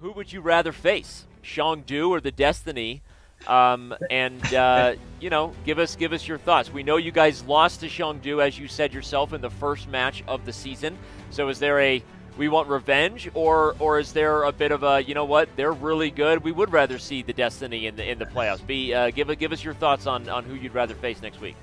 who would you rather face, Chengdu or the Destiny? Um, and uh, you know, give us give us your thoughts. We know you guys lost to Chengdu, as you said yourself, in the first match of the season. So is there a we want revenge, or or is there a bit of a you know what they're really good? We would rather see the Destiny in the in the playoffs. Be uh, give give us your thoughts on on who you'd rather face next week.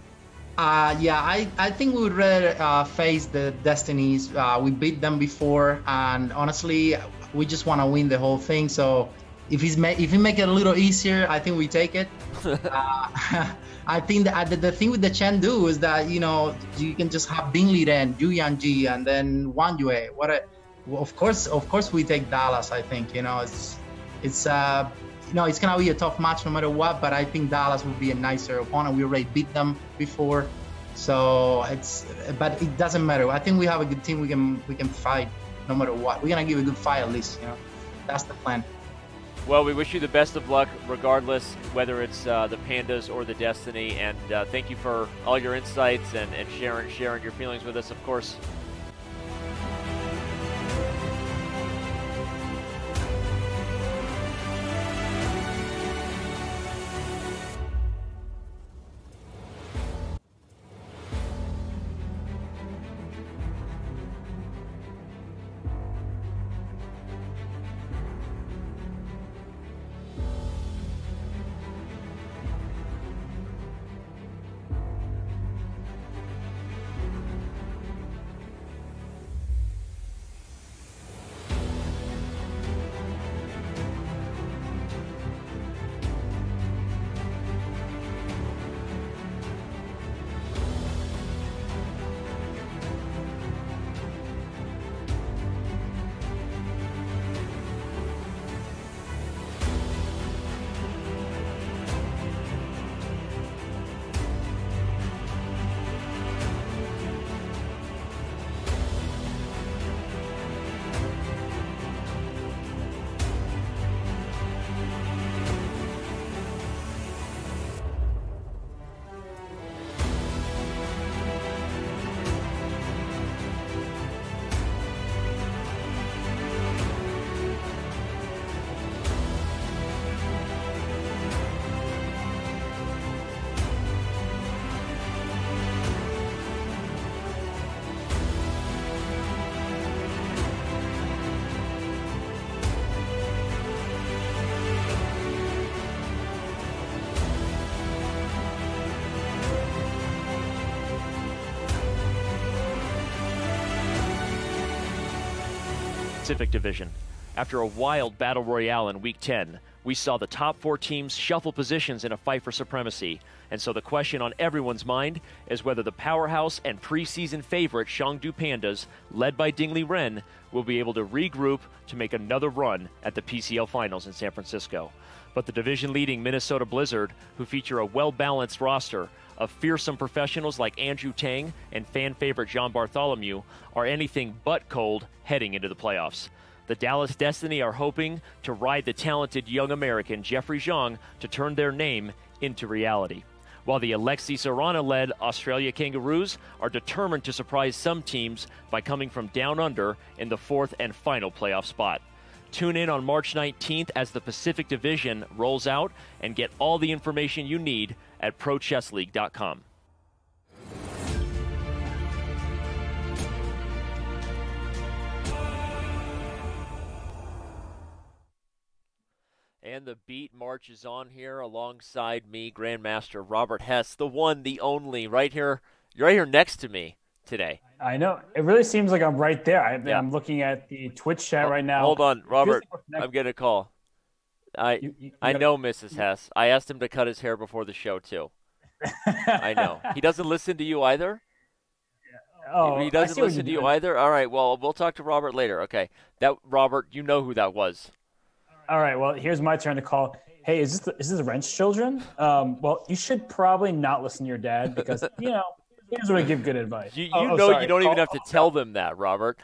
Uh, yeah, I, I think we would rather uh, face the Destinies. Uh, we beat them before, and honestly, we just want to win the whole thing. So if he's ma- if he make it a little easier, I think we take it. uh, I think that the, the thing with the Chengdu is that you know you can just have Ding Liren, Yu Yangyi, and then Wang Yue. What a, well, of course, of course, we take Dallas. I think you know it's it's uh you know it's gonna be a tough match no matter what. But I think Dallas will be a nicer opponent. We already beat them before, so it's but it doesn't matter. I think we have a good team. We can we can fight no matter what. We're gonna give a good fight at least. You know, that's the plan. Well, we wish you the best of luck, regardless whether it's uh, the Pandas or the Destiny. And uh, thank you for all your insights and, and sharing sharing your feelings with us. Of course, Pacific Division. After a wild battle royale in Week 10, we saw the top four teams shuffle positions in a fight for supremacy. And so the question on everyone's mind is whether the powerhouse and preseason favorite Chengdu Pandas, led by Ding Liren, will be able to regroup to make another run at the PCL Finals in San Francisco. But the division leading Minnesota Blizzard, who feature a well balanced roster of fearsome professionals like Andrew Tang and fan favorite John Bartholomew, are anything but cold heading into the playoffs. The Dallas Destiny are hoping to ride the talented young American Jeffrey Xiong to turn their name into reality. While the Alexis Serrano led Australia Kangaroos are determined to surprise some teams by coming from down under in the fourth and final playoff spot. Tune in on March 19th as the Pacific Division rolls out and get all the information you need at ProChessLeague.com. And the beat marches on here alongside me, Grandmaster Robert Hess, the one, the only, right here, right here next to me today. I know. It really seems like I'm right there. I, am looking at the Twitch chat right now. Hold on, Robert. I'm getting a call. I you, you, you I know Mrs. Hess. I asked him to cut his hair before the show too. I know. He doesn't listen to you either. Oh, he doesn't listen to you either. All right. Well, we'll talk to Robert later. Okay. That Robert, you know who that was. All right. Well, here's my turn to call. Hey, is this the, is this the Wrench children? Um, well, you should probably not listen to your dad because you know he doesn't really give good advice. You, oh, you oh, oh know oh, you don't even have to tell them that, Robert.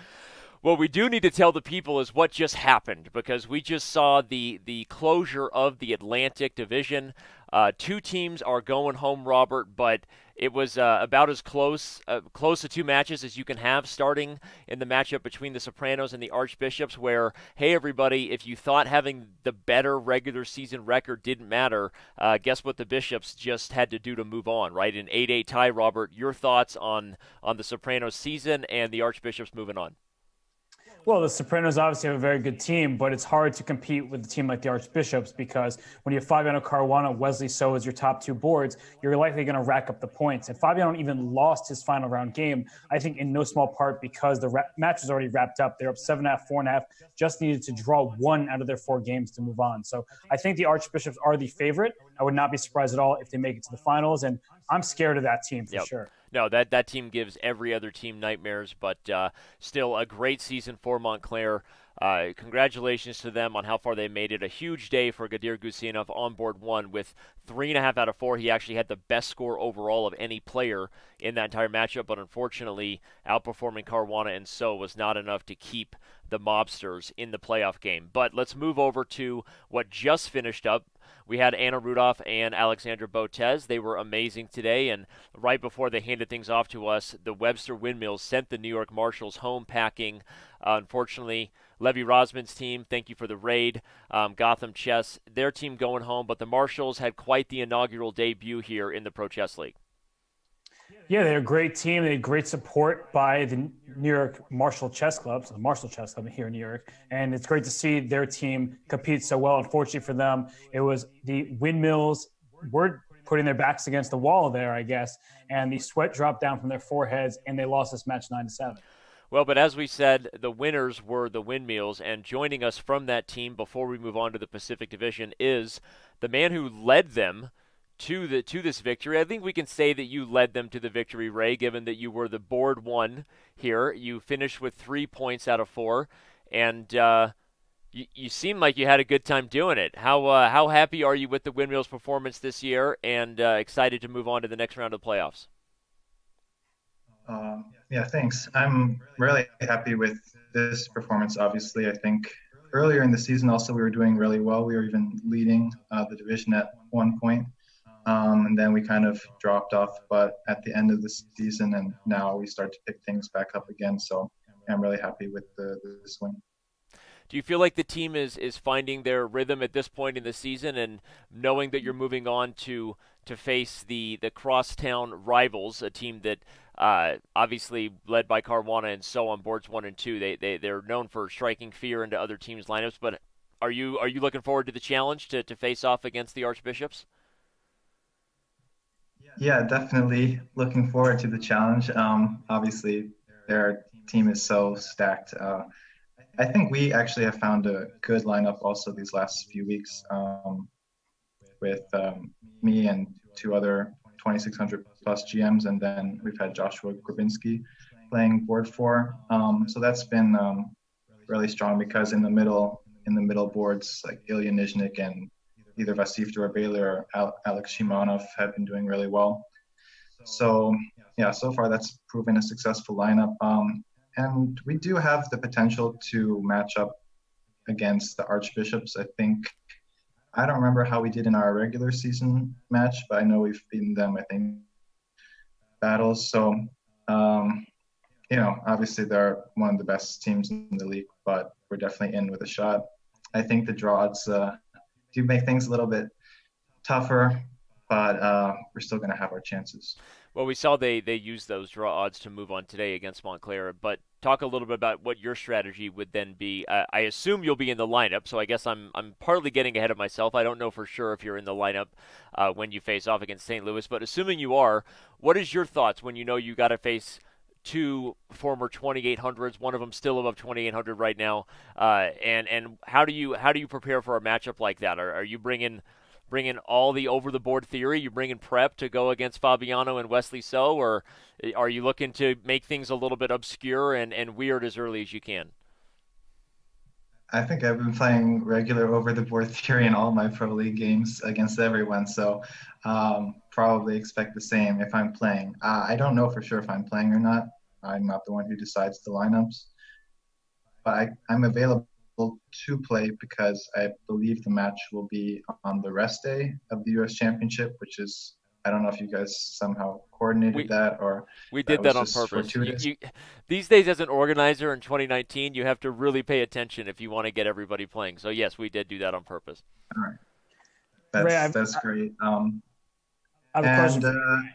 What we do need to tell the people is what just happened because we just saw the the closure of the Atlantic Division. Uh, two teams are going home, Robert, but it was uh, about as close uh, close to two matches as you can have starting in the matchup between the Sopranos and the Archbishops. Where, hey, everybody, if you thought having the better regular season record didn't matter, uh, guess what the Bishops just had to do to move on, right? An 8-8 tie. Robert, your thoughts on on the Sopranos season and the Archbishops moving on? Well, the Sopranos obviously have a very good team, but it's hard to compete with a team like the Archbishops because when you have Fabiano Caruana, Wesley So as your top two boards, you're likely going to rack up the points. And Fabiano even lost his final round game, I think in no small part because the match was already wrapped up. They're up seven and a half, four and a half, just needed to draw one out of their four games to move on. So I think the Archbishops are the favorite. I would not be surprised at all if they make it to the finals. And I'm scared of that team for yep. sure no, that, that team gives every other team nightmares, but uh, still a great season for Montclair. Uh, congratulations to them on how far they made it. A huge day for Gadir Guseinov on board one with three and a half out of four. He actually had the best score overall of any player in that entire matchup, but unfortunately, outperforming Caruana and So was not enough to keep the Mobsters in the playoff game. But let's move over to what just finished up we had Anna Rudolf and Alexandra Botez. They were amazing today, and right before they handed things off to us, the Webster Windmills sent the New York Marshals home packing. Uh, unfortunately, Levy Rozman's team, thank you for the raid. Um, Gotham Chess, their team going home, but the Marshals had quite the inaugural debut here in the Pro Chess League. Yeah, they're a great team. They had great support by the New York Marshall Chess Club, so the Marshall Chess Club here in New York. And it's great to see their team compete so well. Unfortunately for them, it was the windmills were putting their backs against the wall there, I guess, and the sweat dropped down from their foreheads, and they lost this match nine to seven. Well, but as we said, the winners were the Windmills, and joining us from that team before we move on to the Pacific Division is the man who led them to the to this victory. I think we can say that you led them to the victory, Ray, given that you were the board one here. You finished with three points out of four, and uh, you, you seem like you had a good time doing it. How uh, how happy are you with the Windmills' performance this year, and uh, excited to move on to the next round of the playoffs? Um, yeah, thanks. I'm really happy with this performance. Obviously, I think earlier in the season also we were doing really well. We were even leading uh, the division at one point. Um, and then we kind of dropped off. But at the end of the season, and now we start to pick things back up again. So I'm really happy with the, the swing. Do you feel like the team is is finding their rhythm at this point in the season, and knowing that you're moving on to to face the the crosstown rivals, a team that uh, obviously led by Caruana and so on boards one and two. They they they're known for striking fear into other teams' lineups. But are you are you looking forward to the challenge to to face off against the Archbishops? Yeah, definitely looking forward to the challenge. Um, obviously, their team is so stacked. Uh, I think we actually have found a good lineup also these last few weeks um, with um, me and two other 2600 plus GMs, and then we've had Joshua Grabinsky playing board four. Um, so that's been um, really strong because in the middle, in the middle boards like Ilya Nyzhnyk and either Vasif Durarbayli or Alex Shimanov have been doing really well. So yeah, so far that's proven a successful lineup. Um, and we do have the potential to match up against the Archbishops. I think I don't remember how we did in our regular season match, but I know we've beaten them. I think battles. So um, you know, obviously they're one of the best teams in the league, but we're definitely in with a shot. I think the draw odds uh, do make things a little bit tougher, but uh, we're still going to have our chances. Well, we saw they they used those draw odds to move on today against Montclair, but talk a little bit about what your strategy would then be. Uh, I assume you'll be in the lineup, so I guess I'm I'm partly getting ahead of myself. I don't know for sure if you're in the lineup uh, when you face off against St. Louis, but assuming you are, what is your thoughts when you know you got to face two former 2800s, one of them still above 2800 right now. Uh, and and how do you how do you prepare for a matchup like that? Are, are you bringing bringing all the over the board theory? You bringing prep to go against Fabiano and Wesley So, or are you looking to make things a little bit obscure and, and weird as early as you can? I think I've been playing regular over the board theory in all my pro league games against everyone. So um, probably expect the same if I'm playing. Uh, I don't know for sure if I'm playing or not. I'm not the one who decides the lineups, but I, I'm available to play because I believe the match will be on the rest day of the U.S. Championship, which is I don't know if you guys somehow coordinated we, that or we did that, that on purpose. You, you, these days, as an organizer in 2019, you have to really pay attention if you want to get everybody playing. So yes, we did do that on purpose. All right, that's Ray, that's great. Um, I have a and, question.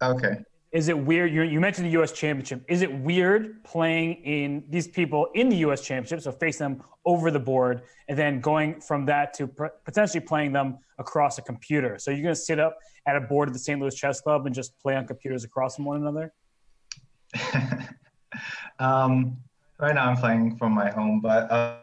Uh, okay is it weird? You, mentioned the U.S. Championship. Is it weird playing in these people in the U.S. Championship, so face them over the board, and then going from that to potentially playing them across a computer? So you're going to sit up at a board at the St. Louis Chess Club and just play on computers across from one another? um, right now, I'm playing from my home, but uh,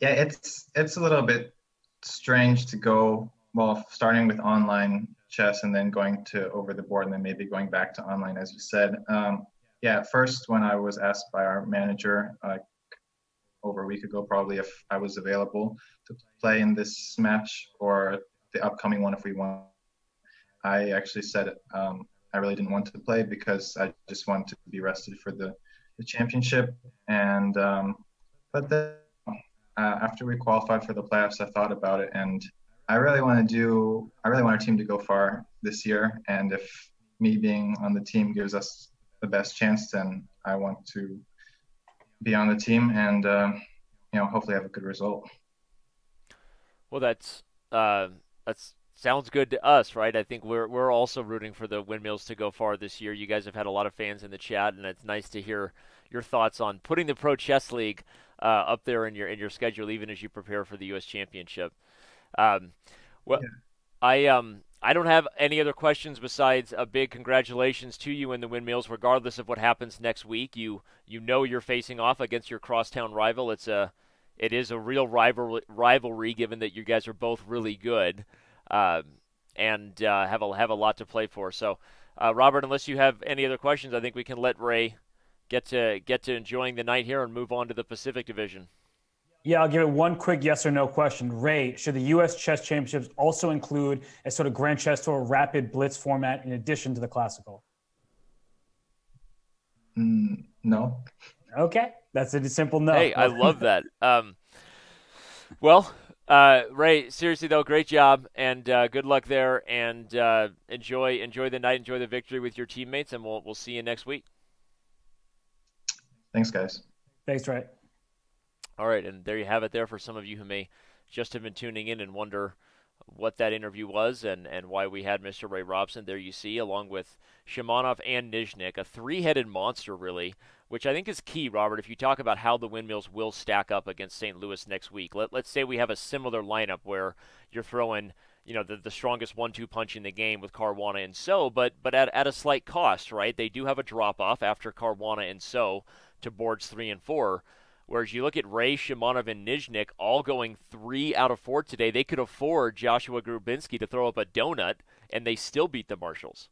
yeah, it's it's a little bit strange to go well, starting with online chess and then going to over the board and then maybe going back to online, as you said. Um, yeah, first when I was asked by our manager over a week ago, probably if I was available to play in this match or the upcoming one if we want, I actually said um, I really didn't want to play because I just wanted to be rested for the, the championship. And um, but then uh, after we qualified for the playoffs, I thought about it and I really want to do. I really want our team to go far this year, and if me being on the team gives us the best chance, then I want to be on the team and uh, you know hopefully have a good result. Well, that's uh, that's sounds good to us, right? I think we're we're also rooting for the windmills to go far this year. You guys have had a lot of fans in the chat, and it's nice to hear your thoughts on putting the Pro Chess League uh, up there in your in your schedule, even as you prepare for the U.S. Championship. Um, well, yeah. I um I don't have any other questions besides a big congratulations to you in the windmills, regardless of what happens next week. You you know you're facing off against your crosstown rival. It's a it is a real rival rivalry, given that you guys are both really good, um, and uh, have a have a lot to play for. So, uh, Robert, unless you have any other questions, I think we can let Ray get to get to enjoying the night here and move on to the Pacific Division. Yeah, I'll give it one quick yes or no question. Ray, should the U.S. Chess Championships also include a sort of Grand Chess Tour rapid blitz format in addition to the classical? Mm, no. Okay, that's a simple no. Hey, I love that. Um, well, uh, Ray, seriously though, great job and uh, good luck there, and uh, enjoy enjoy the night, enjoy the victory with your teammates, and we'll we'll see you next week. Thanks, guys. Thanks, Ray. All right, and there you have it there for some of you who may just have been tuning in and wonder what that interview was and, and why we had Mr. Ray Robson. There you see, along with Shimanov and Nyzhnyk, a three headed monster, really, which I think is key, Robert, if you talk about how the windmills will stack up against St. Louis next week. Let, let's say we have a similar lineup where you're throwing. You know the, the strongest one-two punch in the game with Caruana and So, but but at, at a slight cost, right? They do have a drop off after Caruana and So to boards three and four. Whereas you look at Ray, Shimanov, and Nyzhnyk all going three out of four today, they could afford Joshua Grabinsky to throw up a donut, and they still beat the Marshals.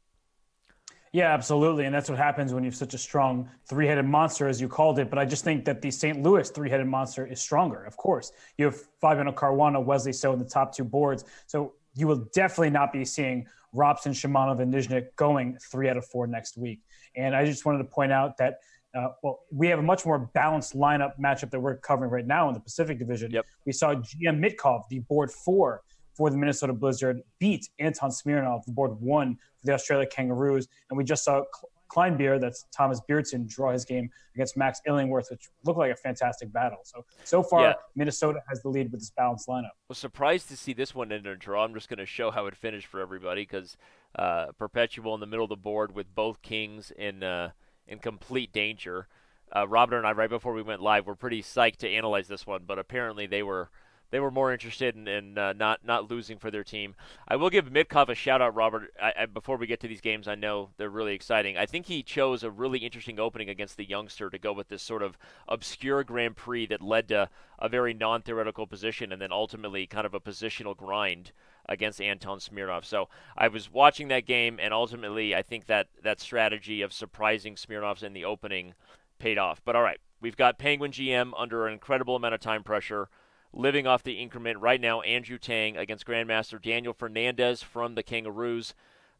Yeah, absolutely. And that's what happens when you have such a strong three headed monster, as you called it. But I just think that the St. Louis three headed monster is stronger, of course. You have Fabiano Caruana, Wesley So in the top two boards. So you will definitely not be seeing Robson, Shimanov, and Nyzhnyk going three out of four next week. And I just wanted to point out that uh, well, we have a much more balanced lineup matchup that we're covering right now in the Pacific Division. Yep. We saw GM Mitkov, the board four for the Minnesota Blizzard, beat Anton Smirnov, the board one for the Australia Kangaroos. And we just saw Kleinbier, that's Thomas Beerdsen, draw his game against Max Illingworth, which looked like a fantastic battle. So, so far, yeah. Minnesota has the lead with this balanced lineup. I was surprised to see this one in a draw. I'm just going to show how it finished for everybody because uh, Perpetual in the middle of the board with both kings in. Uh, in complete danger. Uh, Robert and I, right before we went live, were pretty psyched to analyze this one, but apparently they were they were more interested in, in uh, not not losing for their team. I will give Mitkov a shout out, Robert. I, I, before we get to these games, I know they're really exciting. I think he chose a really interesting opening against the youngster to go with this sort of obscure Grand Prix that led to a very non-theoretical position and then ultimately kind of a positional grind against Anton Smirnov. So I was watching that game, and ultimately, I think that that strategy of surprising Smirnovs in the opening paid off. But all right, we've got Penguin GM under an incredible amount of time pressure, living off the increment right now. Andrew Tang against Grandmaster Daniel Fernandez from the Kangaroos.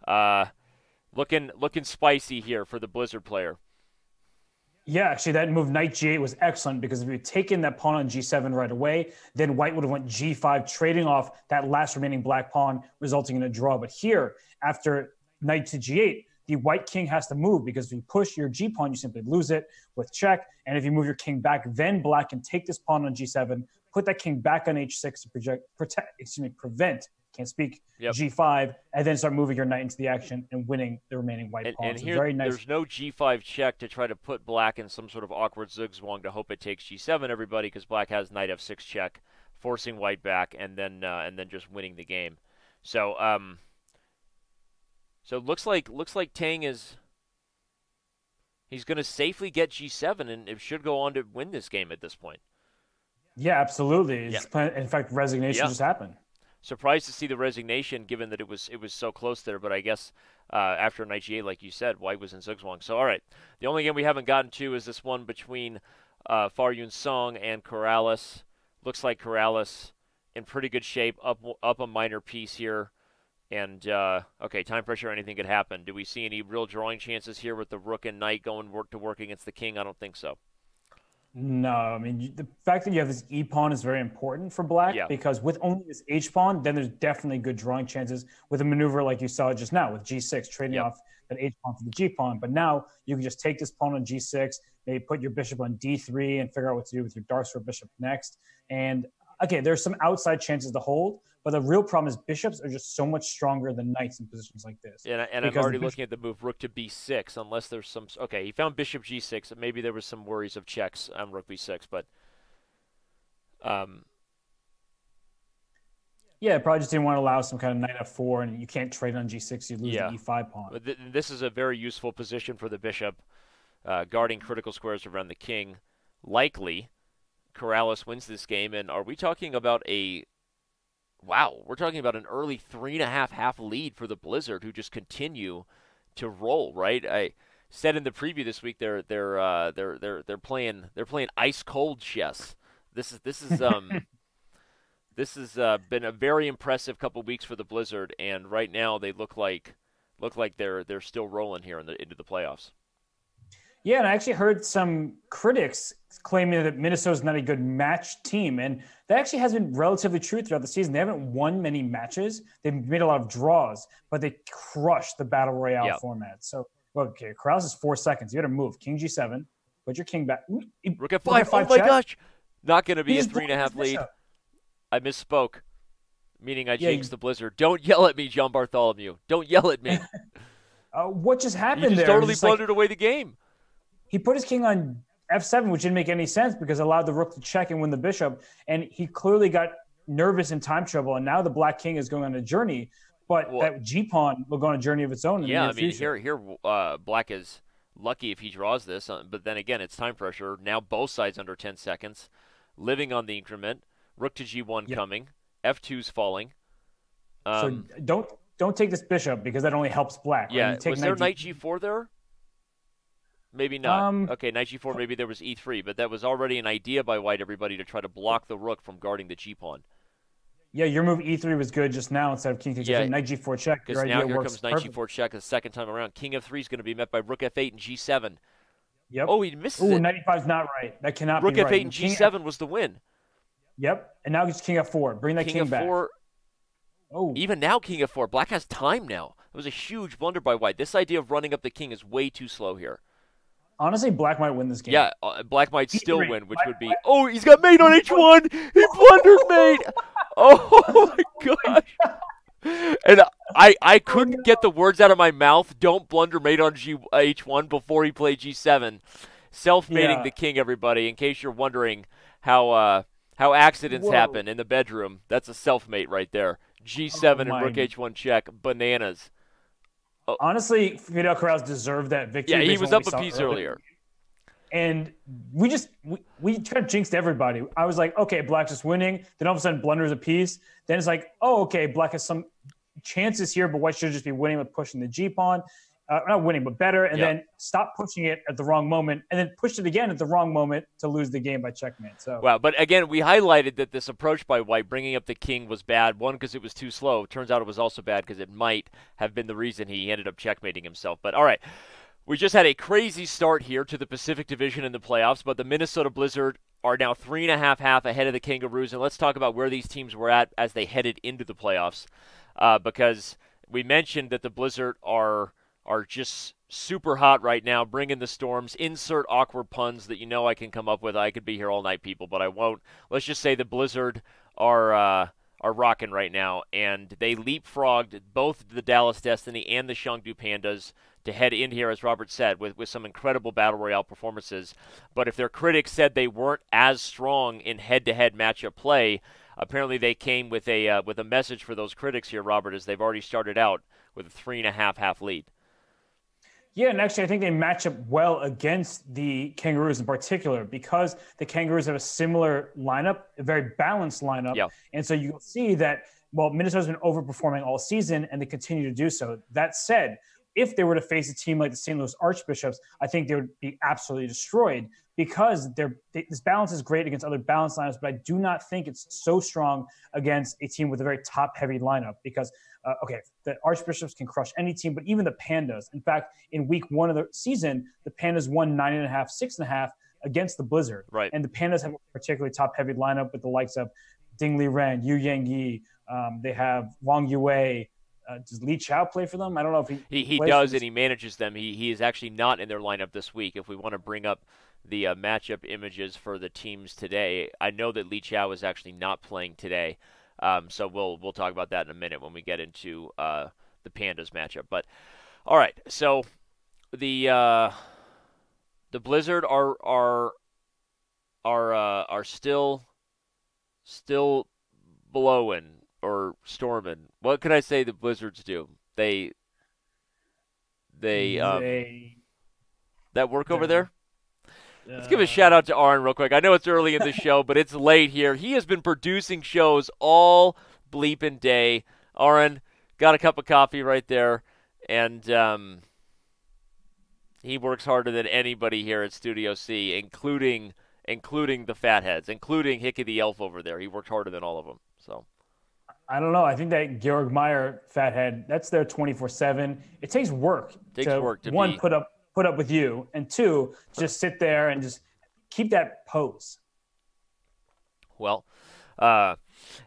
Uh, looking looking spicy here for the Blizzard player. Yeah, actually, that move knight g8 was excellent because if you had taken that pawn on g7 right away, then white would have went g5, trading off that last remaining black pawn, resulting in a draw. But here, after knight to g8, the white king has to move because if you push your g pawn, you simply lose it with check. And if you move your king back, then black can take this pawn on g7, put that king back on h6 to project, protect, excuse me, prevent can't speak yep. g5 and then start moving your knight into the action and winning the remaining white and, pawn. And here, very nice. there's no g5 check to try to put black in some sort of awkward zugzwang to hope it takes g7 everybody because black has knight f6 check forcing white back and then uh, and then just winning the game so um so looks like looks like tang is he's going to safely get g7 and it should go on to win this game at this point yeah absolutely yeah. in fact resignation yeah. just happened surprised to see the resignation, given that it was it was so close there. But I guess uh, after knight g8, like you said, White was in Zugzwang. So all right, the only game we haven't gotten to is this one between uh, Far Yun Song and Corrales. Looks like Corrales in pretty good shape, up up a minor piece here. And uh, okay, time pressure, anything could happen. Do we see any real drawing chances here with the rook and knight going work to work against the king? I don't think so. No, I mean the fact that you have this e pawn is very important for black yeah. because with only this h pawn, then there's definitely good drawing chances with a maneuver like you saw just now with g6 trading yep. off that h pawn for the g pawn. But now you can just take this pawn on g6, maybe put your bishop on d3 and figure out what to do with your dark square bishop next. And okay, there's some outside chances to hold, but the real problem is bishops are just so much stronger than knights in positions like this. And, and I'm already looking at the move rook to b6, unless there's some. Okay, he found bishop g6. Maybe there was some worries of checks on rook b6, but. Um, yeah, probably just didn't want to allow some kind of knight f4, and you can't trade on g6. You lose yeah. the e5 pawn. But th- this is a very useful position for the bishop, uh, guarding critical squares around the king. Likely, Corrales wins this game, and are we talking about a wow, we're talking about an early three and a half half lead for the Blizzard, who just continue to roll. Right, I said in the preview this week they're they're uh, they're they're they're playing they're playing ice cold chess. This is this is um. this has uh, been a very impressive couple weeks for the Blizzard, and right now they look like look like they're they're still rolling here in the, into the playoffs. Yeah, and I actually heard some critics claiming that Minnesota's not a good match team, and that actually has been relatively true throughout the season. They haven't won many matches; they've made a lot of draws, but they crushed the battle royale yep. format. So, okay, Corrales is four seconds. You got to move King G7, put your king back. Rook at five. five oh my check. gosh! Not going to be a three and a half lead. I misspoke, meaning I jinxed yeah, the Blizzard. Don't yell at me, John Bartholomew. Don't yell at me. uh, what just happened? You just there? totally just blundered like... away the game he put his king on f7, which didn't make any sense because it allowed the rook to check and win the bishop. And he clearly got nervous and time trouble. And now the black king is going on a journey, but well, that g pawn will go on a journey of its own. yeah, I mean, here, here, uh, black is lucky if he draws this, uh, but then again, it's time pressure. Now both sides under 10 seconds, living on the increment. Rook to g1 yep. coming, f2's falling. Um, so don't don't take this bishop because that only helps black. Yeah, was there knight g4 there? Maybe not. Um, okay, knight g4, maybe there was e3, but that was already an idea by white everybody to try to block the rook from guarding the g pawn. Yeah, your move e3 was good just now instead of king takes yeah, knight g4 check. Because now here comes knight perfect. g4 check the second time around. King f3 is going to be met by rook f8 and g7. Yep. Oh, he misses Ooh, it. 95 is not right. That cannot rook be right. Rook f8 right. and g7 F- was the win. Yep. And now it's king f4. Bring that king, king back. Oh. Even now, king f4. Black has time now. It was a huge blunder by white. This idea of running up the king is way too slow here. Honestly, Black might win this game. Yeah, uh, Black might still win, which Black, would be. Black. Oh, he's got mate on H1. He blundered mate. Oh my gosh. And I I couldn't get the words out of my mouth. Don't blunder mate on G H1 before he played G7. Self mating yeah. the king, everybody. In case you're wondering how uh, how accidents Whoa. happen in the bedroom, that's a self mate right there. G7 oh, and Rook H1 check, bananas. Oh. Honestly, Fidel Corrales deserved that victory. Yeah, he was up a piece earlier. And we just we, we kind of jinxed everybody. I was like, okay, Black's just winning. Then all of a sudden, blunders a piece. Then it's like, oh, okay, Black has some chances here, but White should just be winning with pushing the G pawn uh, not winning, but better, and yep. then stop pushing it at the wrong moment, and then push it again at the wrong moment to lose the game by checkmate. So wow, but again, we highlighted that this approach by White, bringing up the king, was bad. One because it was too slow. Turns out it was also bad because it might have been the reason he ended up checkmating himself. But all right. We just had a crazy start here to the Pacific Division in the playoffs, but the Minnesota Blizzard are now three and a half half ahead of the Kangaroos. And let's talk about where these teams were at as they headed into the playoffs, uh, because we mentioned that the Blizzard are are just super hot right now, bringing the storms. Insert awkward puns that you know I can come up with. I could be here all night, people, but I won't. Let's just say the Blizzard are. Uh, are rocking right now, and they leapfrogged both the Dallas Destiny and the Chengdu Pandas to head in here, as Robert said, with, with some incredible Battle Royale performances. But if their critics said they weren't as strong in head to head matchup play, apparently they came with a, uh, with a message for those critics here, Robert, as they've already started out with a three and a half half lead. Yeah, and actually, I think they match up well against the Kangaroos in particular because the Kangaroos have a similar lineup, a very balanced lineup. Yeah. And so you'll see that, well, Minnesota's been overperforming all season and they continue to do so. That said, if they were to face a team like the St. Louis Archbishops, I think they would be absolutely destroyed because they're, this balance is great against other balanced lineups, but I do not think it's so strong against a team with a very top heavy lineup because, uh, okay, the Archbishops can crush any team, but even the Pandas. In fact, in week one of the season, the Pandas won nine and a half, six and a half against the Blizzard. Right. And the Pandas have a particularly top heavy lineup with the likes of Ding Liren, Yu Yang Yi. Um, they have Wang Yue, uh, does Li Chao play for them? I don't know if he he, he does and he manages them. He he is actually not in their lineup this week. If we want to bring up the uh, matchup images for the teams today, I know that Li Chao is actually not playing today. Um, so we'll we'll talk about that in a minute when we get into uh, the Pandas matchup. But all right, so the uh, the Blizzard are are are uh, are still still blowing or storming. What can I say the Blizzards do? They they um they, that work over there? Let's give a shout out to Aaron real quick. I know it's early in the show, but it's late here. He has been producing shows all bleeping day. Aaron got a cup of coffee right there, and um, he works harder than anybody here at Studio C, including including the fatheads, including Hickey the Elf over there. He worked harder than all of them. So I don't know. I think that Georg Meier fathead, that's there 24 7. It takes work. Takes to, work to one, be- put up put up with you, and two, just sit there and just keep that pose. Well, uh,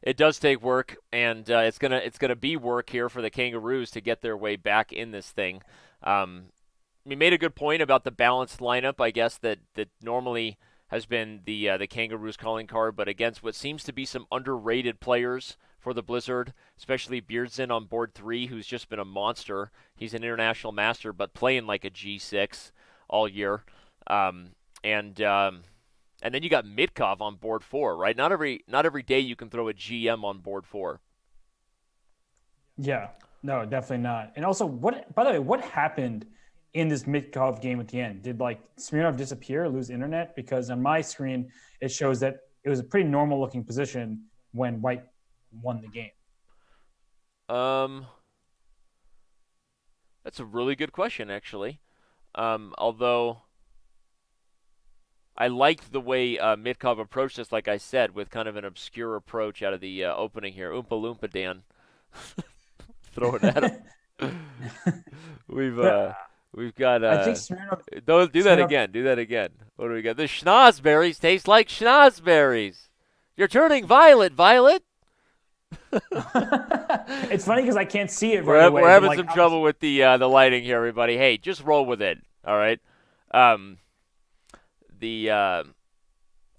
it does take work, and uh, it's gonna it's gonna be work here for the Kangaroos to get their way back in this thing. Um, you made a good point about the balanced lineup. I guess that that normally has been the uh, the Kangaroos calling card, but against what seems to be some underrated players for the Blizzard, especially Beerdsen on board three, who's just been a monster. He's an international master, but playing like a G6 all year. Um, and um, and then you got Mitkov on board four, right? Not every not every day you can throw a GM on board four. Yeah, no, definitely not. And also, what? By the way, what happened in this Mitkov game at the end? Did like Smirnov disappear, lose internet? Because on my screen it shows that it was a pretty normal looking position when White won the game. Um, that's a really good question, actually. Um, although I liked the way uh, Mitkov approached this, like I said, with kind of an obscure approach out of the uh, opening here. Oompa Loompa Dan. Throw it at him. we've uh, we've got. Uh, I think Smirnov. don't do that again. Do that again. What do we got? The schnozberries taste like schnozberries. You're turning violet, Violet. it's funny because I can't see it We're, away. we're having like, some I was- trouble with the uh, the lighting here, everybody. Hey, just roll with it. All right. Um, the uh,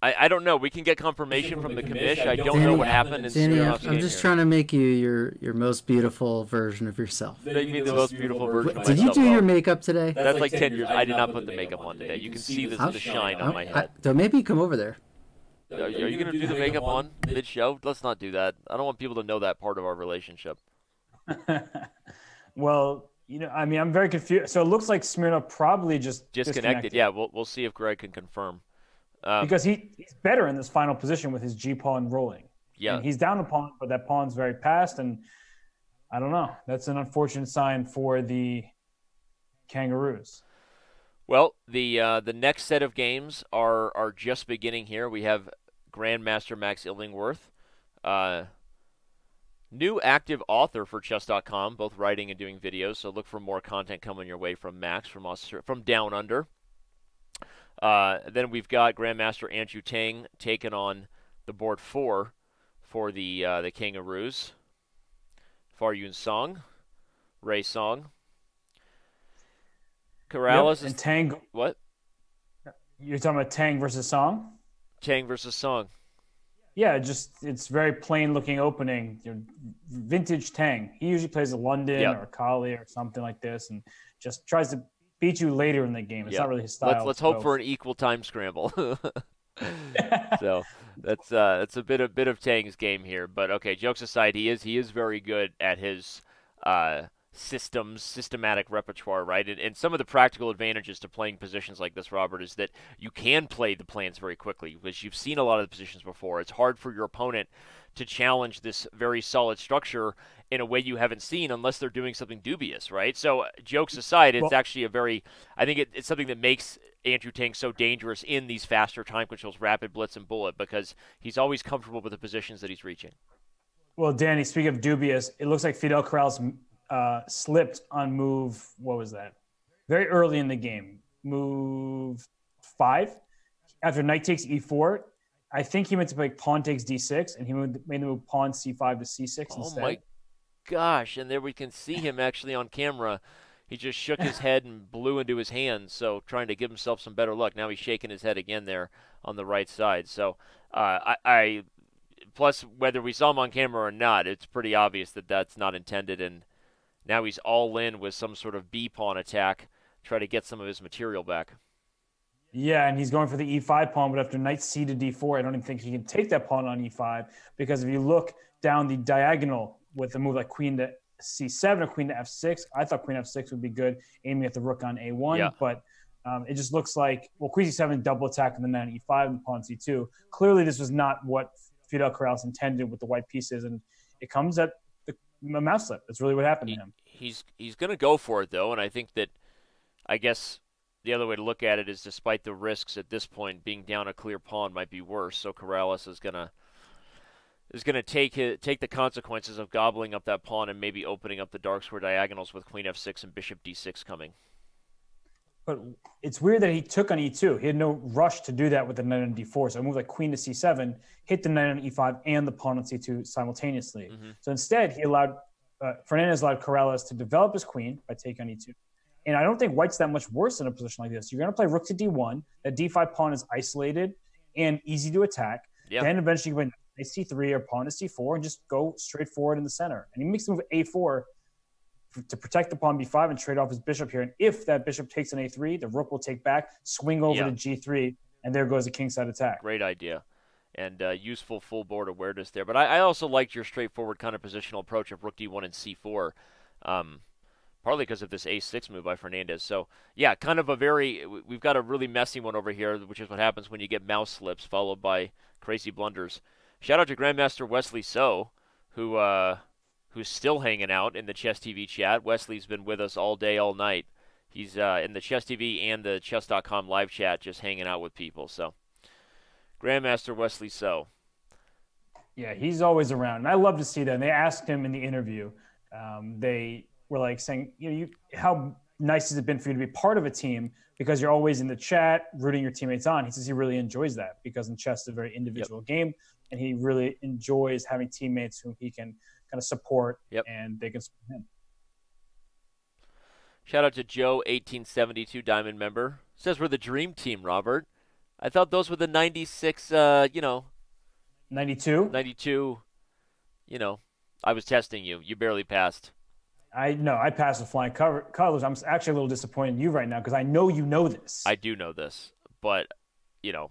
I I don't know. We can get confirmation from the commish. I don't know what happened in Danny, I'm, I'm just here. trying to make you your your most beautiful version of yourself. Make me the most beautiful version of Did you do your makeup today? That's like ten years. I did not put the makeup on today. You can see the, the shine on my I, head. so maybe come over there. Are, are you gonna do the makeup on mid show? Let's not do that. I don't want people to know that part of our relationship. well, you know, I mean, I'm very confused. So it looks like Smirnov probably just Disconnected. Yeah, we'll we'll see if Greg can confirm. Um, because he, he's better in this final position with his G pawn rolling. yeah, And he's down a pawn, but that pawn's very passed, and I don't know. That's an unfortunate sign for the Kangaroos. Well, the uh, the next set of games are are just beginning here. We have Grandmaster Max Illingworth uh, New active author for chess.com, both writing and doing videos. So look for more content coming your way from Max from Australia, from Down Under. Uh, then we've got Grandmaster Andrew Tang taking on the board four for the uh, the Kangaroos. Far Yun Song, Ray Song. Corrales yep, and Tang. What? You're talking about Tang versus Song. Tang versus Song. Yeah, just it's very plain looking opening. You know, vintage Tang. He usually plays a London yep. or a Colle or something like this, and just tries to beat you later in the game. It's yep. not really his style. Let's, let's hope for an equal time scramble. so that's uh, that's a bit a bit of Tang's game here. But okay, jokes aside, he is he is very good at his uh, systems, systematic repertoire, right? And, and some of the practical advantages to playing positions like this, Robert, is that you can play the plans very quickly because you've seen a lot of the positions before. It's hard for your opponent to challenge this very solid structure in a way you haven't seen unless they're doing something dubious, right? So, uh, jokes aside, it's well, actually a very, I think it, it's something that makes Andrew Tang so dangerous in these faster time controls, rapid blitz and bullet, because he's always comfortable with the positions that he's reaching. Well, Danny, speaking of dubious, it looks like Fidel Corrales uh, slipped on move. What was that? Very early in the game, move five. After knight takes e4, I think he meant to play pawn takes d6, and he made the move pawn c5 to c6 oh instead. Oh my gosh! And there we can see him actually on camera. He just shook his head and blew into his hands, so trying to give himself some better luck. Now he's shaking his head again there on the right side. So uh, I, I, plus whether we saw him on camera or not, it's pretty obvious that that's not intended, and now he's all in with some sort of B pawn attack, try to get some of his material back. Yeah, and he's going for the e5 pawn, but after knight c to d4, I don't even think he can take that pawn on e5 because if you look down the diagonal with a move like queen to c7 or queen to f6, I thought queen f6 would be good, aiming at the rook on a1, yeah. but um, it just looks like well, queen c7 double attack and the knight on e5 and pawn c2. Clearly, this was not what Fidel Corrales intended with the white pieces, and it comes at a mouse slip. That's really what happened he, to him. He's he's going to go for it though, and I think that I guess the other way to look at it is, despite the risks at this point, being down a clear pawn might be worse. So Corrales is going to is going to take his, take the consequences of gobbling up that pawn and maybe opening up the dark square diagonals with queen f6 and bishop d6 coming. But it's weird that he took on e2. He had no rush to do that with the knight on d4. So I moved like queen to c7 hit the knight on e5 and the pawn on c2 simultaneously. Mm-hmm. So instead, he allowed uh, Fernandez allowed Corrales to develop his queen by taking on e2. And I don't think White's that much worse in a position like this. You're going to play rook to d1. That d5 pawn is isolated and easy to attack. Yep. Then eventually you can play c3 or pawn to c4 and just go straight forward in the center. And he makes the move a4 to protect the pawn b5 and trade off his bishop here. And if that bishop takes an a3, the rook will take back, swing over to g3, and there goes a kingside attack. Great idea. And uh, useful full board awareness there. But I, I, also liked your straightforward kind of positional approach of rook d1 and c4. Um, partly because of this a6 move by Fernandez. So, yeah, kind of a very, we've got a really messy one over here, which is what happens when you get mouse slips followed by crazy blunders. Shout out to Grandmaster Wesley So, who uh, who's still hanging out in the Chess TV chat. Wesley's been with us all day, all night. He's uh, in the Chess TV and the Chess.com live chat, just hanging out with people. So, Grandmaster Wesley So. Yeah, he's always around, and I love to see that. And they asked him in the interview. Um, they were like saying, you know, you, how nice has it been for you to be part of a team because you're always in the chat rooting your teammates on. He says he really enjoys that because in chess, it's a very individual yep. game, and he really enjoys having teammates whom he can kind of support yep. and they can support him. Shout out to Joe, 1872 Diamond member. Says we're the dream team, Robert. I thought those were the 96, uh, you know. 92? 92. You know, I was testing you. You barely passed. I know I passed with flying cover, colors. I'm actually a little disappointed in you right now because I know you know this. I do know this, but you know,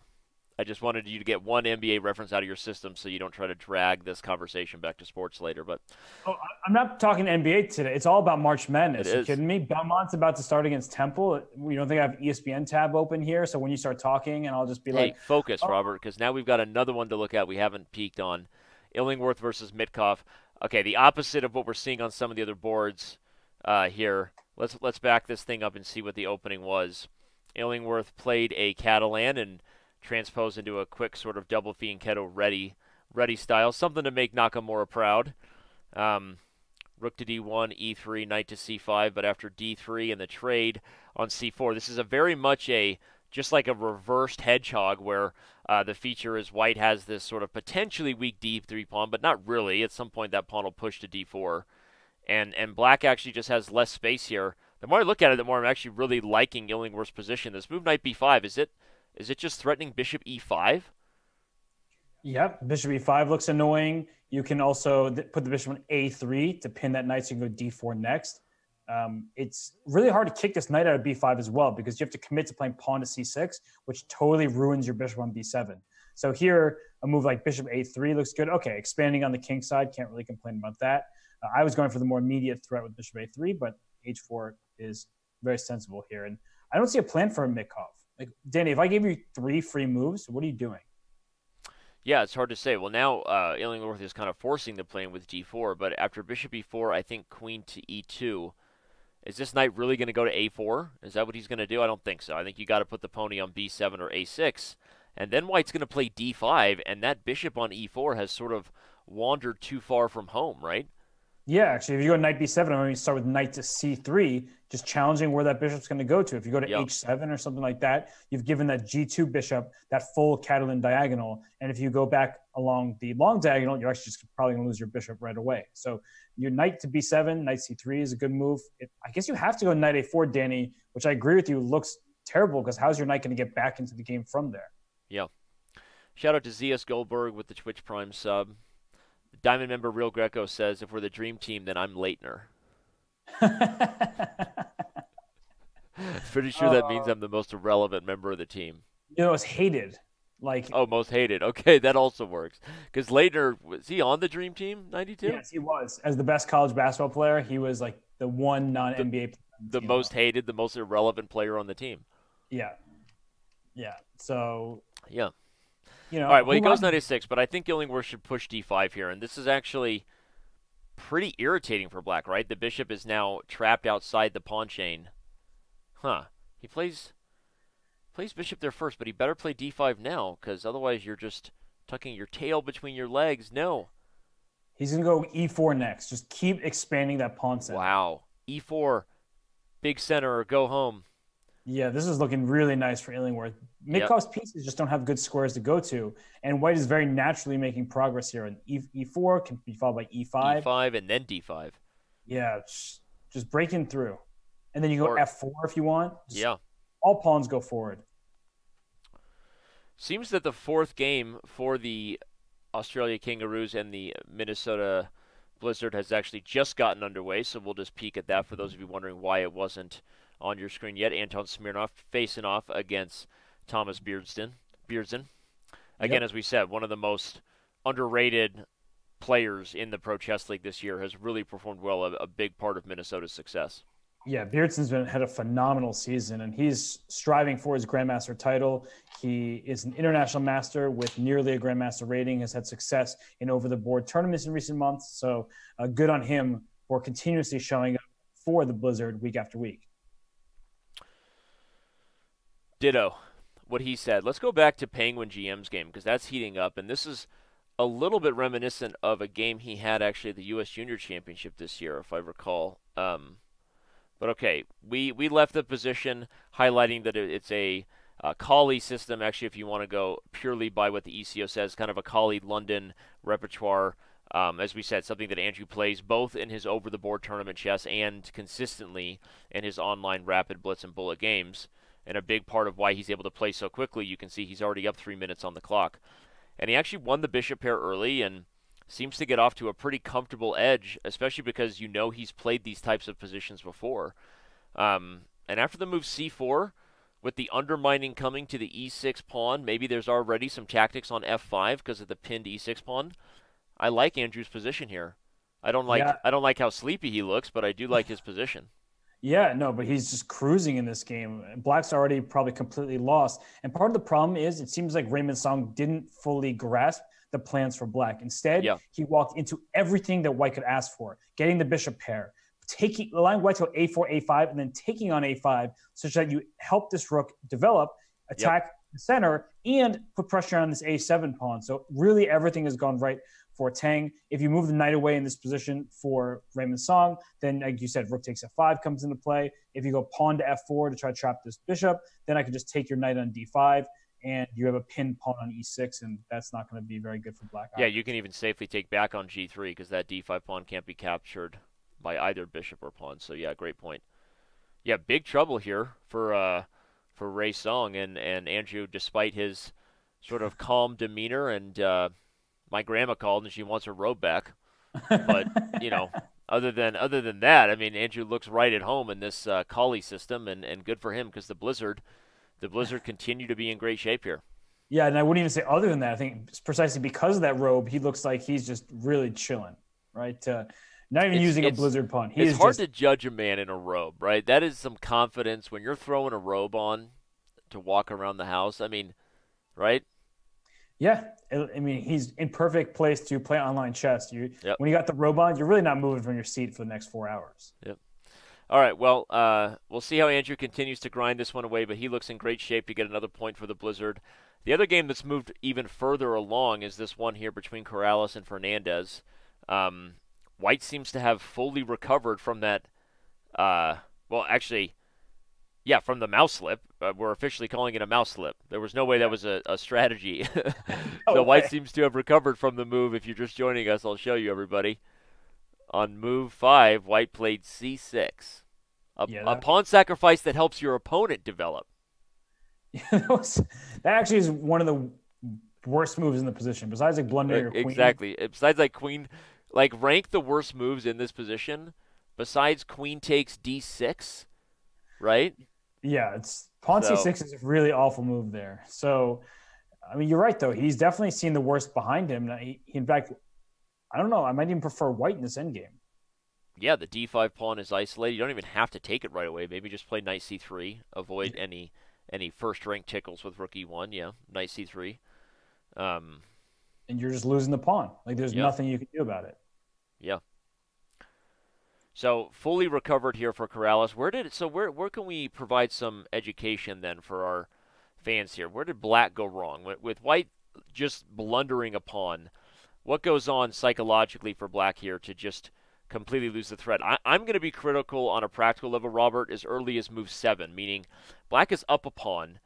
I just wanted you to get one NBA reference out of your system so you don't try to drag this conversation back to sports later. But oh, I'm not talking NBA today. It's all about March Madness. Are you kidding me? Belmont's about to start against Temple. You don't think I have ESPN tab open here? So when you start talking, and I'll just be hey, like, focus, oh. Robert, because now we've got another one to look at. We haven't peeked on Illingworth versus Mitkov. Okay, the opposite of what we're seeing on some of the other boards uh, here. Let's let's back this thing up and see what the opening was. Illingworth played a Catalan and transposed into a quick sort of double fianchetto ready ready style, something to make Nakamura proud. Um, rook to d1, e3, knight to c5, but after d3 and the trade on c4, this is a very much a just like a reversed hedgehog where uh, the feature is white has this sort of potentially weak d3 pawn, but not really. At some point, that pawn will push to d4, and and black actually just has less space here. The more I look at it, the more I'm actually really liking Illingworth's position. This move knight b5 is it is it just threatening bishop e5? Yep, bishop e5 looks annoying. You can also th- put the bishop on a3 to pin that knight so you can go d4 next. Um, it's really hard to kick this knight out of b5 as well because you have to commit to playing pawn to c6, which totally ruins your bishop on b7. So here, a move like bishop a3 looks good. Okay, expanding on the king side, can't really complain about that. Uh, I was going for the more immediate threat with bishop a3, but h4 is very sensible here. And I don't see a plan for a Mitkov. Like Danny, if I gave you three free moves, what are you doing? Yeah, it's hard to say. Well, now uh, Illingworth is kind of forcing the plan with d4, but after bishop e4, I think queen to e2 is this knight really going to go to a4? Is that what he's going to do? I don't think so. I think you got to put the pony on b7 or a6, and then white's going to play d5, and that bishop on e4 has sort of wandered too far from home, right? Yeah, actually, if you go knight b7, I'm going to start with knight to c3, just challenging where that bishop's going to go to. If you go to yep. h7 or something like that, you've given that g2 bishop that full Catalan diagonal. And if you go back along the long diagonal, you're actually just probably going to lose your bishop right away. So your knight to b7, knight c3 is a good move. It, I guess you have to go knight a4, Danny, which I agree with you looks terrible because how's your knight going to get back into the game from there? Yeah. Shout out to ZS Goldberg with the Twitch Prime sub. Diamond member Real Greco says, if we're the dream team, then I'm Laettner. Pretty sure that means uh, I'm the most irrelevant member of the team. You know, it's hated. Like oh, most hated. Okay, that also works because Laettner was he on the dream team '92? Yes, he was. As the best college basketball player, he was like the one non NBA. The, the most hated, the most irrelevant player on the team. Yeah, yeah. So yeah, you know. All right. Well, he goes 96, but I think Illingworth should push d5 here, and this is actually pretty irritating for black, right? The bishop is now trapped outside the pawn chain. Huh. He plays plays bishop there first, but he better play d5 now, because otherwise you're just tucking your tail between your legs. No. He's going to go e4 next. Just keep expanding that pawn set. Wow. e4, big center, or go home. Yeah, this is looking really nice for Illingworth. Mitkov's yep. pieces just don't have good squares to go to, and White is very naturally making progress here. And e, e4 can be followed by e5. e5 and then d5. Yeah, just, just breaking through. And then you go or, f4 if you want. Just yeah. All pawns go forward. Seems that the fourth game for the Australia Kangaroos and the Minnesota Blizzard has actually just gotten underway, so we'll just peek at that for those of you wondering why it wasn't – on your screen yet. Anton Smirnov facing off against Thomas Beerdsen. Beerdsen. Again, yep. as we said, one of the most underrated players in the Pro Chess League this year has really performed well, a, a big part of Minnesota's success. Yeah, Beerdsen's been had a phenomenal season, and he's striving for his Grandmaster title. He is an international master with nearly a Grandmaster rating. Has had success in over-the-board tournaments in recent months. So, uh, good on him for continuously showing up for the Blizzard week after week. Ditto what he said. Let's go back to Penguin GM's game because that's heating up, and this is a little bit reminiscent of a game he had actually at the U.S. Junior Championship this year, if I recall. Um, but okay, we we left the position highlighting that it's a uh, Colle system. Actually, if you want to go purely by what the ECO says, kind of a Colle London repertoire. Um, as we said, something that Andrew plays both in his over-the-board tournament chess and consistently in his online rapid blitz and bullet games and a big part of why he's able to play so quickly. You can see he's already up three minutes on the clock. And he actually won the bishop pair early and seems to get off to a pretty comfortable edge, especially because you know he's played these types of positions before. Um, and after the move c4, with the undermining coming to the e6 pawn, maybe there's already some tactics on f5 because of the pinned e6 pawn. I like Andrew's position here. I don't like yeah. I don't like how sleepy he looks, but I do like his position. Yeah, no, but he's just cruising in this game. Black's already probably completely lost. And part of the problem is it seems like Raymond Song didn't fully grasp the plans for Black. Instead, yeah. he walked into everything that White could ask for, getting the bishop pair, taking allowing White to a4, a5, and then taking on a5, such that you help this rook develop, attack yep. the center, and put pressure on this a7 pawn. So really everything has gone right for Tang. If you move the knight away in this position for Raymond Song, then like you said, rook takes f5 comes into play. If you go pawn to f4 to try to trap this bishop, then I can just take your knight on d5 and you have a pinned pawn on e6, and that's not going to be very good for black. Yeah, you can even safely take back on g3 because that d5 pawn can't be captured by either bishop or pawn. So yeah, great point. Yeah, big trouble here for uh, for Ray Song and and Andrew, despite his sort of calm demeanor. And uh, my grandma called and she wants her robe back, but you know. Other than other than that, I mean, Andrew looks right at home in this uh, Colle system, and, and good for him because the Blizzard the Blizzard continue to be in great shape here. Yeah, and I wouldn't even say other than that. I think precisely because of that robe, he looks like he's just really chilling, right? Uh, not even it's, using it's, a Blizzard pun. He it's hard just... to judge a man in a robe, right? That is some confidence when you're throwing a robe on to walk around the house. I mean, right? Yeah, I mean he's in perfect place to play online chess. You yep. when you got the robot, you're really not moving from your seat for the next four hours. Yep. All right. Well, uh, we'll see how Andrew continues to grind this one away, but he looks in great shape to get another point for the Blizzard. The other game that's moved even further along is this one here between Corrales and Fernandez. Um, White seems to have fully recovered from that. Uh, well, actually, yeah, from the mouse slip. Uh, we're officially calling it a mouse slip. There was no way that was a, a strategy. the okay. White seems to have recovered from the move. If you're just joining us, I'll show you everybody on move five, white played c6. A, yeah, that... a pawn sacrifice that helps your opponent develop. that, was, that actually is one of the worst moves in the position. Besides like blundering your queen. Exactly. Besides like queen, like rank the worst moves in this position. Besides queen takes d6, right? Yeah, it's pawn so. c6 is a really awful move there. So, I mean, you're right though. He's definitely seen the worst behind him. He, he in fact, I don't know. I might even prefer white in this endgame. Yeah, the d5 pawn is isolated. You don't even have to take it right away. Maybe just play knight c3. Avoid yeah. any any first rank tickles with rook e1. Yeah, knight c3. Um, and you're just losing the pawn. Like there's yeah. nothing you can do about it. Yeah. So fully recovered here for Corrales. Where did it, so where where can we provide some education then for our fans here? Where did Black go wrong with, with White just blundering pawn? what goes on psychologically for Black here to just completely lose the thread? I, am going to be critical on a practical level, Robert, as early as move seven, meaning Black is up pawn.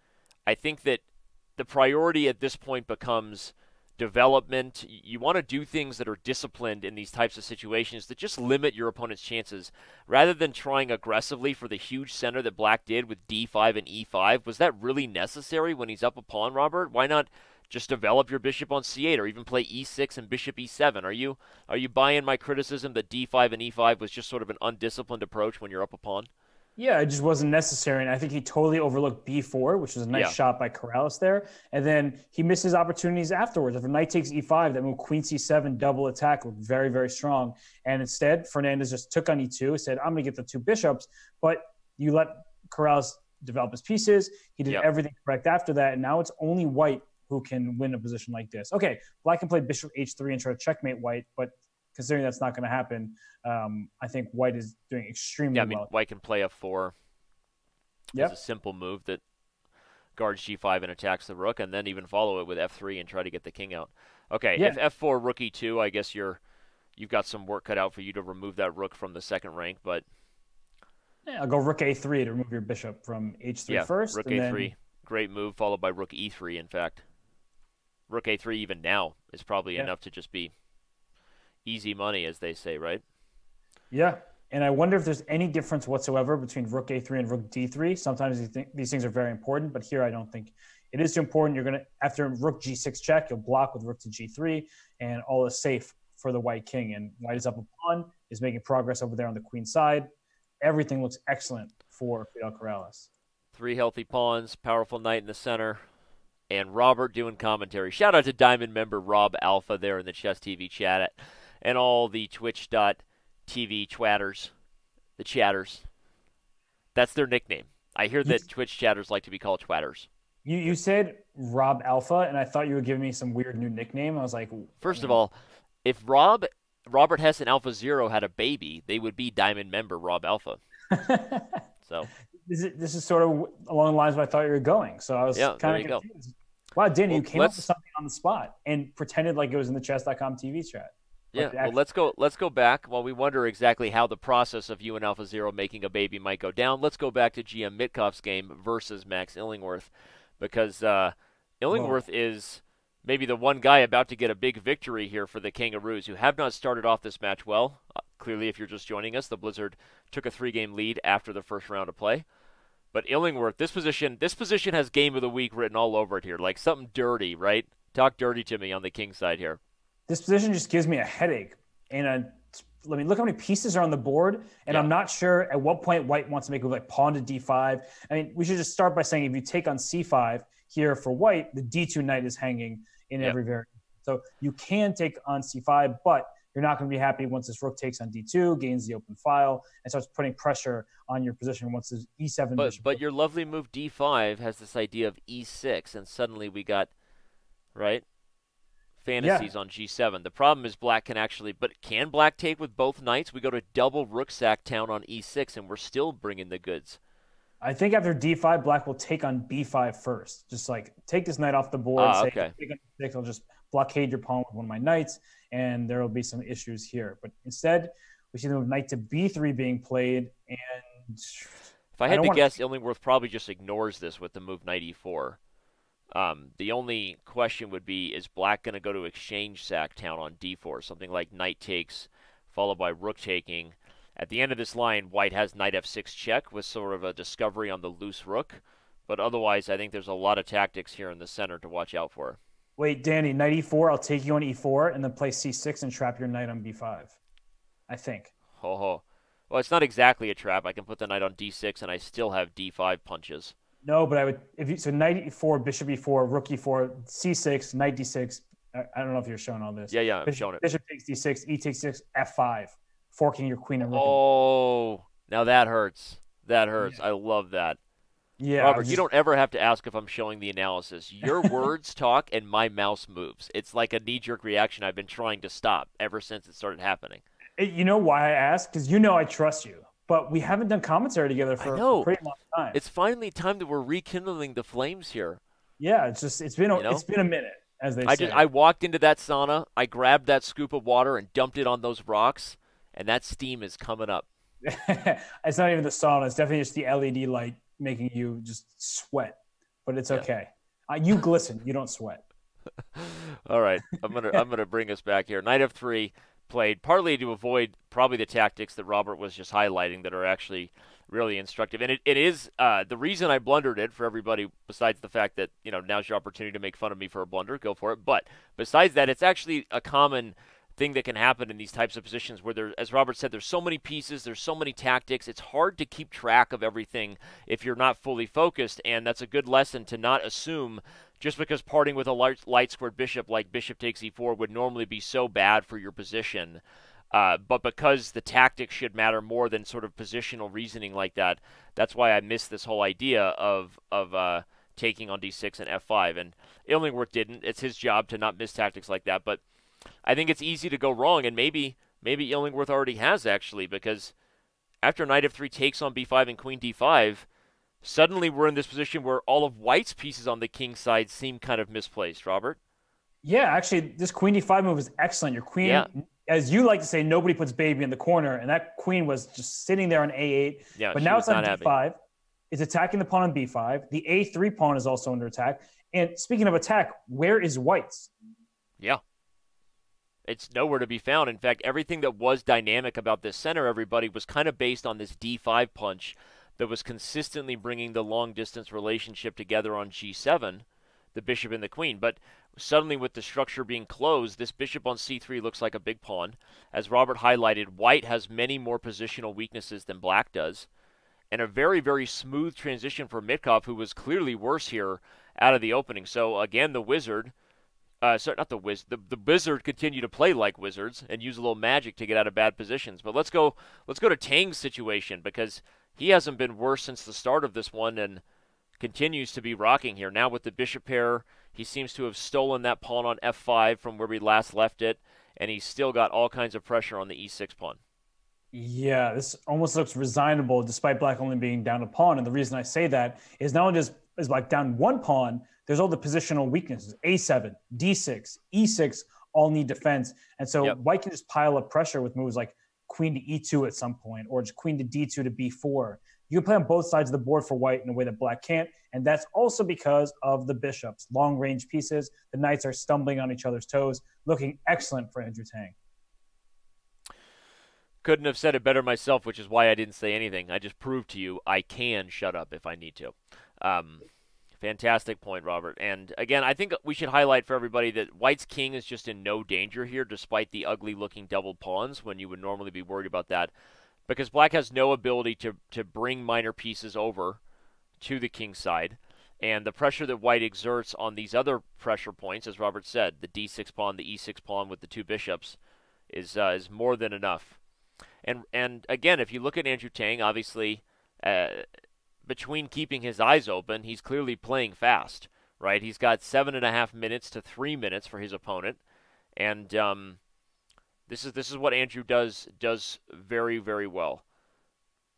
I think that the priority at this point becomes development. You want to do things that are disciplined in these types of situations that just limit your opponent's chances rather than trying aggressively for the huge center that Black did with d5 and e5. Was that really necessary when he's up a pawn, Robert? Why not just develop your bishop on c8 or even play e6 and bishop e7 are you are you buying my criticism that d5 and e5 was just sort of an undisciplined approach when you're up a pawn yeah, it just wasn't necessary. And I think he totally overlooked b4, which was a nice yeah. shot by Corrales there. And then he misses opportunities afterwards. If a knight takes e5, that move queen c7, double attack looked very, very strong. And instead, Fernandez just took on e2, said, I'm going to get the two bishops. But you let Corrales develop his pieces. He did yep. everything correct after that. And now it's only white who can win a position like this. Okay, black can play bishop h3 and try to checkmate white, but considering that's not going to happen, um, I think white is doing extremely yeah, I mean, well. White can play f4. Yeah, It's a simple move that guards g5 and attacks the rook, and then even follow it with f3 and try to get the king out. Okay, yeah. if f4 rook e2, I guess you're you've got some work cut out for you to remove that rook from the second rank, but yeah, I'll go rook a3 to remove your bishop from h3 yeah, first. Rook a3, then... great move, followed by rook e3. In fact rook a3 even now is probably yeah. enough to just be easy money, as they say, right? Yeah. And I wonder if there's any difference whatsoever between rook a3 and rook d3. Sometimes think these things are very important, but here I don't think it is too important. You're going to, after rook g6 check, you'll block with rook to g3, and all is safe for the white king. And white is up a pawn, is making progress over there on the queen side. Everything looks excellent for Fidel Corrales. Three healthy pawns, powerful knight in the center, and Robert doing commentary. Shout out to Diamond member Rob Alpha there in the Chess TV chat and all the Twitch.tv chatters, the chatters. That's their nickname. I hear that Twitch chatters like to be called twatters. You you said Rob Alpha, and I thought you were giving me some weird new nickname. I was like, first of all, if Rob Robert Hess and Alpha Zero had a baby, they would be Diamond member Rob Alpha. so this is, this is sort of along the lines of I thought you were going. So I was yeah, kind of confused. Wow, Danny, well, you came up with something on the spot and pretended like it was in the chess.com TV chat. Yeah, well, let's go. Let's go back. While we wonder exactly how the process of you and Alpha Zero making a baby might go down, let's go back to GM Mitkov's game versus Max Illingworth, because uh, Illingworth is maybe the one guy about to get a big victory here for the Kangaroos, who have not started off this match well. Uh, clearly, if you're just joining us, the Blizzard took a three-game lead after the first round of play. But Illingworth, this position, this position has game of the week written all over it here, like something dirty, right? Talk dirty to me on the king side here. This position just gives me a headache. And a, let me look how many pieces are on the board, and yeah. I'm not sure at what point White wants to make a like pawn to d5. I mean, we should just start by saying if you take on c5 here for White, the d2 knight is hanging in yeah. every variant. So you can take on c5, but you're not going to be happy once this rook takes on d2, gains the open file, and starts putting pressure on your position once this e7. But but your lovely move d5 has this idea of e6, and suddenly we got right fantasies yeah. on g7. The problem is black can actually, but can black take with both knights? We go to double rook sack town on e6, and we're still bringing the goods. I think after d5, black will take on b5 first. Just like take this knight off the board. Ah, say, okay. I'll just blockade your pawn with one of my knights, and there will be some issues here. But instead, we see the move knight to b3 being played, and if I had I to guess, to... Illingworth probably just ignores this with the move knight e4. Um, the only question would be: Is Black going to go to exchange sack town on d4, something like knight takes, followed by rook taking? At the end of this line, White has knight f6 check with sort of a discovery on the loose rook. But otherwise, I think there's a lot of tactics here in the center to watch out for. Wait, Danny, knight e4. I'll take you on e4 and then play c6 and trap your knight on b5. I think. Ho ho. Well, it's not exactly a trap. I can put the knight on d6 and I still have d5 punches. No, but I would if you so knight e4, bishop e4, rook e4, c6, knight d6. I, I don't know if you're showing all this. Yeah, yeah, I'm bishop, showing it. Bishop takes d6, e takes 6, f5, forking your queen and rook. Oh, now that hurts. That hurts. Yeah. I love that. Yeah, Robert, just... you don't ever have to ask if I'm showing the analysis. Your words talk and my mouse moves. It's like a knee jerk reaction I've been trying to stop ever since it started happening. You know why I ask? Because you know I trust you. But we haven't done commentary together for a pretty long time. It's finally time that we're rekindling the flames here. Yeah, it's just it's been a, you know? it's been a minute, as they I say. Just, I walked into that sauna, I grabbed that scoop of water and dumped it on those rocks, and that steam is coming up. it's not even the sauna; it's definitely just the LED light making you just sweat, but it's okay. Yeah. Uh, you glisten, you don't sweat. All right, I'm gonna I'm gonna bring us back here. Night of three played partly to avoid probably the tactics that Robert was just highlighting that are actually really instructive. And it, it is uh, the reason I blundered it for everybody. Besides the fact that you know now's your opportunity to make fun of me for a blunder, go for it. But besides that, it's actually a common thing that can happen in these types of positions where there as Robert said there's so many pieces there's so many tactics it's hard to keep track of everything if you're not fully focused and that's a good lesson to not assume just because parting with a light, light squared bishop like bishop takes e4 would normally be so bad for your position uh, but because the tactics should matter more than sort of positional reasoning like that that's why I missed this whole idea of of uh, taking on d6 and f5 and Illingworth didn't. It's his job to not miss tactics like that but I think it's easy to go wrong, and maybe maybe Illingworth already has actually because after knight f3 takes on b5 and queen d5, suddenly we're in this position where all of White's pieces on the king side seem kind of misplaced. Robert. Yeah, actually, this queen d5 move is excellent. Your queen, yeah. as you like to say, nobody puts baby in the corner, and that queen was just sitting there on a8. Yeah, but now it's on d5. Happy. It's attacking the pawn on b5. The a3 pawn is also under attack. And speaking of attack, where is White's? Yeah it's nowhere to be found. In fact, everything that was dynamic about this center, everybody, was kind of based on this D5 punch that was consistently bringing the long distance relationship together on G7, the bishop and the queen. But suddenly, with the structure being closed, this bishop on C3 looks like a big pawn. As Robert highlighted, white has many more positional weaknesses than black does. And a very, very smooth transition for Mitkov, who was clearly worse here out of the opening. So, again, the wizard uh, sorry, not the wizard. The, the Wizard continue to play like Wizards and use a little magic to get out of bad positions. But let's go. Let's go to Tang's situation because he hasn't been worse since the start of this one and continues to be rocking here. Now with the bishop pair, he seems to have stolen that pawn on f5 from where we last left it, and he's still got all kinds of pressure on the e6 pawn. Yeah, this almost looks resignable despite black only being down a pawn. And the reason I say that is not only does is like down one pawn, there's all the positional weaknesses. A7, D6, E6 all need defense. And so yep. white can just pile up pressure with moves like queen to E2 at some point, or just queen to D2 to B4. You can play on both sides of the board for white in a way that black can't. And that's also because of the bishops, long range pieces. The knights are stumbling on each other's toes, looking excellent for Andrew Tang. Couldn't have said it better myself, which is why I didn't say anything. I just proved to you I can shut up if I need to. Um, fantastic point, Robert. And again, I think we should highlight for everybody that White's king is just in no danger here, despite the ugly looking double pawns when you would normally be worried about that because black has no ability to, to bring minor pieces over to the king side. And the pressure that white exerts on these other pressure points, as Robert said, the d6 pawn, the e6 pawn with the two bishops, is uh, is more than enough. And and again, if you look at Andrew Tang, obviously, uh, between keeping his eyes open, he's clearly playing fast, right? He's got seven and a half minutes to three minutes for his opponent, and um, this is this is what Andrew does does very very well.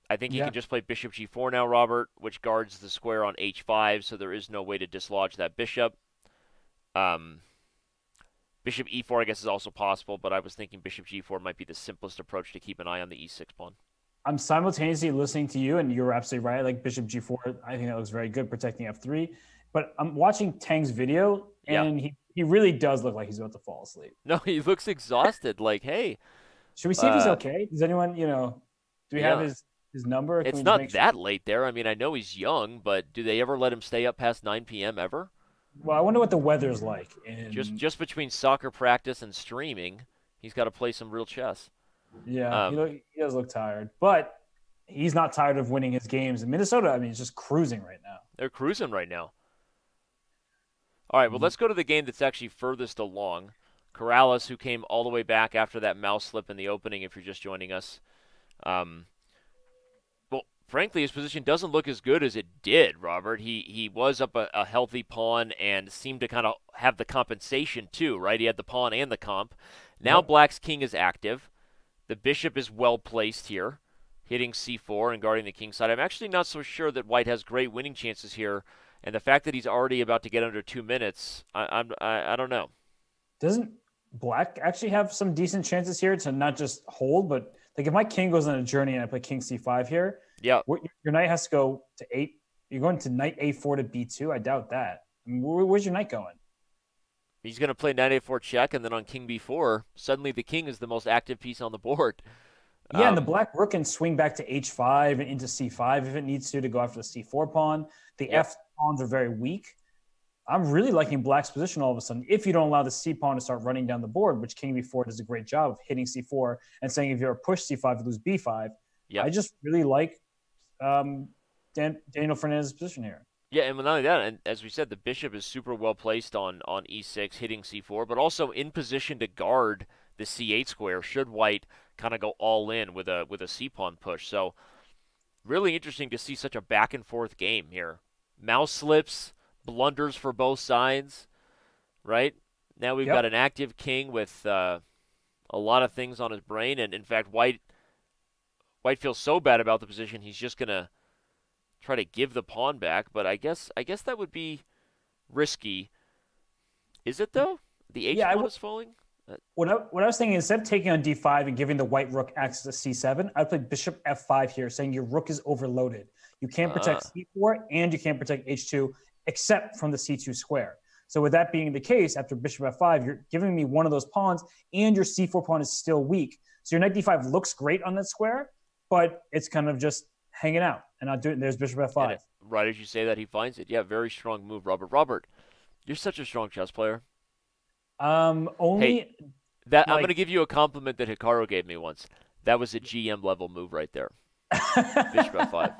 I think he yeah. can just play bishop g4 now, Robert, which guards the square on h5, so there is no way to dislodge that bishop. Um, bishop e4, I guess, is also possible, but I was thinking bishop g4 might be the simplest approach to keep an eye on the e6 pawn. I'm simultaneously listening to you, and you're absolutely right. Like bishop g4, I think that looks very good, protecting f3. But I'm watching Tang's video, and yeah. he he really does look like he's about to fall asleep. No, he looks exhausted. like, hey, should we see uh, if he's uh, okay? Does anyone, you know, do we yeah. have his his number? Can it's not that sure? late there. I mean, I know he's young, but do they ever let him stay up past 9 p.m. ever? Well, I wonder what the weather's like. In... Just just between soccer practice and streaming, he's got to play some real chess. Yeah, um, he, look, he does look tired, but he's not tired of winning his games. In Minnesota, I mean, he's just cruising right now. They're cruising right now. All right, well, mm-hmm. let's go to the game that's actually furthest along. Corrales, who came all the way back after that mouse slip in the opening, if you're just joining us. Um, well, frankly, his position doesn't look as good as it did, Robert. He he was up a, a healthy pawn and seemed to kind of have the compensation too, right? He had the pawn and the comp. Now. Black's king is active. The bishop is well placed here, hitting c4 and guarding the king side. I'm actually not so sure that White has great winning chances here and the fact that he's already about to get under two minutes, I, I'm I, I don't know. Doesn't Black actually have some decent chances here to not just hold, but like if my king goes on a journey and I play king c5 here, yeah, your knight has to go to eight. You're going to knight a4 to b2. I doubt that. I mean, where, where's your knight going? He's going to play knight a4 check, and then on king b4, suddenly the king is the most active piece on the board. Yeah, um, and the um, black rook can swing back to h5 and into c5 if it needs to to go after the c4 pawn. The f pawns are very weak. I'm really liking black's position all of a sudden. If you don't allow the c pawn to start running down the board, which king b4 does a great job of hitting c4 and saying if you're a push c5, you lose b5. Yeah, I just really like um, Dan, Daniel Fernandez's position here. Yeah, and not only that, and as we said, the bishop is super well placed on on e6, hitting c4, but also in position to guard the c8 square should white kind of go all in with a with a c pawn push. So really interesting to see such a back and forth game here mouse slips, blunders for both sides, right? Now we've yep. got an active king with uh, a lot of things on his brain, and in fact, White White feels so bad about the position he's just gonna try to give the pawn back. But I guess I guess that would be risky. Is it though? The h yeah, pawn is falling. What I, what I was thinking instead of taking on d5 and giving the white rook access to c7, I'd play bishop f5 here, saying your rook is overloaded. You can't protect uh. c4 and you can't protect h2 except from the c2 square. So with that being the case, after bishop f5, you're giving me one of those pawns, and your c4 pawn is still weak. So your knight d5 looks great on that square, but it's kind of just hanging out and not doing. There's bishop f5. right as you say that, he finds it. Yeah, very strong move, Robert. Robert, you're such a strong chess player. Um, only hey, that like, I'm going to give you a compliment that Hikaru gave me once. That was a GM level move right there. Bishop f5.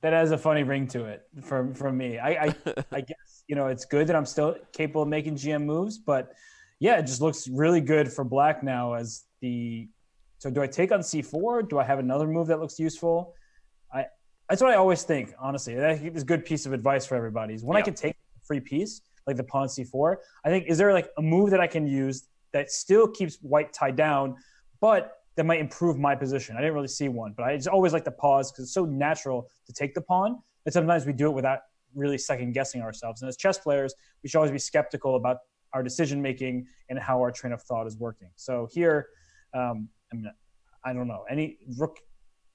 That has a funny ring to it from from me. I, I I guess you know it's good that I'm still capable of making GM moves, but yeah, it just looks really good for black now as the. So do I take on c4? Do I have another move that looks useful? I that's what I always think. Honestly, that is a good piece of advice for everybody. Is when yeah. I can take a free piece like the pawn c4. I think is there like a move that I can use that still keeps white tied down, but that might improve my position. I didn't really see one, but I just always like to pause because it's so natural to take the pawn. And sometimes we do it without really second guessing ourselves. And as chess players, we should always be skeptical about our decision making and how our train of thought is working. So here, um, I mean, I don't know any rook.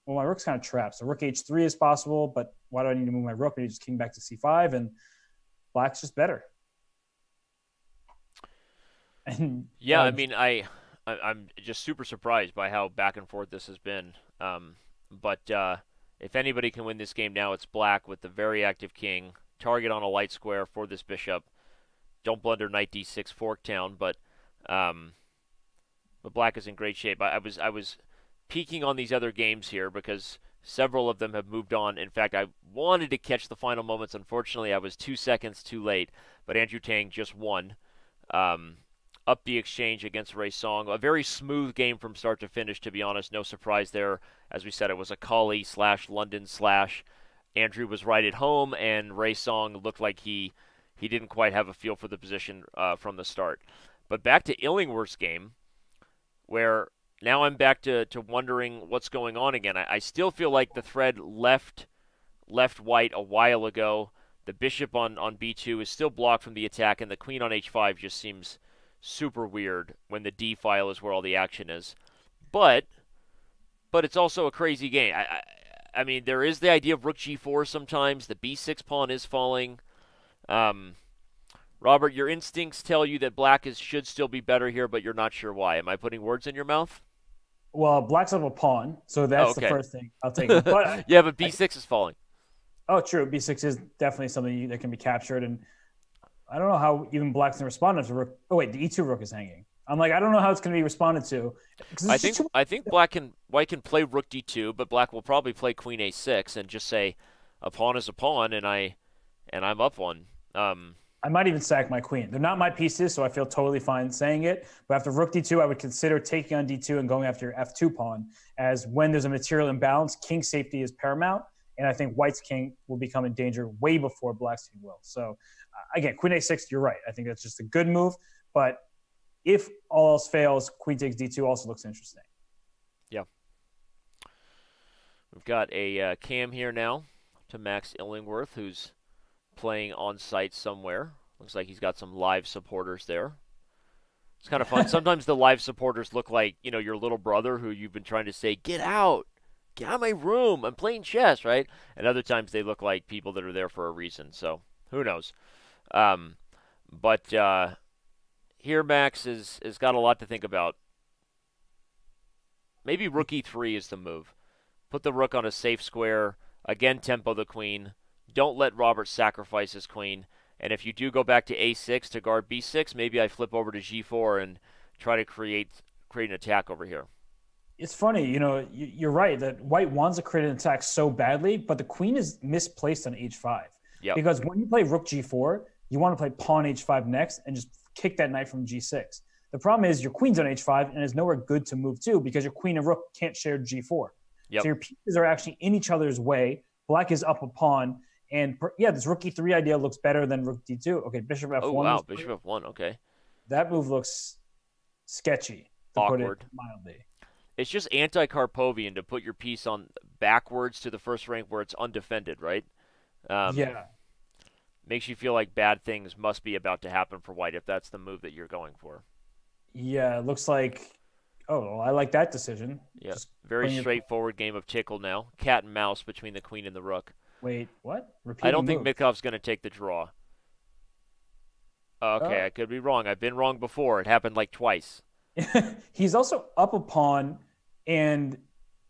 Well, my rook's kind of trapped. So rook h3 is possible, but why do I need to move my rook? Maybe just king back to c5, and black's just better. And yeah, uh, I mean, I, I am just super surprised by how back and forth this has been. Um, but uh, if anybody can win this game now, it's black with the very active king. Target on a light square for this bishop. Don't blunder knight d6 fork town, but um, but black is in great shape. I, I was I was peeking on these other games here because several of them have moved on. In fact, I wanted to catch the final moments. Unfortunately, I was two seconds too late. But Andrew Tang just won. Um, up the exchange against Ray Song. A very smooth game from start to finish, to be honest. No surprise there. As we said, it was a Colle slash London slash. Andrew was right at home, and Ray Song looked like he he didn't quite have a feel for the position uh, from the start. But back to Illingworth's game, where now I'm back to, to wondering what's going on again. I, I still feel like the thread left left white a while ago. The bishop on, on b2 is still blocked from the attack, and the queen on h5 just seems super weird when the d file is where all the action is. But but it's also a crazy game. I, I, I mean, there is the idea of rook g4 sometimes. The b6 pawn is falling. Um, Robert, your instincts tell you that black is should still be better here, but you're not sure why. Am I putting words in your mouth? Well, black's up a pawn, so that's oh, okay. the first thing I'll take. But yeah, but b6 I, is falling. Oh, true. b6 is definitely something that can be captured, and I don't know how even black's to respond to rook. Oh wait, the e2 rook is hanging. I'm like, I don't know how it's going to be responded to. I think too- I think black can white can play rook d2, but black will probably play queen a6 and just say a pawn is a pawn, and I and I'm up one. Um, I might even sack my queen. They're not my pieces, so I feel totally fine saying it. But after rook d2, I would consider taking on d2 and going after your f2 pawn, as when there's a material imbalance, king safety is paramount, and I think white's king will become in danger way before black's king will. So uh, again, queen a6, you're right. I think that's just a good move. But if all else fails, queen takes d2 also looks interesting. Yeah. We've got a uh, cam here now to Max Illingworth, who's playing on site somewhere. Looks like he's got some live supporters there. It's kind of fun. Sometimes the live supporters look like, you know, your little brother who you've been trying to say, get out, get out of my room, I'm playing chess, right? And other times they look like people that are there for a reason. So who knows? Um, but uh, here, Max has, has got a lot to think about. Maybe rook e3 is the move. Put the rook on a safe square. Again, tempo the queen. Don't let Robert sacrifice his queen. And if you do go back to a6 to guard b6, maybe I flip over to g4 and try to create create an attack over here. It's funny, you know, you're right that white wants to create an attack so badly, but the queen is misplaced on h5. Yep. Because when you play rook g4, you want to play pawn h5 next and just kick that knight from g6. The problem is your queen's on h5 and is nowhere good to move to because your queen and rook can't share g4. Yep. So your pieces are actually in each other's way. Black is up a pawn, and per, yeah, this rook e3 idea looks better than rook d2. Okay, bishop f1. Oh wow, bishop f1. Okay. That move looks sketchy. Awkward. mildly. It's just anti-Karpovian to put your piece on backwards to the first rank where it's undefended, right? Um, yeah. Makes you feel like bad things must be about to happen for white if that's the move that you're going for. Yeah, it looks like. Oh, well, I like that decision. Yeah, very straightforward game of tickle now. Cat and mouse between the queen and the rook. Wait, what? Repeat I don't think Mitkov's going to take the draw. Okay, oh. I could be wrong. I've been wrong before. It happened like twice. He's also up a pawn, and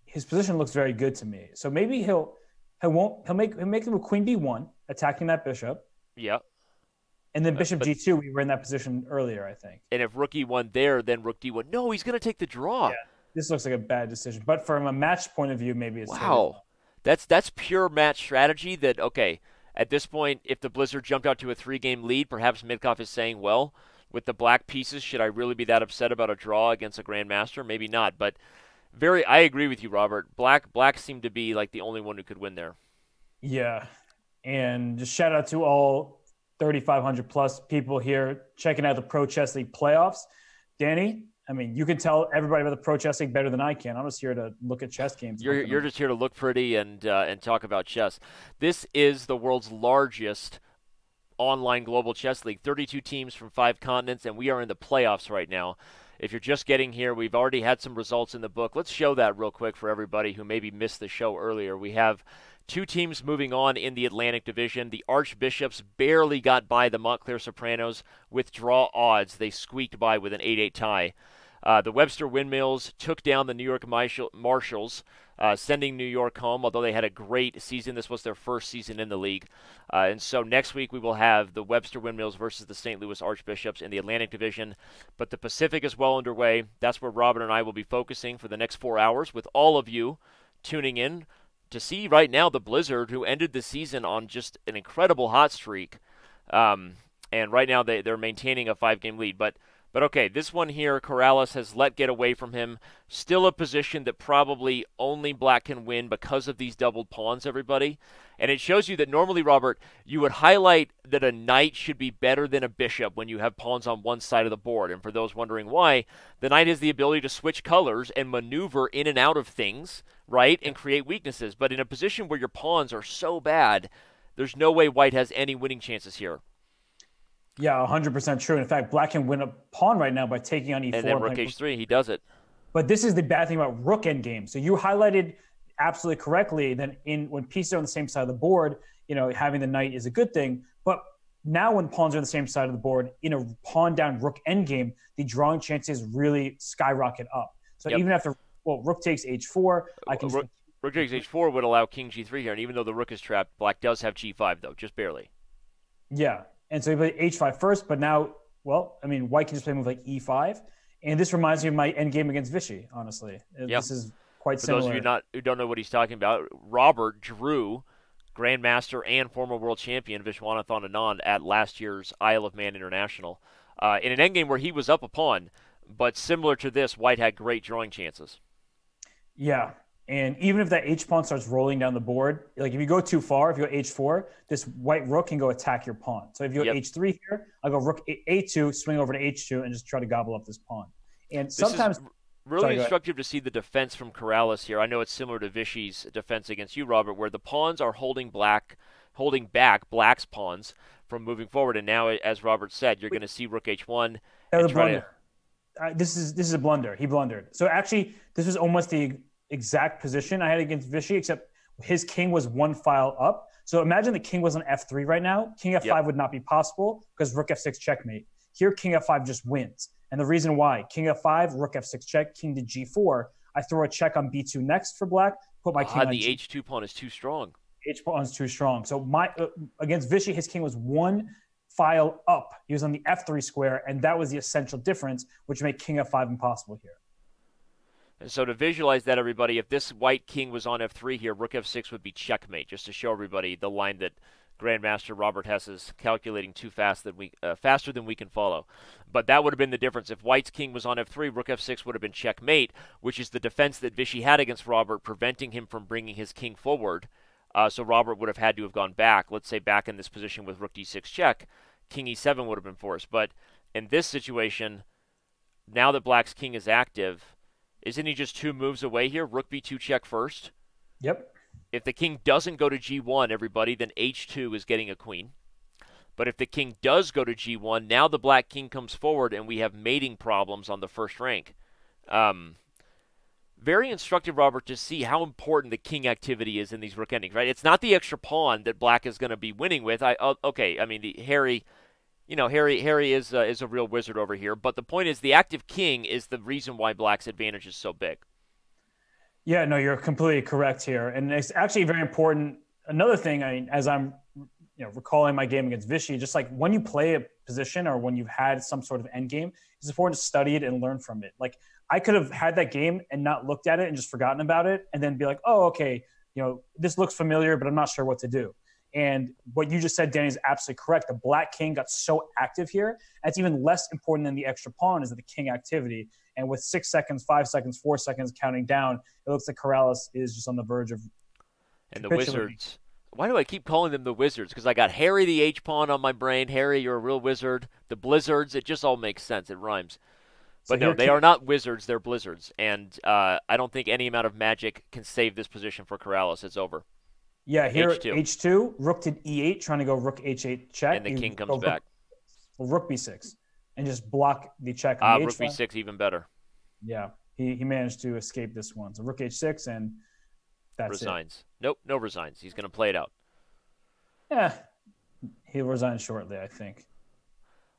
his position looks very good to me. So maybe he'll he won't he'll make he'll make him a queen b1, attacking that bishop. Yeah. And then uh, bishop but, g2, we were in that position earlier, I think. And if rook e1 there, then rook d1. No, he's going to take the draw. Yeah, this looks like a bad decision. But from a match point of view, maybe it's wow. That's that's pure match strategy. That okay. At this point, if the Blizzard jumped out to a three-game lead, perhaps Mitkov is saying, "Well, with the black pieces, should I really be that upset about a draw against a grandmaster? Maybe not." But very, I agree with you, Robert. Black black seemed to be like the only one who could win there. Yeah, and just shout out to all 3,500 plus people here checking out the Pro Chess League playoffs. Danny, I mean, you can tell everybody about the pro chess league better than I can. I'm just here to look at chess games. You're you're just here to look pretty and uh, and talk about chess. This is the world's largest online global chess league. 32 teams from five continents, and we are in the playoffs right now. If you're just getting here, we've already had some results in the book. Let's show that real quick for everybody who maybe missed the show earlier. We have two teams moving on in the Atlantic Division. The Archbishops barely got by the Montclair Sopranos with draw odds. They squeaked by with an 8 8 tie. Uh, the Webster Windmills took down the New York Marshals, uh, sending New York home, although they had a great season. This was their first season in the league. Uh, and so next week we will have the Webster Windmills versus the St. Louis Archbishops in the Atlantic Division. But the Pacific is well underway. That's where Robin and I will be focusing for the next four hours with all of you tuning in to see right now the Blizzard, who ended the season on just an incredible hot streak. Um, and right now they, they're maintaining a five game lead. But but okay, this one here, Corrales has let get away from him. Still a position that probably only black can win because of these doubled pawns, everybody. And it shows you that normally, Robert, you would highlight that a knight should be better than a bishop when you have pawns on one side of the board. And for those wondering why, the knight has the ability to switch colors and maneuver in and out of things, right, and create weaknesses. But in a position where your pawns are so bad, there's no way white has any winning chances here. Yeah, 100% true. In fact, black can win a pawn right now by taking on e4. And then rook h3, he does it. But this is the bad thing about rook endgame. So you highlighted absolutely correctly that in when pieces are on the same side of the board, you know, having the knight is a good thing. But now when pawns are on the same side of the board, in a pawn down rook endgame, the drawing chances really skyrocket up. So yep. even after well, rook takes h4, I uh, can rook, rook takes h4 would allow king g3 here, and even though the rook is trapped, black does have g5 though, just barely. Yeah, and so he played h5 first, but now, well, I mean, white can just play a move like e5. And this reminds me of my endgame against Vishy, honestly. Yep. This is quite For similar. those of you not who don't know what he's talking about, Robert drew Grandmaster and former world champion Viswanathan Anand at last year's Isle of Man International uh, in an endgame where he was up a pawn, but similar to this, White had great drawing chances. Yeah, and even if that H pawn starts rolling down the board, like if you go too far, if you go H4, this white rook can go attack your pawn. So if you go yep. H3 here, I'll go rook A2, swing over to H2, and just try to gobble up this pawn. And this sometimes. Really Sorry, instructive to see the defense from Corrales here. I know it's similar to Vishy's defense against you, Robert, where the pawns are holding black, holding back black's pawns from moving forward. And now, as Robert said, you're going to see Rook H1. And try to... uh, this is this is a blunder. He blundered. So actually, this was almost the exact position I had against Vishy, except his king was one file up. So imagine the king was on f3 right now. King f5 yep. would not be possible because rook f6 checkmate. Here, king f5 just wins. And the reason why king f5, rook f6 check, king to g4. I throw a check on b2 next for black, put my king on the G- h2 pawn is too strong. H pawn is too strong. So my uh, against Vishy, his king was one file up. He was on the f3 square, and that was the essential difference, which made king f5 impossible here. And so to visualize that, everybody, if this white king was on f3 here, rook f6 would be checkmate, just to show everybody the line that Grandmaster Robert Hess is calculating too fast that we uh, faster than we can follow. But that would have been the difference. If White's king was on f3, Rook f6 would have been checkmate, which is the defense that Vishy had against Robert, preventing him from bringing his king forward. Uh, so Robert would have had to have gone back. Let's say back in this position with Rook d6 check, King e7 would have been forced. But in this situation, now that Black's king is active, isn't he just two moves away here? Rook b2 check first. Yep. If the king doesn't go to g1, everybody, then h2 is getting a queen. But if the king does go to g1, now the black king comes forward and we have mating problems on the first rank. Um, very instructive, Robert, to see how important the king activity is in these rook endings, right? It's not the extra pawn that black is going to be winning with. I uh, okay, I mean the Harry you know, Harry Harry is uh, is a real wizard over here. But the point is, the active king is the reason why Black's advantage is so big. Yeah, no, you're completely correct here, and it's actually very important. Another thing, I as I'm, you know, recalling my game against Vishy, just like when you play a position or when you've had some sort of end game, it's important to study it and learn from it. Like I could have had that game and not looked at it and just forgotten about it, and then be like, oh, okay, you know, this looks familiar, but I'm not sure what to do. And what you just said, Danny, is absolutely correct. The black king got so active here. That's even less important than the extra pawn is the king activity. And with six seconds, five seconds, four seconds counting down, it looks like Corrales is just on the verge of. And the Wizards. Why do I keep calling them the Wizards? Because I got Harry the H pawn on my brain. Harry, you're a real wizard. The Blizzards. It just all makes sense. It rhymes. but no, they are not wizards; they're blizzards, and uh, I don't think any amount of magic can save this position for Corrales. It's over. Yeah, here H2. H2, rook to E8, trying to go rook H8 check. And the king comes back. Rook, rook B6, and just block the check. Ah, uh, rook B6 even better. Yeah, he, he managed to escape this one. So rook H6, and that's resigns. It. Nope, no resigns. He's going to play it out. Yeah, he'll resign shortly, I think.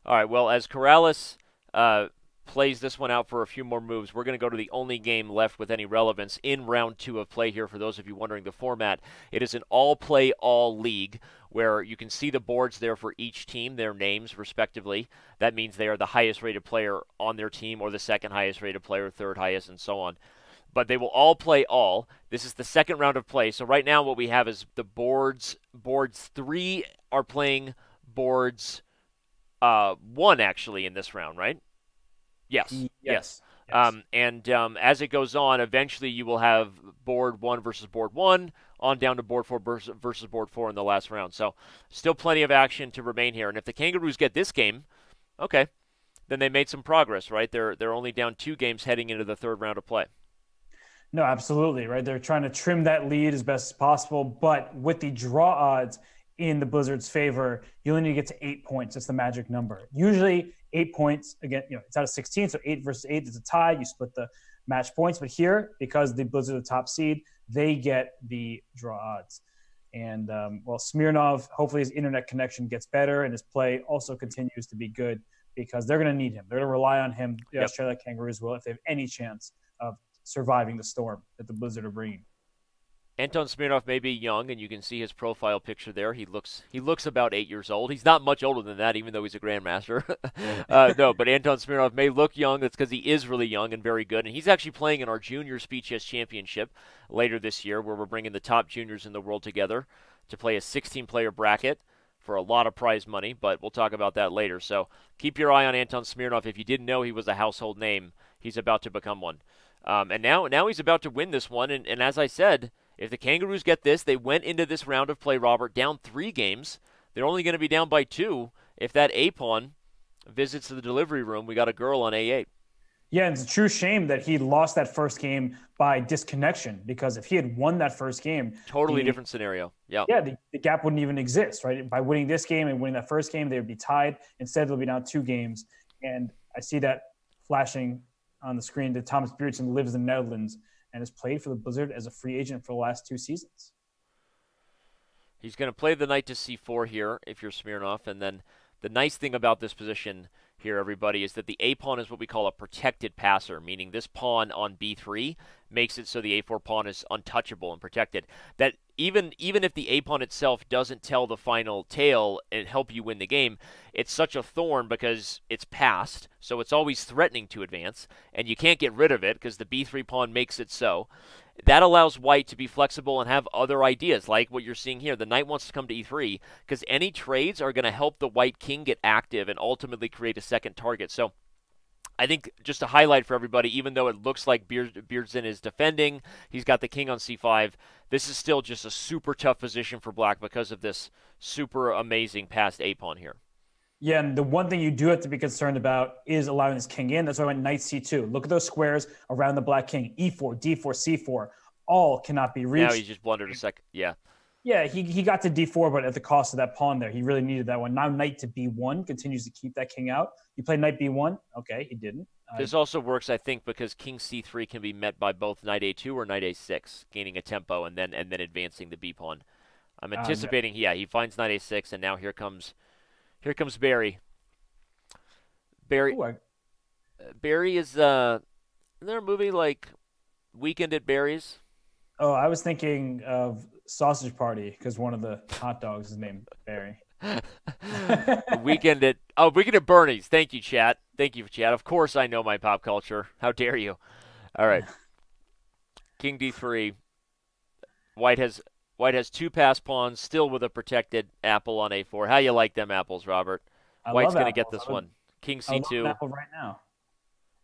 All right. Well, as Corrales uh, plays this one out for a few more moves, we're going to go to the only game left with any relevance in round two of play here. For those of you wondering the format, it is an all play all league where you can see the boards there for each team, their names respectively. That means they are the highest rated player on their team or the second highest rated player, third highest, and so on. But they will all play all. This is the second round of play. So right now, what we have is the boards. Boards three are playing boards uh, one actually in this round, right? Yes. Yes. yes. Um, and um, as it goes on, eventually you will have board one versus board one, on down to board four versus, versus board four in the last round. So still plenty of action to remain here. And if the Kangaroos get this game, okay, then they made some progress, right? They're they're only down two games heading into the third round of play. No, absolutely, right? They're trying to trim that lead as best as possible, but with the draw odds in the Blizzard's favor, you only need to get to eight points. That's the magic number. Usually, eight points again. You know, it's out of 16, so eight versus eight is a tie. You split the match points, but here, because the Blizzard are the top seed, they get the draw odds. And um, well, Smirnov, hopefully his internet connection gets better and his play also continues to be good because they're going to need him. They're going to rely on him. The yep. Australia Kangaroos will if they have any chance of surviving the storm that the Blizzard are bringing. Anton Smirnov may be young, and you can see his profile picture there. He looks he looks about eight years old. He's not much older than that, even though he's a grandmaster. uh, no, but Anton Smirnov may look young. That's because he is really young and very good. And he's actually playing in our Junior Speed Chess Championship later this year, where we're bringing the top juniors in the world together to play a 16-player bracket for a lot of prize money. But we'll talk about that later. So keep your eye on Anton Smirnov. If you didn't know he was a household name, he's about to become one. Um, and now now he's about to win this one. And, and as I said if the Kangaroos get this, they went into this round of play, Robert, down three games. They're only going to be down by two if that A pawn visits the delivery room. We got a girl on A8. Yeah, it's a true shame that he lost that first game by disconnection because if he had won that first game, totally the, different scenario. Yeah, yeah, the, the, gap wouldn't even exist, right? By winning this game and winning that first game, they would be tied. Instead, they'll be down two games, and I see that flashing on the screen that Thomas Beerdsen lives in the Netherlands and has played for the Blizzard as a free agent for the last two seasons. He's going to play the knight to c4 here if you're Smirnov, and then the nice thing about this position here, everybody, is that the a pawn is what we call a protected passer, meaning this pawn on b3 makes it so the a4 pawn is untouchable and protected. That even even if the a pawn itself doesn't tell the final tale and help you win the game, it's such a thorn because it's passed, so it's always threatening to advance, and you can't get rid of it because the b3 pawn makes it so. That allows white to be flexible and have other ideas, like what you're seeing here. The knight wants to come to e3 because any trades are going to help the white king get active and ultimately create a second target. So I think just to highlight for everybody, even though it looks like Beerdsen is defending, he's got the king on c5. This is still just a super tough position for black because of this super amazing passed a pawn here. Yeah, and the one thing you do have to be concerned about is allowing this king in. That's why I went knight c2. Look at those squares around the black king. e4, d4, c4, all cannot be reached. Now he just blundered a second. Yeah. Yeah, he, he got to d4, but at the cost of that pawn there. He really needed that one. Now knight to b1 continues to keep that king out. You play knight b1. Okay, he didn't. This also works, I think, because king c3 can be met by both knight a2 or knight a6, gaining a tempo and then and then advancing the b pawn. I'm uh, anticipating, um, yeah, he finds knight a6, and now here comes here comes Barry. Barry. Ooh, I... Barry is uh, is there a movie like Weekend at Barry's? Oh, I was thinking of Sausage Party because one of the hot dogs is named Barry. weekend at oh weekend at Bernie's. Thank you, chat. Thank you, for chat. Of course, I know my pop culture. How dare you? All right, King D3. White has White has two pass pawns, still with a protected apple on A4. How you like them apples, Robert? I White's going to get this one. King C2. apple right now.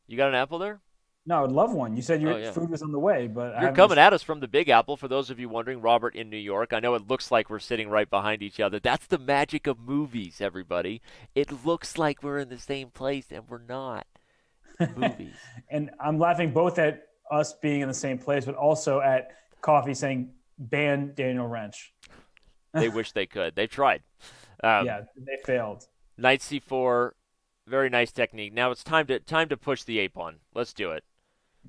You got an apple there? No, I would love one. You said your oh, yeah. food was on the way, but you're coming at us from the Big Apple. For those of you wondering, Robert in New York. I know it looks like we're sitting right behind each other. That's the magic of movies, everybody. It looks like we're in the same place, and we're not. Movies. and I'm laughing both at us being in the same place, but also at Coffee saying ban Daniel Rensch. they wish they could. They've tried. Um, yeah, they failed. Knight c4, very nice technique. Now it's time to time to push the ape on. Let's do it.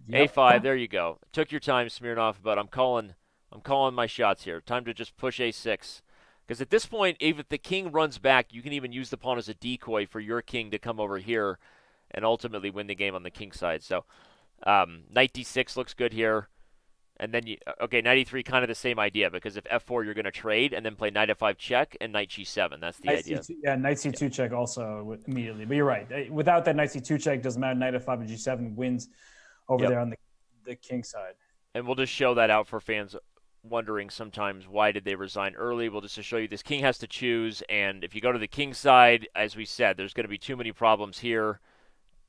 Yep. a5. There you go. Took your time, Smirnov, but I'm calling. I'm calling my shots here. Time to just push a6. Because at this point, even if the king runs back, you can even use the pawn as a decoy for your king to come over here and ultimately win the game on the king side. So, um, knight d6 looks good here. And then, you, uh, okay, knight e3, kind of the same idea because if f4, you're going to trade and then play knight f5 check and knight g7. That's the knight idea. C2, yeah, knight c2 yeah. check also immediately. But you're right. Without that knight c2 check, doesn't matter. Knight f5 and g7 wins over yep. there on the, the king side. And we'll just show that out for fans wondering sometimes why did they resign early. Well, just show you, this king has to choose, and if you go to the king side, as we said, there's going to be too many problems here,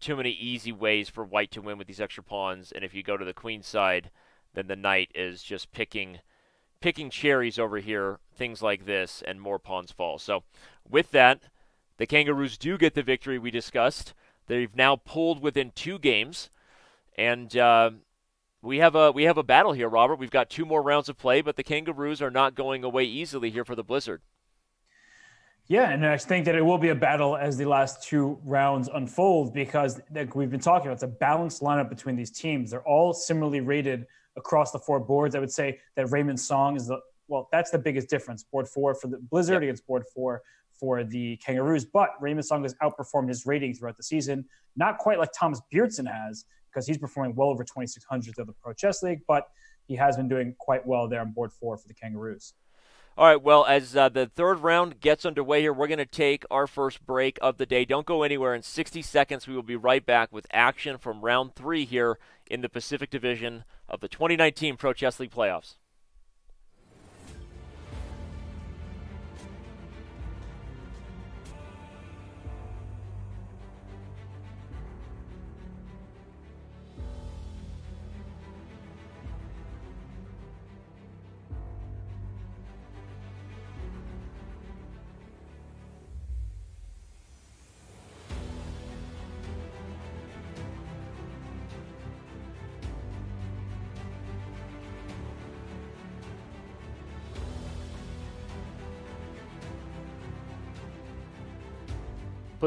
too many easy ways for white to win with these extra pawns. And if you go to the queen side, then the knight is just picking picking cherries over here, things like this, and more pawns fall. So, with that, the Kangaroos do get the victory we discussed. They've now pulled within two games, and. Uh, we have a we have a battle here, Robert. We've got two more rounds of play, but the Kangaroos are not going away easily here for the Blizzard. Yeah, and I think that it will be a battle as the last two rounds unfold because, like we've been talking about, it's a balanced lineup between these teams. They're all similarly rated across the four boards. I would say that Raymond Song is the well, that's the biggest difference. Board four for the Blizzard yep. against board four for the Kangaroos, but Raymond Song has outperformed his rating throughout the season, not quite like Thomas Beerdsen has, because he's performing well over 2600 of the Pro Chess League, but he has been doing quite well there on board four for the Kangaroos. All right, well, as uh, the third round gets underway here, we're going to take our first break of the day. Don't go anywhere. In 60 seconds, we will be right back with action from round three here in the Pacific Division of the 2019 Pro Chess League playoffs.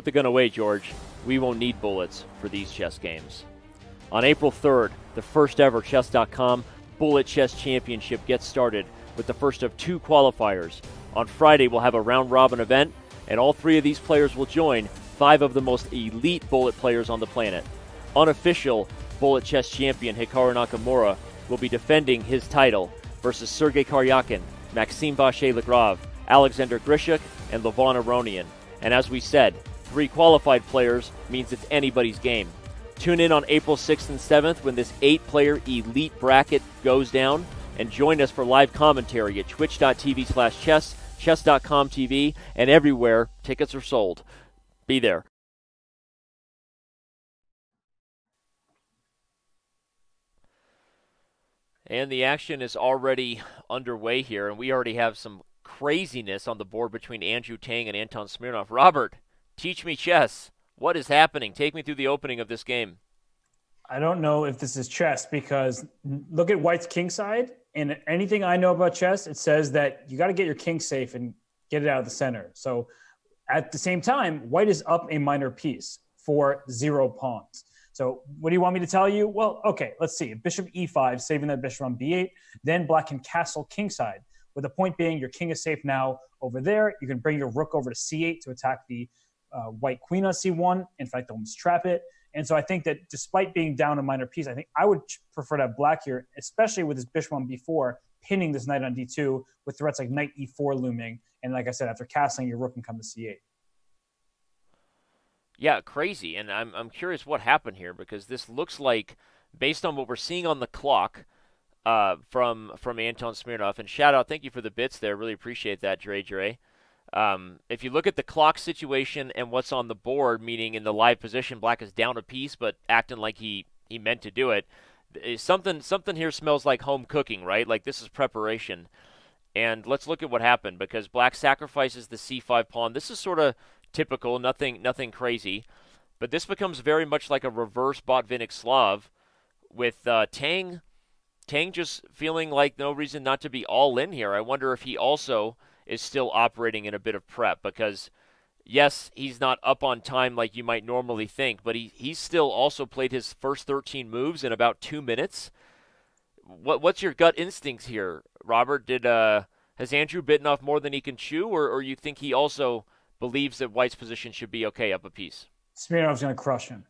The gun away, George. We won't need bullets for these chess games. On April 3rd, the first ever Chess.com Bullet Chess Championship gets started with the first of two qualifiers. On Friday, we'll have a round robin event, and all three of these players will join five of the most elite bullet players on the planet. Unofficial Bullet Chess champion Hikaru Nakamura will be defending his title versus Sergei Karyakin, Maxime Vachier-Lagrave, Alexander Grischuk, and Levon Aronian. And as we said, three qualified players means it's anybody's game. Tune in on April 6th and 7th when this eight player elite bracket goes down and join us for live commentary at twitch.tv slash chess, chess.com TV, and everywhere tickets are sold. Be there. And the action is already underway here, and we already have some craziness on the board between Andrew Tang and Anton Smirnov. Robert, Teach me chess. What is happening? Take me through the opening of this game. I don't know if this is chess because look at White's king side, and anything I know about chess, it says that you got to get your king safe and get it out of the center. So at the same time, White is up a minor piece for zero pawns. So what do you want me to tell you? Well, okay, let's see. Bishop e5, saving that bishop on b8. Then black can castle kingside. With the point being, your king is safe now over there. You can bring your rook over to c8 to attack the uh, white queen on c1. In fact, almost trap it. And so I think that despite being down a minor piece, I think I would prefer to have black here, especially with this bishop on b4, pinning this knight on d2 with threats like knight e4 looming. And like I said, after castling, your rook can come to c8. Yeah, crazy. And I'm, I'm curious what happened here because this looks like, based on what we're seeing on the clock uh, from from Anton Smirnov, and shout out, thank you for the bits there. Really appreciate that, Dre Dre. Um, if you look at the clock situation and what's on the board, meaning in the live position, Black is down a piece, but acting like he, he meant to do it. Something something here smells like home cooking, right? Like this is preparation. And let's look at what happened because Black sacrifices the c5 pawn. This is sort of typical, nothing nothing crazy. But this becomes very much like a reverse Botvinnik Slav with uh, Tang. Tang just feeling like no reason not to be all in here. I wonder if he also is still operating in a bit of prep because yes, he's not up on time like you might normally think, but he he's still also played his first 13 moves in about two minutes. What what's your gut instincts here, Robert? Did uh has Andrew bitten off more than he can chew, or or you think he also believes that White's position should be okay up a piece? Smirnov's going to crush him.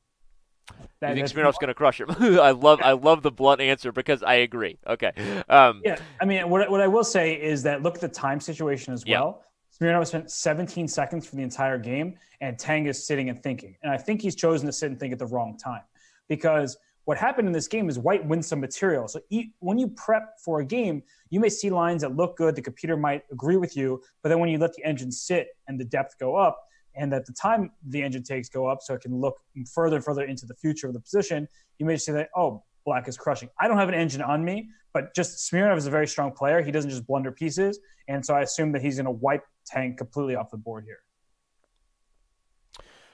That, you think Smirnov's going to crush him? I love I love the blunt answer because I agree. Okay. Um, yeah, I mean, what what I will say is that look at the time situation as well. Smirnov spent 17 seconds for the entire game, and Tang is sitting and thinking. And I think he's chosen to sit and think at the wrong time because what happened in this game is White wins some material. So when you prep for a game, you may see lines that look good. The computer might agree with you, but then when you let the engine sit and the depth go up, and that the time the engine takes go up, so it can look further and further into the future of the position, you may say that oh, Black is crushing. I don't have an engine on me, but just Smirnov is a very strong player. He doesn't just blunder pieces, and so I assume that he's going to wipe Tang completely off the board here.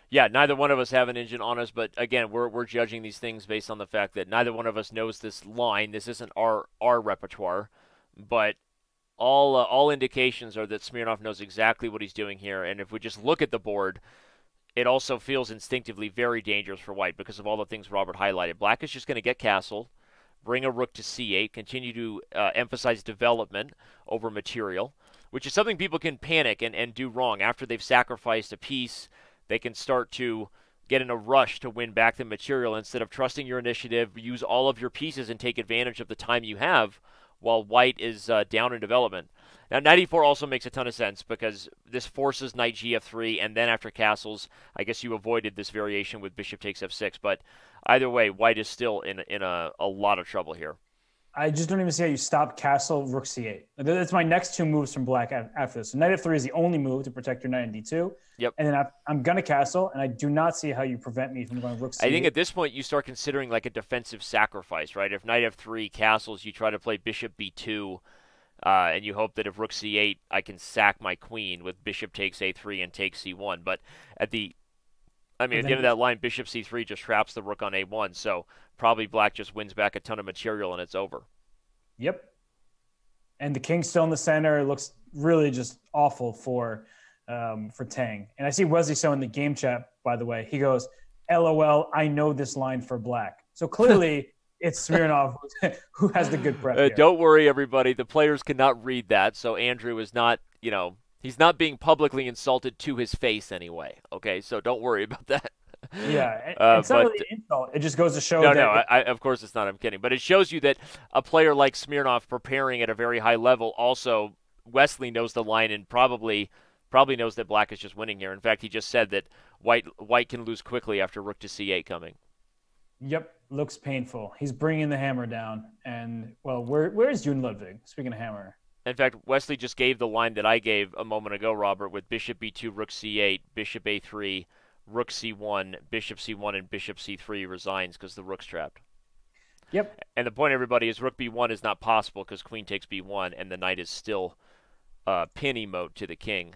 Yeah, neither one of us have an engine on us, but again, we're we're judging these things based on the fact that neither one of us knows this line. This isn't our our repertoire, but all uh, all indications are that Smirnov knows exactly what he's doing here. And if we just look at the board, it also feels instinctively very dangerous for White because of all the things Robert highlighted. Black is just going to get castle, bring a rook to c8, continue to uh, emphasize development over material, which is something people can panic and, and do wrong after they've sacrificed a piece they can start to get in a rush to win back the material instead of trusting your initiative, use all of your pieces and take advantage of the time you have while white is uh, down in development. Now, knight e4 also makes a ton of sense because this forces knight gf3, and then after castles, I guess you avoided this variation with bishop takes f6. But either way, white is still in in a, a lot of trouble here. I just don't even see how you stop castle rook c8. That's my next two moves from black after this. So knight f3 is the only move to protect your knight in d2. Yep. And then I, am gonna castle, and I do not see how you prevent me from going rook c8. I think at this point you start considering like a defensive sacrifice, right? If knight f3 castles, you try to play bishop b2, uh, and you hope that if rook c8, I can sack my queen with bishop takes a3 and takes c1. But at the I mean, at the end of that line, bishop c3 just traps the rook on a1. So probably black just wins back a ton of material and it's over. Yep. And the king's still in the center. It looks really just awful for um, for Tang. And I see Wesley So in the game chat, by the way. He goes, LOL, I know this line for black. So clearly it's Smirnov who has the good prep. Uh, don't worry, everybody. The players cannot read that. So Andrew is not, you know, He's not being publicly insulted to his face anyway. Okay, so don't worry about that. Yeah, uh, it's not but, really insult. It just goes to show. No, no, I, of course it's not. I'm kidding, but it shows you that a player like Smirnov preparing at a very high level also Wesley knows the line and probably probably knows that Black is just winning here. In fact, he just said that White White can lose quickly after Rook to C8 coming. Yep, looks painful. He's bringing the hammer down, and well, where where's June Ludwig? Speaking of hammer, in fact, Wesley just gave the line that I gave a moment ago, Robert, with bishop b2, rook c8, bishop a3, rook c1, bishop c1, and bishop c3 resigns because the rook's trapped. Yep. And the point, everybody, is rook b1 is not possible because queen takes b1, and the knight is still uh, pin emote to the king.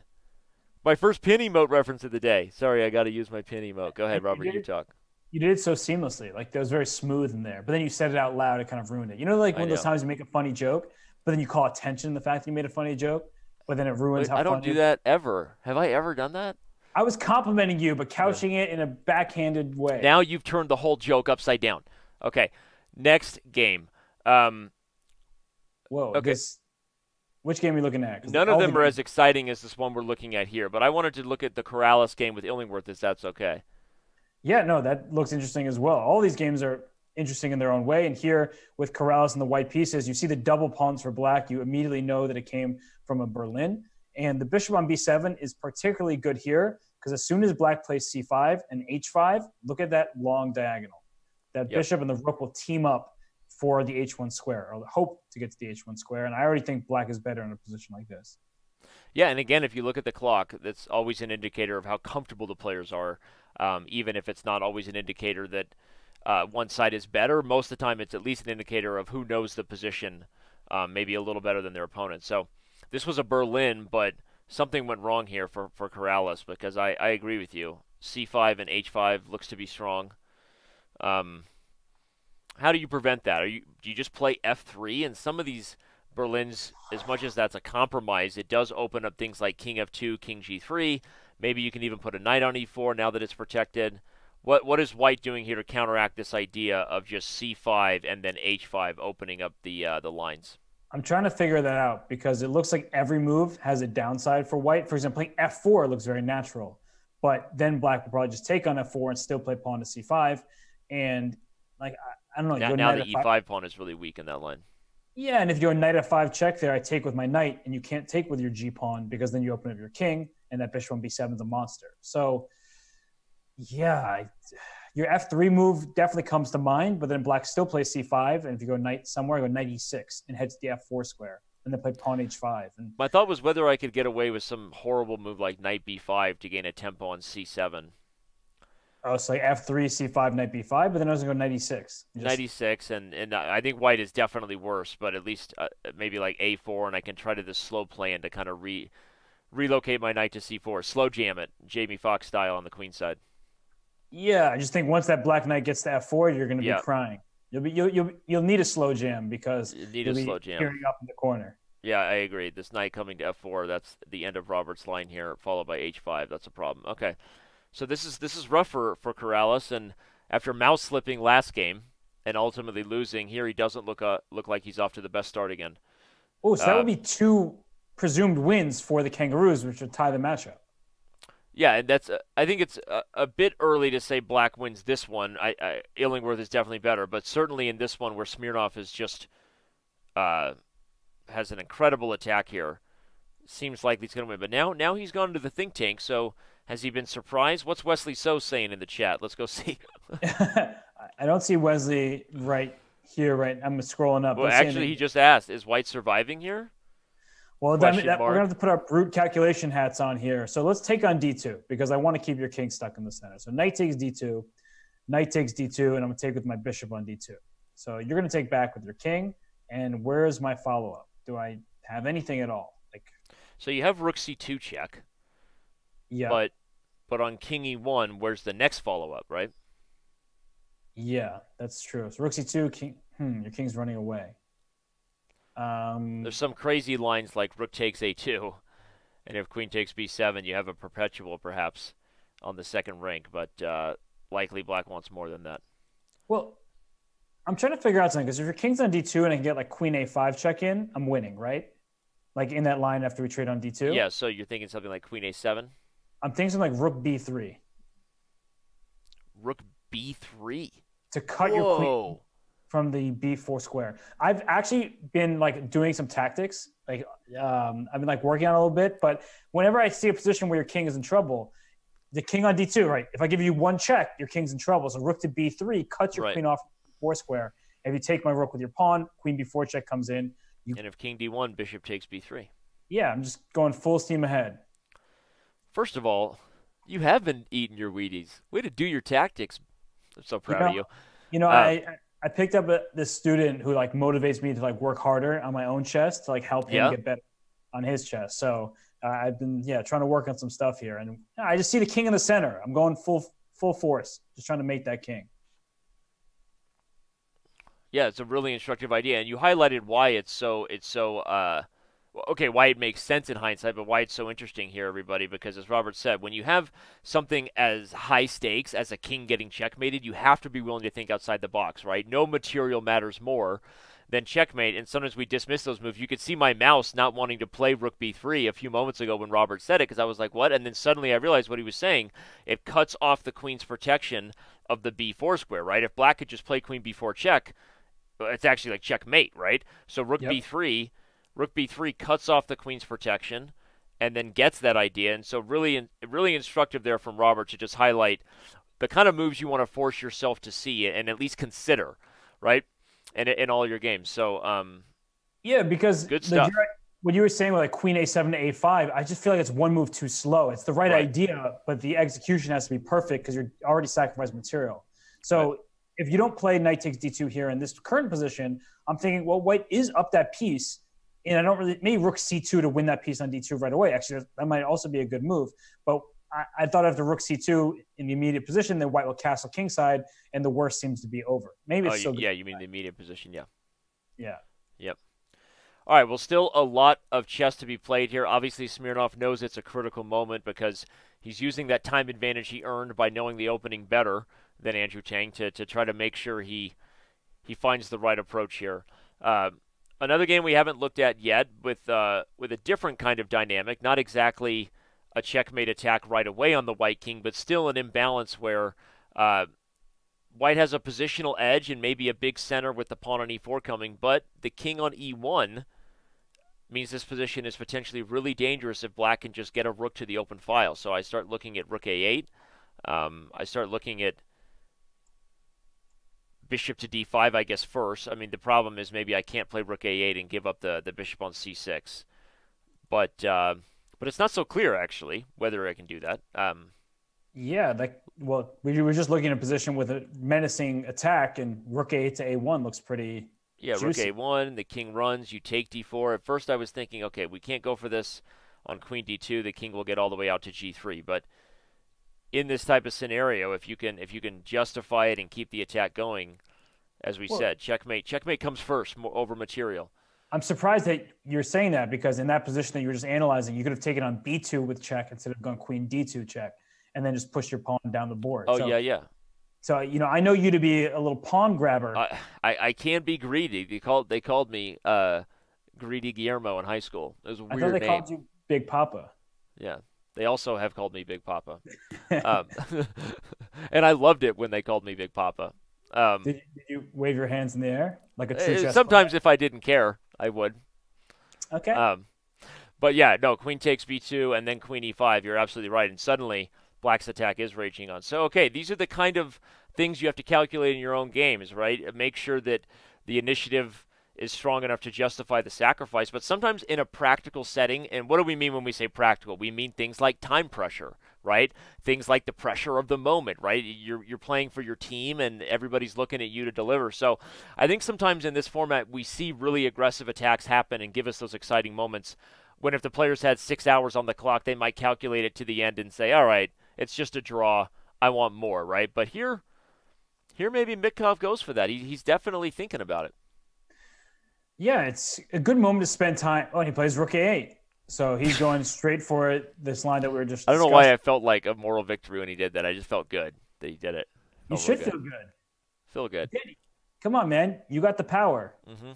My first pin emote reference of the day. Sorry, I got to use my pin emote. Go ahead, Robert. You, you talk. You did it so seamlessly. Like, that was very smooth in there. But then you said it out loud. It kind of ruined it. You know, like one of those times you make a funny joke but then you call attention to the fact that you made a funny joke, but then it ruins Wait, how I don't do that ever. Have I ever done that? I was complimenting you, but couching yeah. it in a backhanded way. Now you've turned the whole joke upside down. Okay, next game. Um, Whoa. Okay. This, which game are you looking at? None of them the are as exciting as this one we're looking at here, but I wanted to look at the Corrales game with Illingworth, if that's okay. Yeah, no, that looks interesting as well. All these games are interesting in their own way. And here with Corrales and the white pieces, you see the double pawns for black. You immediately know that it came from a Berlin. And the bishop on b7 is particularly good here because as soon as black plays c5 and h5, look at that long diagonal. That yep. bishop and the rook will team up for the h1 square or hope to get to the h1 square. And I already think black is better in a position like this. Yeah, and again, if you look at the clock, that's always an indicator of how comfortable the players are, um, even if it's not always an indicator that – uh, one side is better. Most of the time, it's at least an indicator of who knows the position, um, maybe a little better than their opponent. So this was a Berlin, but something went wrong here for, for Corrales because I, I agree with you. c5 and h5 looks to be strong. Um, how do you prevent that? Are you do you just play f3 and some of these Berlins, as much as that's a compromise, it does open up things like king f2, king g3. Maybe you can even put a knight on e4 now that it's protected. What what is White doing here to counteract this idea of just c5 and then h5 opening up the uh, the lines? I'm trying to figure that out because it looks like every move has a downside for White. For example, playing f4 looks very natural, but then Black will probably just take on f4 and still play pawn to c5, and like I, I don't know. Now, now the e5 pawn is really weak in that line. Yeah, and if you're a knight f5 check there, I take with my knight, and you can't take with your g pawn because then you open up your king, and that bishop on b7 is a monster. So, yeah, your f3 move definitely comes to mind, but then black still plays c5, and if you go knight somewhere, I go knight e6 and head to the f4 square, and then play pawn h5. And my thought was whether I could get away with some horrible move like knight b5 to gain a tempo on c7. Oh, so like f3, c5, knight b5, but then I was going to go knight e6. Just... Knight e6, and, and I think white is definitely worse, but at least uh, maybe like a4, and I can try to this slow plan to kind of re relocate my knight to c4. Slow jam it, Jamie Foxx style on the queen side. Yeah, I just think once that black knight gets to f4, you're going to be crying. You'll be you'll, you'll you'll need a slow jam because you need a slow jam. Up in the corner. Yeah, I agree. This knight coming to f4, that's the end of Robert's line here, followed by h5. That's a problem. Okay. So this is this is rough for Corrales, and after mouse slipping last game and ultimately losing, here he doesn't look uh, look like he's off to the best start again. Oh, so that would be two presumed wins for the Kangaroos, which would tie the matchup. Yeah, and that's uh, I think it's a, a, bit early to say Black wins this one. I, I, Illingworth is definitely better, but certainly in this one where Smirnov is just uh, has an incredible attack here, seems like he's going to win. But now now he's gone to the think tank, so has he been surprised? What's Wesley So saying in the chat? Let's go see. I don't see Wesley right here. Right, I'm scrolling up. Well, actually, he just asked, "Is White surviving here?" Well, that, that, we're gonna have to put our brute calculation hats on here. So let's take on d2 because I want to keep your king stuck in the center. So knight takes d2, knight takes d2, and I'm gonna take with my bishop on d2. So you're gonna take back with your king. And where's my follow up? Do I have anything at all? Like, so you have rook c2 check. Yeah. But but on king e1, where's the next follow up, right? Yeah, that's true. So rook c2, king. Hmm, your king's running away. Um, There's some crazy lines like rook takes a2, and if queen takes b7, you have a perpetual perhaps on the second rank, but uh, likely black wants more than that. Well, I'm trying to figure out something because if your king's on d2 and I can get like queen a5 check in, I'm winning, right? Like in that line after we trade on d2. Yeah, so you're thinking something like queen a7. I'm thinking like rook b3. Rook b3 to cut Whoa. your queen from the b4 square. I've actually been like doing some tactics. Like um, I've been like working on a little bit, but whenever I see a position where your king is in trouble, the king on d2, right? If I give you one check, your king's in trouble. So rook to b3 cuts your right. queen off four square. If you take my rook with your pawn, queen b4 check comes in. You... And if king d1, bishop takes b3. Yeah, I'm just going full steam ahead. First of all, you have been eating your Wheaties. Way to do your tactics. I'm so proud you know, of you. You know, uh, I I picked up a, this student who like motivates me to like work harder on my own chest to like help him yeah. get better on his chest. So uh, I've been yeah trying to work on some stuff here, and I just see the king in the center. I'm going full full force, just trying to make that king. Yeah, it's a really instructive idea, and you highlighted why it's so it's so uh, okay, why it makes sense in hindsight, but why it's so interesting here, everybody, because as Robert said, when you have something as high stakes as a king getting checkmated, you have to be willing to think outside the box, right? No material matters more than checkmate, and sometimes we dismiss those moves. You could see my mouse not wanting to play rook b3 a few moments ago when Robert said it, because I was like, what? And then suddenly I realized what he was saying. It cuts off the queen's protection of the b4 square, right? If black could just play queen b4 check, uh, it's actually like checkmate, right? So rook yep. b3 Rook b3 cuts off the queen's protection and then gets that idea. And so really, really instructive there from Robert to just highlight the kind of moves you want to force yourself to see and at least consider, right? In, in all your games. So, um, yeah, because good stuff. The, what you were saying with like queen a7 to a5, I just feel like it's one move too slow. It's the right, right. idea, but the execution has to be perfect because you're already sacrificing material. So right. if you don't play knight takes d2 here in this current position, I'm thinking, well, white is up that piece and I don't really maybe rook c2 to win that piece on d2 right away. Actually, that might also be a good move. But I, I, thought after rook c2 in the immediate position, then white will castle kingside, and the worst seems to be over. Maybe it's oh, yeah. You mean the immediate position? Yeah. Yeah. Yep. All right. Well, still a lot of chess to be played here. Obviously, Smirnov knows it's a critical moment because he's using that time advantage he earned by knowing the opening better than Andrew Tang to, to try to make sure he he finds the right approach here. Uh, another game we haven't looked at yet with uh, with a different kind of dynamic, not exactly a checkmate attack right away on the white king, but still an imbalance where uh, white has a positional edge and maybe a big center with the pawn on e4 coming, but the king on e1 means this position is potentially really dangerous if black can just get a rook to the open file. So I start looking at rook a8. Um, I start looking at bishop to d5, I guess, first. I mean, the problem is maybe I can't play rook a8 and give up the, the bishop on c6. But uh, but it's not so clear, actually, whether I can do that. Um, yeah, like, well, we were just looking at a position with a menacing attack, and rook a8 to a1 looks pretty yeah, juicy. rook a1, the king runs, you take d4. At first I was thinking, okay, we can't go for this on queen d2. The king will get all the way out to g3, but in this type of scenario, if you can if you can justify it and keep the attack going, as we well, said, checkmate checkmate comes first over material. I'm surprised that you're saying that because in that position that you were just analyzing, you could have taken on b2 with check instead of going queen d2 check, and then just push your pawn down the board. Oh so, yeah, yeah. So you know, I know you to be a little pawn grabber. I I, I can be greedy. They called they called me uh, greedy Guillermo in high school. It was a weird I thought they name. called you Big Papa. Yeah. They also have called me Big Papa, um, and I loved it when they called me Big Papa. Um, did, did, you wave your hands in the air like a true? Uh, sometimes, player? if I didn't care, I would. Okay. Um, but yeah, no. Queen takes b2, and then Queen e5. You're absolutely right. And suddenly, Black's attack is raging on. So okay, these are the kind of things you have to calculate in your own games, right? Make sure that the initiative is strong enough to justify the sacrifice. But sometimes in a practical setting, and what do we mean when we say practical? We mean things like time pressure, right? Things like the pressure of the moment, right? You're you're playing for your team and everybody's looking at you to deliver. So I think sometimes in this format we see really aggressive attacks happen and give us those exciting moments. When if the players had six hours on the clock, they might calculate it to the end and say, "All right, it's just a draw. I want more," right? But here, here maybe Mitkov goes for that. He, he's definitely thinking about it. Yeah, it's a good moment to spend time. Oh, he plays rook a8. So he's going straight for it. This line that we were just. I don't know why I felt like a moral victory when he did that. I just felt good that he did it. You should good. feel good. Feel good. Come on, man. You got the power. Mm-hmm.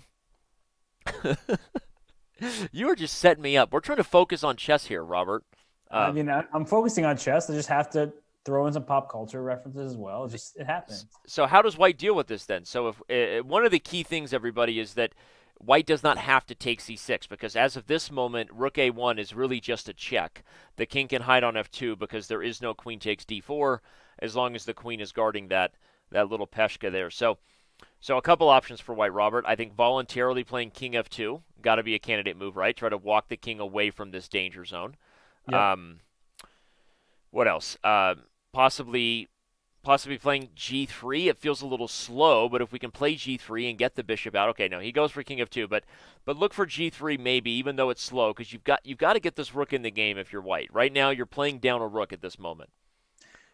you are just setting me up. We're trying to focus on chess here, Robert. Um, I mean, I'm focusing on chess. I just have to throw in some pop culture references as well. It just it happens. So how does White deal with this then? So if uh, one of the key things, everybody, is that White does not have to take c6 because as of this moment, rook a1 is really just a check. The king can hide on f2 because there is no queen takes d4 as long as the queen is guarding that that little peshka there. So so a couple options for White Robert. I think voluntarily playing king f2 got to be a candidate move, right? Try to walk the king away from this danger zone. Yep. Um, what else? Uh, possibly possibly playing g3. It feels a little slow, but if we can play g3 and get the bishop out, okay, no, he goes for king of two, but but look for g3 maybe, even though it's slow, because you've got you've got to get this rook in the game if you're white. Right now, you're playing down a rook at this moment.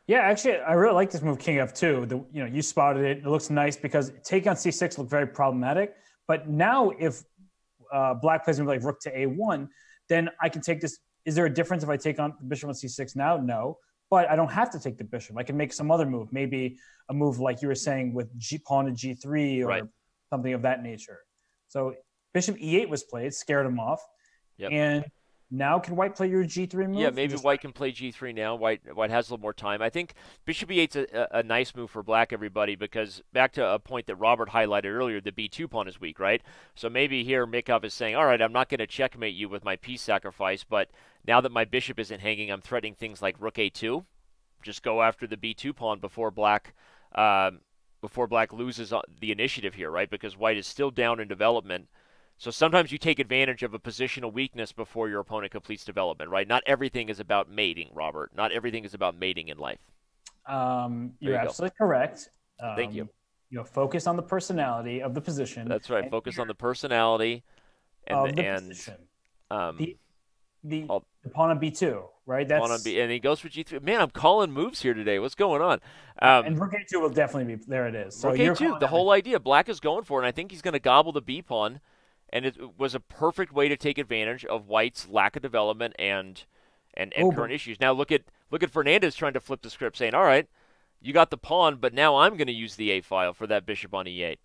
Yeah, actually, I really like this move, king f2. The you know you spotted it. It looks nice because take on c6 looked very problematic. But now, if uh, black plays like rook to a1, then I can take this. Is there a difference if I take on the bishop on c6 now? No but I don't have to take the bishop. I can make some other move, maybe a move like you were saying with G, pawn to g3 or right. something of that nature. So bishop e8 was played, scared him off, yep. and now can White play your G3 move? Yeah, maybe Just... White can play G3 now. White White has a little more time. I think Bishop E8's a, a, nice move for Black, everybody, because back to a point that Robert highlighted earlier, the B2 pawn is weak, right? So maybe here Mitkov is saying, all right, I'm not going to checkmate you with my piece sacrifice, but now that my bishop isn't hanging, I'm threatening things like Rook A2. Just go after the B2 pawn before Black. Um, before Black loses the initiative here, right? Because White is still down in development. So sometimes you take advantage of a positional weakness before your opponent completes development, right? Not everything is about mating, Robert. Not everything is about mating in life. Um, you're you absolutely correct. Um, Thank you. You know, focus on the personality of the position. That's right. Focus on the personality and of the and position. Um, the, the, oh. the pawn on b2, right? That's pawn on b, and he goes for g3. Man, I'm calling moves here today. What's going on? Um, and rook a2 will definitely be there. It is. So rook a2. The whole idea, Black is going for, it, and I think he's going to gobble the b pawn, and it was a perfect way to take advantage of White's lack of development and and, and oh, current issues. Now look at look at Fernandez trying to flip the script, saying, "All right, you got the pawn, but now I'm going to use the a file for that bishop on e8."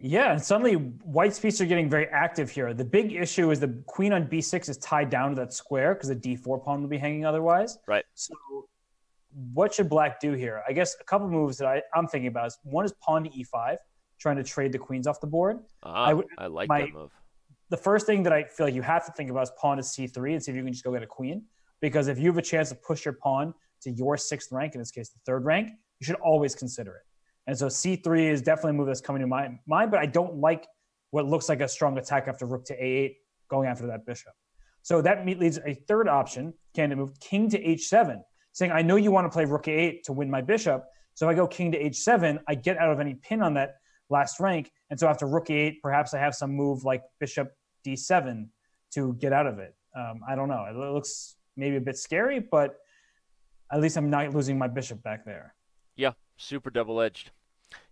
Yeah, and suddenly White's pieces are getting very active here. The big issue is the queen on b6 is tied down to that square because the d4 pawn would be hanging otherwise. Right. So, what should Black do here? I guess a couple moves that I, I'm thinking about is one is pawn to e5, trying to trade the queens off the board. Ah, I, would, I like my, that move. The first thing that I feel like you have to think about is pawn to c3 and see if you can just go get a queen. Because if you have a chance to push your pawn to your sixth rank, in this case the third rank, you should always consider it. And so C3 is definitely a move that's coming to my mind, but I don't like what looks like a strong attack after rook to A8 going after that bishop. So that leads a third option, candidate move, king to H7, saying, I know you want to play rook A8 to win my bishop. So if I go king to H7, I get out of any pin on that last rank. And so after rook A8, perhaps I have some move like bishop D7 to get out of it. Um, I don't know. It looks maybe a bit scary, but at least I'm not losing my bishop back there. Yeah, super double edged.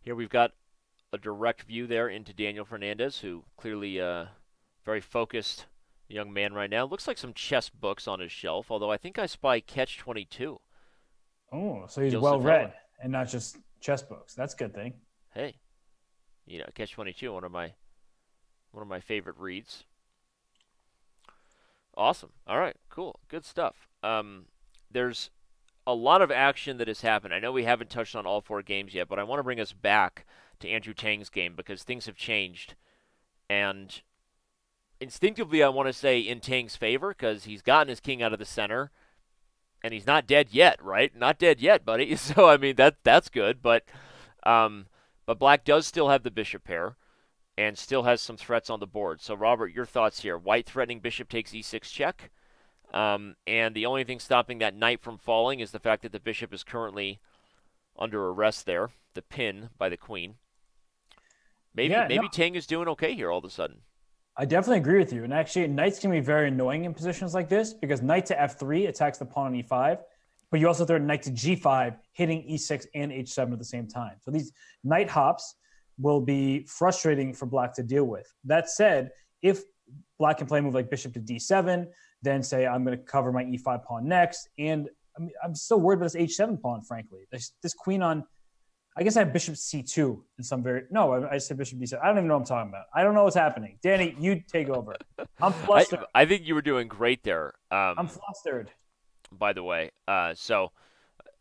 Here we've got a direct view there into Daniel Fernandez, who clearly uh, very focused young man right now. Looks like some chess books on his shelf, although I think I spy Catch 22. Oh, so he's well read and not just chess books. That's a good thing. Hey, you know, Catch 22, one of my one of my favorite reads. Awesome. All right, cool. Good stuff. Um, there's a lot of action that has happened. I know we haven't touched on all four games yet, but I want to bring us back to Andrew Tang's game because things have changed. And instinctively, I want to say in Tang's favor because he's gotten his king out of the center and he's not dead yet, right? Not dead yet, buddy. So, I mean, that that's good. But, um, but Black does still have the bishop pair and still has some threats on the board. So, Robert, your thoughts here. White threatening bishop takes e6 check. Um, and the only thing stopping that knight from falling is the fact that the bishop is currently under arrest there, the pin by the queen. Maybe yeah, maybe no. Tang is doing okay here all of a sudden. I definitely agree with you. And actually, knights can be very annoying in positions like this because knight to f3 attacks the pawn on e5, but you also throw knight to g5, hitting e6 and h7 at the same time. So these knight hops will be frustrating for black to deal with. That said, if black can play a move like bishop to d7, then say I'm going to cover my e5 pawn next. And I'm, I'm still worried about this h7 pawn, frankly. This, this queen on, I guess I have bishop c2 in some very, no, I, I said bishop d7. I don't even know what I'm talking about. I don't know what's happening. Danny, you take over. I'm flustered. I, I think you were doing great there. Um, I'm flustered. By the way, uh, so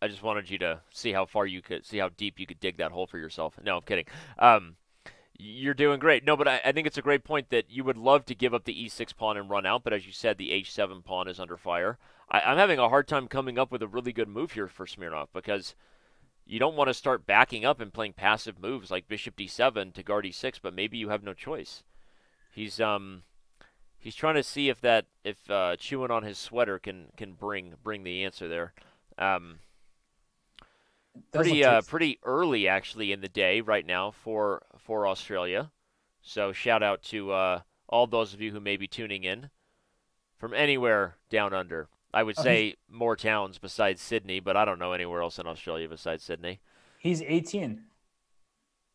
I just wanted you to see how far you could, see how deep you could dig that hole for yourself. No, I'm kidding. Um, you're doing great. No, but I, I, think it's a great point that you would love to give up the e6 pawn and run out, but as you said, the h7 pawn is under fire. I, am having a hard time coming up with a really good move here for Smirnov because you don't want to start backing up and playing passive moves like bishop d7 to guard e6, but maybe you have no choice. He's um he's trying to see if that if uh, chewing on his sweater can can bring bring the answer there. Um, pretty uh, pretty early actually in the day right now for for Australia. So shout out to uh, all those of you who may be tuning in from anywhere down under. I would oh, say more towns besides Sydney, but I don't know anywhere else in Australia besides Sydney. He's 18.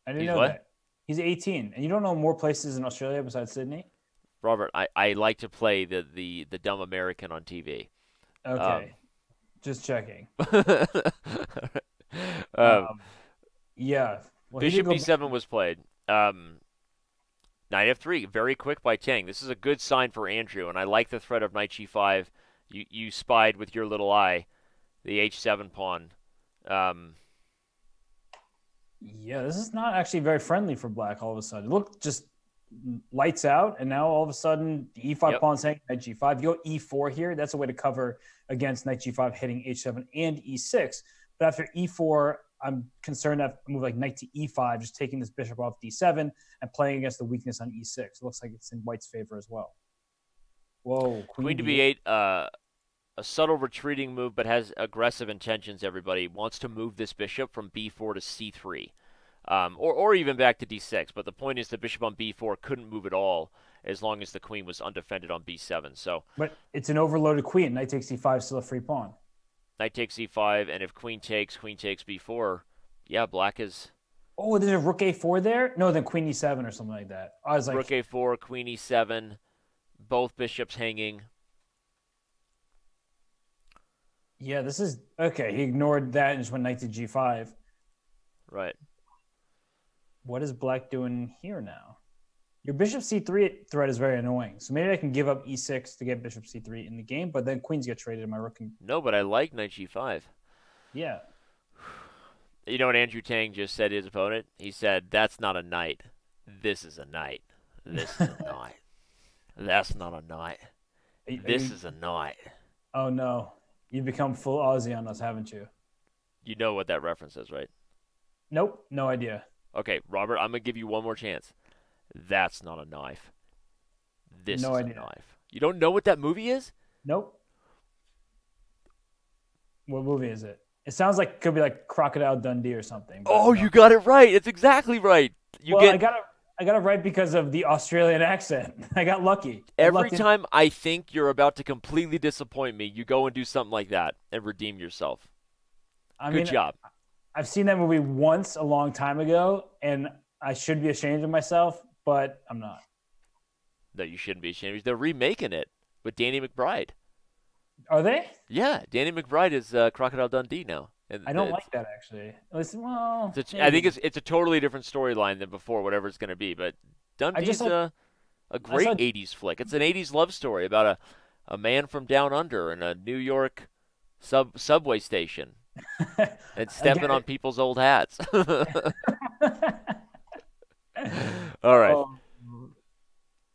I didn't He's know what? that. He's 18, and you don't know more places in Australia besides Sydney. Robert, I, I like to play the, the, the dumb American on TV. Okay, um, just checking. um, um, yeah. Well, Bishop b7 back. was played. Um, knight f3, very quick by Tang. This is a good sign for Andrew, and I like the threat of knight g5. You you spied with your little eye the h7 pawn. Um, yeah, this is not actually very friendly for black all of a sudden. Look, just lights out, and now all of a sudden the e5 yep. pawn's hanging knight g5. You go e4 here. That's a way to cover against knight g5 hitting h7 and e6. But after e4, I'm concerned that a move like knight to e5, just taking this bishop off d7 and playing against the weakness on e6. It looks like it's in white's favor as well. Whoa, queen, queen to b8, uh, a subtle retreating move, but has aggressive intentions. Everybody wants to move this bishop from b4 to c3. um, or or even back to d6. But the point is, the bishop on b4 couldn't move at all as long as the queen was undefended on b7. So, but it's an overloaded queen. Knight takes c5, still a free pawn. Knight takes e5, and if queen takes, queen takes b4. Yeah, black is. Oh, there's a rook a4 there. No, then queen e7 or something like that. I was like rook a4, queen e7, both bishops hanging. Yeah, this is okay. He ignored that and just went knight to g5. Right. What is black doing here now? Your bishop c3 threat is very annoying. So maybe I can give up e6 to get bishop c3 in the game, but then queens get traded and my rook can... No, but I like knight g5. Yeah. You know what Andrew Tang just said to his opponent? He said, that's not a knight. This is a knight. This is a knight. That's not a knight. This you... is a knight. Oh, no. You've become full Aussie on us, haven't you? You know what that reference is, right? Nope. No idea. Okay, Robert, I'm going to give you one more chance. That's not a knife. This no is idea. a knife. You don't know what that movie is? Nope. What movie is it? It sounds like it could be like Crocodile Dundee or something. Oh, you got it right. It's exactly right. You well, get... I got it. I got it right because of the Australian accent. I got lucky. Every lucky. time I think you're about to completely disappoint me, you go and do something like that and redeem yourself. I Good mean, job. I've seen that movie once a long time ago, and I should be ashamed of myself, but I'm not. No, you shouldn't be ashamed. They're remaking it with Danny McBride. Are they? Yeah, Danny McBride is uh, Crocodile Dundee now. I don't like that actually. Listen, well, a, I think it's it's a totally different storyline than before, whatever it's going to be. But Dundee's saw, a, a great saw, '80s flick. It's an '80s love story about a, a man from down under in a New York sub subway station and stepping on people's old hats. All right. Oh,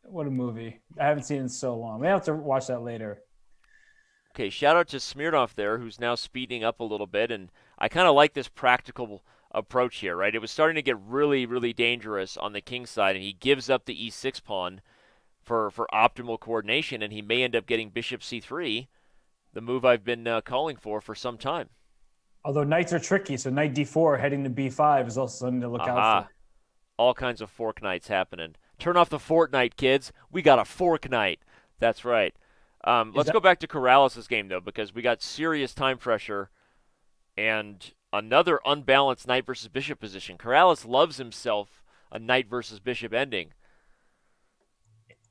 what a movie! I haven't seen it in so long. We have to watch that later. Okay, shout out to Smirnov there, who's now speeding up a little bit, and I kind of like this practical approach here, right? It was starting to get really, really dangerous on the king side, and he gives up the e6 pawn for for optimal coordination, and he may end up getting bishop c3, the move I've been uh, calling for for some time. Although knights are tricky, so knight d4 heading to b5 is also something to look uh-huh. out for. All kinds of fork knights happening. Turn off the Fortnite, kids. We got a fork knight. That's right. Um, let's that- go back to Corrales' game though, because we got serious time pressure and another unbalanced knight versus bishop position. Corrales loves himself a knight versus bishop ending.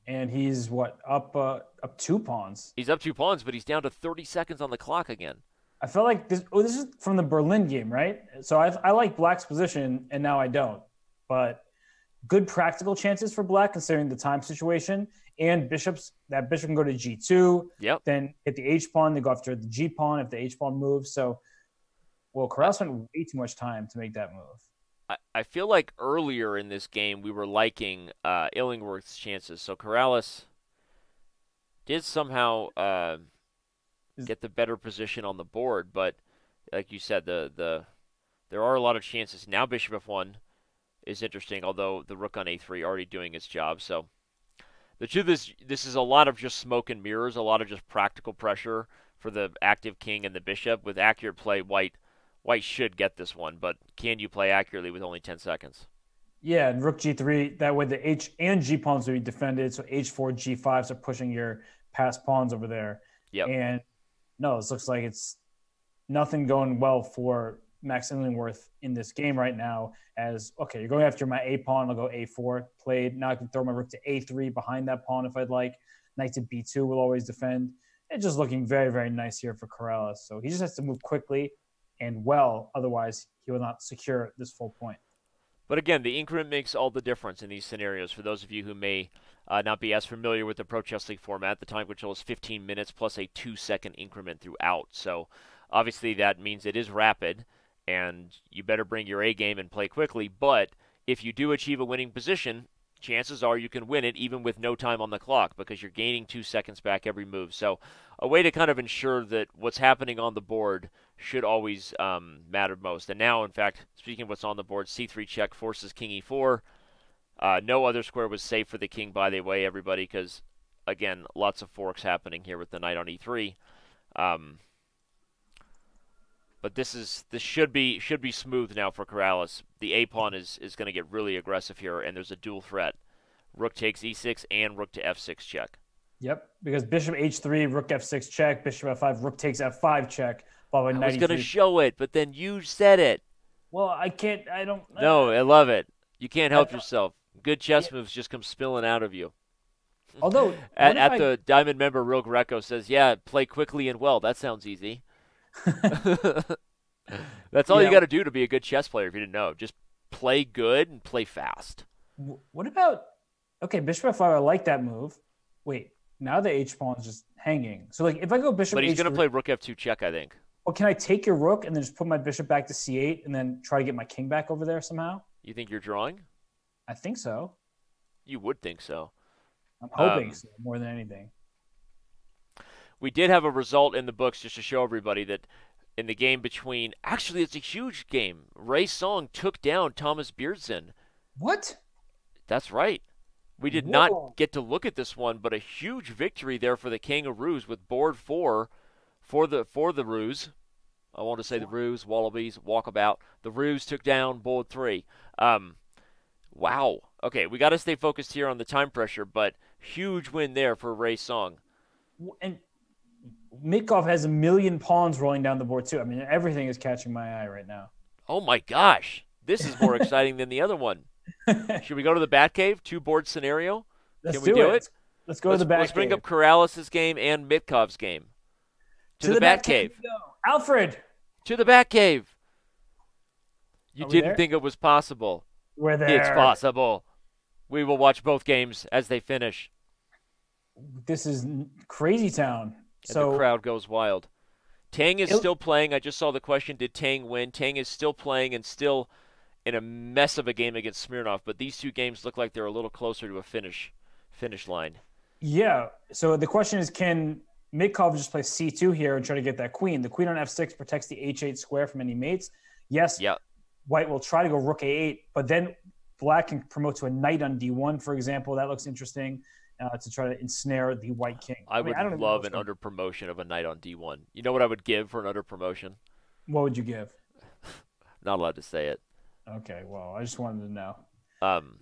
And he's what up uh, up two pawns. He's up two pawns, but he's down to 30 seconds on the clock again. I feel like this. Oh, this is from the Berlin game, right? So I, I like Black's position, and now I don't. But good practical chances for Black considering the time situation and bishops. That bishop can go to g2. Yep. Then hit the h pawn. They go after the g pawn if the h pawn moves. So, well, Corral spent way too much time to make that move. I, I feel like earlier in this game we were liking uh, Illingworth's chances. So Corrales did somehow uh, get the better position on the board, but like you said, the the there are a lot of chances now. Bishop f1 is interesting, although the rook on a3 already doing its job. So the truth is, this is a lot of just smoke and mirrors, a lot of just practical pressure for the active king and the bishop. With accurate play, white white should get this one, but can you play accurately with only 10 seconds? Yeah, and rook g3, that way the h and g pawns will be defended. So h4, g5s are pushing your past pawns over there. Yeah. And no, this looks like it's nothing going well for Max Illingworth in this game right now as okay, you're going after my A pawn, I'll go A4, played. Now I can throw my rook to A3 behind that pawn if I'd like. Knight to B2 will always defend. It's just looking very, very nice here for Corrales. So he just has to move quickly and well, otherwise he will not secure this full point. But again, the increment makes all the difference in these scenarios. For those of you who may uh, not be as familiar with the Pro Chess League format, the time control is 15 minutes plus a two second increment throughout. So obviously that means it is rapid and you better bring your A game and play quickly. But if you do achieve a winning position, chances are you can win it even with no time on the clock because you're gaining two seconds back every move. So, a way to kind of ensure that what's happening on the board should always um, matter most. And now, in fact, speaking of what's on the board, c3 check forces king e4. Uh, no other square was safe for the king, by the way, everybody, because, again, lots of forks happening here with the knight on e3. Um, But this is this should be should be smooth now for Corrales. The A pawn is is going to get really aggressive here, and there's a dual threat. Rook takes e6 and rook to f6 check. Yep, because bishop h3, rook f6 check, bishop f5, rook takes f5 check. By I was going to show it, but then you said it. Well, I can't. I don't. No, I love it. You can't help yourself. Good chess moves just come spilling out of you. Although at, at I... the Diamond member, Real Greco says, "Yeah, play quickly and well. That sounds easy." That's all yeah. you got to do to be a good chess player. If you didn't know, just play good and play fast. What about okay, bishop f5? I like that move. Wait, now the h pawn is just hanging. So like, if I go bishop, but he's going to play rook f2 check, I think. Well, can I take your rook and then just put my bishop back to c8 and then try to get my king back over there somehow? You think you're drawing? I think so. You would think so. I'm hoping um, so, more than anything. We did have a result in the books just to show everybody that in the game between actually it's a huge game. Ray Song took down Thomas Beerdsen. What? That's right. We did Whoa. not get to look at this one, but a huge victory there for the Kangaroos with board four for the for the Roos. I want to say the Roos, Wallabies, Walkabout. The Roos took down board three. Um, wow. Okay, we got to stay focused here on the time pressure, but huge win there for Ray Song. And Mitkov has a million pawns rolling down the board too. I mean, everything is catching my eye right now. Oh my gosh, this is more exciting than the other one. Should we go to the Batcave two board scenario? Let's Can we do, do it. it? Let's go let's, to the Batcave. Let's bring up Corrales' game and Mitkov's game. To, to the, the Batcave. Alfred. To the Batcave. You didn't think it was possible. We're there. It's possible. We will watch both games as they finish. This is crazy town. And so the crowd goes wild. Tang is still playing. I just saw the question: Did Tang win? Tang is still playing and still in a mess of a game against Smirnov. But these two games look like they're a little closer to a finish finish line. Yeah. So the question is, can Mitkov just play c2 here and try to get that queen? The queen on f6 protects the h8 square from any mates. Yes. Yeah. White will try to go rook a8, but then black can promote to a knight on d1, for example. That looks interesting uh, to try to ensnare the white king. I, I mean, would I love an under promotion of a knight on d1. You know what I would give for an under promotion? What would you give? Not allowed to say it. Okay, well, I just wanted to know. Um,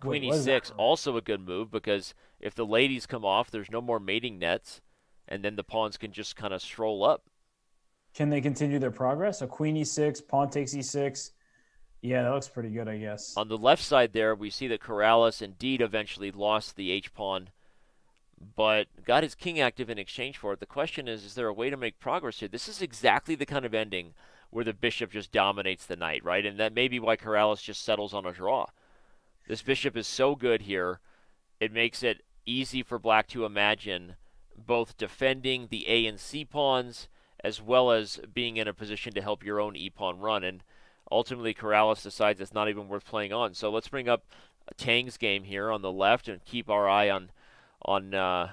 Queen e6 also a good move because if the ladies come off, there's no more mating nets, and then the pawns can just kind of stroll up. Can they continue their progress? So Queen e6, pawn takes e6. Yeah, that looks pretty good, I guess. On the left side there, we see that Corrales indeed eventually lost the h pawn, but got his king active in exchange for it. The question is, is there a way to make progress here? This is exactly the kind of ending where the bishop just dominates the knight, right? And that may be why Corrales just settles on a draw. This bishop is so good here, it makes it easy for black to imagine both defending the A and C pawns as well as being in a position to help your own E pawn run. And ultimately, Corrales decides it's not even worth playing on. So let's bring up Tang's game here on the left and keep our eye on on uh,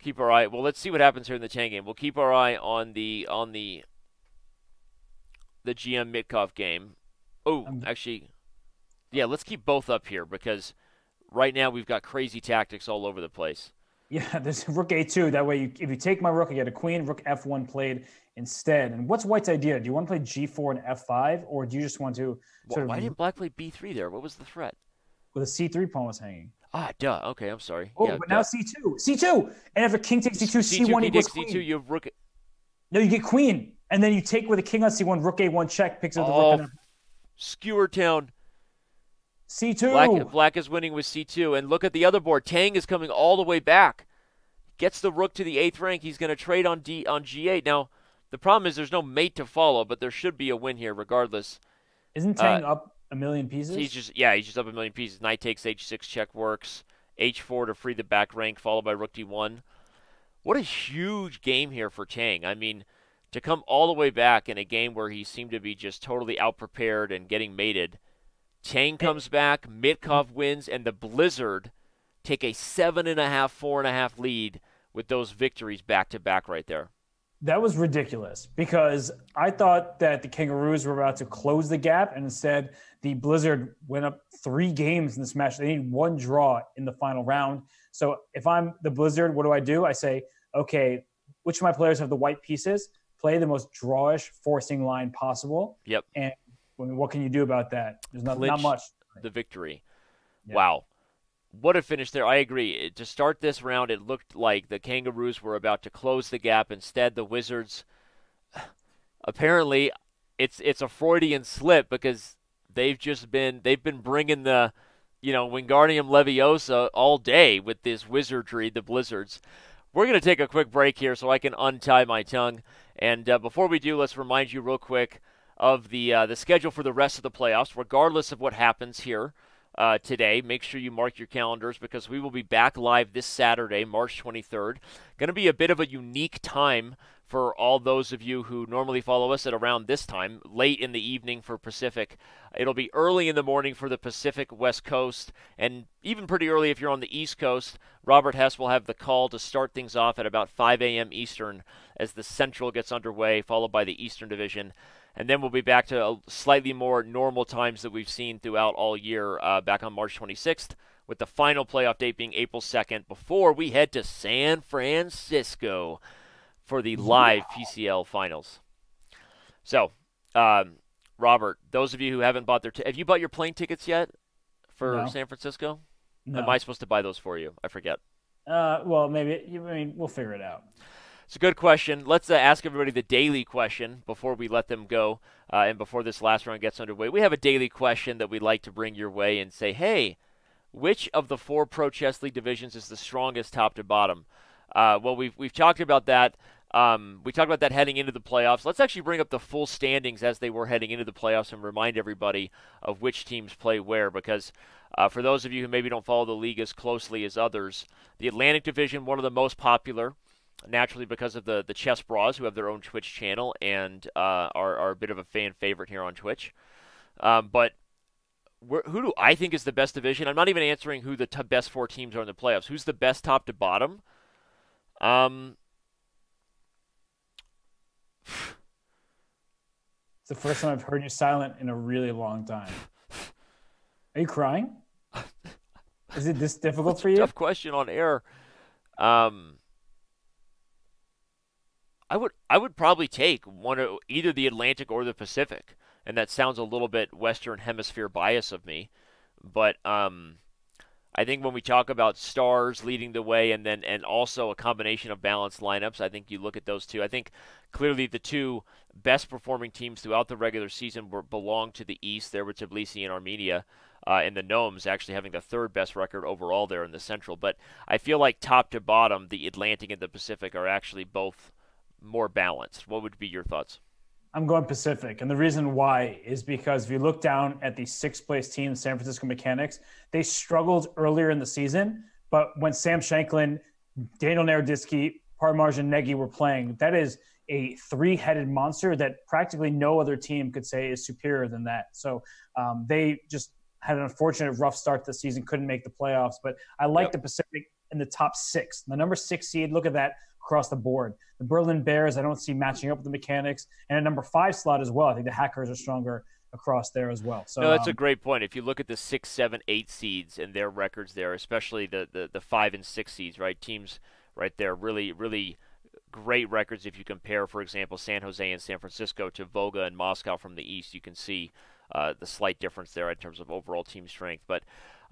keep our eye. Well, let's see what happens here in the Tang game. We'll keep our eye on the on the the GM Mitkov game. Oh, actually, yeah, let's keep both up here because right now we've got crazy tactics all over the place. Yeah, there's rook a2. That way, you, if you take my rook, I get a queen. Rook f1 played instead. And what's White's idea? Do you want to play g4 and f5, or do you just want to? Well, why of, didn't Black play b3 there? What was the threat? Well, the c3 pawn was hanging. Ah, duh. Okay, I'm sorry. Oh, yeah, but duh. now c2, c2, and if a king takes c2, c2, c1 equals queen. c2, you have rook. No, you get queen, and then you take with a king on c1, rook a1 check, picks up the oh, rook. Skewer town. C2. Black, Black is winning with C2. And look at the other board. Tang is coming all the way back. Gets the rook to the eighth rank. He's going to trade on D on G8. Now, the problem is there's no mate to follow, but there should be a win here regardless. Isn't Tang uh, up a million pieces? He's just yeah, he's just up a million pieces. Knight takes H6 check works. H4 to free the back rank, followed by Rook D1. What a huge game here for Tang. I mean, to come all the way back in a game where he seemed to be just totally outprepared and getting mated – Tang comes back, Mitkov wins, and the Blizzard take a seven and a half, four and a half lead with those victories back to back right there. That was ridiculous because I thought that the Kangaroos were about to close the gap, and instead the Blizzard went up three games in this match. They need one draw in the final round. So if I'm the Blizzard, what do I do? I say, okay, which of my players have the white pieces? play the most drawish forcing line possible. Yep. And what can you do about that? There's not, not much. The victory. Wow. What a finish there. I agree. To start this round, it looked like the Kangaroos were about to close the gap. Instead, the Wizards apparently it's it's a Freudian slip because they've just been they've been bringing the you know Wingardium Leviosa all day with this wizardry, the Blizzards. We're going to take a quick break here so I can untie my tongue. And uh, before we do, let's remind you real quick of the uh, the schedule for the rest of the playoffs, regardless of what happens here uh, today. Make sure you mark your calendars because we will be back live this Saturday, March 23rd. Going to be a bit of a unique time for all those of you who normally follow us at around this time, late in the evening for Pacific. It'll be early in the morning for the Pacific West Coast, and even pretty early if you're on the East Coast. Robert Hess will have the call to start things off at about 5 a.m. Eastern as the Central gets underway, followed by the Eastern Division. And then we'll be back to slightly more normal times that we've seen throughout all year, uh, back on March 26th, with the final playoff date being April 2nd, before we head to San Francisco for the live PCL finals. So, um, Robert, those of you who haven't bought their, t- have you bought your plane tickets yet for no. San Francisco? No. Am I supposed to buy those for you? I forget. Uh, well, maybe. I mean, we'll figure it out. It's a good question. Let's uh, ask everybody the daily question before we let them go uh, and before this last round gets underway. We have a daily question that we'd like to bring your way and say, hey, which of the four Pro Chess League divisions is the strongest top to bottom? Uh, well, we've, we've talked about that um, we talked about that heading into the playoffs. Let's actually bring up the full standings as they were heading into the playoffs and remind everybody of which teams play where. Because uh, for those of you who maybe don't follow the league as closely as others, the Atlantic Division, one of the most popular, naturally because of the the Chessbrahs, who have their own Twitch channel and uh, are, are a bit of a fan favorite here on Twitch. Um, but who do I think is the best division? I'm not even answering who the best four teams are in the playoffs. Who's the best top to bottom? Um, it's the first time I've heard you silent in a really long time. Are you crying? Is it this difficult for you? Tough question on air. Um, I would I would probably take one of either the Atlantic or the Pacific, and that sounds a little bit Western Hemisphere bias of me, but um, I think when we talk about stars leading the way and then and also a combination of balanced lineups, I think you look at those two. I think clearly the two best performing teams throughout the regular season were belong to the East. There were Tbilisi and Armenia. Uh, and the Gnomes actually having the third best record overall there in the Central. But I feel like top to bottom, the Atlantic and the Pacific are actually both more balanced. What would be your thoughts? I'm going Pacific. And the reason why is because if you look down at the sixth place team, San Francisco Mechanics, they struggled earlier in the season. But when Sam Shankland, Daniel Naroditsky, Parimarjan Negi were playing, that is a three headed monster that practically no other team could say is superior than that. So um, they just had an unfortunate rough start the season, couldn't make the playoffs. But I like yep. the Pacific in the top six. The number six seed, look at that across the board. The Berlin Bears, I don't see matching up with the Mechanics, and a number five slot as well. I think the Hackers are stronger across there as well. So no, that's um, a great point. If you look at the six, seven, eight seeds and their records there, especially the, the the five and six seeds, right? Teams right there, really, really great records. If you compare, for example, San Jose and San Francisco to Volga and Moscow from the east, you can see uh, the slight difference there in terms of overall team strength. But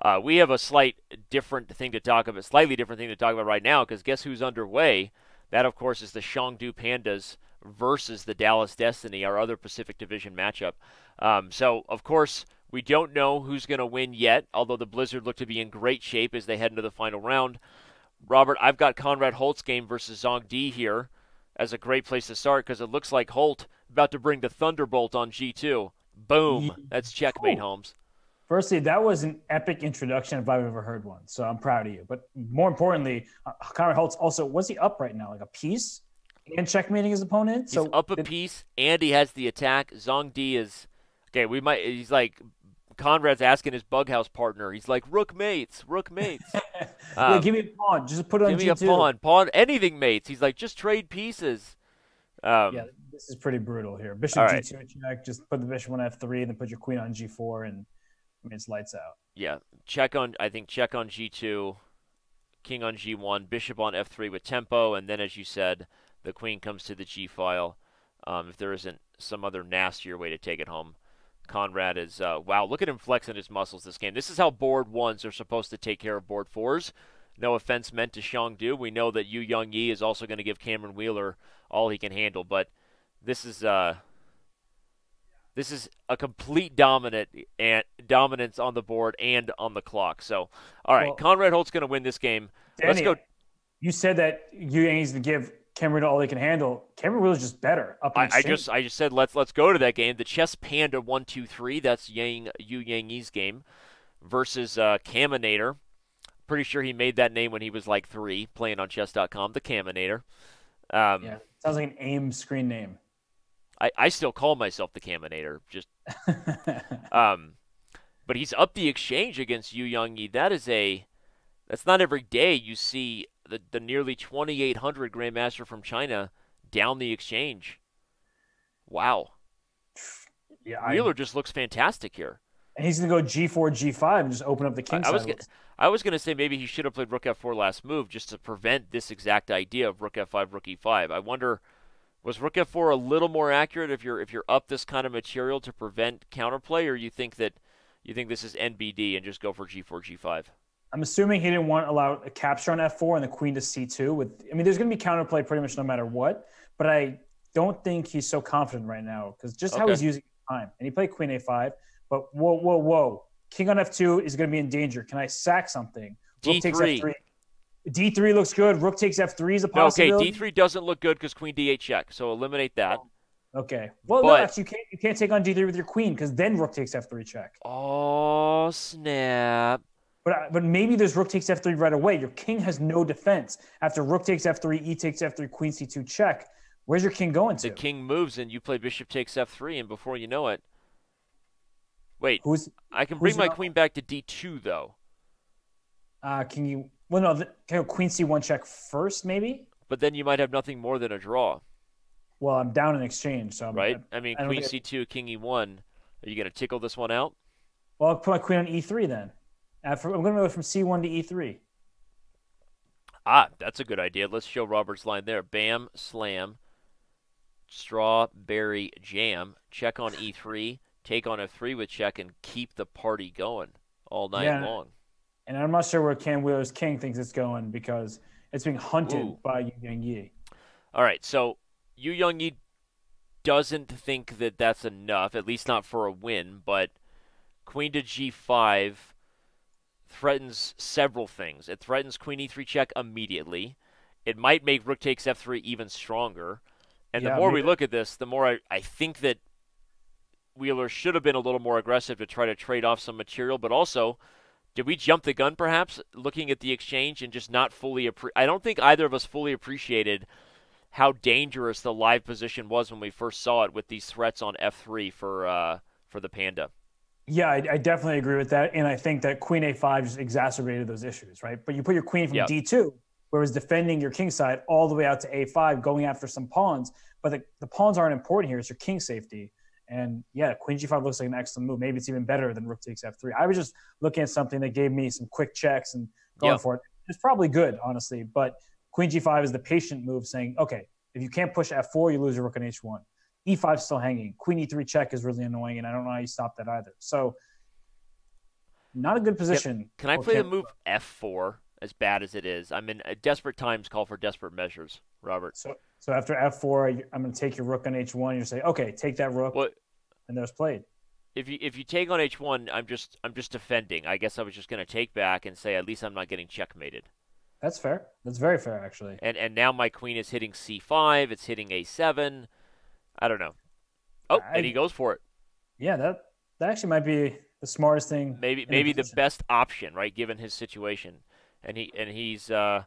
uh, we have a slight different thing to talk about, slightly different thing to talk about right now, because guess who's underway? That, of course, is the Chengdu Pandas versus the Dallas Destiny, our other Pacific Division matchup. Um, so, of course, we don't know who's going to win yet, although the Blizzard look to be in great shape as they head into the final round. Robert, I've got Conrad Holt's game versus Zong Di here as a great place to start because it looks like Holt about to bring the Thunderbolt on G2. Boom. That's checkmate, Holmes. Firstly, that was an epic introduction if I've ever heard one. So I'm proud of you. But more importantly, uh, Conrad Holtz also, was he up right now? Like a piece and checkmating his opponent? He's so up a piece and he has the attack. Zong Di is, okay, we might, he's like, Conrad's asking his bughouse partner. He's like, Rook mates, Rook mates. um, yeah, give me a pawn. Just put it on Give G2. me a pawn. Pawn, anything mates. He's like, just trade pieces. Um, yeah, this is pretty brutal here. Bishop right. G2 check. Just put the bishop on F3 and then put your queen on G4 and – I mean, it's lights out. Yeah, check on. I think check on G two, King on G one, Bishop on F three with tempo, and then as you said, the Queen comes to the G file. Um, if there isn't some other nastier way to take it home. Conrad is uh, wow. Look at him flexing his muscles this game. This is how board ones are supposed to take care of board fours. No offense meant to Chengdu. We know that Yu Yangyi is also going to give Cameron Wheeler all he can handle, but this is uh, this is a complete dominant and dominance on the board and on the clock. So, all right, well, Conrad Holt's going to win this game. Danny, Let's go. You said that Yu Yang needs to give Cameron all they can handle. Cameron Wheeler's just better. Up I, I, just I just said let's let's go to that game. The Chess Panda one two three. That's Yang Yu Yang Yi's game versus uh, Caminator. Pretty sure he made that name when he was like three, playing on Chess.com. The Caminator. Um, yeah, sounds like an AIM screen name. I, I still call myself the Caminator. Just, um, but he's up the exchange against Yu Yangyi. That is a, that's not every day you see the, the nearly 2,800 Grandmaster from China down the exchange. Wow. Yeah, Wheeler I, just looks fantastic here. And he's going to go G4, G5 and just open up the king I, I was gonna, I was going to say maybe he should have played Rook F4 last move just to prevent this exact idea of Rook F5, Rook E5. I wonder was Rook F4 a little more accurate if you're if you're up this kind of material to prevent counterplay, or you think that you think this is NBD and just go for G4, G5? I'm assuming he didn't want to allow a capture on F4 and the queen to C2. With I mean, there's going to be counterplay pretty much no matter what, but I don't think he's so confident right now because just okay. how he's using time. And he played queen A5, but whoa, whoa, whoa, king on F2 is going to be in danger. Can I sack something? D3. takes F3. D3 looks good. Rook takes F3 is a possibility. Okay, D3 doesn't look good because Queen D8 check. So eliminate that. Okay. Well, but, no, actually, you can't you can't take on D3 with your queen because then Rook takes F3 check. Oh snap! But uh, but maybe there's Rook takes F3 right away. Your king has no defense after Rook takes F3, E takes F3, Queen C2 check. Where's your king going to? The king moves and you play Bishop takes F3, and before you know it, wait. Who's I can bring my queen back to D2 though. Uh, can you? Well, no, the, can Queen C1 check first, maybe? But then you might have nothing more than a draw. Well, I'm down in exchange, so I'm, right. I, I mean, I Queen C2, King E1. Are you going to tickle this one out? Well, I'll put my Queen on E3 then. I'm going to go from C1 to E3. Ah, that's a good idea. Let's show Robert's line there. Bam, slam, strawberry jam. Check on E3, take on F3 with check, and keep the party going all night yeah. long. And I'm not sure where Cam Wheeler's King thinks it's going because it's being hunted Ooh. by Yu Yangyi. All right, so Yu Yangyi doesn't think that that's enough, at least not for a win, but Queen to G5 threatens several things. It threatens Queen E3 check immediately. It might make Rook takes F3 even stronger. And yeah, the more we look at this, the more I, I think that Wheeler should have been a little more aggressive to try to trade off some material, but also – did we jump the gun perhaps looking at the exchange and just not fully appre- I don't think either of us fully appreciated how dangerous the live position was when we first saw it with these threats on F3 for uh, for the Panda. Yeah, I, I, definitely agree with that, and I think that Queen A5 just exacerbated those issues, right? But you put your Queen from yep. D2, where it's defending your King side, all the way out to A5, going after some pawns. But the, the pawns aren't important here; it's your King safety. And yeah, Queen G5 looks like an excellent move. Maybe it's even better than Rook takes F3. I was just looking at something that gave me some quick checks and going yep. for it. It's probably good, honestly. But Queen G5 is the patient move saying, okay, if you can't push F4, you lose your Rook on H1. E5 still hanging. Queen E3 check is really annoying, and I don't know how you stop that either. So, not a good position. Can, can I play the move F4 as bad as it is? I'm in desperate times call for desperate measures, Robert. So, so after f4, I'm going to take your rook on h1. You say, okay, take that rook, well, and there's played. If you if you take on h1, I'm just I'm just defending. I guess I was just going to take back and say at least I'm not getting checkmated. That's fair. That's very fair, actually. And and now my queen is hitting c5. It's hitting a7. I don't know. Oh, I, and he goes for it. Yeah, that that actually might be the smartest thing. Maybe maybe the best option, right, given his situation. And he and he's uh,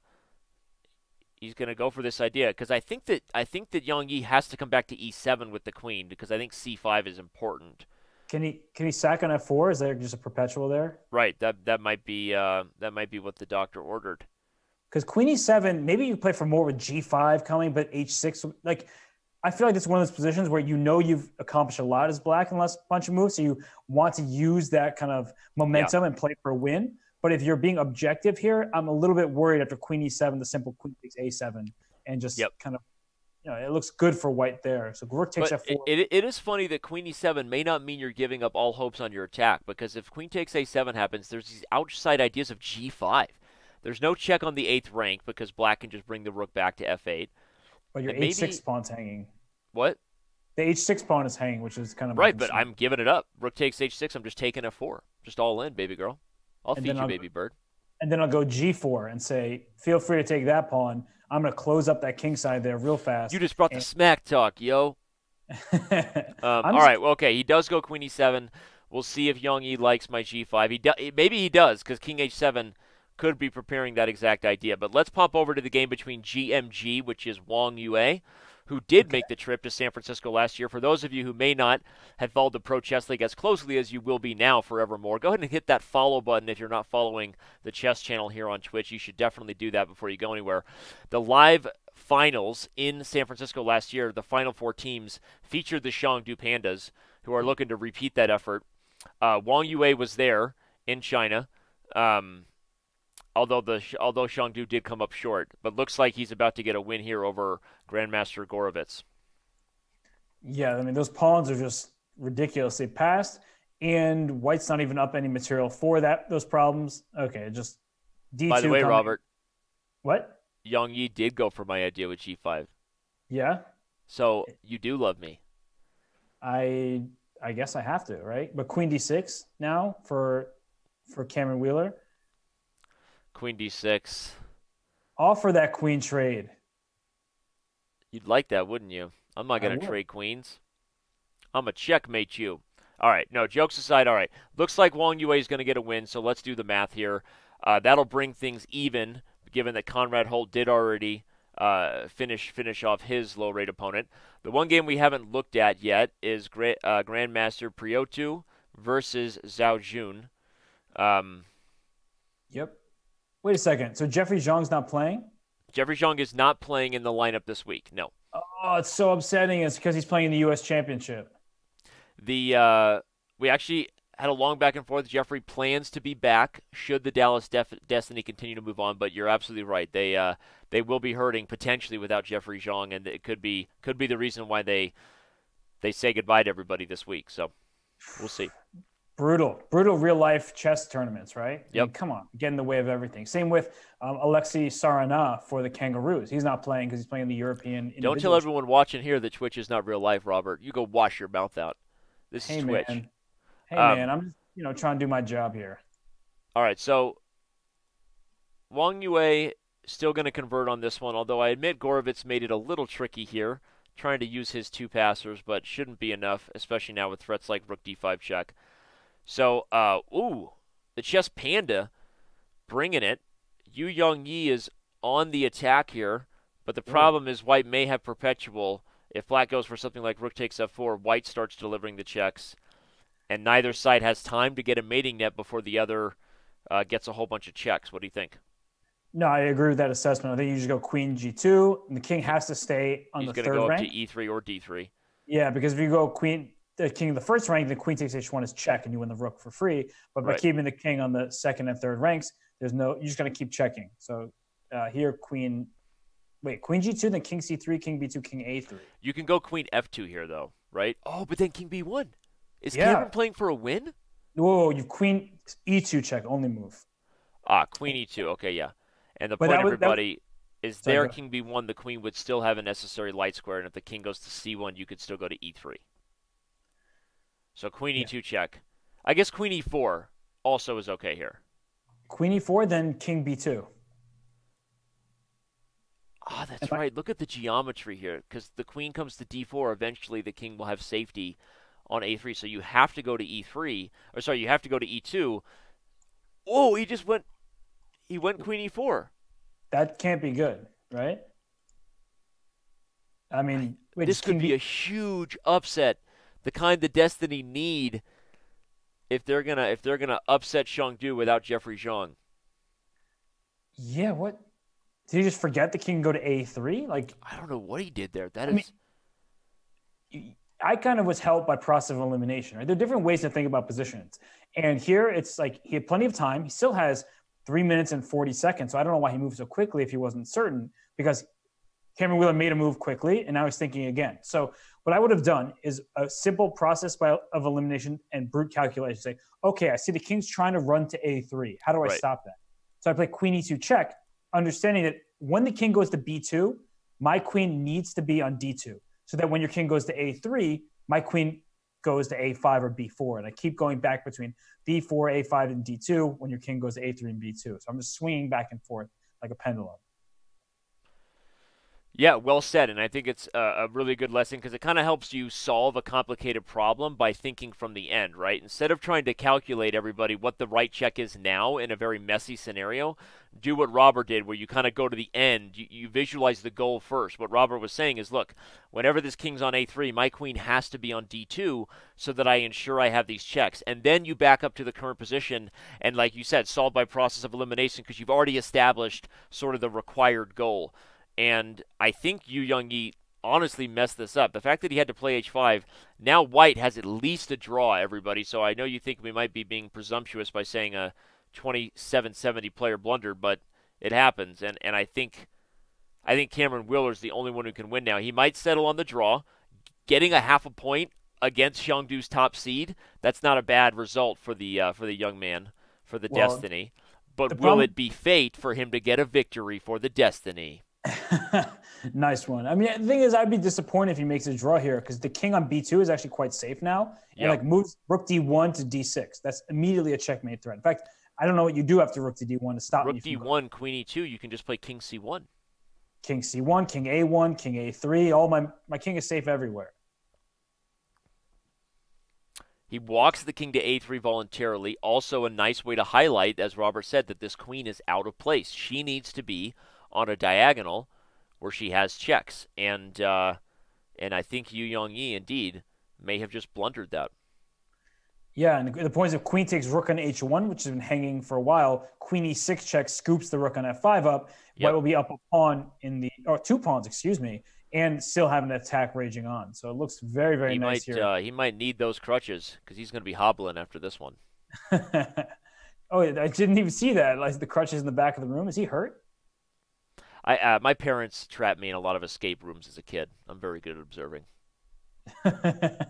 he's going to go for this idea because I think that I think that Yang Yi has to come back to e7 with the queen because I think c5 is important. Can he can he sack on f4? Is there just a perpetual there? Right. That that might be uh, that might be what the doctor ordered. Because queen e7, maybe you play for more with g5 coming, but h6 like. I feel like it's one of those positions where you know you've accomplished a lot as black in the last bunch of moves, so you want to use that kind of momentum yeah. and play for a win. But if you're being objective here, I'm a little bit worried after queen e7, the simple queen takes a7, and just yep. kind of you know, it looks good for white there. So rook takes but f4. It, it is funny that queen e7 may not mean you're giving up all hopes on your attack because if queen takes a7 happens, there's these outside ideas of g5. There's no check on the eighth rank because black can just bring the rook back to f8. But your maybe, h6 pawn's hanging. What? The h6 pawn is hanging, which is kind of right. But I'm giving it up. Rook takes h6. I'm just taking f4. Just all in, baby girl. I'll and feed you, I'll, baby bird. And then I'll go g4 and say, feel free to take that pawn. I'm going to close up that king side there real fast. You just brought and... the smack talk, yo. um, all just... right. Well, okay. He does go queen e7. We'll see if Young E likes my g5. He do- maybe he does because king h7 could be preparing that exact idea. But let's pop over to the game between GMG, which is Wang Yue, who did make the trip to San Francisco last year. For those of you who may not have followed the Pro Chess League as closely as you will be now forevermore, go ahead and hit that follow button if you're not following the chess channel here on Twitch. You should definitely do that before you go anywhere. The live finals in San Francisco last year, the final four teams featured the Chengdu Pandas, who are looking to repeat that effort. Uh, Wang Yue was there in China. Um, although the although Chengdu did come up short, but looks like he's about to get a win here over Grandmaster Gorovets. Yeah, I mean those pawns are just ridiculously passed, and White's not even up any material for that those problems. Okay, just D2. By the way, coming. Robert, what? Yang Yi did go for my idea with G5. Yeah. So you do love me. I I guess I have to, right? But Queen D6 now for for Cameron Wheeler. Queen d6. Offer that queen trade. You'd like that, wouldn't you? I'm not going to trade queens. I'm a checkmate you. All right, no, jokes aside, all right. Looks like Wang Yue is going to get a win, so let's do the math here. Uh, that'll bring things even, given that Conrad Holt did already uh, finish finish off his low rate opponent. The one game we haven't looked at yet is Gra- uh, Grandmaster Priotu versus Zhao Jun. Um, yep. Wait a second. So Jeffrey Xiong's not playing? Jeffrey Xiong is not playing in the lineup this week. No. Oh, it's so upsetting. It's because he's playing in the U.S. Championship. The uh, we actually had a long back and forth. Jeffrey plans to be back should the Dallas Def- Destiny continue to move on. But you're absolutely right. They uh, they will be hurting potentially without Jeffrey Xiong, and it could be could be the reason why they they say goodbye to everybody this week. So we'll see brutal, brutal real life chess tournaments, right? Yep. I mean, come on, get in the way of everything. Same with um, Alexei Sarana for the Kangaroos. He's not playing because he's playing the European. Don't tell everyone watching here that Twitch is not real life, Robert. You go wash your mouth out. This hey, is Twitch. Man. Hey um, man, I'm just you know trying to do my job here. All right, so Wang Yue still going to convert on this one, although I admit Gorovets made it a little tricky here, trying to use his two passers, but shouldn't be enough, especially now with threats like Rook D5 check. So, uh, ooh, the Chess Panda bringing it. Yu Yangyi is on the attack here, but the problem is White may have perpetual. If Black goes for something like Rook takes F4, White starts delivering the checks, and neither side has time to get a mating net before the other uh, gets a whole bunch of checks. What do you think? No, I agree with that assessment. I think you just go Queen G2, and the King has to stay on He's the third rank. He's going to go up to E3 or D3. Yeah, because if you go Queen the king of the first rank, the queen takes h1 is check, and you win the rook for free. But by right. keeping the king on the second and third ranks, there's no you're just going to keep checking. So uh, here, queen, wait, queen g2, then king c3, king b2, king a3. You can go queen f2 here though, right? Oh, but then king b1. Is yeah. Cameron playing for a win? Whoa, you queen e2 check only move. Ah, queen e2. Okay, yeah. And the but point, was, everybody, is there king b1, the queen would still have a necessary light square, and if the king goes to c1, you could still go to e3. So queen e2 yeah. check. I guess queen e4 also is okay here. Queen e4, then king b2. Ah, oh, that's Am right. I... Look at the geometry here, because the queen comes to d4. Eventually, the king will have safety on a3. So you have to go to e3, or sorry, you have to go to e2. Oh, he just went. He went queen e4. That can't be good, right? I mean, wait, this could be a huge upset the kind that Destiny need if they're gonna if they're gonna upset Chengdu without Jeffrey Xiong. Yeah, what? Did he just forget the king go to a three? Like I don't know what he did there. That I is. Mean, I kind of was helped by process of elimination. Right? There are different ways to think about positions, and here it's like he had plenty of time. He still has three minutes and forty seconds. So I don't know why he moved so quickly if he wasn't certain because Cameron Wheeler made a move quickly, and now he's thinking again. So what I would have done is a simple process by, of elimination and brute calculation. Say, okay, I see the king's trying to run to a3. How do I right. stop that? So I play queen e2 check, understanding that when the king goes to b2, my queen needs to be on d2, so that when your king goes to a3, my queen goes to a5 or b4, and I keep going back between b4, a5, and d2 when your king goes to a3 and b2. So I'm just swinging back and forth like a pendulum. Yeah, well said. And I think it's a, really good lesson because it kind of helps you solve a complicated problem by thinking from the end, right? Instead of trying to calculate everybody what the right check is now in a very messy scenario, do what Robert did, where you kind of go to the end. You, you visualize the goal first. What Robert was saying is look, whenever this king's on a3, my queen has to be on d2 so that I ensure I have these checks. And then you back up to the current position and, like you said, solve by process of elimination because you've already established sort of the required goal. And I think Yu Yangyi honestly messed this up. The fact that he had to play h5, now White has at least a draw, everybody. So I know you think we might be being presumptuous by saying a 2770 player blunder, but it happens. And, and I think I think Cameron Wheeler is the only one who can win now. He might settle on the draw. Getting a half a point against Chengdu's top seed, that's not a bad result for the uh, for the young man, for the well, Destiny. But the will it be fate for him to get a victory for the Destiny? nice one. I mean, the thing is, I'd be disappointed if he makes a draw here because the king on b2 is actually quite safe now. And like moves rook d1 to d6. That's immediately a checkmate threat. In fact, I don't know what you do after rook to d1 to stop rook d1, queen e2. You can just play king c1. King c1, king a1, king a3. All my my king is safe everywhere. He walks the king to a3 voluntarily. Also, a nice way to highlight, as Robert said, that this queen is out of place. She needs to be on a diagonal where she has checks, and uh, and I think Yu Yangyi indeed may have just blundered that. Yeah, and the point is if queen takes rook on h1, which has been hanging for a while, queen e6 checks scoops the rook on f5 up. Yep. White will be up a pawn in the, or two pawns, excuse me, and still have an attack raging on. So it looks very, very he nice might, here. Uh, he might need those crutches because he's going to be hobbling after this one. oh, I didn't even see that. Like the crutches in the back of the room. Is he hurt? I uh, my parents trapped me in a lot of escape rooms as a kid. I'm very good at observing. but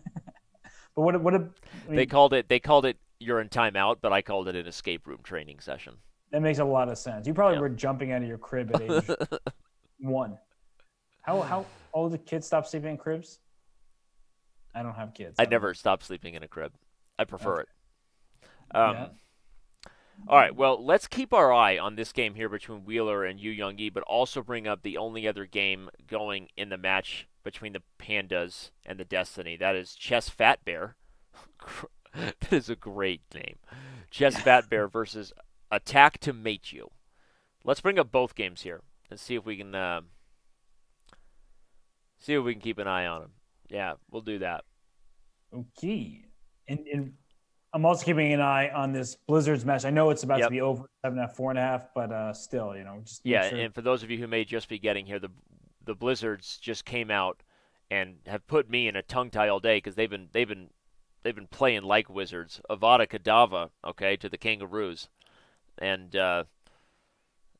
what what I mean, they called it they called it you're in timeout, but I called it an escape room training session. That makes a lot of sense. You probably yeah. were jumping out of your crib at age one. How how old did kids stop sleeping in cribs? I don't have kids. I, I never know. stopped sleeping in a crib. I prefer okay. it. Um, yeah. All right, well, let's keep our eye on this game here between Wheeler and Yu Young but also bring up the only other game going in the match between the Pandas and the Destiny. That is Chess Fat Bear. that is a great name. Chess Fat Bear versus Attack to Mate You. Let's bring up both games here and see if we can uh, see if we can keep an eye on them. Yeah, we'll do that. Okay. And, and I'm also keeping an eye on this Blizzards match. I know it's about yep. to be over seven and a half, four and a half, but uh, still, you know, just yeah. Sure. And for those of you who may just be getting here, the the Blizzards just came out and have put me in a tongue tie all day because they've been they've been they've been playing like wizards. Avada Kedavra, okay, to the Kangaroos, and uh,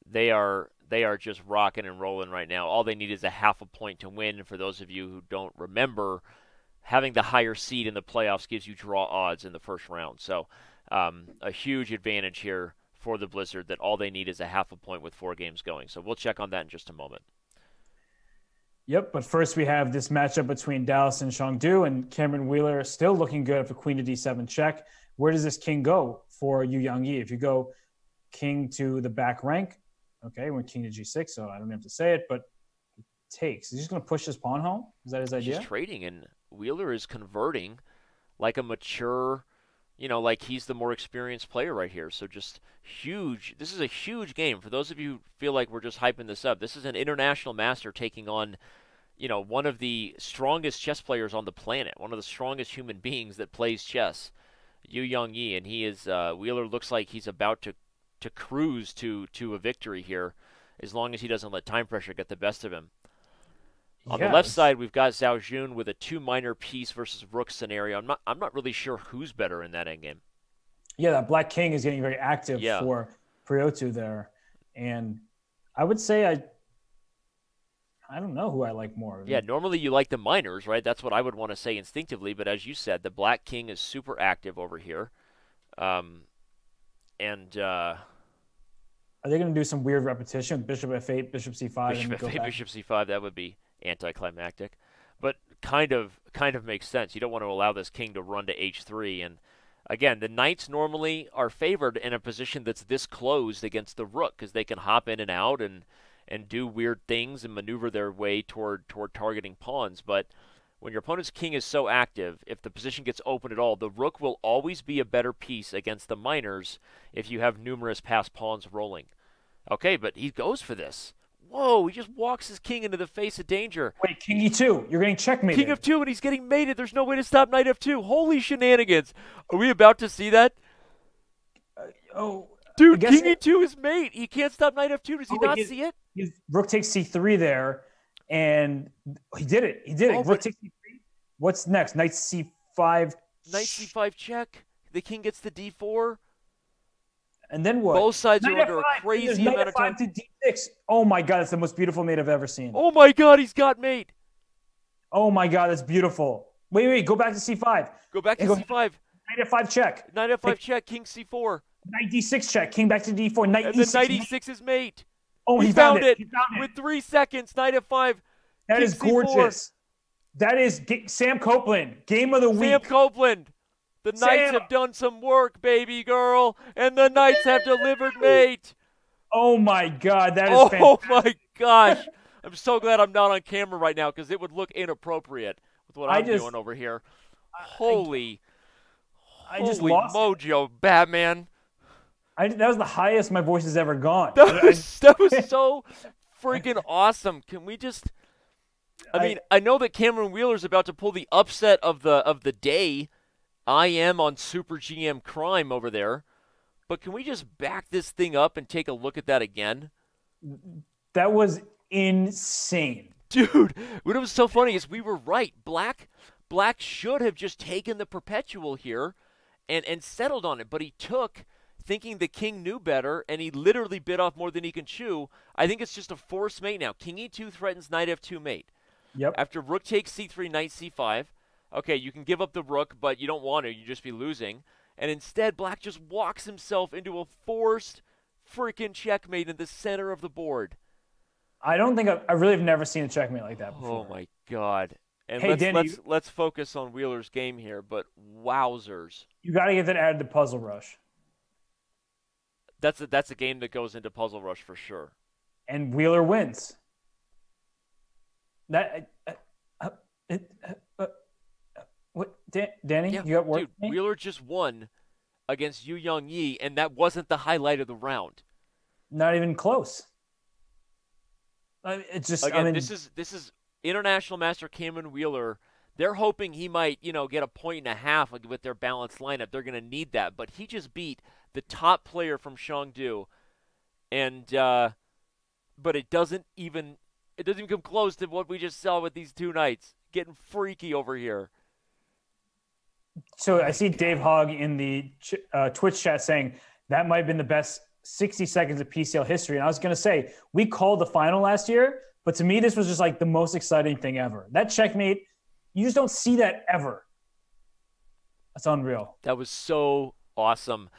they are they are just rocking and rolling right now. All they need is a half a point to win. For those of you who don't remember having the higher seed in the playoffs gives you draw odds in the first round. So um, a huge advantage here for the Blizzard that all they need is a half a point with four games going. So we'll check on that in just a moment. Yep, but first we have this matchup between Dallas and Chengdu, and Cameron Wheeler still looking good after Queen to D7 check. Where does this king go for Yu Yangyi? If you go king to the back rank, okay, went king to G6, so I don't have to say it, but takes. He's just going to push his pawn home. Is that his idea? He's trading, and Wheeler is converting like a mature, you know, like he's the more experienced player right here. So just huge. This is a huge game for those of you who feel like we're just hyping this up. This is an international master taking on, you know, one of the strongest chess players on the planet, one of the strongest human beings that plays chess, Yu Yangyi, and he is uh, Wheeler looks like he's about to to cruise to to a victory here, as long as he doesn't let time pressure get the best of him. On yes. the left side, we've got Zhao Jun with a two minor piece versus rook scenario. I'm not I'm not really sure who's better in that endgame. Yeah, that black king is getting very active yeah. for Priotu there, and I would say I I don't know who I like more. Yeah, normally you like the minors, right? That's what I would want to say instinctively. But as you said, the Black King is super active over here. Um, and uh, are they going to do some weird repetition? Bishop f8, Bishop c5, Bishop f8, Bishop c5. That would be anticlimactic, but kind of kind of makes sense. You don't want to allow this king to run to h3. And again, the knights normally are favored in a position that's this closed against the rook because they can hop in and out and and do weird things and maneuver their way toward toward targeting pawns. But when your opponent's king is so active, if the position gets open at all, the rook will always be a better piece against the minors if you have numerous passed pawns rolling. Okay, but he goes for this. Whoa, he just walks his king into the face of danger. Wait, king e2. You're getting checkmated. King of 2 and he's getting mated. There's no way to stop knight f2. Holy shenanigans. Are we about to see that? Uh, oh, Dude, king e2 is mate. He can't stop knight f2. Does he oh, not see it? Rook takes c3 there, and he did it. He did it. Oh, rook takes c3. What's next? Knight c5. Knight c5 check. The king gets the d4. And then what? Both sides are under F5. a crazy amount of time. to d6. Oh my god, that's the most beautiful mate I've ever seen. Oh my god, he's got mate. Oh my god, that's beautiful. Wait, wait, go back to c5. Go back to go, c5. Knight f5 check. Knight f5 check, king c4. Knight d6 check, king back to d4. Knight and e6. then knight e6 is mate. Oh, he, he, found, found it. He found with three seconds. Knight f5. That is gorgeous. That is Sam Copeland, game of the week. Sam Copeland. The Sam. Knights have done some work, baby girl, and the Knights have delivered mate. Oh my God, that is oh fantastic. my gosh! I'm so glad I'm not on camera right now because it would look inappropriate with what I'm just, doing over here. Holy, I, I just holy lost mojo, it. Batman. I, that was the highest my voice has ever gone. That was, that was so freaking awesome. Can we just? I mean, I, I know that Cameron Wheeler's about to pull the upset of the of the day. I am on Super GM Crime over there. But can we just back this thing up and take a look at that again? That was insane. Dude, what was so funny is we were right. Black Black should have just taken the perpetual here and, and settled on it, but he took thinking the king knew better, and he literally bit off more than he can chew. I think it's just a forced mate now. King e2 threatens knight f2 mate. Yep. After rook takes c3, knight c5. Okay, you can give up the rook, but you don't want to. You just be losing. And instead, black just walks himself into a forced freaking checkmate in the center of the board. I don't think I've, I really have never seen a checkmate like that before. Oh my god! And hey, let's, Danny, let's let's focus on Wheeler's game here. But wowzers! You got to get that added to Puzzle Rush. That's a, that's a game that goes into Puzzle Rush for sure. And Wheeler wins. That uh, uh, uh, uh what, Dan- Danny? Yeah, you got work? Dude, Wheeler just won against Yu Yangyi, and that wasn't the highlight of the round. Not even close. it's just again. I mean, this is this is international master Cameron Wheeler. They're hoping he might, you know, get a point and a half with their balanced lineup. They're going to need that, but he just beat the top player from Chengdu, and uh, but it doesn't even it doesn't even come close to what we just saw with these two knights getting freaky over here. So I see Dave Hogg in the uh, Twitch chat saying that might have been the best 60 seconds of PCL history. And I was going to say, we called the final last year, but to me, this was just like the most exciting thing ever. That checkmate, you just don't see that ever. That's unreal. That was so awesome.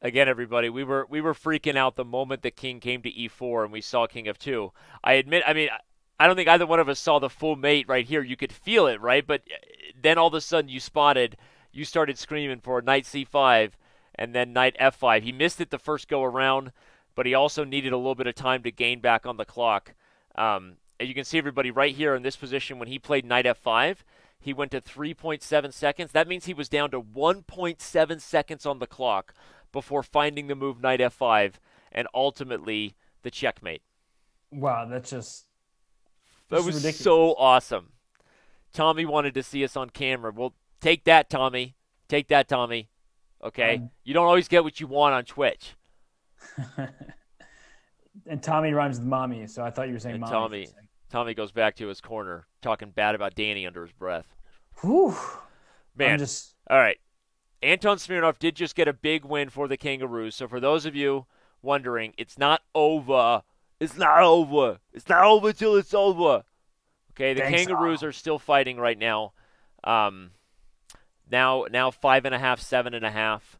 Again, everybody, we were we were freaking out the moment the king came to e4 and we saw king of two. I admit, I mean, I don't think either one of us saw the full mate right here. You could feel it, right? But uh, then all of a sudden you spotted, you started screaming for a knight c5 and then knight f5. He missed it the first go around, but he also needed a little bit of time to gain back on the clock. Um, and you can see everybody right here in this position when he played knight f5, he went to 3.7 seconds. That means he was down to 1.7 seconds on the clock before finding the move knight f5 and ultimately the checkmate. Wow, that's just that was ridiculous. so awesome. Tommy wanted to see us on camera. Well, take that, Tommy. Take that, Tommy. Okay? Um, you don't always get what you want on Twitch. and Tommy rhymes with mommy, so I thought you were saying and mommy. Tommy, Tommy goes back to his corner, talking bad about Danny under his breath. Whew. Man. Just... All right. Anton Smirnov did just get a big win for the Kangaroos. So for those of you wondering, it's not over It's not over. It's not over till it's over. Okay, the Thanks, Kangaroos are still fighting right now. Um, now, now five and a half, seven and a half.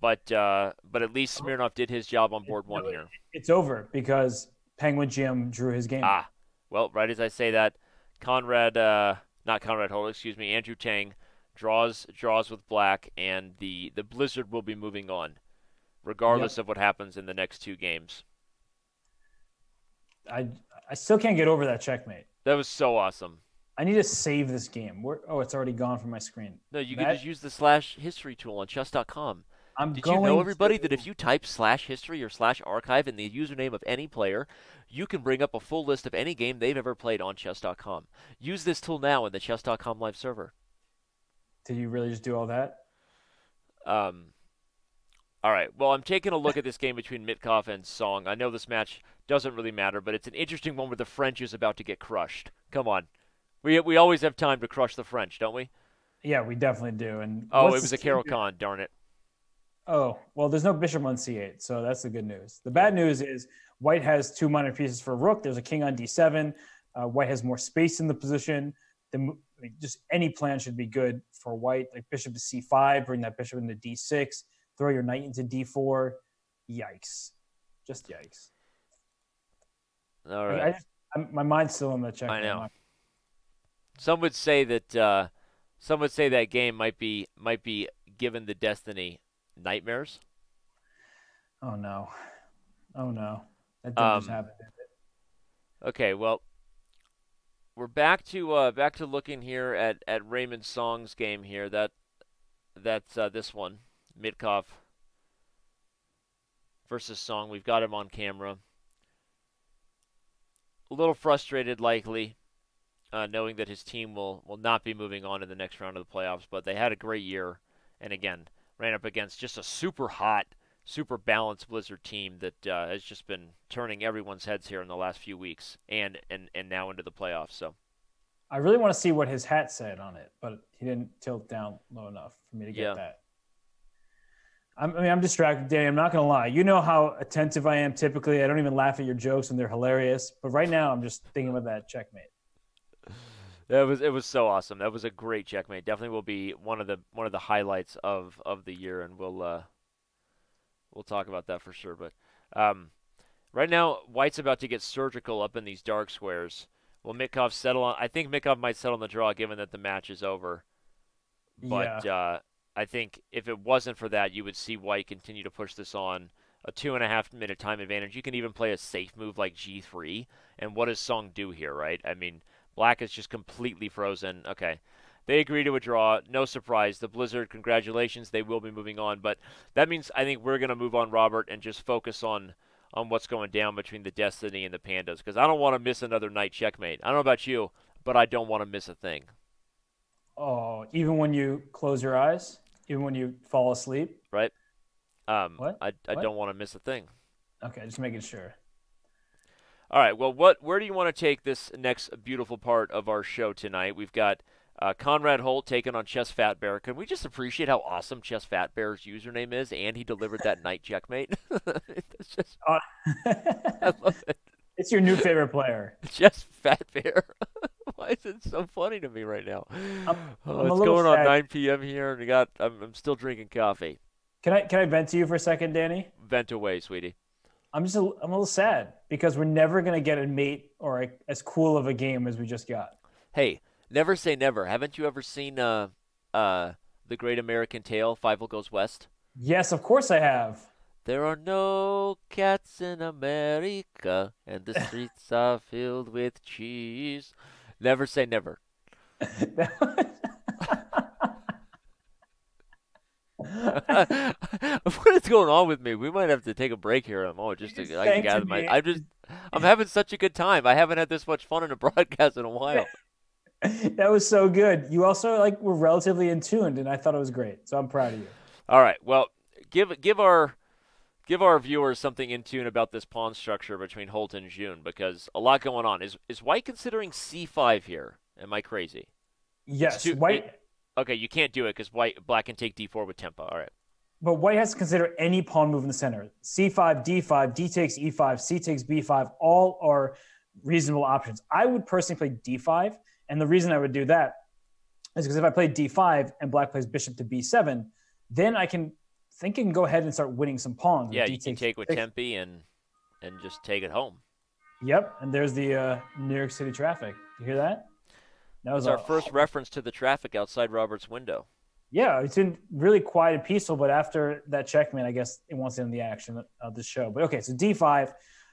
But uh, but at least Smirnov did his job on board one here. It's over because Penguin GM drew his game. Ah, well, right as I say that, Conrad, uh, not Conrad Holt, excuse me, Andrew Tang draws draws with black, and the the Blizzard will be moving on, regardless Yep. of what happens in the next two games. I I still can't get over that checkmate. That was so awesome. I need to save this game. Where, oh, it's already gone from my screen. No, you That- can just use the slash history tool on chess.com. I'm Did you know, everybody, to- that if you type slash history or slash archive in the username of any player, you can bring up a full list of any game they've ever played on chess.com. Use this tool now in the chess.com live server. Did you really just do all that? Um, all right. Well, I'm taking a look at this game between Mitkov and Song. I know this match doesn't really matter, but it's an interesting one where the French is about to get crushed. Come on. We, we always have time to crush the French, don't we? Yeah, we definitely do. And Oh, it was a Caro-Kann, darn it. Oh, well, there's no bishop on c8, so that's the good news. The bad news is white has two minor pieces for rook. There's a king on d7. Uh, white has more space in the position. The, just any plan should be good for white, like bishop to c5, bring that bishop into d6, throw your knight into d4. Yikes. Just yikes. All Like. I just, I'm, my mind's still on the check. I know. Some would say that uh, some would say that game might be might be given the destiny nightmares. Oh, no. Oh, no. That didn't just Um, happen. Okay, well, we're back to uh, back to looking here at, at Raymond Song's game here. That that's uh, this one, Mitkov versus Song. We've got him on camera. A little frustrated, likely, uh, knowing that his team will will not be moving on to the next round of the playoffs. But they had a great year, and again, ran up against just a super hot, super balanced Blizzard team that uh, has just been turning everyone's heads here in the last few weeks, and and and now into the playoffs. So I really want to see what his hat said on it, but he didn't tilt down low enough for me to get Yeah. that. I'm, I mean, I'm distracted, Danny. I'm not gonna lie. You know how attentive I am typically. I don't even laugh at your jokes when they're hilarious. But right now, I'm just thinking about that checkmate. that was it was so awesome. That was a great checkmate. Definitely will be one of the one of the highlights of of the year, and we'll uh, we'll talk about that for sure. But um, right now, White's about to get surgical up in these dark squares. Will Mitkov settle on? I think Mitkov might settle on the draw, given that the match is over. But yeah, uh, I think if it wasn't for that, you would see White continue to push this on a two and a half minute time advantage. You can even play a safe move like G3. And what does Song do here, right? I mean, Black is just completely frozen. Okay. They agree to a draw. No surprise. The Blizzard, congratulations. They will be moving on. But that means I think we're going to move on, Robert, and just focus on on what's going down between the Destiny and the Pandas because I don't want to miss another knight checkmate. I don't know about you, but I don't want to miss a thing. Oh, even when you close your eyes, even when you fall asleep. right? Um, What? I, I What? don't want to miss a thing. Okay, just making sure. All right. Well, what? Where do you want to take this next beautiful part of our show tonight? We've got uh, Conrad Holt taking on Chess Fat Bear. Can we just appreciate how awesome Chess Fat Bear's username is, and he delivered that knight checkmate? it's just, Uh, I love it. it's your new favorite player. Chess Fat Bear. Why is it so funny to me right now? I'm oh, a it's going on 9 p.m. here, and we got. I'm, I'm still drinking coffee. Can I can I vent to you for a second, Danny? Vent away, sweetie. I'm just a, I'm a little sad because we're never gonna get a mate or a, as cool of a game as we just got. Hey, never say never. Haven't you ever seen uh uh the Great American Tail, Fievel Goes West? Yes, of course I have. There are no cats in America, and the streets are filled with cheese. Never say never. what is going on with me? We might have to take a break here in a moment just to I can gather my. I'm just, I'm having such a good time. I haven't had this much fun in a broadcast in a while. that was so good. You also like were relatively in tuned, and I thought it was great. So I'm proud of you. All right. Well, give give our give our viewers something in tune about this pawn structure between Holt and Jun because a lot going on. Is is White considering c5 here? Am I crazy? Yes, too- white. Okay, you can't do it because White Black can take d4 with tempo. All right. but white has to consider any pawn move in the center. C5, D5, D takes E5, C takes B5, all are reasonable options. I would personally play D5. And the reason I would do that is because if I play D5 and black plays bishop to B7, then I can think I can go ahead and start winning some pawns. Yeah, you can take with tempo and and just take it home. Yep, and there's the uh, New York City traffic. You hear that? That was our first reference to the traffic outside Robert's window. Yeah, it's been really quiet and peaceful, but after that checkmate, I guess it wants to end the action of the show. But okay, so D5.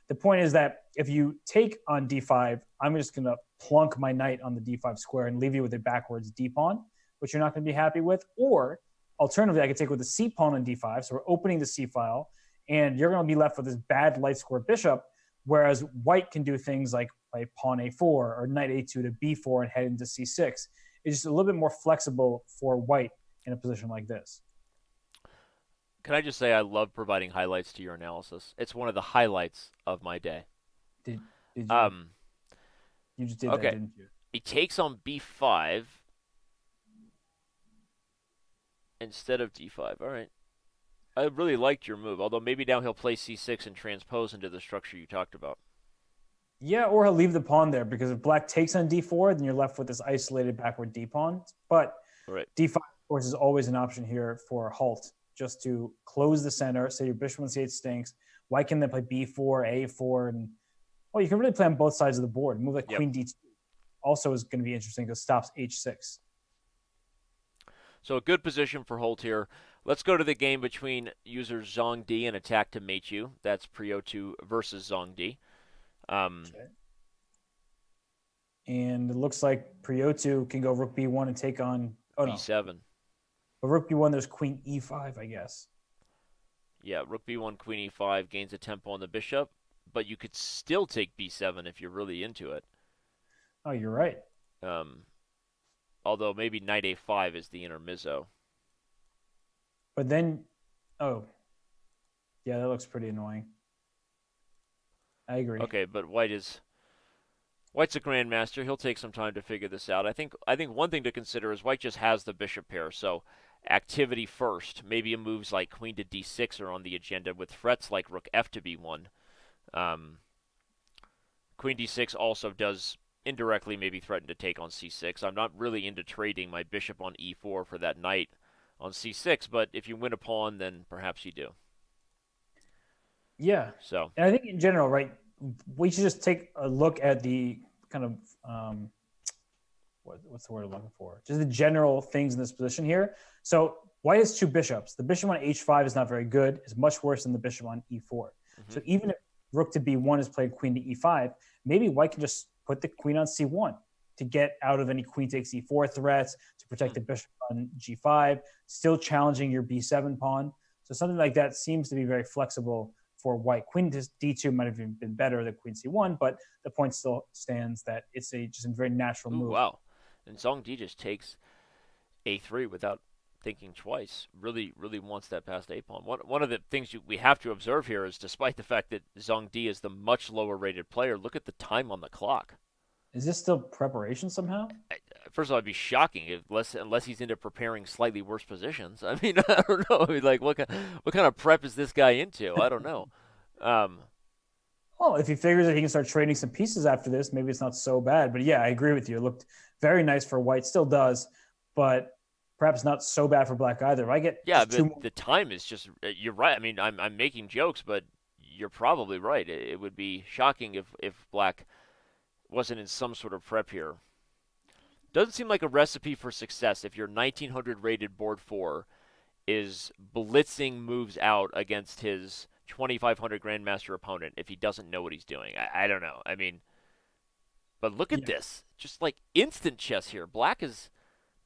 The point is that if you take on D5, I'm just going to plunk my knight on the D5 square and leave you with a backwards D pawn, which you're not going to be happy with. Or alternatively, I could take with the C pawn on D5. So we're opening the C file, and you're going to be left with this bad light square bishop. Whereas white can do things like play pawn A4 or knight A2 to B4 and head into C6. It's just a little bit more flexible for white in a position like this. Can I just say I love providing highlights to your analysis? It's one of the highlights of my day. Did, did you? Um, you just did okay. that, didn't you? He takes on B5 instead of D5. All right. I really liked your move, although maybe now he'll play C6 and transpose into the structure you talked about. Yeah, or he'll leave the pawn there because if black takes on d4, then you're left with this isolated backward d pawn. But right. d5, of course, is always an option here for Holt, just to close the center. Say your bishop on c8 stinks. Why can't they play b4, a4, and well, you can really play on both sides of the board. Move like yep. queen d2 also is going to be interesting because stops h6. So a good position for Holt here. Let's go to the game between user Zhang Di and Attack to Mate You. That's Preotu versus Zhang Di. Um, okay. And it looks like Preotu can go Rook B1 and take on oh, B7. No. But Rook B1, there's Queen E5, I guess. Yeah, Rook B1, Queen E5 gains a tempo on the bishop, but you could still take B7 if you're really into it. Oh, you're right. Um, although maybe Knight A5 is the intermezzo. But then, oh, yeah, that looks pretty annoying. I agree. Okay, but White is White's a grandmaster. He'll take some time to figure this out. I think I think one thing to consider is White just has the bishop pair, so activity first. Maybe moves like queen to d6 are on the agenda with threats like rook f to b1. Um, queen d6 also does indirectly maybe threaten to take on c6. I'm not really into trading my bishop on e4 for that knight on c6, but if you win a pawn, then perhaps you do. Yeah. So, and I think in general, right, we should just take a look at the kind of um, what, what's the word I'm looking for? Just the general things in this position here. So white has two bishops. The bishop on h5 is not very good. It's much worse than the bishop on e4. Mm-hmm. So even if rook to b1 is played queen to e5, maybe white can just put the queen on c1 to get out of any queen takes e4 threats, to protect the hmm. bishop on g5, still challenging your b7 pawn. So something like that seems to be very flexible for white. Queen d2 might have even been better than queen c1, but the point still stands that it's a just a very natural Ooh, move. Wow. And Zhang Di just takes a3 without thinking twice. Really, really wants that past a pawn. One, one of the things you, we have to observe here is despite the fact that Zhang Di is the much lower rated player, look at the time on the clock. Is this still preparation somehow? First of all, it'd be shocking unless unless he's into preparing slightly worse positions. I mean, I don't know. I mean, like, what kind, what kind of prep is this guy into? I don't know. Um, well, if he figures that he can start trading some pieces after this, maybe it's not so bad. But yeah, I agree with you. It looked very nice for White, still does, but perhaps not so bad for Black either. If I get yeah, the, the time is just uh, you're right. I mean, I'm I'm making jokes, but you're probably right. It, it would be shocking if if Black wasn't in some sort of prep here. Doesn't seem like a recipe for success if your 1900 rated board four is blitzing moves out against his 2500 grandmaster opponent if he doesn't know what he's doing. I, I don't know. I mean, but look at yeah. this, just like instant chess here. Black is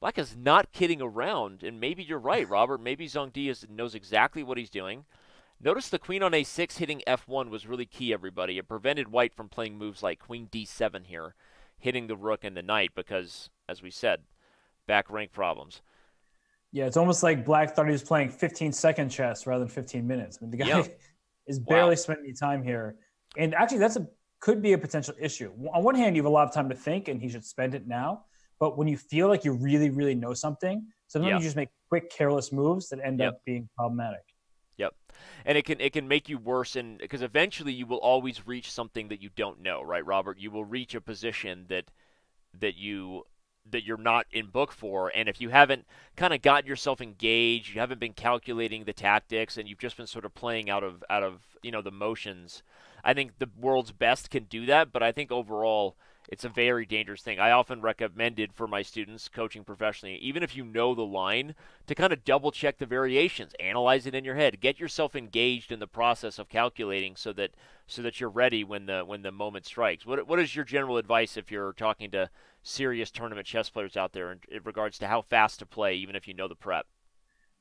Black is not kidding around, and maybe you're right, Robert. Maybe Zhang Di knows exactly what he's doing. Notice the queen on a6 hitting f1 was really key, everybody. It prevented white from playing moves like queen d7 here, hitting the rook and the knight because, as we said, back rank problems. Yeah, it's almost like black thought he was playing 15 second chess rather than 15 minutes. I mean, the guy yeah. is barely wow. spending any time here. And actually, that's a could be a potential issue. On one hand, you have a lot of time to think, and he should spend it now. But when you feel like you really, really know something, sometimes yeah. you just make quick, careless moves that end yep. up being problematic. Yep, and it can it can make you worse, and because eventually you will always reach something that you don't know, right, Robert? You will reach a position that that you that you're not in book for. And if you haven't kind of gotten yourself engaged, you haven't been calculating the tactics, and you've just been sort of playing out of out of you know the motions, I think the world's best can do that. But I think overall, it's a very dangerous thing. I often recommended for my students coaching professionally, even if you know the line, to kind of double check the variations, analyze it in your head, get yourself engaged in the process of calculating so that so that you're ready when the when the moment strikes. What what is your general advice if you're talking to serious tournament chess players out there in, in regards to how fast to play, even if you know the prep?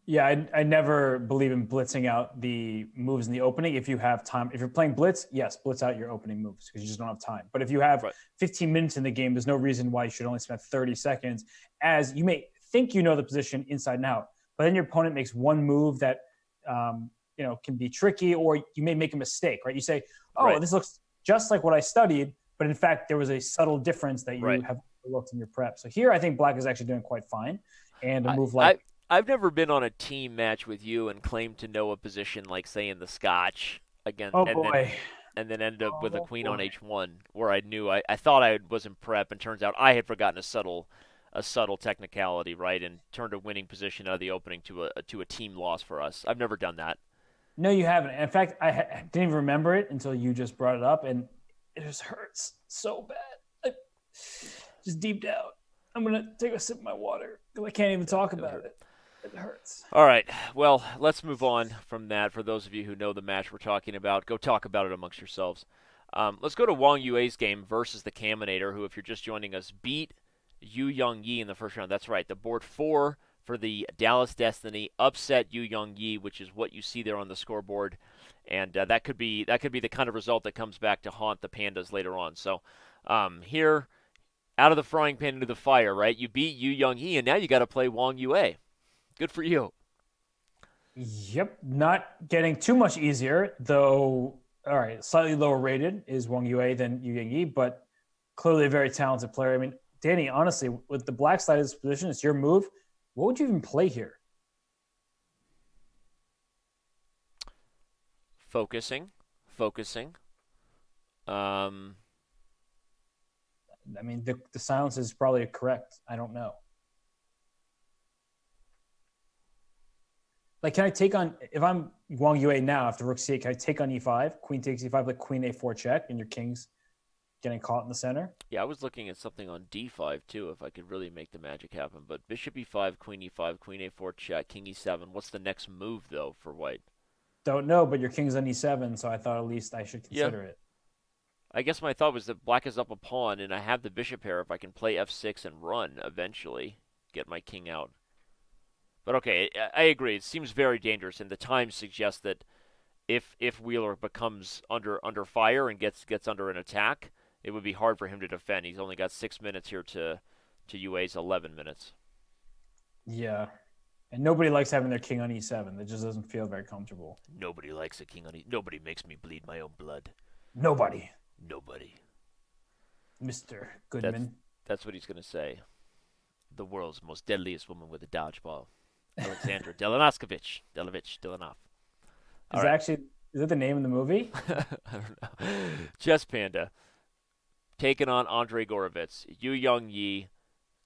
Yeah, I, I never believe in blitzing out the moves in the opening. If you have time, if you're playing blitz, yes, blitz out your opening moves because you just don't have time. But if you have right. 15 minutes in the game, there's no reason why you should only spend 30 seconds. As you may think you know the position inside and out, but then your opponent makes one move that um, you know can be tricky, or you may make a mistake. Right? You say, "Oh, right. this looks just like what I studied," but in fact, there was a subtle difference that you right. have looked in your prep. So here, I think Black is actually doing quite fine. And a move like I've never been on a team match with you and claimed to know a position like say in the Scotch again. Oh and boy. Then, and then end up oh, with a oh, queen boy. on h1 where I knew I, I thought I was in prep and turns out I had forgotten a subtle a subtle technicality, right, and turned a winning position out of the opening to a to a team loss for us. I've never done that. No, you haven't. In fact, I didn't even remember it until you just brought it up, and it just hurts so bad. I, just deep down, I'm gonna take a sip of my water because I can't even talk about it. It hurts. All right. Well, let's move on from that. For those of you who know the match we're talking about, go talk about it amongst yourselves. Um, let's go to Wang Yue's game versus the Caminator, who, if you're just joining us, beat Yu Yangyi in the first round. That's right. The board four for the Dallas Destiny upset Yu Yangyi, which is what you see there on the scoreboard, and uh, that could be that could be the kind of result that comes back to haunt the Pandas later on. So um, here, out of the frying pan into the fire, right? You beat Yu Yangyi, and now you got to play Wang Yue. Good for you. Yep, not getting too much easier, though. All right, slightly lower rated is Wang Yue than Yu Yi, but clearly a very talented player. I mean, Danny, honestly, with the black side of this position, it's your move. What would you even play here? Focusing, focusing. Um, I mean, the, the silence is probably correct. I don't know. Like, can I take on if I'm Wang Yue now after Rook C8? Can I take on E5? Queen takes E5, like Queen A4 check, and your king's getting caught in the center. Yeah, I was looking at something on D5 too, if I could really make the magic happen. But Bishop E5, Queen E5, Queen A4 check, King E7. What's the next move though for White? Don't know, but your king's on E7, so I thought at least I should consider yeah. it. I guess my thought was that black is up a pawn, and I have the bishop here. If I can play F6 and run eventually, get my king out. But okay, I agree. It seems very dangerous, and the times suggest that if if Wheeler becomes under under fire and gets gets under an attack, it would be hard for him to defend. He's only got six minutes here to to Yue's eleven minutes. Yeah, and nobody likes having their king on e7. That just doesn't feel very comfortable. Nobody likes a king on e. Nobody makes me bleed my own blood. Nobody. Nobody. Mister Goodman. That's, that's what he's gonna say. The world's most deadliest woman with a dodgeball. Alexandra Delanoskovich. Delovich, Delanov. Is right. actually is that the name of the movie? I don't know. Chess Panda taking on Andre Gorovets. Yu Yangyi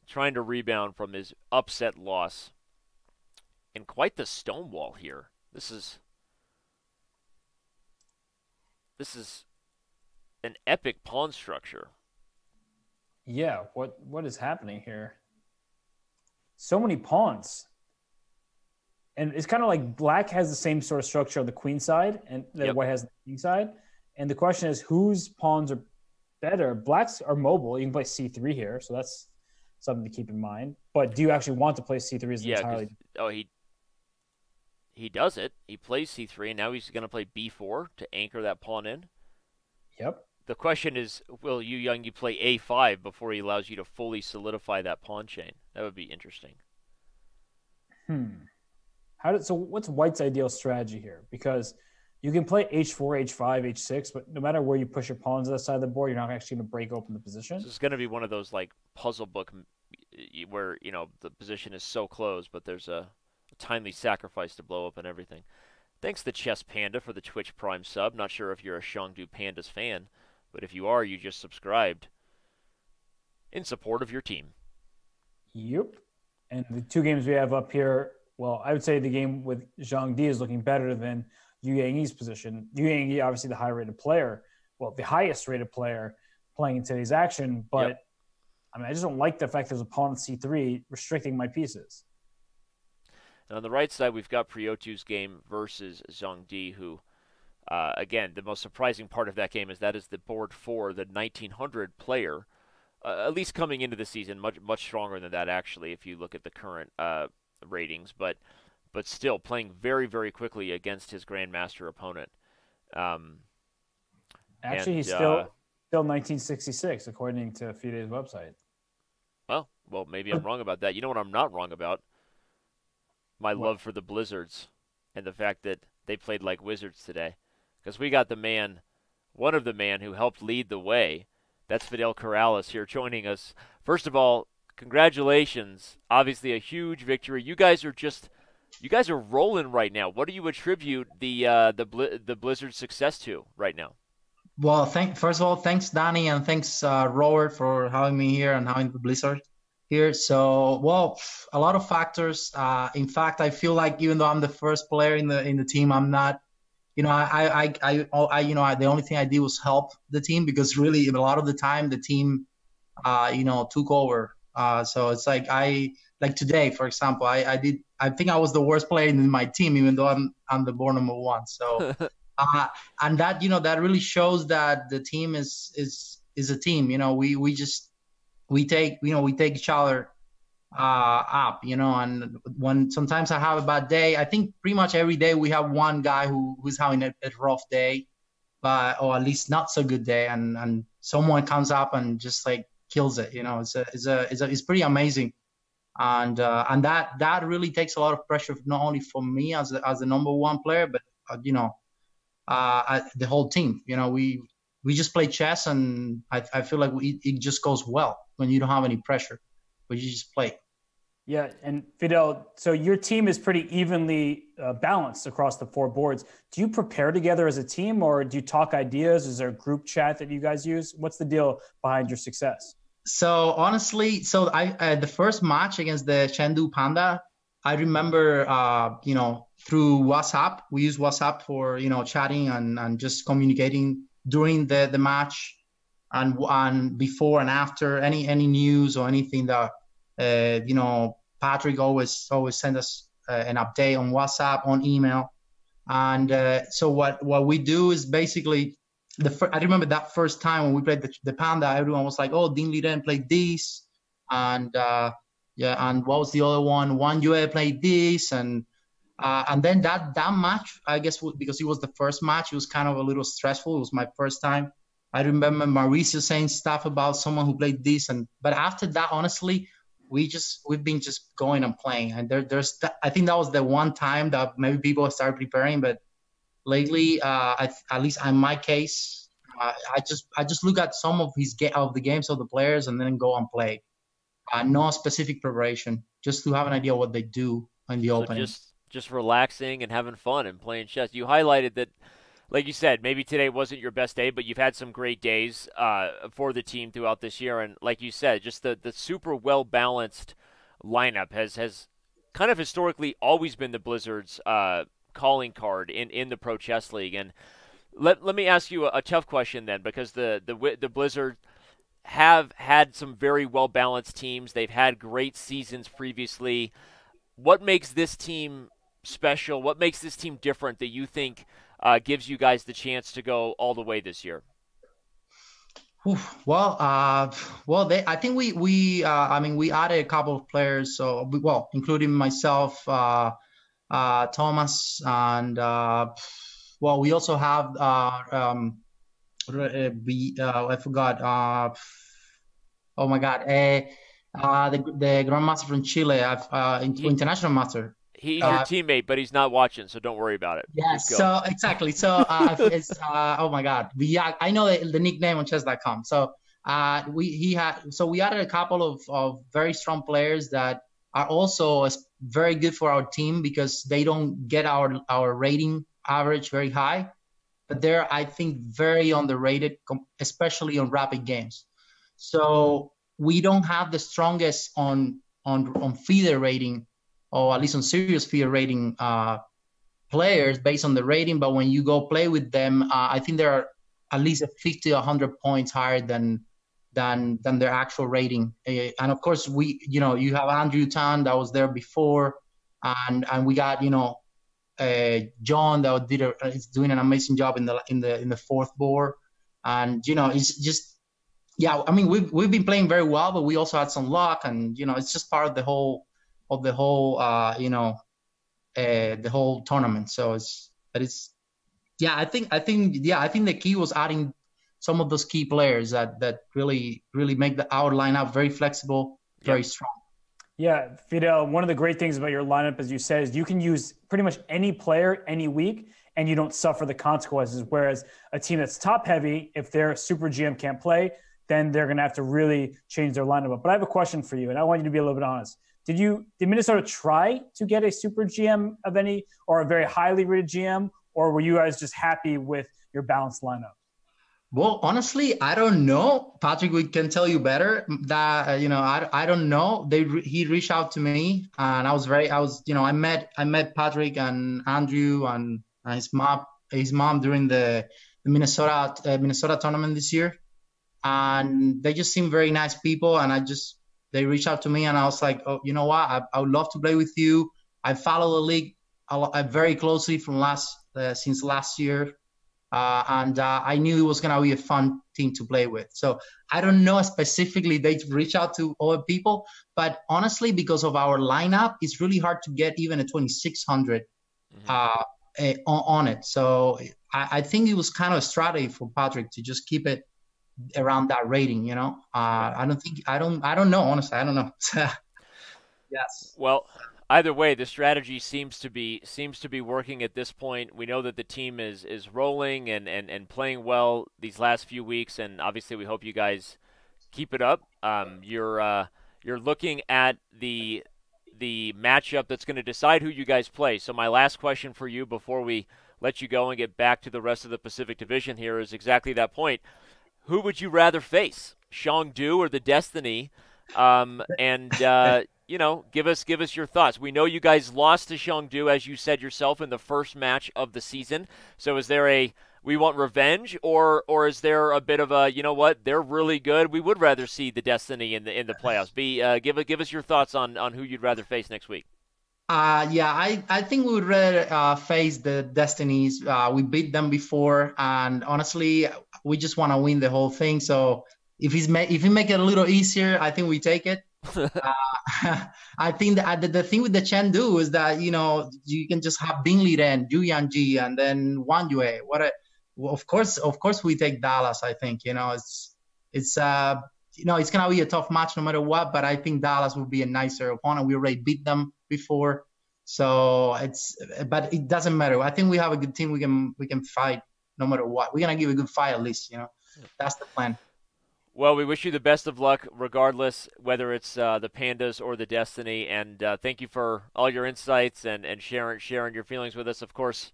trying to rebound from his upset loss. And quite the stonewall here. This is this is an epic pawn structure. Yeah, what what is happening here? So many pawns and it's kind of like black has the same sort of structure on the queen side and that yep. white has the king side. And the question is whose pawns are better? Blacks are mobile. You can play c3 here, so that's something to keep in mind. But do you actually want to play c3 as yeah, entirely? Oh, he he does it. He plays c3, and now he's going to play b4 to anchor that pawn in. Yep. The question is, will Yu Young you play a5 before he allows you to fully solidify that pawn chain? That would be interesting. Hmm. How did, so what's White's ideal strategy here? Because you can play h4, h5, h6, but no matter where you push your pawns to the side of the board, you're not actually going to break open the position. This is going to be one of those like puzzle book where you know the position is so close, but there's a timely sacrifice to blow up and everything. Thanks to Chess Panda for the Twitch Prime sub. Not sure if you're a Chengdu Pandas fan, but if you are, you just subscribed in support of your team. Yep. And the two games we have up here, well, I would say the game with Zhang Di is looking better than Yu Yangyi's position. Yu Yangyi, obviously the high rated player, well, the highest rated player playing in today's action, but yep. I mean, I just don't like the fact there's a pawn C3 restricting my pieces. And on the right side, we've got Preotu's game versus Zhang Di, who, uh, again, the most surprising part of that game is that is the board for the 1900 player, uh, at least coming into the season, much much stronger than that actually, if you look at the current uh, ratings. But but still playing very very quickly against his grandmaster opponent. Um, actually, and, he's still uh, still 1966 according to FIDE's website. Well, well, maybe I'm wrong about that. You know what I'm not wrong about? my what? love for the Blizzards and the fact that they played like wizards today. Because we got the man, one of the man who helped lead the way. That's Fidel Corrales here joining us. First of all, congratulations. Obviously a huge victory. You guys are just you guys are rolling right now. What do you attribute the uh, the Bli- the Blizzard success to right now? Well, thank first of all, thanks Danny and thanks uh, Robert for having me here and having the Blizzard here. So, well, a lot of factors. Uh, in fact, I feel like even though I'm the first player in the in the team, I'm not. You know, I I I, I you know I, the only thing I did was help the team because really a lot of the time the team, uh, you know, took over. Uh, so it's like I like today, for example, I, I did I think I was the worst player in my team, even though I'm I'm the board number one. So, uh, and that you know that really shows that the team is is is a team. You know, we we just we take you know we take each other uh, up you know and when sometimes i have a bad day i think pretty much every day we have one guy who who's having a, a rough day but or at least not so good day and and someone comes up and just like kills it you know it's a it's a it's, a, it's pretty amazing and uh, and that that really takes a lot of pressure not only from me as the, as the number one player but uh, you know uh, the whole team you know we we just play chess and i, I feel like we, it just goes well when you don't have any pressure, but you just play. Yeah, and Fidel, so your team is pretty evenly uh, balanced across the four boards. Do you prepare together as a team, or do you talk ideas? Is there a group chat that you guys use? What's the deal behind your success? So honestly, so I uh, the first match against the Chengdu Panda, I remember, uh, you know, through WhatsApp. We use WhatsApp for you know chatting and and just communicating during the the match and and before and after any any news or anything that uh, you know Patrick always always send us uh, an update on WhatsApp on email and uh, so what what we do is basically the fir- I remember that first time when we played the, the Panda everyone was like oh Ding Liren played this and uh, yeah and what was the other one? Wang Yue played this and uh, and then that that match I guess because it was the first match it was kind of a little stressful. It was my first time. I remember Mauricio saying stuff about someone who played this, and but after that, honestly, we just we've been just going and playing, and there, there's I think that was the one time that maybe people started preparing, but lately, uh, I, at least in my case, uh, I just I just look at some of his ga- of the games of the players and then go and play. Uh, no specific preparation, just to have an idea what they do in the so opening. Just just relaxing and having fun and playing chess. You highlighted that like you said, maybe today wasn't your best day, but you've had some great days uh, for the team throughout this year. And like you said, just the, the super well balanced lineup has has kind of historically always been the Blizzards' uh, calling card in, in the Pro Chess League. And let let me ask you a, a tough question then, because the the the Blizzard have had some very well balanced teams. They've had great seasons previously. What makes this team special? What makes this team different that you think? uh, gives you guys the chance to go all the way this year? Well, uh, well, they, I think we we uh, I mean we added a couple of players, so well, including myself, uh, uh, Thomas, and uh, well, we also have uh, um, we uh, I forgot. Uh, oh my God, uh, uh, the the grandmaster from Chile, uh, international master. He's uh, your teammate, but he's not watching, so don't worry about it. Yeah, so exactly. So uh, it's uh, oh my god, yeah, I know the, the nickname on chess.com. So uh, we he had so we added a couple of, of very strong players that are also very good for our team because they don't get our our rating average very high, but they're I think very underrated, especially on rapid games. So we don't have the strongest on on on FIDE rating, or at least on serious FIDE rating uh, players based on the rating. But when you go play with them, uh, I think there are at least 50 100 points higher than than than their actual rating. Uh, and of course, we you know you have Andrew Tang that was there before, and and we got you know uh, John that did a, is doing an amazing job in the in the in the fourth board, and you know it's just yeah. I mean we've we've been playing very well, but we also had some luck, and you know it's just part of the whole of the whole uh, you know uh, the whole tournament. So it's but it's yeah. I think I think yeah. I think the key was adding some of those key players that that really really make the our lineup very flexible, very yep. strong. Yeah, Fidel, one of the great things about your lineup, as you said, is you can use pretty much any player any week and you don't suffer the consequences. Whereas a team that's top heavy, if their super GM can't play, then they're going to have to really change their lineup. But I have a question for you, and I want you to be a little bit honest. Did you did Minnesota try to get a super GM of any or a very highly rated GM, or were you guys just happy with your balanced lineup? Well, honestly, I don't know. Patrick, we can tell you better. That uh, you know, I, I don't know. They he reached out to me, and I was very, I was, you know, I met I met Patrick and Andrew and, his mom his mom during the, the Minnesota uh, Minnesota tournament this year, and they just seem very nice people. And I just they reached out to me, and I was like, oh, you know what? I, I would love to play with you. I follow the league a, a very closely from last uh, since last year uh, and uh, I knew it was gonna be a fun team to play with. So I don't know specifically they reach out to other people, but honestly, because of our lineup, it's really hard to get even a 2600 mm-hmm. uh, a, on, on, it. So I, I, think it was kind of a strategy for Patrick to just keep it around that rating. You know, uh, I don't think I don't I don't know honestly. I don't know. yes. Well, either way, the strategy seems to be seems to be working at this point. We know that the team is is rolling and and, and playing well these last few weeks, and obviously we hope you guys keep it up. Um, you're uh, you're looking at the the matchup that's going to decide who you guys play. So my last question for you before we let you go and get back to the rest of the Pacific Division here is exactly that point. Who would you rather face, Chengdu or the Destiny? Um, and uh, you know, give us give us your thoughts. We know you guys lost to Chengdu, as you said yourself, in the first match of the season. So is there a we want revenge, or or is there a bit of a you know what they're really good? We would rather see the Destiny in the in the playoffs. Be uh, give give us your thoughts on on who you'd rather face next week. Uh, yeah, I, I think we would rather uh, face the Destinies. Uh, we beat them before, and honestly, we just want to win the whole thing. So if he's ma- if he make it a little easier, I think we take it. Uh, I think that the, the thing with the Chengdu is that you know you can just have Ding Liren then Yu Yangyi and then Wang Yue. What a, well, of course, of course we take Dallas. I think you know it's it's uh you know it's gonna be a tough match no matter what. But I think Dallas will be a nicer opponent. We already beat them before, so it's but it doesn't matter. I think we have a good team. We can we can fight no matter what. We're gonna give a good fight at least. You know, that's the plan. Well, we wish you the best of luck, regardless whether it's uh, the Pandas or the Destiny. And uh, thank you for all your insights and, and sharing sharing your feelings with us. Of course,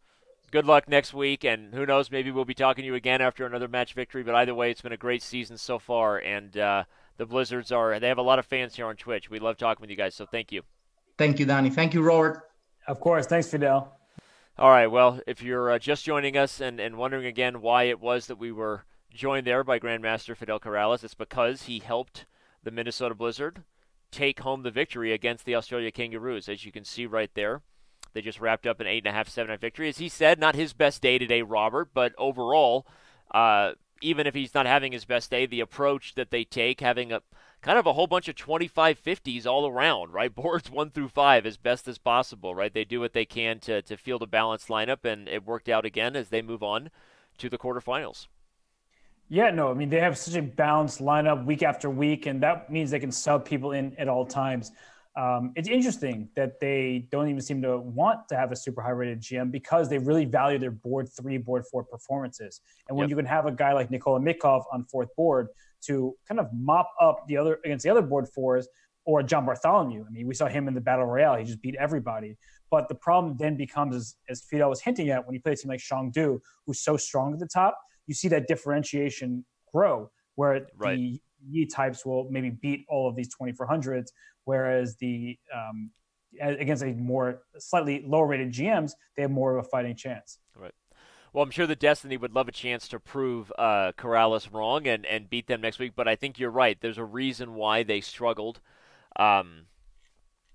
good luck next week, and who knows, maybe we'll be talking to you again after another match victory. But either way, it's been a great season so far, and uh, the Blizzards are they have a lot of fans here on Twitch. We love talking with you guys, so thank you. Thank you, Danny. Thank you, Robert. Of course. Thanks, Fidel. All right. Well, if you're uh, just joining us and, and wondering again why it was that we were joined there by Grandmaster Fidel Corrales. It's because he helped the Minnesota Blizzard take home the victory against the Australia Kangaroos. As you can see right there, they just wrapped up an eight and a half, seven victory. As he said, not his best day today, Robert, but overall, uh, even if he's not having his best day, the approach that they take, having a kind of a whole bunch of 25 50s all around, right? Boards one through five as best as possible, right? They do what they can to, to field a balanced lineup, and it worked out again as they move on to the quarterfinals. Yeah, no, I mean, they have such a balanced lineup week after week, and that means they can sub people in at all times. Um, it's interesting that they don't even seem to want to have a super high rated GM because they really value their board three, board four performances. And when yep. you can have a guy like Nikola Mitkov on fourth board to kind of mop up the other against the other board fours, or John Bartholomew. I mean, we saw him in the battle royale; he just beat everybody. But the problem then becomes, as, as Fidel was hinting at, when you play a team like Chengdu, who's so strong at the top, you see that differentiation grow, where right. the Yi types will maybe beat all of these 2400s, whereas the um, against a more slightly lower rated GMs, they have more of a fighting chance. Right. Well, I'm sure the Destiny would love a chance to prove uh, Corrales wrong and, and beat them next week, but I think you're right. There's a reason why they struggled. Um,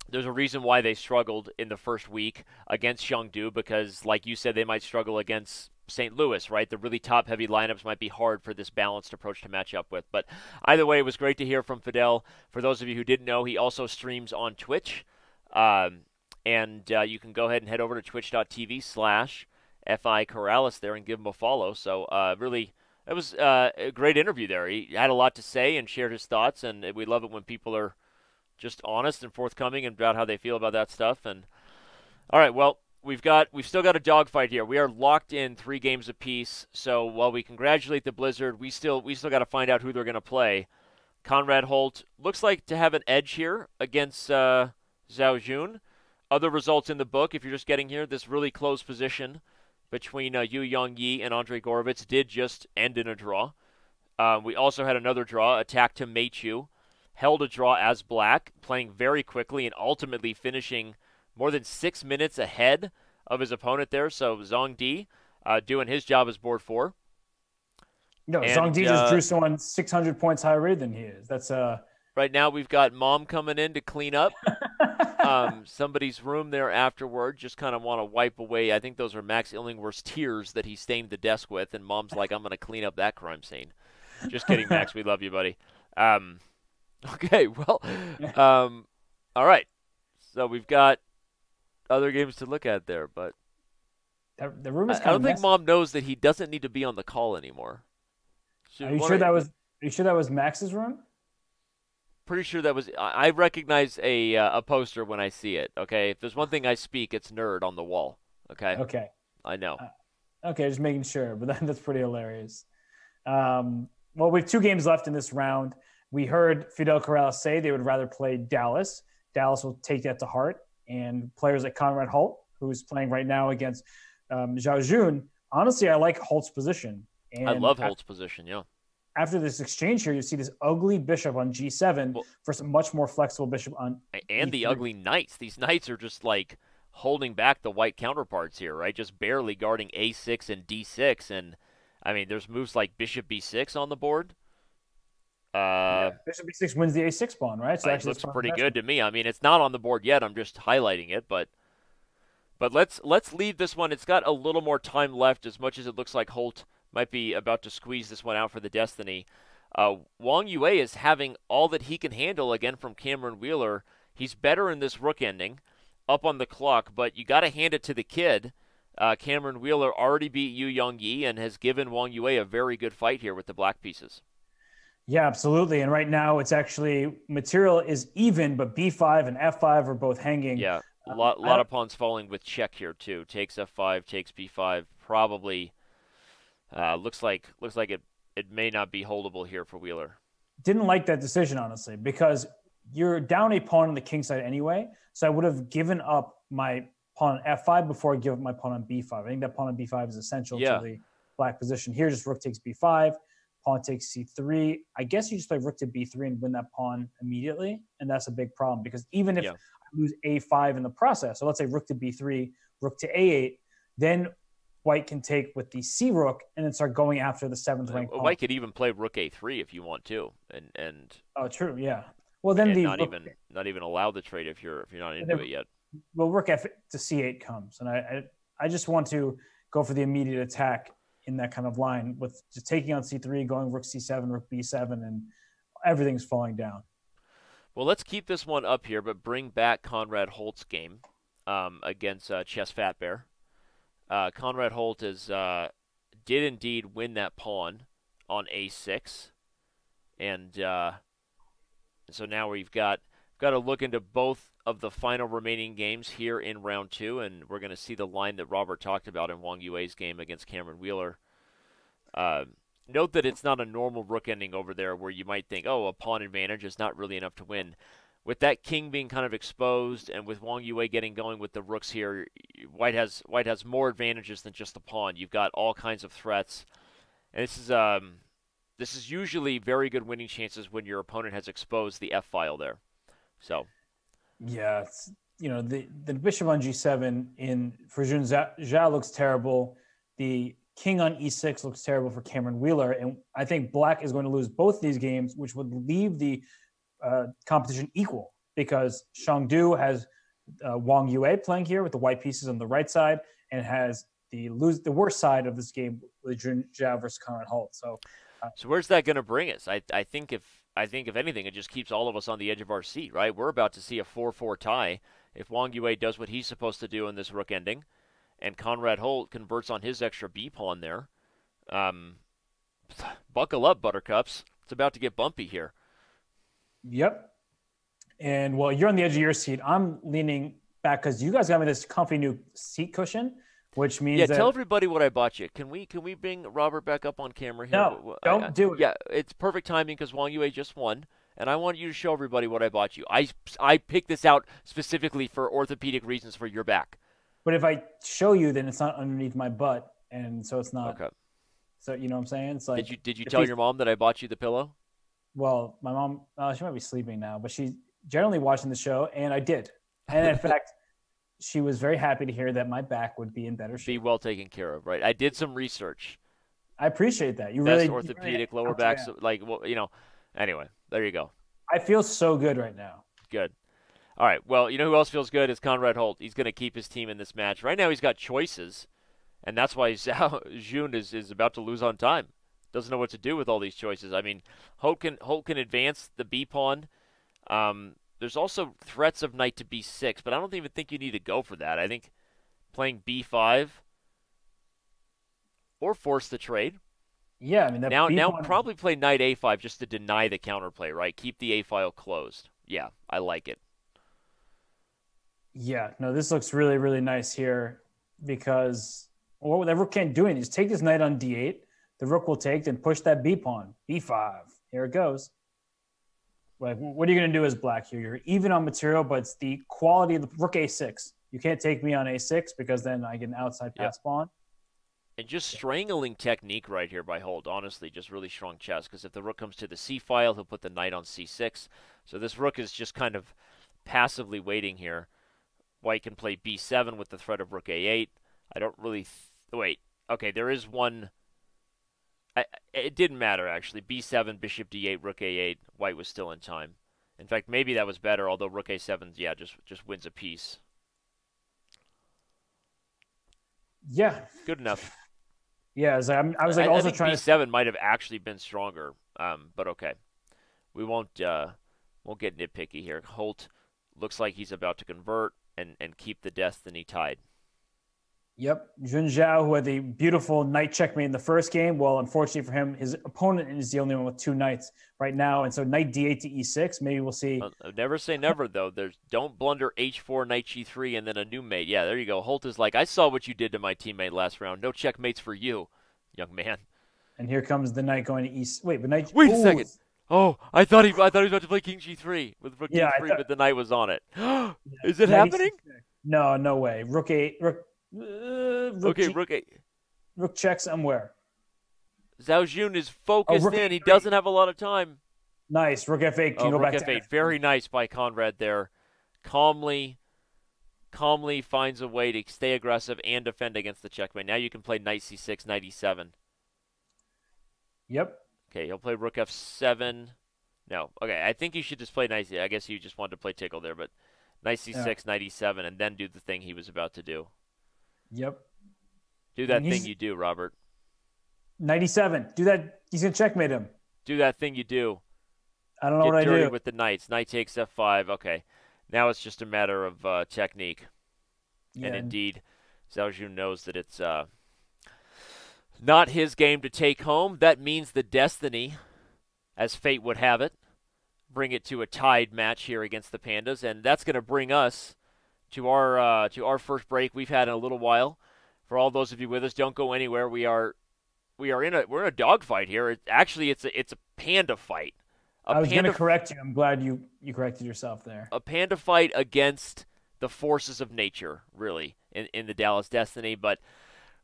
there's a reason why they struggled in the first week against Chengdu because, like you said, they might struggle against St. Louis, right? The really top heavy lineups might be hard for this balanced approach to match up with. But either way, it was great to hear from Fidel. For those of you who didn't know, he also streams on Twitch. Um, and uh, you can go ahead and head over to twitch.tv slash FI Keralis there and give him a follow. So, uh, really, it was uh, a great interview there. He had a lot to say and shared his thoughts, and we love it when people are just honest and forthcoming and about how they feel about that stuff. And all right, well, we've got we've still got a dogfight here. We are locked in three games apiece. So while we congratulate the Blizzard, we still we still got to find out who they're going to play. Conrad Holt looks like to have an edge here against uh, Zhao Jun. Other results in the book, if you're just getting here, this really close position between uh, Yu Yangyi and Andre Gorovets did just end in a draw. Uh, we also had another draw, attack to Meichu, held a draw as black, playing very quickly and ultimately finishing more than six minutes ahead of his opponent there. So Zhang Di uh, doing his job as board four. No, and, Zhang Di just uh, drew someone 600 points higher rated than he is. That's uh. Right now we've got mom coming in to clean up um, somebody's room there afterward. Just kind of want to wipe away. I think those are Max Illingworth's tears that he stained the desk with, and mom's like, "I'm going to clean up that crime scene." Just kidding, Max. We love you, buddy. Um, okay, well, um, all right. So we've got other games to look at there, but the, the room is. I, I don't think mom knows that he doesn't need to be on the call anymore. are you sure that was? Are you sure that was Max's room? Pretty sure that was. I recognize a uh, a poster when I see it. Okay, if there's one thing I speak, it's nerd on the wall. Okay. Okay. I know. Uh, okay, just making sure, but that, that's pretty hilarious. Um, well, we have two games left in this round. We heard Fidel Corrales say they would rather play Dallas. Dallas will take that to heart and players like Conrad Holt, who's playing right now against um, Zhao Jun. Honestly, I like Holt's position. And I love Holt's after, position. Yeah. After this exchange here, you see this ugly bishop on G7 well, versus much more flexible bishop on. And E3. the ugly knights. These knights are just like holding back the white counterparts here, right? Just barely guarding A6 and D6. And I mean, there's moves like Bishop B6 on the board. Uh, yeah, Bishop B6 wins the A6 pawn, right? So it looks pretty good to me. I mean, it's not on the board yet. I'm just highlighting it, but but let's let's leave this one. It's got a little more time left, as much as it looks like Holt might be about to squeeze this one out for the Destiny. Uh, Wang Yue is having all that he can handle again from Cameron Wheeler. He's better in this rook ending, up on the clock, but you got to hand it to the kid. Uh, Cameron Wheeler already beat Yu Yangyi and has given Wang Yue a very good fight here with the black pieces. Yeah, absolutely. And right now, it's actually material is even, but B5 and F5 are both hanging. Yeah, a lot, lot of pawns falling with check here too. Takes F5, takes B5. Probably uh, looks like looks like it it may not be holdable here for Wheeler. Didn't like that decision honestly because you're down a pawn on the king side anyway. So I would have given up my pawn on F5 before I give up my pawn on B5. I think that pawn on B5 is essential yeah. to the black position. Here, just rook takes B5 pawn takes c3. I guess you just play rook to b3 and win that pawn immediately, and that's a big problem because even if yeah. I lose a5 in the process, so let's say rook to b3, rook to a8, then white can take with the c rook and then start going after the seventh rank. White could even play rook a3 if you want to, and and oh, true, yeah. Well, then the not rook, even not even allow the trade if you're if you're not into then, it yet. Well, rook f to c8 comes, and I, I I just want to go for the immediate attack in that kind of line with just taking on c3, going rook c7, rook b7, and everything's falling down. Well, let's keep this one up here, but bring back Conrad Holt's game um, against uh, Chess Fat Bear. Uh, Conrad Holt is uh, did indeed win that pawn on a6, and uh, so now we've got got to look into both of the final remaining games here in round two, and we're going to see the line that Robert talked about in Wang Yue's game against Cameron Wheeler. Uh, note that it's not a normal rook ending over there where you might think, oh, a pawn advantage is not really enough to win. with that king being kind of exposed, and with Wang Yue getting going with the rooks here, White has White has more advantages than just the pawn. You've got all kinds of threats, and this is um, this is usually very good winning chances when your opponent has exposed the f file there. So, yeah, you know the the bishop on g7 in for Jun Zhao looks terrible. The king on e6 looks terrible for Cameron Wheeler, and I think Black is going to lose both these games, which would leave the uh, competition equal because Chengdu has uh, Wang Yue playing here with the white pieces on the right side and has the lose the worst side of this game with Jun Zhao versus Conrad Holt. So, uh, so where's that going to bring us? I I think if I think if anything, it just keeps all of us on the edge of our seat. Right, we're about to see a four-four tie if Wang Yue does what he's supposed to do in this rook ending, and Conrad Holt converts on his extra B pawn there. Um, buckle up, Buttercups. It's about to get bumpy here. Yep. And while you're on the edge of your seat, I'm leaning back because you guys got me this comfy new seat cushion, which means yeah. That... Tell everybody what I bought you. Can we can we bring Robert back up on camera here? No, don't I, do it. Yeah, it's perfect timing because Wang Yue just won, and I want you to show everybody what I bought you. I I picked this out specifically for orthopedic reasons for your back. But if I show you, then it's not underneath my butt, and so it's not. Okay. So you know what I'm saying? It's like did you did you tell your mom that I bought you the pillow? well, my mom, uh, she might be sleeping now, but she's generally watching the show, and I did. And in fact, she was very happy to hear that my back would be in better shape. Be well taken care of, right? I did some research. I appreciate that. You Best really orthopedic really, lower back, so, like well, you know. Anyway, there you go. I feel so good right now. Good. All right. Well, you know who else feels good is Conrad Holt. He's going to keep his team in this match. Right now, he's got choices, and that's why Jun is is about to lose on time doesn't know what to do with all these choices. I mean, Holt can Holt can advance the B pawn. Um, there's also threats of knight to b6, but I don't even think you need to go for that. I think playing b5 or force the trade. Yeah, I mean now now probably play knight a5 just to deny the counterplay, right? Keep the a file closed. Yeah, I like it. Yeah, no, this looks really really nice here because what the rook can't do anything. Just take this knight on d8 the rook will take, then push that b pawn, b5. Here it goes. Like, what are you going to do as black here? You're even on material, but it's the quality of the rook a6. You can't take me on a6 because then I get an outside pass yep. pawn. And just strangling technique right here by Holt. Honestly, just really strong chess. Because if the rook comes to the c file, he'll put the knight on c6. So this rook is just kind of passively waiting here. White can play b7 with the threat of rook a8. I don't really th- wait. Okay, there is one I, it didn't matter actually. B7, bishop d8, rook a8. White was still in time. In fact, maybe that was better. Although rook a7, yeah, just just wins a piece. Yeah, good enough. Yeah, I was, I was like I, also I trying. B7 to... might have actually been stronger, um, but okay. We won't uh, won't get nitpicky here. Holt looks like he's about to convert and and keep the destiny tied. Yep, Jun Zhao, who had the beautiful knight checkmate in the first game. Well, unfortunately for him, his opponent is the only one with two knights right now, and so knight d8 to e6. Maybe we'll see. Uh, never say never, though. There's don't blunder h4, knight g3, and then a new mate. Yeah, there you go. Holt is like, I saw what you did to my teammate last round. No checkmates for you, young man. And here comes the knight going to e. Wait, but knight. Wait a second. Oh, I thought he, I thought he was about to play king g3 with rook yeah, d3, thought... but the knight was on it. is it happening? No, no way. Rook eight, rook uh, rook okay, rook eight. Rook check somewhere. Zhao Jun is focused oh, in. He doesn't have a lot of time. Nice. Rook f8 can oh, go rook back f8. to Very nice by Conrad there. Calmly, calmly finds a way to stay aggressive and defend against the checkmate. Now you can play knight c6, knight e7. Yep. Okay, he'll play rook f7. No. Okay, I think you should just play knight. I guess you just wanted to play tickle there, but knight c6, yeah. knight e7, and then do the thing he was about to do. Yep. Do that thing you do, Robert. 97. Do that. He's going to checkmate him. Do that thing you do. I don't know Get what dirty I do. with the knights. Knight takes f5. Okay. Now it's just a matter of uh, technique. Yeah. And indeed, Zhao Jun knows that it's uh, not his game to take home. That means the destiny, as fate would have it, bring it to a tied match here against the Pandas. And that's going to bring us to our uh, to our first break we've had in a little while. For all those of you with us, don't go anywhere. We are we are in a we're in a dogfight here. It, actually, it's a it's a panda fight. I was going to correct you. I'm glad you you corrected yourself there. A panda fight against the forces of nature, really, in, in the Dallas Destiny. But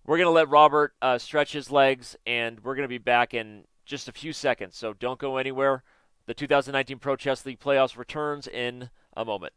we're going to let Robert uh, stretch his legs, and we're going to be back in just a few seconds. So don't go anywhere. The 2019 Pro Chess League playoffs returns in a moment.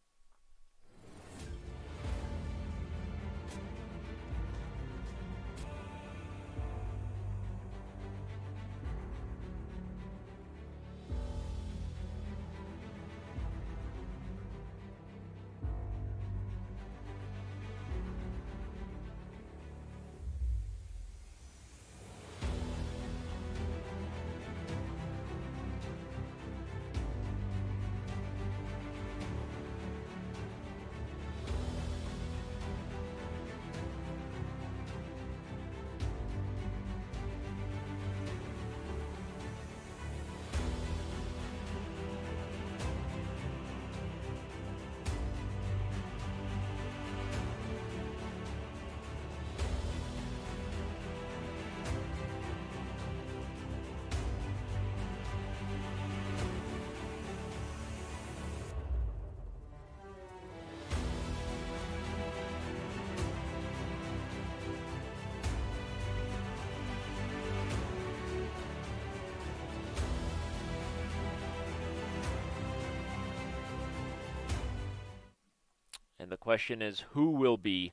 And the question is who will be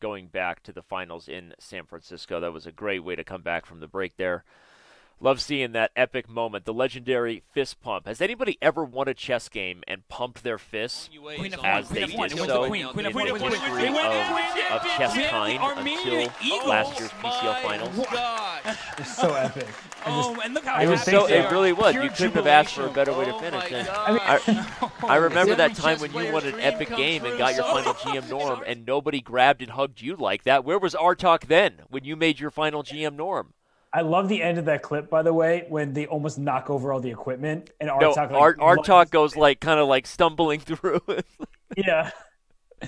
going back to the finals in San Francisco? That was a great way to come back from the break there. Love seeing that epic moment, the legendary fist pump. Has anybody ever won a chess game and pumped their fists Queen as they did so in the history of, of chess kind until last year's PCL finals? It's so epic. Oh, and look how It was so. It really was. You couldn't have asked for a better way to finish. And I, I remember that time when you won an epic game and got your final GM norm, and nobody grabbed and hugged you like that. Where was Artok then when you made your final GM norm? I love the end of that clip, by the way, when they almost knock over all the equipment and No, Artok. Art, like, Artok goes like kind of like stumbling through. Yeah.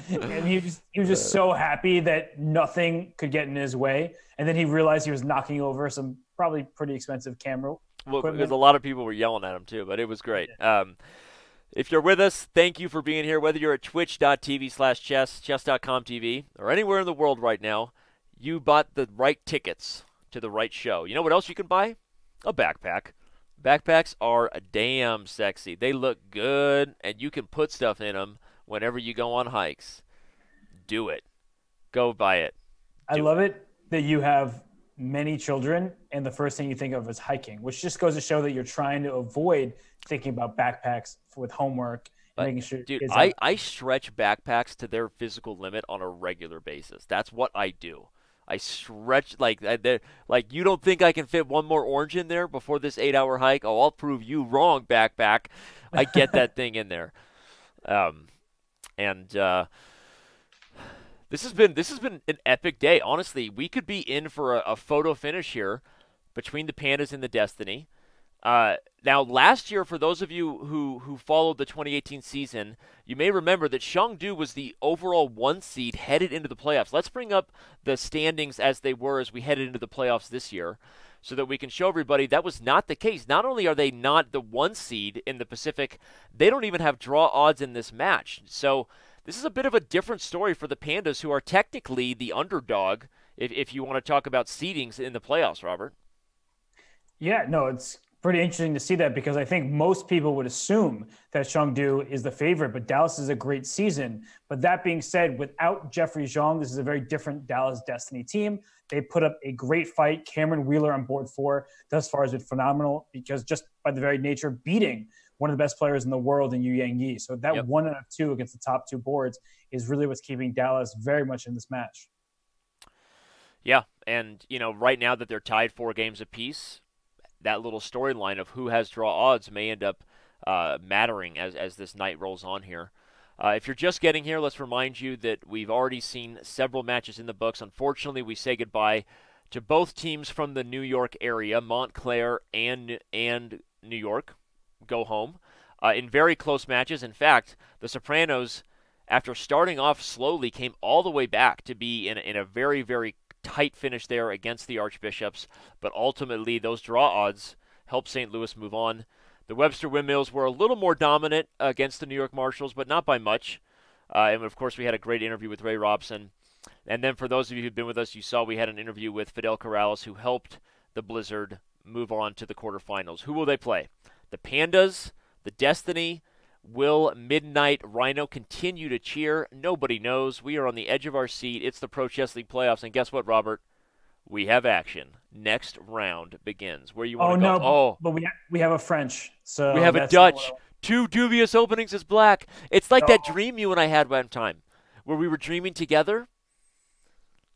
and he was he was just so happy that nothing could get in his way, and then he realized he was knocking over some probably pretty expensive camera. well, because a lot of people were yelling at him too, but it was great. Um, if you're with us, thank you for being here. Whether you're at twitch.tv slash chess, chess.com TV, or anywhere in the world right now, you bought the right tickets to the right show. You know what else you can buy? A backpack. Backpacks are damn sexy. They look good, and you can put stuff in them whenever you go on hikes. Do it. Go buy it. I love it that you have many children, and the first thing you think of is hiking, which just goes to show that you're trying to avoid thinking about backpacks with homework sure. Dude, I, I stretch backpacks to their physical limit on a regular basis. That's what I do. I stretch like I- like you don't think I can fit one more orange in there before this eight-hour hike? Oh, I'll prove you wrong, backpack. I get that thing in there. Um, and uh, this has been this has been an epic day. Honestly, we could be in for a, a photo finish here between the Pandas and the Destiny. Uh, now, last year, for those of you who, who followed the 2018 season, you may remember that Chengdu was the overall one seed headed into the playoffs. Let's bring up the standings as they were as we headed into the playoffs this year so that we can show everybody that was not the case. Not only are they not the one seed in the Pacific, they don't even have draw odds in this match. So, this is a bit of a different story for the Pandas, who are technically the underdog if, if you want to talk about seedings in the playoffs, Robert. Yeah, no, it's pretty interesting to see that because I think most people would assume that Chengdu is the favorite, but Dallas is a great season. But that being said, without Jeffrey Xiong, this is a very different Dallas Destiny team. They put up a great fight. Cameron Wheeler on board four thus far has been phenomenal because just by the very nature of beating one of the best players in the world in Yu Yangyi. So that Yep. one out of two against the top two boards is really what's keeping Dallas very much in this match. Yeah, and you know, right now that they're tied four games apiece, that little storyline of who has draw odds may end up uh, mattering as as this night rolls on here. Uh, if you're just getting here, let's remind you that we've already seen several matches in the books. Unfortunately, we say goodbye to both teams from the New York area, Montclair and and New York. Go home uh, in very close matches. In fact, the Sopranos, after starting off slowly, came all the way back to be in, in a very, very tight finish there against the Archbishops. But ultimately, those draw odds helped St. Louis move on. The Webster Windmills were a little more dominant against the New York Marshals, but not by much. Uh, and of course, we had a great interview with Ray Robson. And then for those of you who've been with us, you saw we had an interview with Fidel Corrales, who helped the Blizzard move on to the quarterfinals. Who will they play? The Pandas, the Destiny. Will Midnight Rhino continue to cheer? Nobody knows. We are on the edge of our seat. It's the Pro Chess League playoffs, and guess what, Robert? We have action. Next round begins. Where you want oh, to go? Oh, no, oh, but we ha- we have a French. So we have a Dutch. Two dubious openings as black. It's like oh. that dream you and I had one time, where we were dreaming together.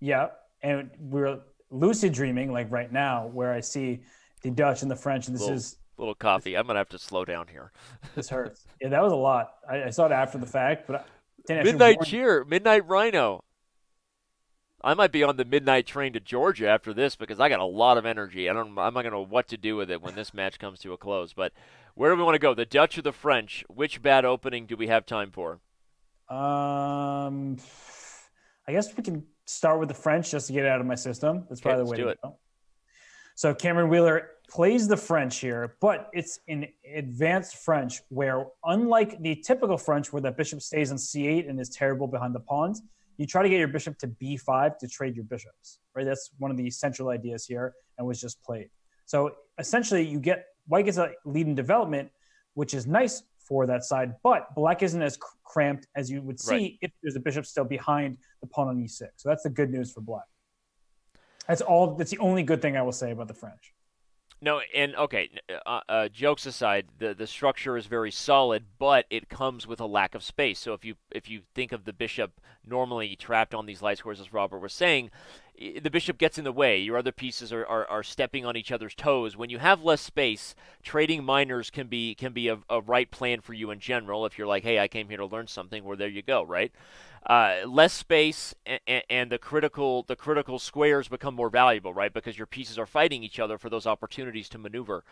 Yeah, and we're lucid dreaming like right now, where I see the Dutch and the French, and this is little coffee. I'm gonna have to slow down here. this hurts. Yeah, that was a lot. I, I saw it after the fact, but I, midnight cheer, midnight rhino. I might be on the midnight train to Georgia after this because I got a lot of energy. I don't. I'm not gonna know what to do with it when this match comes to a close. But where do we want to go? The Dutch or the French? Which bad opening do we have time for? Um, I guess we can start with the French just to get it out of my system. That's probably okay, the way to it. go. So Cameron Wheeler plays the French here, but it's in advanced French where, unlike the typical French where the bishop stays on c8 and is terrible behind the pawns, you try to get your bishop to b5 to trade your bishops, right? That's one of the central ideas here and was just played. So essentially, you get white gets a lead in development, which is nice for that side, but black isn't as cramped as you would see right. if there's a bishop still behind the pawn on e6. So that's the good news for black. That's all. That's the only good thing I will say about the French. No, and okay, uh, uh, jokes aside, the the structure is very solid, but it comes with a lack of space. So if you if you think of the bishop normally trapped on these light squares, as Robert was saying, the bishop gets in the way. Your other pieces are, are, are stepping on each other's toes. When you have less space, trading minors can be can be a, a right plan for you in general. If you're like, hey, I came here to learn something, well, there you go, right? Uh, less space and, and, the critical the critical squares become more valuable, right? Because your pieces are fighting each other for those opportunities to maneuver.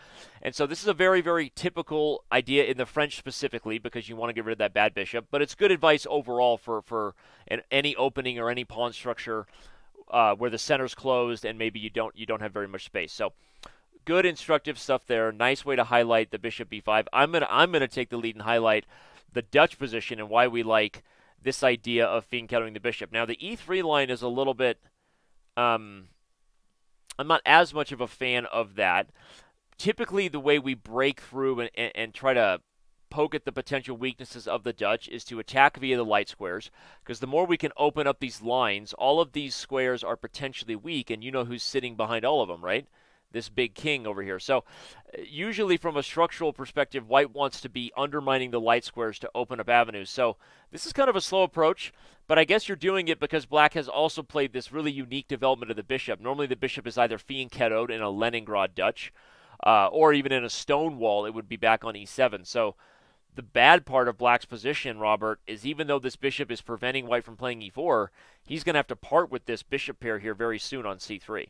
And so this is a very very typical idea in the French specifically because you want to get rid of that bad bishop. But it's good advice overall for for an, any opening or any pawn structure uh, where the center's closed and maybe you don't you don't have very much space. So good instructive stuff there. Nice way to highlight the bishop b5. I'm gonna I'm gonna take the lead and highlight the Dutch position and why we like this idea of fiend countering the bishop. Now, the e3 line is a little bit. Um, I'm not as much of a fan of that. Typically, the way we break through and, and, and try to poke at the potential weaknesses of the Dutch is to attack via the light squares, because the more we can open up these lines, all of these squares are potentially weak, and you know who's sitting behind all of them, right? This big king over here. So, uh, usually from a structural perspective, white wants to be undermining the light squares to open up avenues. So, this is kind of a slow approach, but I guess you're doing it because black has also played this really unique development of the bishop. Normally, the bishop is either fianchettoed in a Leningrad Dutch, uh, or even in a stone wall, it would be back on e7. So, the bad part of black's position, Robert, is even though this bishop is preventing white from playing e4, he's going to have to part with this bishop pair here very soon on c3.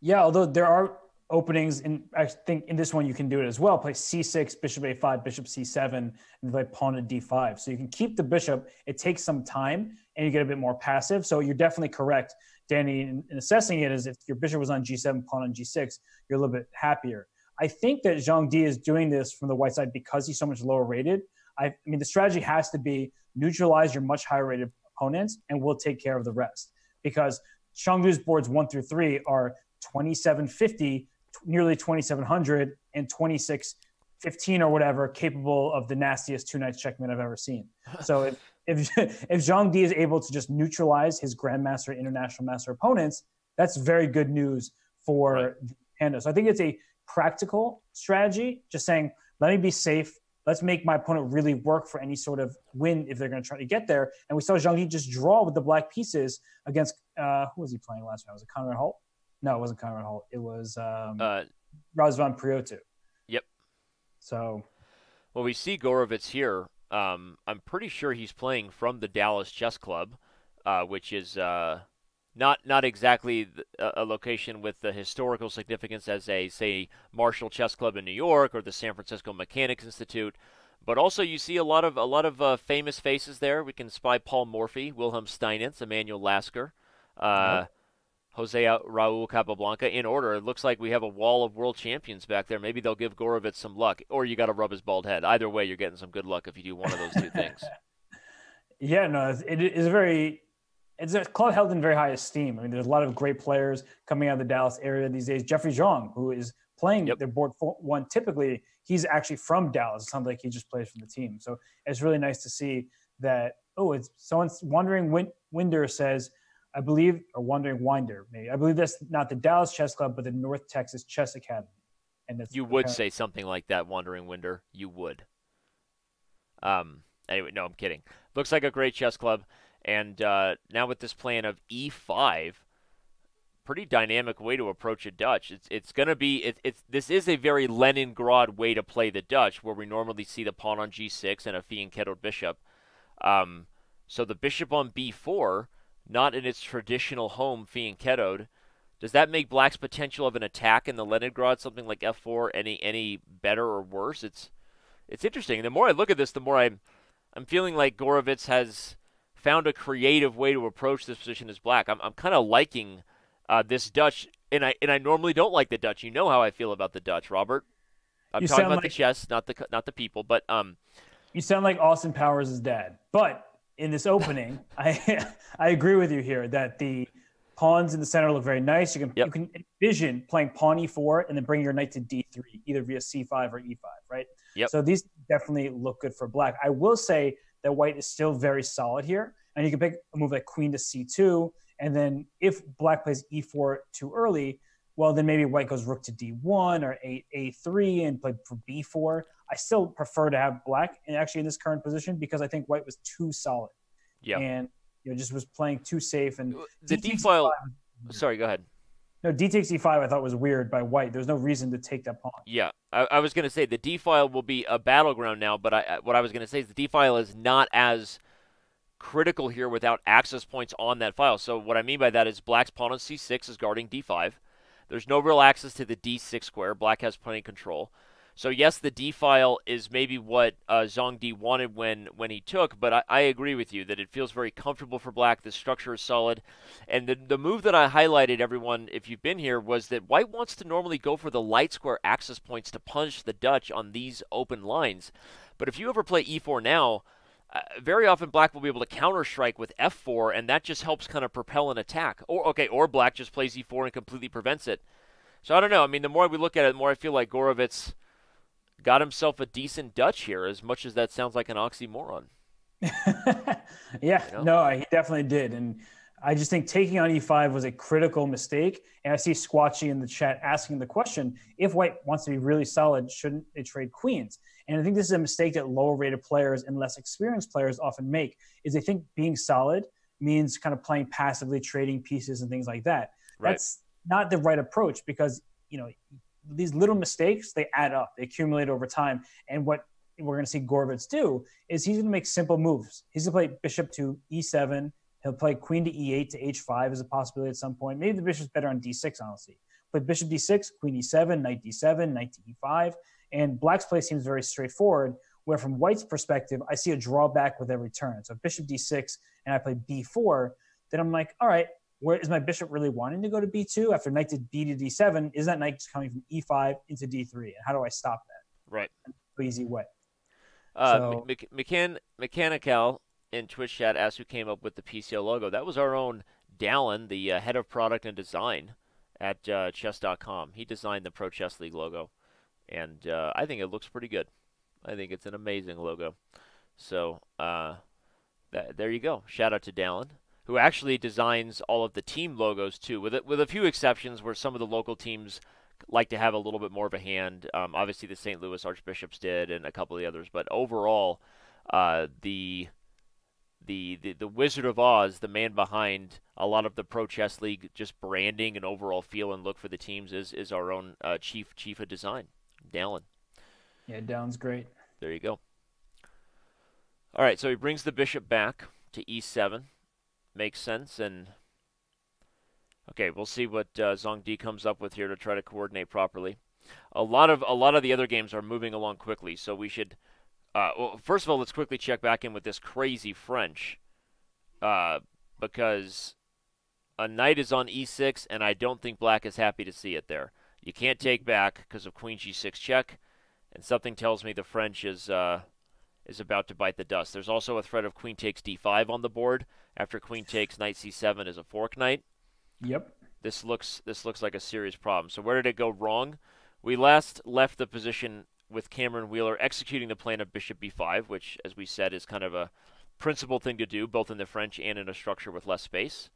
Yeah, although there are openings. And I think in this one you can do it as well. Play c6, bishop a5, bishop c7, and play pawn to d5. So you can keep the bishop. It takes some time, and you get a bit more passive. So you're definitely correct, Danny, in, in assessing it. Is if your bishop was on g7, pawn on g6, you're a little bit happier. I think that Zhang Di is doing this from the white side because he's so much lower rated. I, I mean, the strategy has to be neutralize your much higher rated opponents, and we'll take care of the rest. Because Chengdu's boards one through three are 2750 nearly 2,700 and 2615 or whatever, capable of the nastiest two knights checkmate I've ever seen. So if if if Zhang Di is able to just neutralize his grandmaster, international master opponents, that's very good news for right. Panda. So I think it's a practical strategy, just saying, let me be safe. Let's make my opponent really work for any sort of win if they're going to try to get there. And we saw Zhang Di just draw with the black pieces against uh, who was he playing last round? Was it Conrad Holt? No, it wasn't Conrad Holt. It was um, uh, Razvan Preotu. Yep. So. Well, we see Gorovets here. Um, I'm pretty sure he's playing from the Dallas Chess Club, uh, which is uh, not not exactly a location with the historical significance as a say Marshall Chess Club in New York or the San Francisco Mechanics Institute. But also, you see a lot of a lot of uh, famous faces there. We can spy Paul Morphy, Wilhelm Steinitz, Emanuel Lasker. Uh. Jose Raul Capablanca in order. It looks like we have a wall of world champions back there. Maybe they'll give Gorovets some luck, or you got to rub his bald head. Either way, you're getting some good luck if you do one of those two things. Yeah, no, it is very it's a club held in very high esteem. I mean, there's a lot of great players coming out of the Dallas area these days. Jeffrey Xiong, who is playing yep. their board one, typically he's actually from Dallas. It sounds like he just plays for the team. So it's really nice to see that. Oh, it's someone's wondering. Win, Winder says, I believe, or Wandering Winder maybe. I believe that's not the Dallas Chess Club, but the North Texas Chess Academy. And that's you would say something like that, Wandering Winder. You would. Um. Anyway, no, I'm kidding. Looks like a great chess club. And uh, now with this plan of e5, pretty dynamic way to approach a Dutch. It's it's going to be it, it's this is a very Leningrad way to play the Dutch, where we normally see the pawn on g6 and a fianchettoed bishop. Um, so the bishop on b4, not in its traditional home fianchettoed. Does that make Black's potential of an attack in the Leningrad something like f4 any any better or worse? It's it's interesting. The more I look at this, the more I'm I'm feeling like Gorovets has found a creative way to approach this position as black. I'm, I'm kind of liking uh, this Dutch, and I and I normally don't like the Dutch. You know how I feel about the Dutch, Robert. I'm you talking about like, the chess, not the not the people, but um. You sound like Austin Powers' dad, but in this opening, I I agree with you here that the pawns in the center look very nice. You can yep. you can envision playing pawn e4 and then bring your knight to d3, either via c5 or e5, right? Yep. So these definitely look good for black. I will say that white is still very solid here. And you can pick a move like queen to c2. And then if black plays e4 too early, well, then maybe white goes rook to d1 or a, a3 and play for b4. I still prefer to have black and actually in this current position because I think white was too solid. Yeah. And you know, just was playing too safe. And the d file. Sorry, go ahead. No, d takes e5 I thought was weird by white. There's no reason to take that pawn. Yeah, I, I was going to say the d file will be a battleground now, but I, what I was going to say is the d file is not as critical here without access points on that file. So what I mean by that is black's pawn on c6 is guarding d5. There's no real access to the d6 square. Black has plenty of control. So yes, the D file is maybe what uh, Zhang Di wanted when when he took, but I, I, agree with you that it feels very comfortable for Black. The structure is solid, and the the move that I highlighted, everyone, if you've been here, was that White wants to normally go for the light square access points to punish the Dutch on these open lines. But if you ever play E4 now, uh, very often black will be able to counter strike with f4 and that just helps kind of propel an attack or okay or black just plays e4 and completely prevents it so i don't know i mean the more we look at it the more i feel like gorovets got himself a decent Dutch here, as much as that sounds like an oxymoron. yeah, you know? no, he definitely did. And I just think taking on e5 was a critical mistake. And I see Squatchy in the chat asking the question if white wants to be really solid, shouldn't they trade queens? And I think this is a mistake that lower rated players and less experienced players often make is they think being solid means kind of playing passively, trading pieces and things like that. Right. That's not the right approach because, you know, these little mistakes they add up, they accumulate over time. And what we're going to see Gorovets do is he's going to make simple moves. He's going to play bishop to e7. He'll play queen to e8 to h5 as a possibility at some point. Maybe the bishop's better on d6, honestly. But bishop d6, queen e7, knight d7, knight to e5. And black's play seems very straightforward, where from white's perspective, I see a drawback with every turn. So bishop d6 and I play b4, then I'm like, all right, where is my bishop really wanting to go to b2 after knight to b to d7? Is that knight just coming from e5 into d3? And how do I stop that? Right. Easy way. Uh, so, mechan- Mechanical in Twitch chat asked who came up with the PCL logo. That was our own Dallin, the uh, head of product and design at uh, chess.com. He designed the Pro Chess League logo, and uh, I think it looks pretty good. I think it's an amazing logo. So uh, that, there you go. Shout out to Dallin who actually designs all of the team logos too, with a, with a few exceptions where some of the local teams like to have a little bit more of a hand. Um, obviously, the St. Louis Archbishops did, and a couple of the others. But overall, uh, the, the the the Wizard of Oz, the man behind a lot of the Pro Chess League, just branding and overall feel and look for the teams, is is our own uh, chief chief of design, Dallin. Yeah, Dallin's great. There you go. All right, so he brings the bishop back to e7 makes sense. And okay, we'll see what uh, Zhang comes up with here to try to coordinate properly. A lot of a lot of the other games are moving along quickly, so we should. Uh, well, first of all, let's quickly check back in with this crazy French, uh, because a knight is on e6, and I don't think black is happy to see it there. You can't take back because of queen g6 check, and something tells me the French is uh, is about to bite the dust. There's also a threat of queen takes d5 on the board after queen takes knight c7 is a fork knight. Yep. This looks this looks like a serious problem. So where did it go wrong? We last left the position with Cameron Wheeler executing the plan of bishop b5, which, as we said, is kind of a principal thing to do, both in the French and in a structure with less space.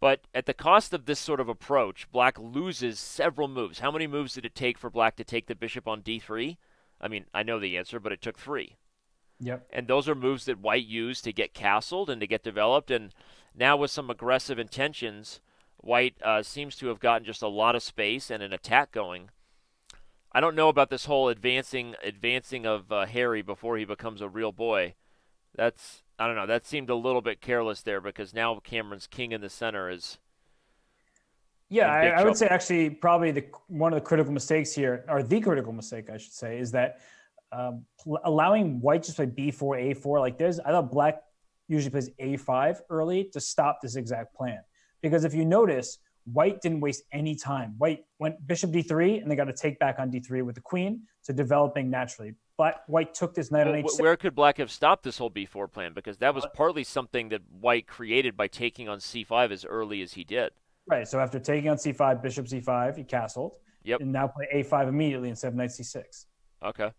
But at the cost of this sort of approach, black loses several moves. How many moves did it take for black to take the bishop on d3? I mean, I know the answer, but it took three. Yep. And those are moves that white used to get castled and to get developed. And now with some aggressive intentions, white uh, seems to have gotten just a lot of space and an attack going. I don't know about this whole advancing advancing of uh, Harry before he becomes a real boy. That's I don't know. That seemed a little bit careless there because now Cameron's king in the center is. Yeah, I, I, would say actually probably the one of the critical mistakes here, or the critical mistake I should say, is that um, allowing white just play b4, a4. Like there's, I thought black usually plays a5 early to stop this exact plan. Because if you notice, White didn't waste any time. White went bishop d3, and they got to take back on d3 with the queen, so developing naturally. But White took this knight well, on h6. Where could Black have stopped this whole b4 plan? Because that was partly something that White created by taking on c5 as early as he did. Right. So after taking on c5, bishop c5, he castled. Yep. And now play a5 immediately instead of knight c6. Okay.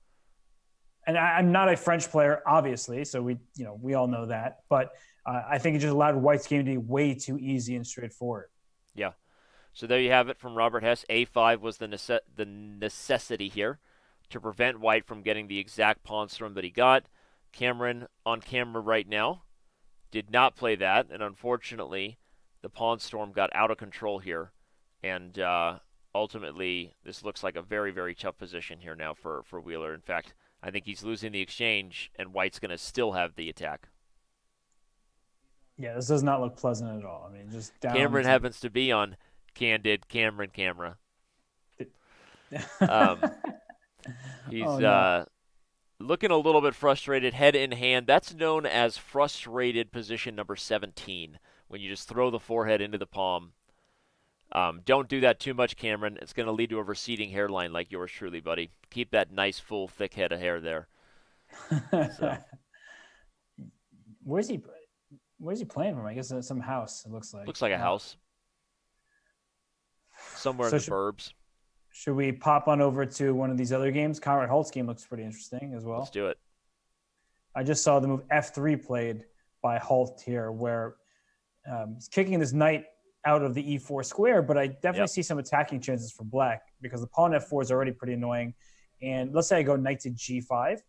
And I, am not a French player, obviously, so we, you know, we all know that. But uh, I think it just allowed White's game to be way too easy and straightforward. Yeah. So there you have it from Robert Hess. A5 was the, nece- the necessity here to prevent White from getting the exact pawn storm that he got. Cameron on camera right now did not play that, and unfortunately, the pawn storm got out of control here, and uh, ultimately, this looks like a very, very tough position here now for, for Wheeler. In fact, I think he's losing the exchange, and White's going to still have the attack. Yeah, this does not look pleasant at all. I mean, just down Cameron to... happens to be on candid Cameron camera. um, he's oh, no. uh, looking a little bit frustrated, head in hand. That's known as frustrated position number 17 when you just throw the forehead into the palm. Um, don't do that too much, Cameron. It's going to lead to a receding hairline like yours truly, buddy. Keep that nice, full, thick head of hair there. So. Where's he? Where's he playing from? I guess some house. It looks like. Looks like a house. Somewhere so in the should, burbs. Should we pop on over to one of these other games? Conrad Holt's game looks pretty interesting as well. Let's do it. I just saw the move F3 played by Holt here, where um, he's kicking this knight out of the e4 square, but I definitely yep. see some attacking chances for black because the pawn f4 is already pretty annoying. And let's say I go knight to g5.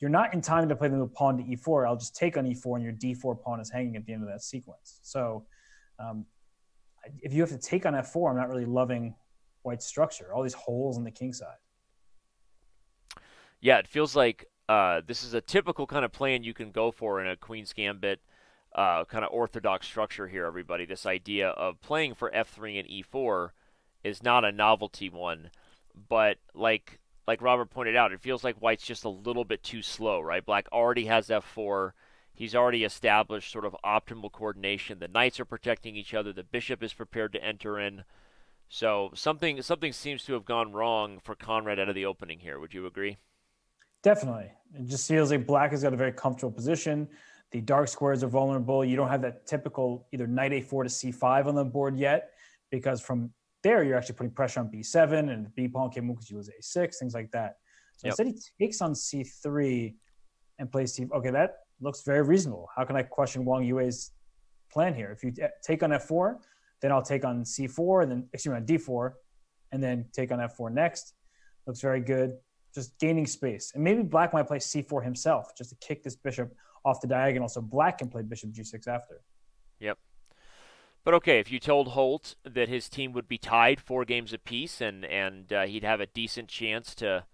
You're not in time to play the pawn to e4. I'll just take on e4, and your d4 pawn is hanging at the end of that sequence. So um, if you have to take on f4, I'm not really loving white's structure. All these holes on the king side. Yeah, it feels like uh, this is a typical kind of plan you can go for in a queen's gambit uh, kind of orthodox structure here, everybody. This idea of playing for f3 and e4 is not a novelty one, but like like Robert pointed out, it feels like White's just a little bit too slow, right? Black already has f4. He's already established sort of optimal coordination. The knights are protecting each other. The bishop is prepared to enter in. So something something seems to have gone wrong for Conrad out of the opening here. Would you agree? Definitely. It just feels like Black has got a very comfortable position. The dark squares are vulnerable. You don't have that typical either knight a4 to c5 on the board yet, because from there you're actually putting pressure on b7 and b pawn came because you lose a6, things like that. So yep. instead he takes on c3 and plays c. Okay, that looks very reasonable. How can I question Wang Yue's plan here? If you take on f4, then I'll take on c4, and then excuse me on d4, and then take on f4 next. Looks very good. Just gaining space, and maybe Black might play c4 himself just to kick this bishop off the diagonal, so black can play bishop g6 after. Yep. But okay, if you told Holt that his team would be tied four games apiece and and uh, he'd have a decent chance to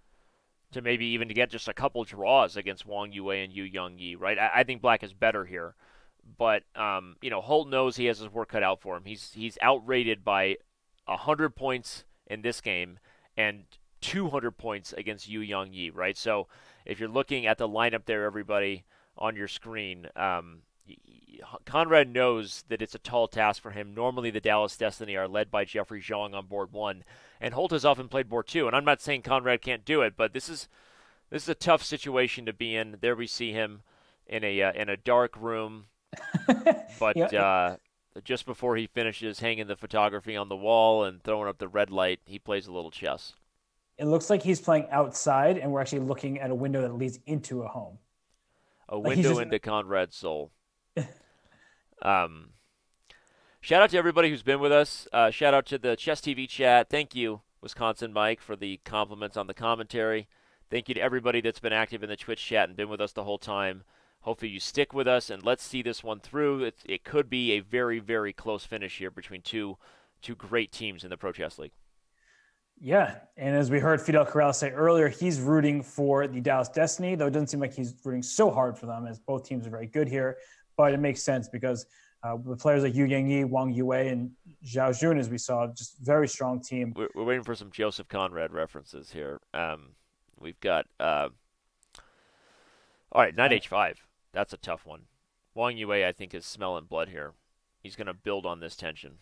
to maybe even to get just a couple draws against Wang Yue and Yu Yangyi, right? I, I think Black is better here, but um, you know Holt knows he has his work cut out for him. He's he's outrated by hundred points in this game and 200 points against Yu Yangyi, right? So if you're looking at the lineup there, everybody on your screen. Um, Conrad knows that it's a tall task for him. Normally, the Dallas Destiny are led by Jeffrey Xiong on board one, and Holt has often played board two. And I'm not saying Conrad can't do it, but this is this is a tough situation to be in. There we see him in a uh, in a dark room, but yeah. uh, just before he finishes hanging the photography on the wall and throwing up the red light, he plays a little chess. It looks like he's playing outside, and we're actually looking at a window that leads into a home. A window into Conrad's soul. um, shout out to everybody who's been with us. Uh, shout out to the Chess TV chat. Thank you, Wisconsin Mike, for the compliments on the commentary. Thank you to everybody that's been active in the Twitch chat and been with us the whole time. Hopefully, you stick with us and let's see this one through. It, it could be a very, very close finish here between two two great teams in the Pro Chess League. Yeah, and as we heard Fidel Corral say earlier, he's rooting for the Dallas Destiny, though it doesn't seem like he's rooting so hard for them, as both teams are very good here. But it makes sense because uh, with players like Yu Yangyi, Wang Yue, and Zhao Jun, as we saw, just very strong team. We're, we're waiting for some Joseph Conrad references here. Um, we've got uh, all right, knight h5. That's a tough one. Wang Yue, I think, is smelling blood here. He's going to build on this tension.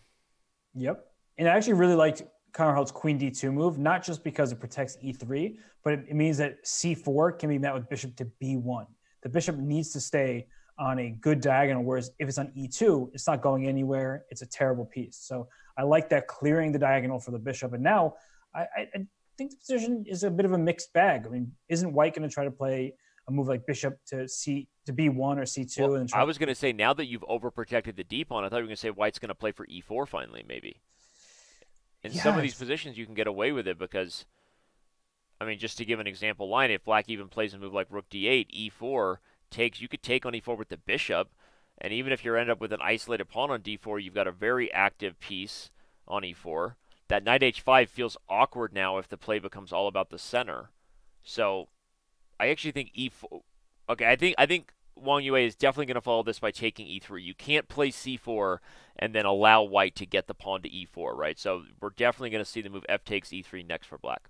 Yep. And I actually really liked Conrad Holt's queen d2 move, not just because it protects e3, but it, it means that c4 can be met with bishop to b1. The bishop needs to stay on a good diagonal, whereas if it's on e2, it's not going anywhere. It's a terrible piece. So I like that clearing the diagonal for the bishop. And now I, I think the position is a bit of a mixed bag. I mean, isn't White going to try to play a move like bishop to c to b1 or c2 well, and i was going to say now that you've overprotected the d pawn i thought you were going to say white's going to play for e4 finally maybe in yes. some of these positions you can get away with it because i mean just to give an example line if black even plays a move like rook d8 e4 takes you could take on e4 with the bishop and even if you end up with an isolated pawn on d4 you've got a very active piece on e4 that knight h5 feels awkward now if the play becomes all about the center so I actually think e4. Okay, I think I think Wang Yue is definitely going to follow this by taking e3. You can't play c4 and then allow white to get the pawn to e4, right? So we're definitely going to see the move f takes e3 next for black.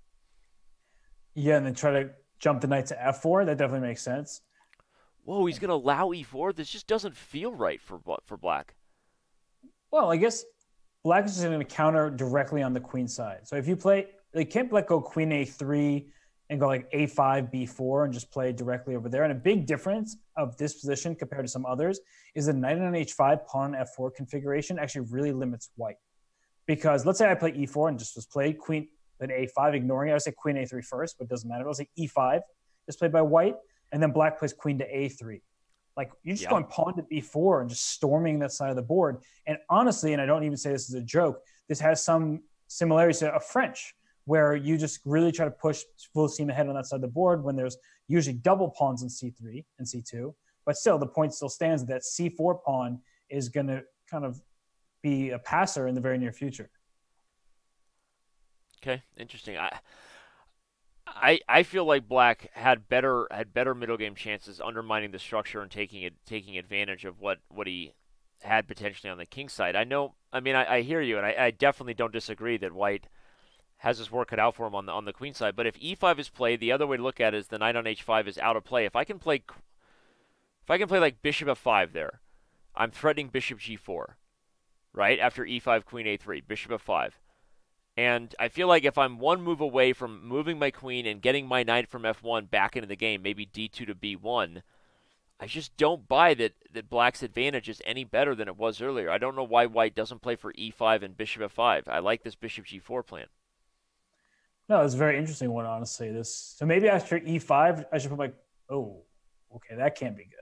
Yeah, and then try to jump the knight to f4. That definitely makes sense. Whoa, he's going to allow e4. This just doesn't feel right for for black. Well, I guess black is going to counter directly on the queen side. So if you play, they can't let go queen a3 and go like a5, b4, and just play directly over there. And a big difference of this position compared to some others is the knight on h5, pawn on f4 configuration actually really limits white. Because let's say I play e4 and just was played queen, then a5, ignoring it. I would say queen a3 first, but it doesn't matter. I'll say e5 is played by white, and then black plays queen to a3. Like you're just going pawn to b4 and just storming that side of the board. And honestly, and I don't even say this is a joke, this has some similarities to a French where you just really try to push full steam ahead on that side of the board when there's usually double pawns in c3 and c2. But still, the point still stands that c4 pawn is going to kind of be a passer in the very near future. Okay, interesting. I, I I feel like Black had better had better middle game chances undermining the structure and taking it taking advantage of what what he had potentially on the king side. I know. I mean, I, I hear you, and I, I definitely don't disagree that White has his work cut out for him on the on the queen side. But if e5 is played, the other way to look at it is the knight on h5 is out of play. If I can play, if I can play like bishop f5 there, I'm threatening bishop g4, right after e5 queen a3, bishop f5. And I feel like if I'm one move away from moving my queen and getting my knight from f1 back into the game, maybe d2 to b1, I just don't buy that, that black's advantage is any better than it was earlier. I don't know why white doesn't play for e5 and bishop f5. I like this bishop g4 plan. No, it's a very interesting one, honestly. This so maybe after E5, I should put like, oh, okay, that can't be good.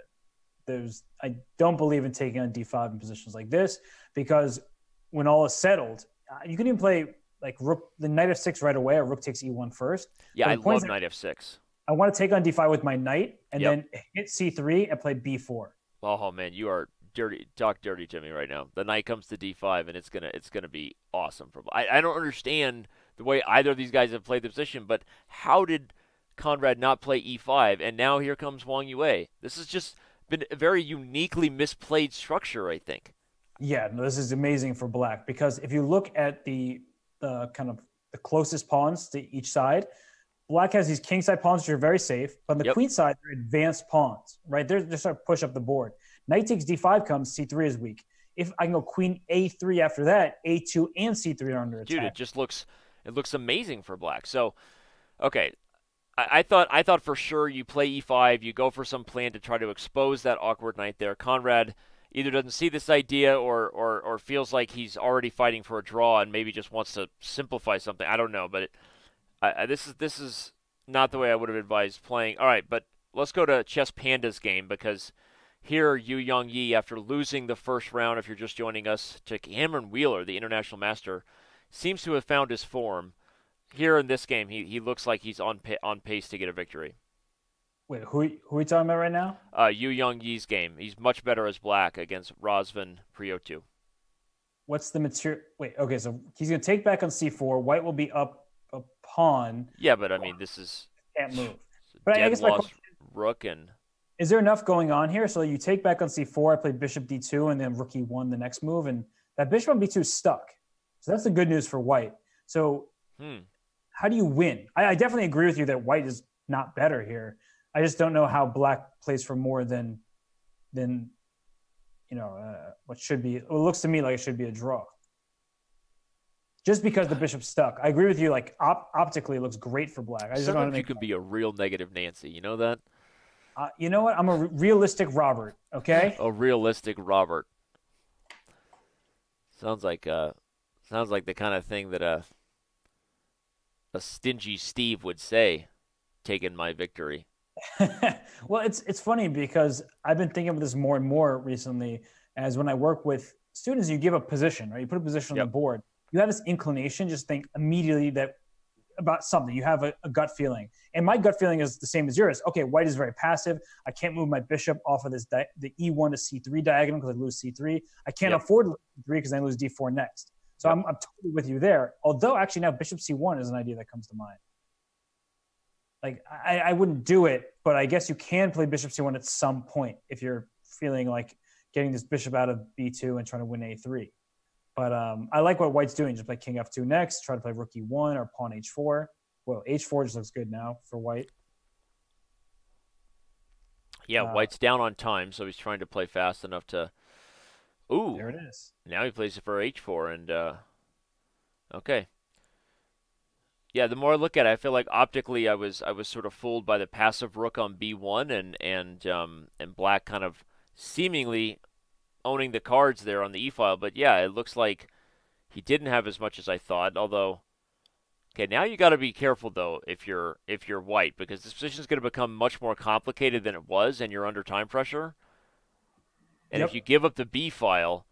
There's I don't believe in taking on D5 in positions like this because when all is settled, uh, you can even play like rook the knight f6 right away or rook takes e1 first. Yeah, I love knight f6. I want to take on d5 with my knight and yep. then hit c3 and play b4. Oh man, you are dirty. Talk dirty to me right now. The knight comes to d5 and it's gonna it's gonna be awesome for. I I don't understand the way either of these guys have played the position, but how did Conrad not play e5? And now here comes Wang Yue. This has just been a very uniquely misplayed structure, I think. Yeah, no, this is amazing for black because if you look at the the kind of the closest pawns to each side, black has these king side pawns which are very safe, but on the yep. queen side they're advanced pawns, right? They're just start push up the board. Knight takes d5 comes, c3 is weak. If I can go queen a3 after that, a2 and c3 are under attack. Dude, it just looks it looks amazing for black. So, okay, I, thought I thought for sure you play e5, you go for some plan to try to expose that awkward knight there. Conrad either doesn't see this idea or, or, or feels like he's already fighting for a draw and maybe just wants to simplify something. I don't know, but it, I, I, this is this is not the way I would have advised playing. All right, but let's go to Chess Panda's game because here Yu Yangyi, after losing the first round, if you're just joining us, to Cameron Wheeler, the international master, seems to have found his form. Here in this game, he, he looks like he's on on pace to get a victory. Wait, who who are we talking about right now? Uh, Yu Yangyi's game. He's much better as black against Razvan Preotu. What's the material? Wait, okay, so he's gonna take back on c4. White will be up a pawn. Yeah, but I mean, this is can't move. But I guess my question, rook and. Is there enough going on here? So you take back on c4. I play bishop d2, and then rook e1 the next move, and that bishop on b2 is stuck. So that's the good news for White. So hmm. how do you win? I, I definitely agree with you that White is not better here. I just don't know how black plays for more than than you know uh, what should be. It looks to me like it should be a draw. Just because the bishop's stuck, I agree with you. Like op- optically, it looks great for black. I just Sometimes you can be a real negative Nancy. You know that. Uh, you know what? I'm a re- realistic Robert. Okay. a realistic Robert. Sounds like uh, sounds like the kind of thing that a a stingy Steve would say, taking my victory. well, it's it's funny because I've been thinking of this more and more recently. As when I work with students, you give a position, right? You put a position yep. on the board. You have this inclination, just think immediately that about something. You have a, a, gut feeling, and my gut feeling is the same as yours. Okay, white is very passive. I can't move my bishop off of this di- the e1 to c3 diagonal because I lose c3. I can't yep. afford c3 because I lose d4 next. So. I'm, I'm totally with you there. Although actually now bishop c1 is an idea that comes to mind like I, I wouldn't do it, but I guess you can play bishop c1 at some point if you're feeling like getting this bishop out of b2 and trying to win a3. But um, I like what white's doing. Just play king f2 next, try to play rook e1 or pawn h4. Well, h4 just looks good now for white. Yeah, uh, white's down on time, so he's trying to play fast enough to. Ooh, there it is. Now he plays it for h4, and uh, okay, yeah, the more I look at it, I feel like optically I was I was sort of fooled by the passive rook on b1 and and um, and black kind of seemingly owning the cards there on the e file. But yeah, it looks like he didn't have as much as I thought. Although, okay, now you got to be careful though if you're if you're white because this position is going to become much more complicated than it was, and you're under time pressure. And yep. if you give up the b file,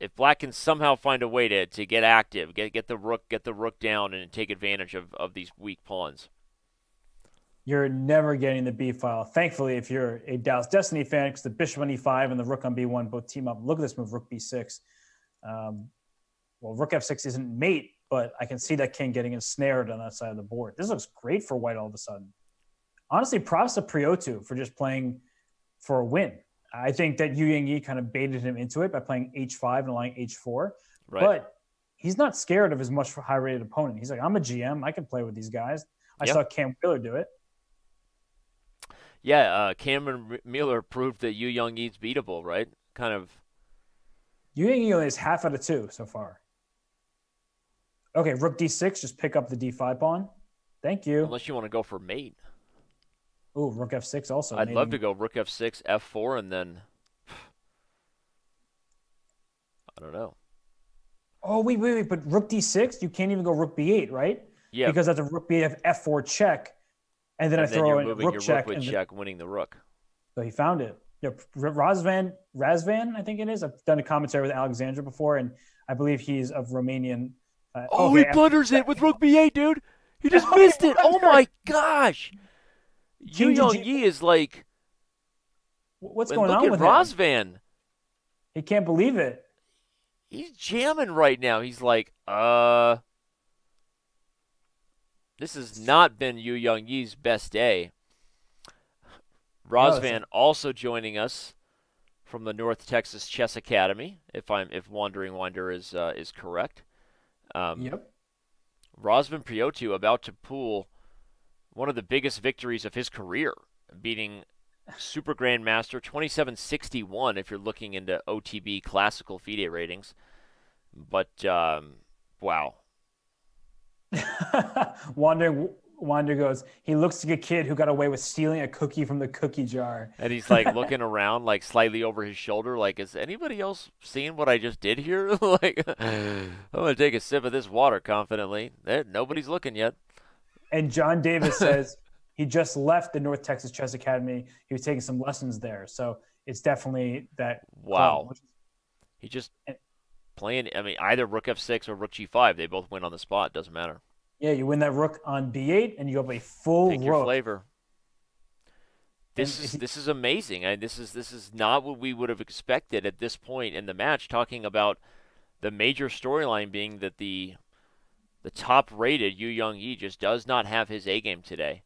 if black can somehow find a way to, to get active, get get the rook get the rook down and take advantage of, of these weak pawns. You're never getting the B file. Thankfully, if you're a Dallas Destiny fan, because the bishop on E5 and the rook on B1 both team up. Look at this move, rook B6. Um, well, rook F6 isn't mate, but I can see that king getting ensnared on that side of the board. This looks great for white all of a sudden. Honestly, props to Preotu for just playing for a win. I think that Yu Yangyi kind of baited him into it by playing h5 and allowing h4. Right. But he's not scared of his much high rated opponent. He's like, I'm a GM. I can play with these guys. I yep. saw Cam Wheeler do it. Yeah, uh, Cameron Miller proved that Yu Yangyi's beatable, right? Kind of. Yu Yangyi only is half out of two so far. Okay, Rook D6, just pick up the D5 pawn. Thank you. Unless you want to go for mate. Ooh, Rook F6 also. I'd love to go Rook F6, F4, and then I don't know. Oh wait, wait, wait! But Rook D6, you can't even go Rook B8, right? Yeah. Because that's a Rook B8 F4 check, and then and I throw you're in Rook your check, rook and check, winning the Rook. So he found it. Yeah, Razvan, Razvan, I think it is. I've done a commentary with Alexandra before, and I believe he's of Romanian. Uh, oh, okay, he blunders it with Rook B8, dude. He just missed it. Oh my gosh. Yu Young Yi is like. What's going on with Razvan? Him? He can't believe it. He's jamming right now. He's like, uh. This has not been Yu Yangyi's best day. Razvan no, also joining us from the North Texas Chess Academy, if I'm if Wandering Winder is uh, is correct. Um, yep. Razvan Preotu about to pull one of the biggest victories of his career, beating Super Grandmaster 2761 if you're looking into OTB classical FIDE ratings. But um, wow. Wandering Wander goes, he looks like a kid who got away with stealing a cookie from the cookie jar. And he's like looking around, like slightly over his shoulder, like, is anybody else seeing what I just did here? like, I'm going to take a sip of this water confidently. There, nobody's looking yet. And John Davis says he just left the North Texas Chess Academy. He was taking some lessons there. So it's definitely that. Wow. Club. He just playing, I mean, either Rook F6 or Rook G5. They both win on the spot. Doesn't matter. Yeah, you win that rook on b8, and you have a full Pick rook. Your flavor. This is this is amazing. I, this is this is not what we would have expected at this point in the match. Talking about the major storyline being that the the top rated Yu Yangyi just does not have his A game today.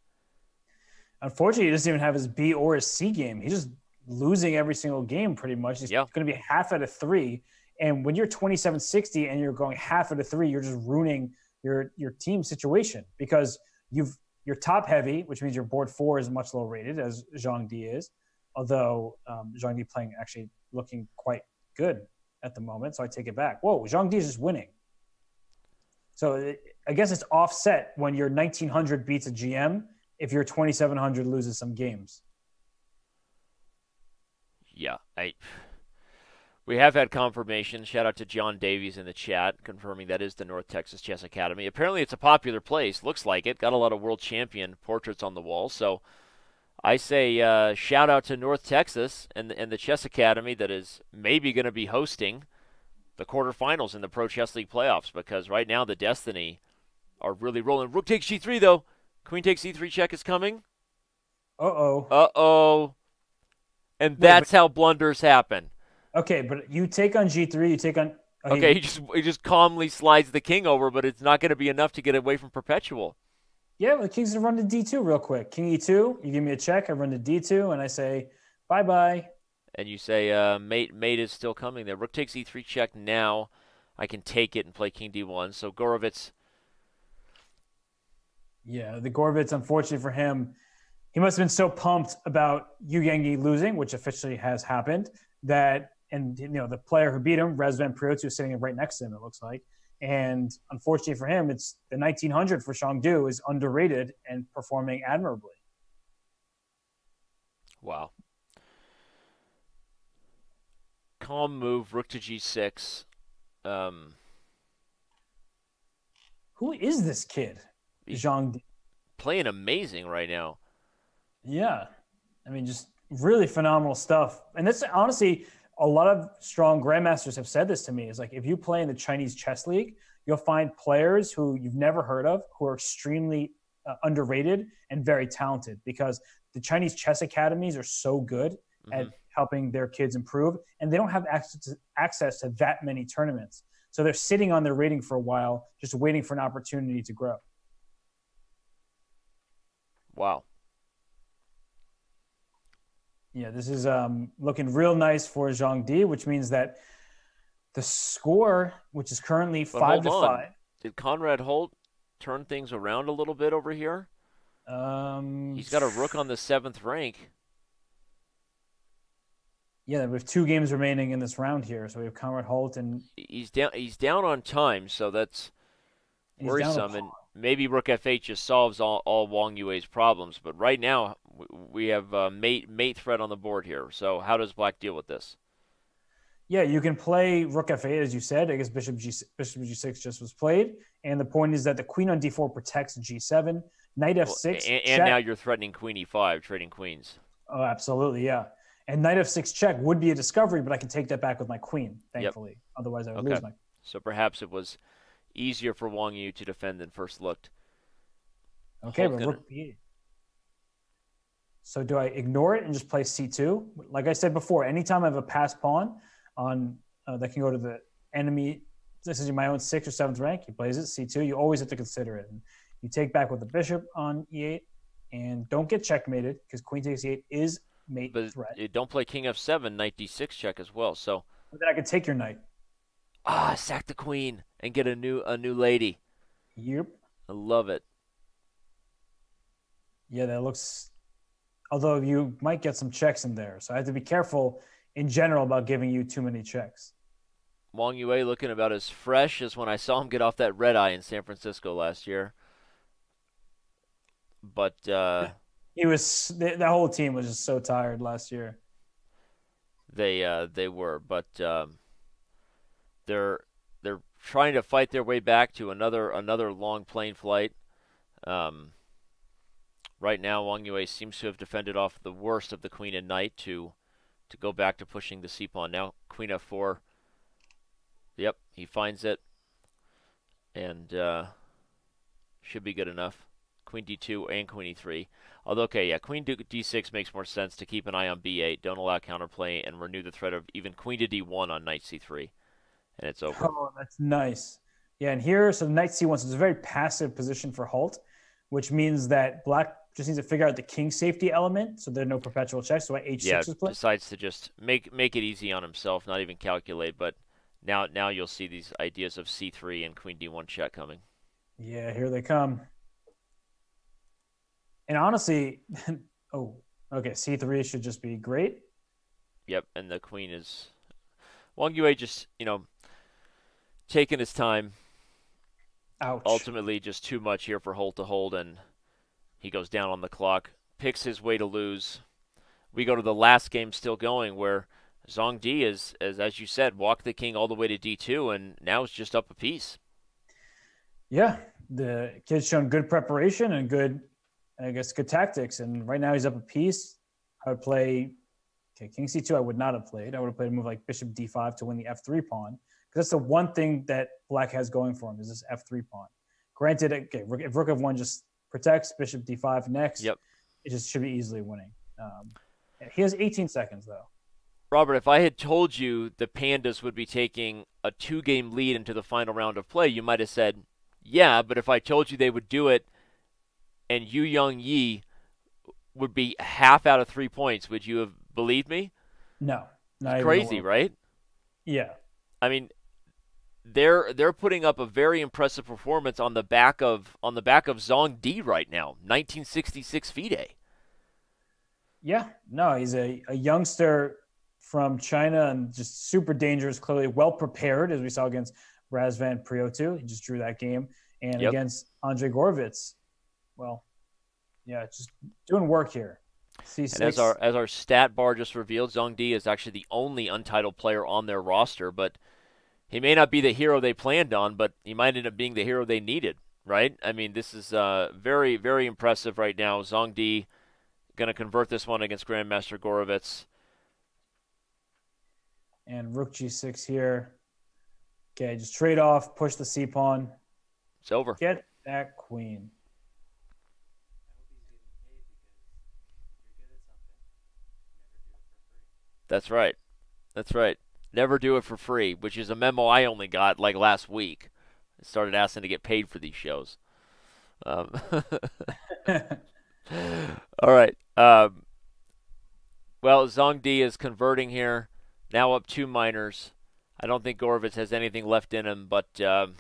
Unfortunately, he doesn't even have his B or his C game. He's just losing every single game pretty much. He's yeah. going to be half out of three. And when you're 27 60 and you're going half out of three, you're just ruining your your team situation because you've you're top heavy, which means your board four is much lower rated as Zhang Di is, although um, Zhang Di playing actually looking quite good at the moment. So I take it back. Whoa, Zhang Di is just winning. So it, I guess it's offset when your 1900 beats a GM if your 2700 loses some games. Yeah, I we have had confirmation. Shout out to John Davies in the chat, confirming that is the North Texas Chess Academy. Apparently, it's a popular place. Looks like it. Got a lot of world champion portraits on the wall. So, I say uh, shout out to North Texas and and the Chess Academy that is maybe going to be hosting the quarterfinals in the Pro Chess League playoffs because right now the Destiny are really rolling. Rook takes g3 though. Queen takes e3 check is coming. Uh oh. Uh oh. And that's Wait, how blunders happen. Okay, but you take on G3, you take on. Okay, he, he just he just calmly slides the king over, but it's not going to be enough to get away from perpetual. Yeah, well, the king's gonna run to D2 real quick. King E2, you give me a check, I run to D2, and I say bye bye. And you say uh, mate mate is still coming there. Rook takes E3 check now. I can take it and play King D1. So Gorovets. Yeah, the Gorovets. unfortunately for him, he must have been so pumped about Yu Yangyi losing, which officially has happened, that and you know the player who beat him, Razvan Preotu, is sitting right next to him. It looks like, and unfortunately for him, it's the 1900 for Chengdu is underrated and performing admirably. Wow. Calm move, rook to g6. Um, Who is this kid? Zhang. Playing amazing right now. Yeah. I mean, just really phenomenal stuff. And this honestly, a lot of strong grandmasters have said this to me is like if you play in the Chinese chess league, you'll find players who you've never heard of who are extremely uh, underrated and very talented because the Chinese chess academies are so good mm-hmm. at helping their kids improve and they don't have access to, access to that many tournaments. So they're sitting on their rating for a while just waiting for an opportunity to grow. Wow. Yeah, this is um, looking real nice for Zhang Di, which means that the score, which is currently but five to on. five. Did Conrad Holt turn things around a little bit over here? Um, He's got a rook on the seventh rank. Yeah, we have two games remaining in this round here, so we have Conrad Holt and he's down. He's down on time, so that's worrisome. And maybe Rook F8 just solves all, all Wang Yue's problems. But right now, we have uh, mate mate threat on the board here. So how does Black deal with this? Yeah, you can play Rook F8 as you said. I guess Bishop G Bishop G6 just was played, and the point is that the Queen on D4 protects G7. Knight F6, well, and, and now you're threatening Queen E5, trading queens. Oh, absolutely, yeah. And Knight F6 check would be a discovery, but I can take that back with my Queen, thankfully. Yep. Otherwise, I would okay. lose my. So perhaps it was easier for Wang Yue to defend than first looked. Okay, but Rook B8. So do I ignore it and just play c2? Like I said before, anytime I have a passed pawn on uh, that can go to the enemy, this is my own sixth or seventh rank, he plays it c2. You always have to consider it. And you take back with the bishop on e8 and don't get checkmated because queen takes e8 is mate but threat. Don't play king f7, knight d6 check as well. So but then I can take your knight. Ah, sack the queen and get a new a new lady. Yep. I love it. Yeah, that looks although you might get some checks in there. So I have to be careful in general about giving you too many checks. Wang Yue looking about as fresh as when I saw him get off that red eye in San Francisco last year. But uh, he was the whole team was just so tired last year. They uh, they were, but um, they're they're trying to fight their way back to another another long plane flight. Um, right now, Wang Yue seems to have defended off the worst of the queen and knight to to go back to pushing the c pawn. Now queen f4. Yep, he finds it, and uh, should be good enough. Queen d2 and queen e3. Although, okay, yeah, queen d6 makes more sense to keep an eye on b8, don't allow counterplay, and renew the threat of even queen to d1 on knight c3, and it's over. Oh, that's nice. Yeah, and here, so knight c1, so it's a very passive position for Holt, which means that black just needs to figure out the king safety element, so there are no perpetual checks. So h6 yeah, is played. decides to just make make it easy on himself, not even calculate. But now now you'll see these ideas of c3 and queen d1 check coming. Yeah, here they come. And honestly, oh, okay, c3 should just be great. Yep, and the queen is Wang Yue just you know taking his time. Ouch. Ultimately, just too much here for Holt to hold, and he goes down on the clock, picks his way to lose. We go to the last game still going where Zhang Di is, as, as you said, walked the king all the way to d2 and now it's just up a piece. Yeah, the kid's shown good preparation and good, I guess, good tactics. And right now he's up a piece. I would play, okay, king c2 I would not have played. I would have played a move like bishop d5 to win the f3 pawn. Because that's the one thing that black has going for him is this f3 pawn. Granted, okay, if rook of one just protects bishop d5 next. Yep. It just should be easily winning. Um, he has 18 seconds though. Robert, if I had told you the Pandas would be taking a two-game lead into the final round of play, you might have said, "Yeah," but if I told you they would do it, and Yu Yangyi would be half out of three points, would you have believed me? No, crazy, right? Yeah. I mean, they're they're putting up a very impressive performance on the back of on the back of Zhang Di right now, 1966 FIDE. Yeah, no, he's a, a youngster from China and just super dangerous, clearly well prepared, as we saw against Razvan Preotu. He just drew that game. And yep. against Andre Gorovets, well, yeah, just doing work here. C6. And as our as our stat bar just revealed, Zhang Di is actually the only untitled player on their roster, but – he may not be the hero they planned on, but he might end up being the hero they needed, right? I mean, this is uh, very, very impressive right now. Zhang Di going to convert this one against Grandmaster Gorovets. And Rook G6 here. Okay, just trade off, push the C pawn. It's over. Get that queen. That's right. That's right. Never do it for free, which is a memo I only got like last week. I started asking to get paid for these shows. Um, all right. Um, well, Di is converting here. Now up two minors. I don't think Gorovets has anything left in him, but um,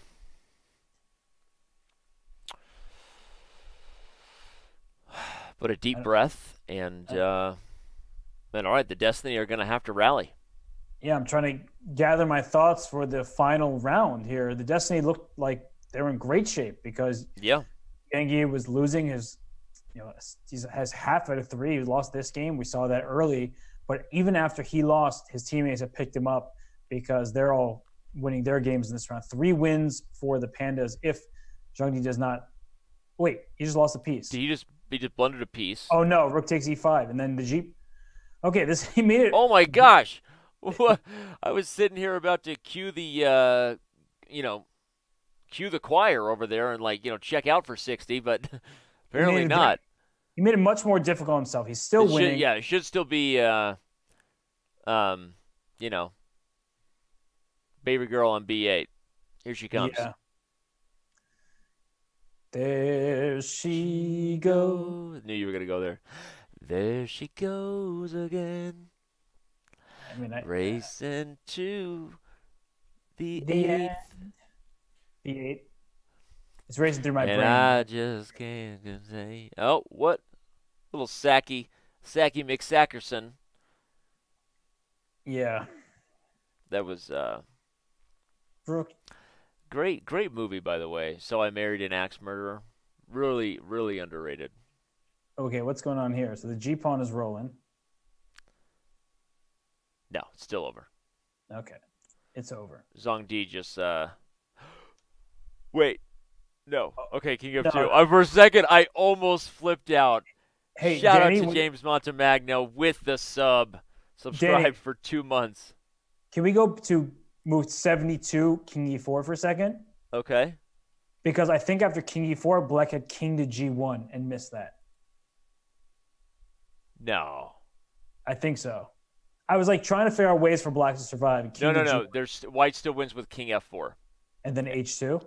but a deep breath and uh, then all right, the Destiny are going to have to rally yeah, I'm trying to gather my thoughts for the final round here. The Destiny looked like they were in great shape because yeah, Gengi was losing his, you know, he has half out of three. He lost this game. We saw that early, but even after he lost, his teammates have picked him up because they're all winning their games in this round. Three wins for the Pandas if Zhang Di does not. Wait, he just lost a piece. Did he just he just blundered a piece? Oh no, Rook takes e5, and then the Jeep. Okay, this he made it. Oh my gosh! I was sitting here about to cue the, uh, you know, cue the choir over there and like you know check out for sixty, but apparently he not. He made it much more difficult himself. He's still it winning. Should, yeah, it should still be, uh, um, you know, baby girl on B eight. Here she comes. Yeah. There she goes. Knew you were gonna go there. There she goes again. I mean, I, racing to the, the eighth. The eighth. It's racing through my and brain. I just can't say. Oh, what? Little Saki Sacky McSackerson. Yeah. That was uh, Brooke. great, great movie by the way. So I married an axe murderer. Really, really underrated. Okay, what's going on here? So the G pawn is rolling. No, it's still over. Okay, it's over. Zhang Di just uh. Wait, no. Okay, King of No. Two. Uh, for a second, I almost flipped out. Hey, Shout Danny, out to James Montemagno with the sub. Subscribe Danny. for two months. Can we go to move 72 King E4 for a second? Okay. Because I think after King E4, Black had King to G1 and missed that. No. I think so. I was like trying to figure out ways for Black to survive. King No, no, no. G1 There's White still wins with King F4. And then H2.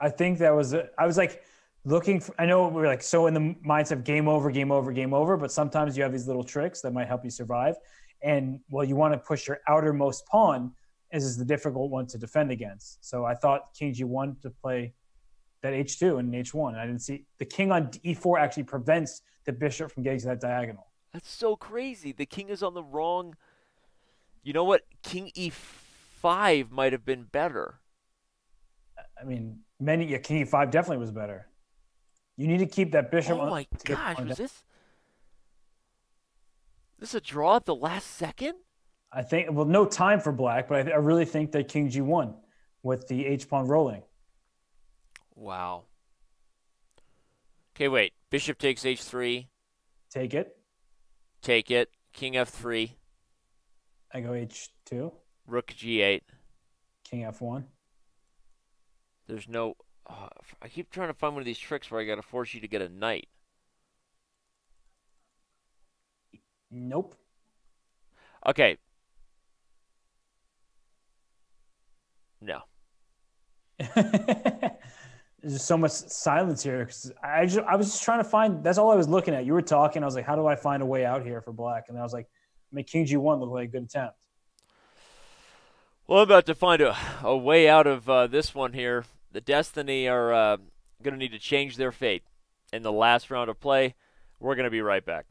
I think that was I was like looking for I know we're like so in the mindset of game over, game over, game over, but sometimes you have these little tricks that might help you survive. And well, you want to push your outermost pawn as is the difficult one to defend against. So I thought King G1 to play that H2 and H1. And I didn't see the king on E4 actually prevents the bishop from getting to that diagonal. That's so crazy. The king is on the wrong. You know what? King E5 might have been better. I mean, many yeah, King E5 definitely was better. You need to keep that bishop. Oh my gosh, was down. this this a draw at the last second? I think well, no time for black, but I, I really think that King G1 with the H pawn rolling. Wow. Okay, wait. Bishop takes H3. Take it. Take it. King F3. I go H2. Rook G8. King F1. There's no. Uh, I keep trying to find one of these tricks where I got to force you to get a knight. Nope. Okay. No. There's just so much silence here. 'cause I just, I was just trying to find. That's all I was looking at. You were talking. I was like, how do I find a way out here for black? And I was like, make King G1 look like a good attempt. Well, I'm about to find a, a way out of uh, this one here. The Destiny are uh, going to need to change their fate in the last round of play. We're going to be right back.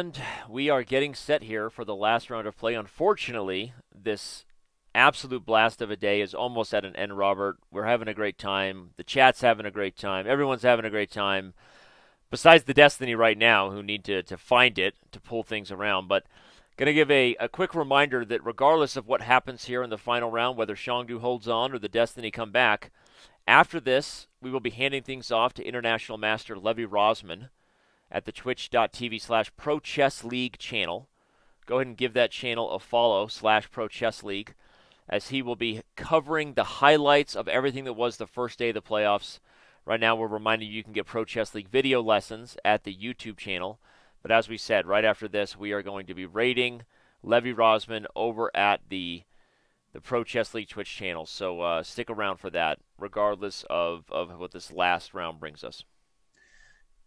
And we are getting set here for the last round of play. Unfortunately, this absolute blast of a day is almost at an end, Robert. We're having a great time. The chat's having a great time. Everyone's having a great time. Besides the Destiny right now, who need to, to find it to pull things around. But going to give a, a quick reminder that regardless of what happens here in the final round, whether Chengdu holds on or the Destiny come back, After this, we will be handing things off to International Master Levy Rozman at the twitch.tv slash Pro Chess League channel. Go ahead and give that channel a follow slash Pro Chess League as he will be covering the highlights of everything that was the first day of the playoffs. Right now, we're reminding you you can get Pro Chess League video lessons at the YouTube channel. But as we said, right after this, we are going to be rating Levy Rozman over at the the Pro Chess League Twitch channel. So uh, stick around for that, regardless of, of what this last round brings us.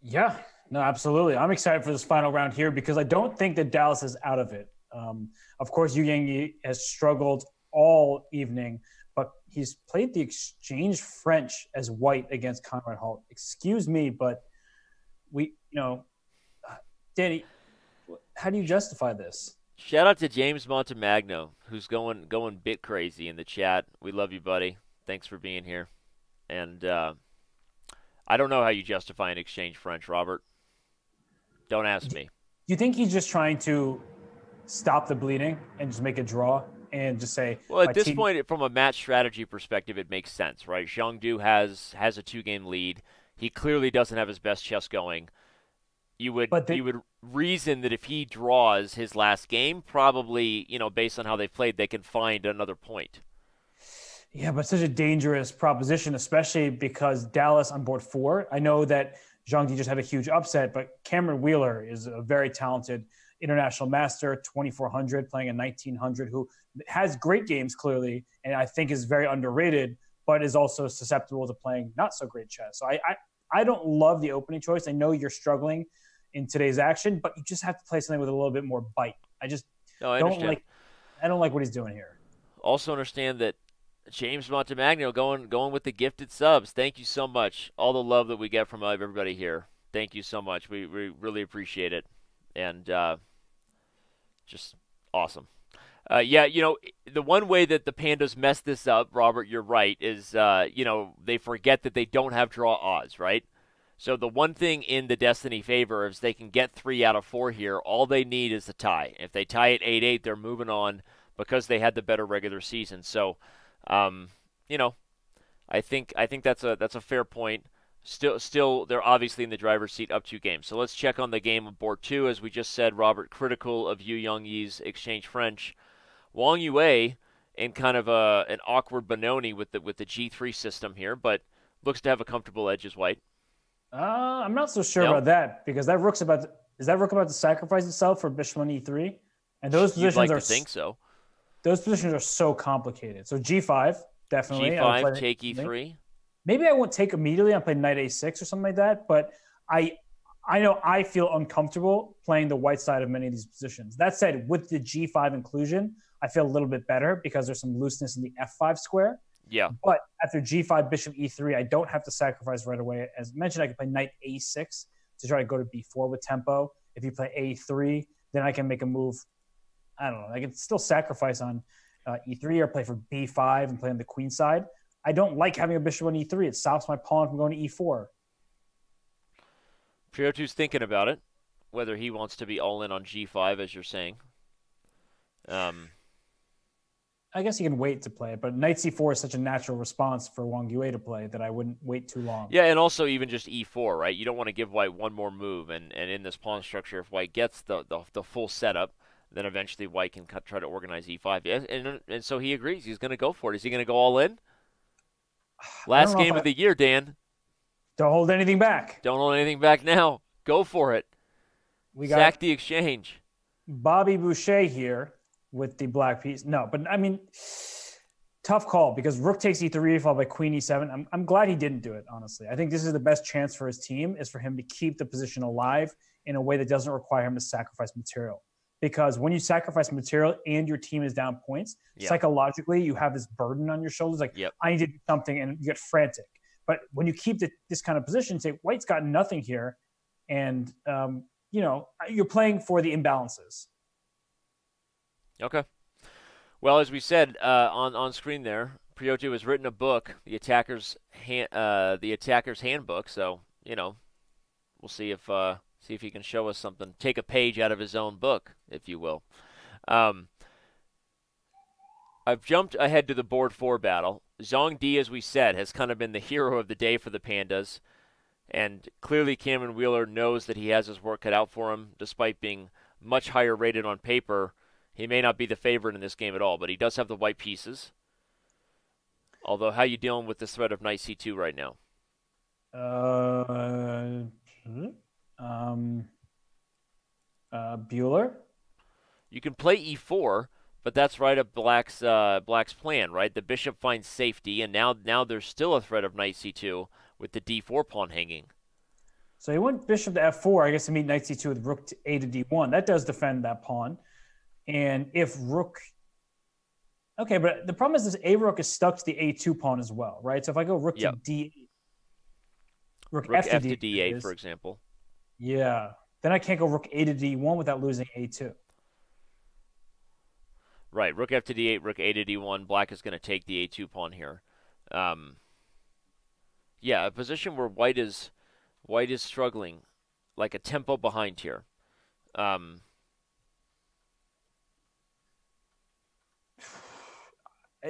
Yeah, no, absolutely. I'm excited for this final round here because I don't think that Dallas is out of it. Um, of course, Yu Yang has struggled all evening, but he's played the exchange French as white against Conrad Holt. Excuse me, but we, you know, Danny, how do you justify this? Shout out to James Montemagno, who's going going bit crazy in the chat. We love you, buddy. Thanks for being here. And uh, I don't know how you justify an exchange French, Robert. Don't ask me. Do You think he's just trying to stop the bleeding and just make a draw and just say? Well, at this team- point, from a match strategy perspective, it makes sense, right? Chengdu has has a two game lead. He clearly doesn't have his best chess going you would the, you would reason that if he draws his last game, probably you know based on how they played, they can find another point. Yeah, but such a dangerous proposition, especially because Dallas on board four. I know that Zhang Di just had a huge upset, but Cameron Wheeler is a very talented international master, 2400, playing a 1900, who has great games clearly, and I think is very underrated, but is also susceptible to playing not so great chess. So I, I, I don't love the opening choice. I know you're struggling in today's action, but you just have to play something with a little bit more bite. I just no, I don't understand. like I don't like what he's doing here. Also understand that James Montemagno going going with the gifted subs. Thank you so much. All the love that we get from everybody here. Thank you so much. We we really appreciate it, and uh, just awesome. Uh, yeah, you know, the one way that the Pandas mess this up, Robert, you're right, is, uh, you know, they forget that they don't have draw odds, right? So the one thing in the Destiny favor is they can get three out of four here. All they need is a tie. If they tie at 8 8, they're moving on because they had the better regular season. So, um, you know, I think I think that's a that's a fair point. Still, still, they're obviously in the driver's seat up two games. So let's check on the game of board two. As we just said, Robert critical of Yu Yangyi's exchange French. Wang Yue in kind of a an awkward Benoni with the with the G3 system here, but looks to have a comfortable edge as white. Uh, I'm not so sure about that because that rook's about to, is that rook about to sacrifice itself for bishop on e3, and those You'd positions like are to think so. Those positions are so complicated. So g5 definitely. G5 take e3. Maybe I won't take immediately. I play knight a6 or something like that. But I I know I feel uncomfortable playing the white side of many of these positions. That said, with the g5 inclusion, I feel a little bit better because there's some looseness in the f5 square. Yeah. But after g5, bishop e3, I don't have to sacrifice right away. As mentioned, I can play knight a6 to try to go to b4 with tempo. If you play a3, then I can make a move. I don't know. I can still sacrifice on uh, e3 or play for b5 and play on the queen side. I don't like having a bishop on e3. It stops my pawn from going to e4. Preotu's thinking about it, whether he wants to be all in on g5, as you're saying. Um, I guess you can wait to play it, but knight c4 is such a natural response for Wang Yue to play that I wouldn't wait too long. Yeah, and also even just e4, right? You don't want to give white one more move, and, and in this pawn structure, if white gets the, the, the full setup, then eventually white can cut, try to organize e5. And, and so he agrees. He's going to go for it. Is he going to go all in? Last game of I... the year, Dan. Don't hold anything back. Don't hold anything back now. Go for it. We got Sack the exchange. Bobby Boucher here with the black piece. No, but I mean, tough call because Rook takes e3 followed by Queen e7. I'm, I'm glad he didn't do it, honestly. I think this is the best chance for his team is for him to keep the position alive in a way that doesn't require him to sacrifice material. Because when you sacrifice material and your team is down points, yep. psychologically you have this burden on your shoulders. Like yep. I need to do something, and you get frantic. But when you keep the, this kind of position, say White's got nothing here, and um, you know you're playing for the imbalances. Okay. Well, as we said uh, on on screen there, Preotu has written a book, the attacker's hand, uh, the attacker's handbook. So you know, we'll see if uh, see if he can show us something. Take a page out of his own book, if you will. Um, I've jumped ahead to the board four battle. Zhang Di, as we said, has kind of been the hero of the day for the Pandas. And clearly, Cameron Wheeler knows that he has his work cut out for him, despite being much higher rated on paper. He may not be the favorite in this game at all, but he does have the white pieces. Although, how you dealing with this threat of knight c2 right now? Uh, um, uh, Bueller. You can play e4, but that's right up Black's uh, Black's plan, right? The bishop finds safety, and now now there's still a threat of knight c2 with the d4 pawn hanging. So he went bishop to f4, I guess, to meet knight c2 with rook to a to d1. That does defend that pawn. And if rook Okay, but the problem is this a rook is stuck to the a2 pawn as well, right? So if I go rook yep. to d8, rook, rook f, F to d8, for example. Yeah, then I can't go rook a to d1 without losing a2. Right, rook f to d8, rook a to d1. Black is going to take the a2 pawn here. Um, yeah, a position where white is white is struggling, like a tempo behind here. Um,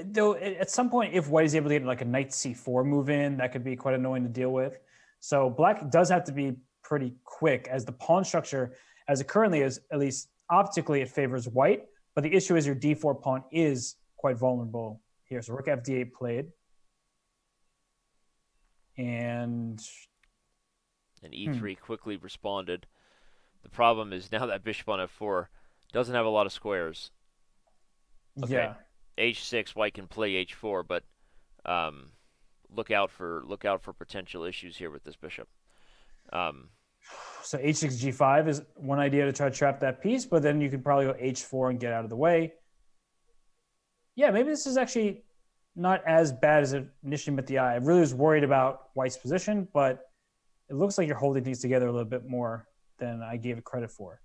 though at some point if white is able to get like a knight c4 move in that could be quite annoying to deal with so black does have to be pretty quick as the pawn structure as it currently is at least optically it favors white but the issue is your d4 pawn is quite vulnerable here so rook f8 played and and e3 hmm. quickly responded the problem is now that bishop on f4 doesn't have a lot of squares okay. yeah h6, white can play h4, but um, look out for look out for potential issues here with this bishop. Um, so h6 g5 is one idea to try to trap that piece, but then you could probably go h4 and get out of the way. Yeah, maybe this is actually not as bad as it initially met the eye. I really was worried about White's position, but it looks like you're holding things together a little bit more than I gave it credit for.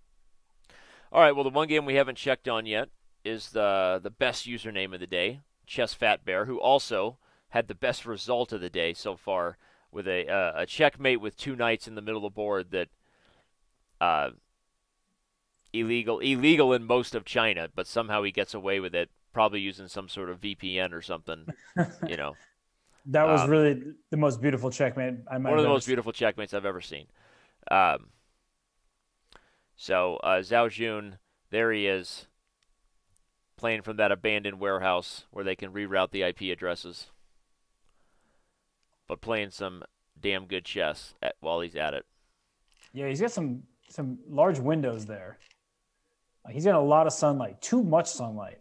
All right. Well, the one game we haven't checked on yet is the the best username of the day, Chess Fat Bear, who also had the best result of the day so far with a uh, a checkmate with two knights in the middle of the board that uh, illegal illegal in most of China, but somehow he gets away with it, probably using some sort of VPN or something, you know. that was um, really the most beautiful checkmate I might. One of the most seen. beautiful checkmates I've ever seen. Um, so uh, Zhao Jun, there he is playing from that abandoned warehouse where they can reroute the IP addresses. But playing some damn good chess at, while he's at it. Yeah, he's got some some large windows there. He's got a lot of sunlight, too much sunlight.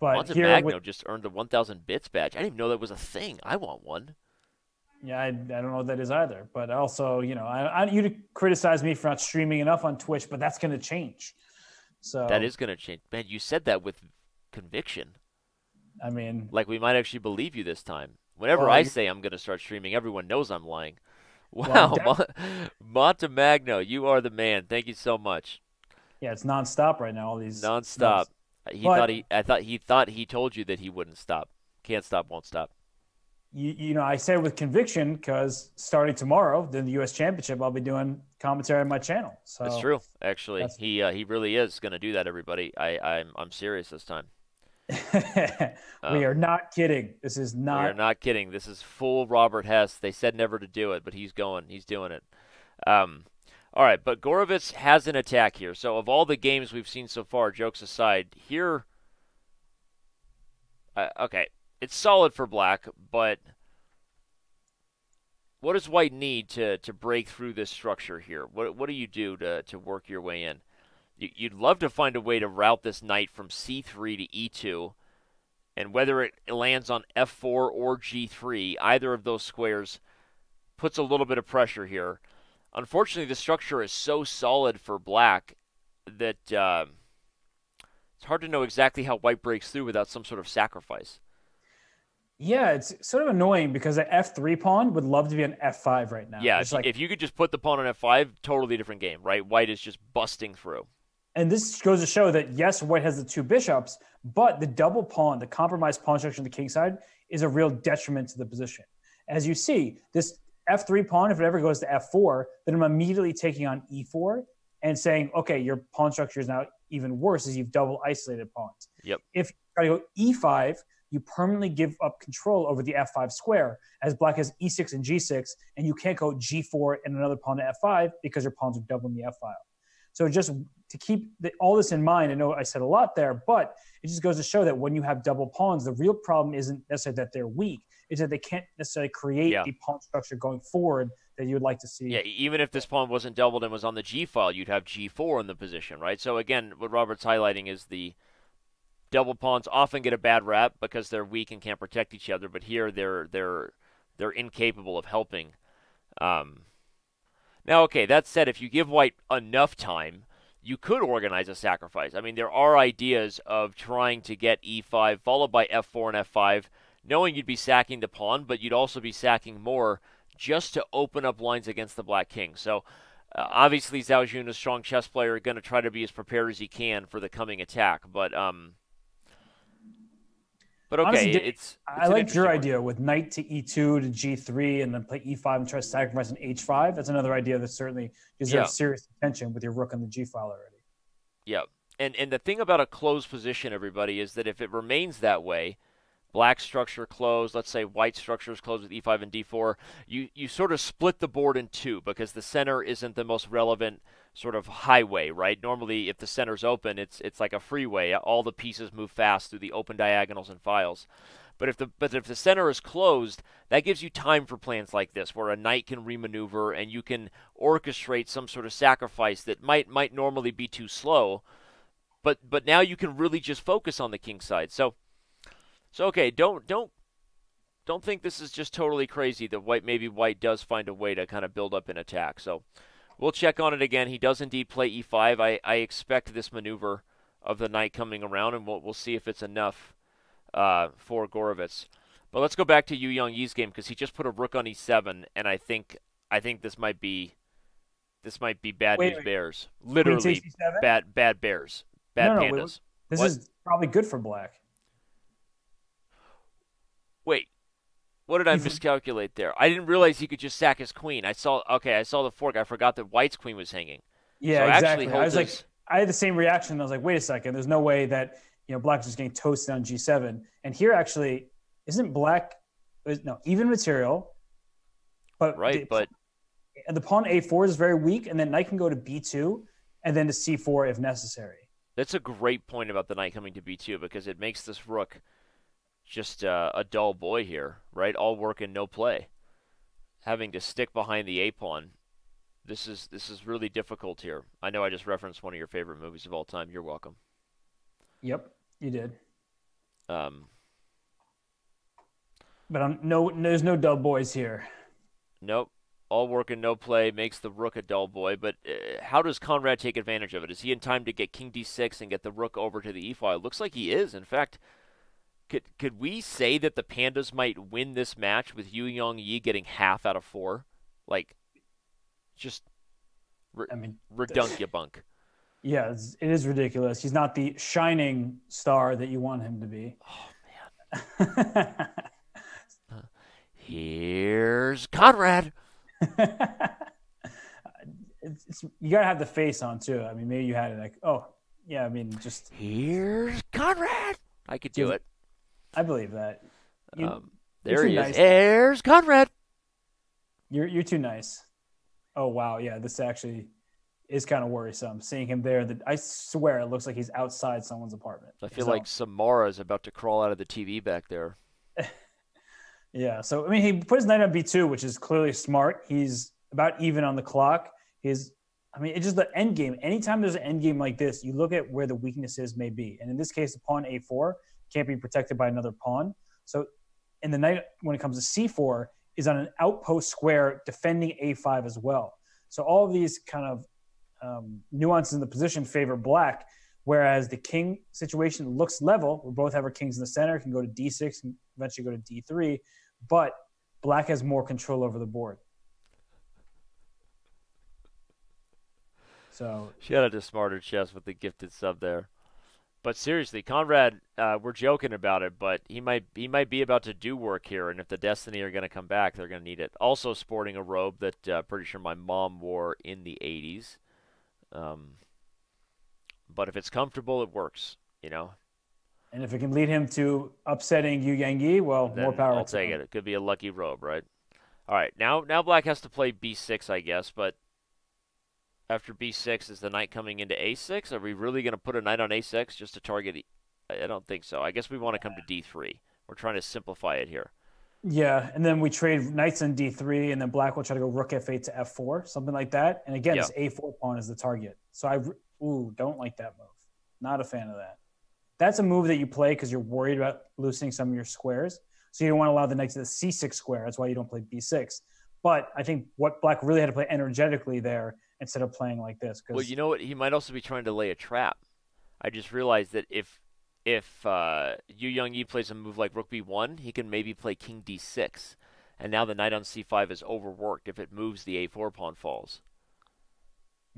But here Magno with... just earned the 1,000 bits badge. I didn't even know that was a thing. I want one. Yeah, I, I don't know what that is either. But also, you know, I, I you to criticize me for not streaming enough on Twitch, but that's going to change. So that is going to change. Man, you said that with conviction. I mean, like we might actually believe you this time. Whenever I say I'm going to start streaming, everyone knows I'm lying. Wow, well, Montemagno, you are the man. Thank you so much. Yeah, it's nonstop right now. All these nonstop. He but, thought he. I thought he thought he told you that he wouldn't stop. Can't stop, won't stop you, you know, I say with conviction because starting tomorrow, then the U.S. Championship, I'll be doing commentary on my channel. So that's true. Actually, he uh, he really is going to do that. Everybody, I I'm I'm serious this time. we um, are not kidding. This is not. We are not kidding. This is full Robert Hess. They said never to do it, but he's going. He's doing it. Um, all right, but Gorovets has an attack here. So of all the games we've seen so far, jokes aside, here. Uh, okay, it's solid for black, but what does white need to, to break through this structure here? What what do you do to, to work your way in? You, would love to find a way to route this knight from c3 to e2, and whether it lands on f4 or g3, either of those squares puts a little bit of pressure here. Unfortunately, the structure is so solid for black that uh, it's hard to know exactly how white breaks through without some sort of sacrifice. Yeah, it's sort of annoying because an F3 pawn would love to be an F5 right now. Yeah, if, like, if you could just put the pawn on F5, totally different game, right? White is just busting through. And this goes to show that yes, White has the two bishops, but the double pawn, the compromised pawn structure on the king side, is a real detriment to the position. As you see, this F3 pawn, if it ever goes to F4, then I'm immediately taking on E4 and saying, okay, your pawn structure is now even worse as you've double isolated pawns. Yep. If I go E5, you permanently give up control over the f5 square, as black has e6 and g6, and you can't go g4 and another pawn to f5 because your pawns are doubling the f file. So just to keep the, all this in mind, I know I said a lot there, but it just goes to show that when you have double pawns, the real problem isn't necessarily that they're weak; it's that they can't necessarily create yeah. the pawn structure going forward that you would like to see. Yeah, even if this pawn wasn't doubled and was on the g file, you'd have g4 in the position, right? So again, what Robert's highlighting is the double pawns often get a bad rap because they're weak and can't protect each other, but here they're they're they're incapable of helping. Um, now, okay, that said, if you give White enough time, you could organize a sacrifice. I mean, there are ideas of trying to get e5 followed by f4 and f5, knowing you'd be sacking the pawn, but you'd also be sacking more just to open up lines against the black king. So uh, obviously Zhao Jun, a strong chess player, going to try to be as prepared as he can for the coming attack. But um, but okay, Honestly, it's, it's, I like your one. idea with knight to e2 to g3 and then play e5 and try to sacrifice an h5. That's another idea that certainly deserves yeah. serious attention with your rook on the g file already. Yeah, and and the thing about a closed position, everybody, is that if it remains that way, black structure closed, let's say white structure is closed with e5 and d4, you, you sort of split the board in two because the center isn't the most relevant sort of highway, right? Normally, if the center's open, it's it's like a freeway. All the pieces move fast through the open diagonals and files. But if the but if the center is closed, that gives you time for plans like this, where a knight can remaneuver and you can orchestrate some sort of sacrifice that might might normally be too slow. But but now you can really just focus on the king side. So so okay, don't don't don't think this is just totally crazy that white maybe white does find a way to kind of build up an attack. So we'll check on it again. He does indeed play e5. I, I expect this maneuver of the knight coming around, and we'll, we'll see if it's enough uh, for Gorovets. But let's go back to Yu Yangyi's game because he just put a rook on e7, and I think I think this might be this might be bad wait, news wait. bears. Literally bad bad bears. Bad no, no, pandas. Wait, this what? is probably good for black. Wait, what did I mm-hmm. miscalculate there? I didn't realize he could just sack his queen. I saw okay, I saw the fork. I forgot that White's queen was hanging. Yeah, so exactly. I was like, I had the same reaction. I was like, wait a second. There's no way that you know Black is just getting toasted on G7. And here actually isn't Black no even material, but right, the, but the pawn A4 is very weak, and then knight can go to B2 and then to C4 if necessary. That's a great point about the knight coming to B2 because it makes this rook just uh, a dull boy here, right? All work and no play. Having to stick behind the A pawn. This is this is really difficult here. I know I just referenced one of your favorite movies of all time. You're welcome. Yep, you did. Um, but I'm, no, there's no dull boys here. Nope. All work and no play makes the rook a dull boy. But uh, how does Conrad take advantage of it? Is he in time to get King D6 and get the rook over to the E file? Looks like he is. In fact, could could we say that the Pandas might win this match with Yu Yangyi getting half out of four? Like, just, re- I mean, redunkabunk. Yeah, it's, it is ridiculous. He's not the shining star that you want him to be. Oh man. Here's Conrad. it's, it's, you gotta have the face on too. I mean, maybe you had it like, oh yeah. I mean, just here's Conrad. I could do it. I believe that. You, um, there he nice. is. There's Conrad. You're you're too nice. Oh wow, yeah, this actually is kind of worrisome. Seeing him there, that I swear it looks like he's outside someone's apartment. I feel so. like Samara is about to crawl out of the TV back there. yeah, so I mean, he put his knight on b2, which is clearly smart. He's about even on the clock. He's, I mean, it's just the end game. Anytime there's an end game like this, you look at where the weaknesses may be, and in this case, the pawn a4 can't be protected by another pawn. So, in the knight, when it comes to c4, is on an outpost square defending a5 as well. So, all of these kind of um, nuances in the position favor black, whereas the king situation looks level. We both have our kings in the center, can go to d6 and eventually go to d3, but black has more control over the board. So shout out to Smarter Chess with the gifted sub there. But seriously, Conrad, uh, we're joking about it, but he might he might be about to do work here, and if the Destiny are going to come back, they're going to need it. Also, sporting a robe that uh, pretty sure my mom wore in the '80s. Um, but if it's comfortable, it works. You know. And if it can lead him to upsetting Yu Yangyi, well, then more power. I'll take him. it. It could be a lucky robe, right? All right, now now Black has to play B6, I guess, but after B6 is the knight coming into A6. Are we really going to put a knight on A6 just to target? I don't think so. I guess we want to come to D3. We're trying to simplify it here. Yeah, and then we trade knights in D3, and then Black will try to go Rook F8 to F4, something like that. And again, yeah. this A4 pawn is the target. So I ooh don't like that move. Not a fan of that. That's a move that you play because you're worried about losing some of your squares. So you don't want to allow the knight to the C6 square. That's why you don't play B6. But I think what Black really had to play energetically there instead of playing like this. Cause... Well, you know what? He might also be trying to lay a trap. I just realized that if if uh, Yu Yangyi plays a move like Rook B1, he can maybe play King D6, and now the Knight on C5 is overworked if it moves the A4 pawn falls.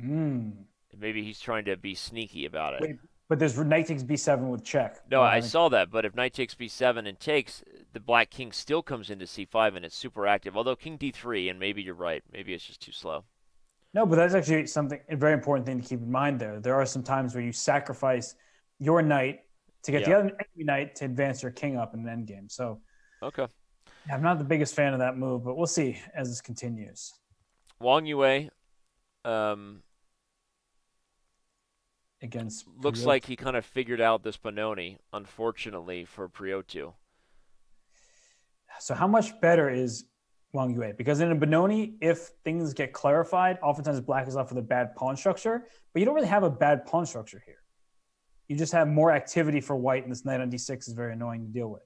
Hmm. Maybe he's trying to be sneaky about it. Wait, but there's Knight takes B7 with check. No, I saw that. But if Knight takes B7 and takes, the Black King still comes into C5 and it's super active. Although King D3, and maybe you're right. Maybe it's just too slow. No, but that's actually something a very important thing to keep in mind. There, there are some times where you sacrifice your knight to get yeah. the other enemy knight to advance your king up in an endgame. So, okay, I'm not the biggest fan of that move, but we'll see as this continues. Wang Yue, um, against looks like he kind of figured out this Benoni. Unfortunately for Preotu. So, how much better is Wang Yue because in a Benoni, if things get clarified, oftentimes black is left with a bad pawn structure, but you don't really have a bad pawn structure here. You just have more activity for white, and this knight on d6 is very annoying to deal with.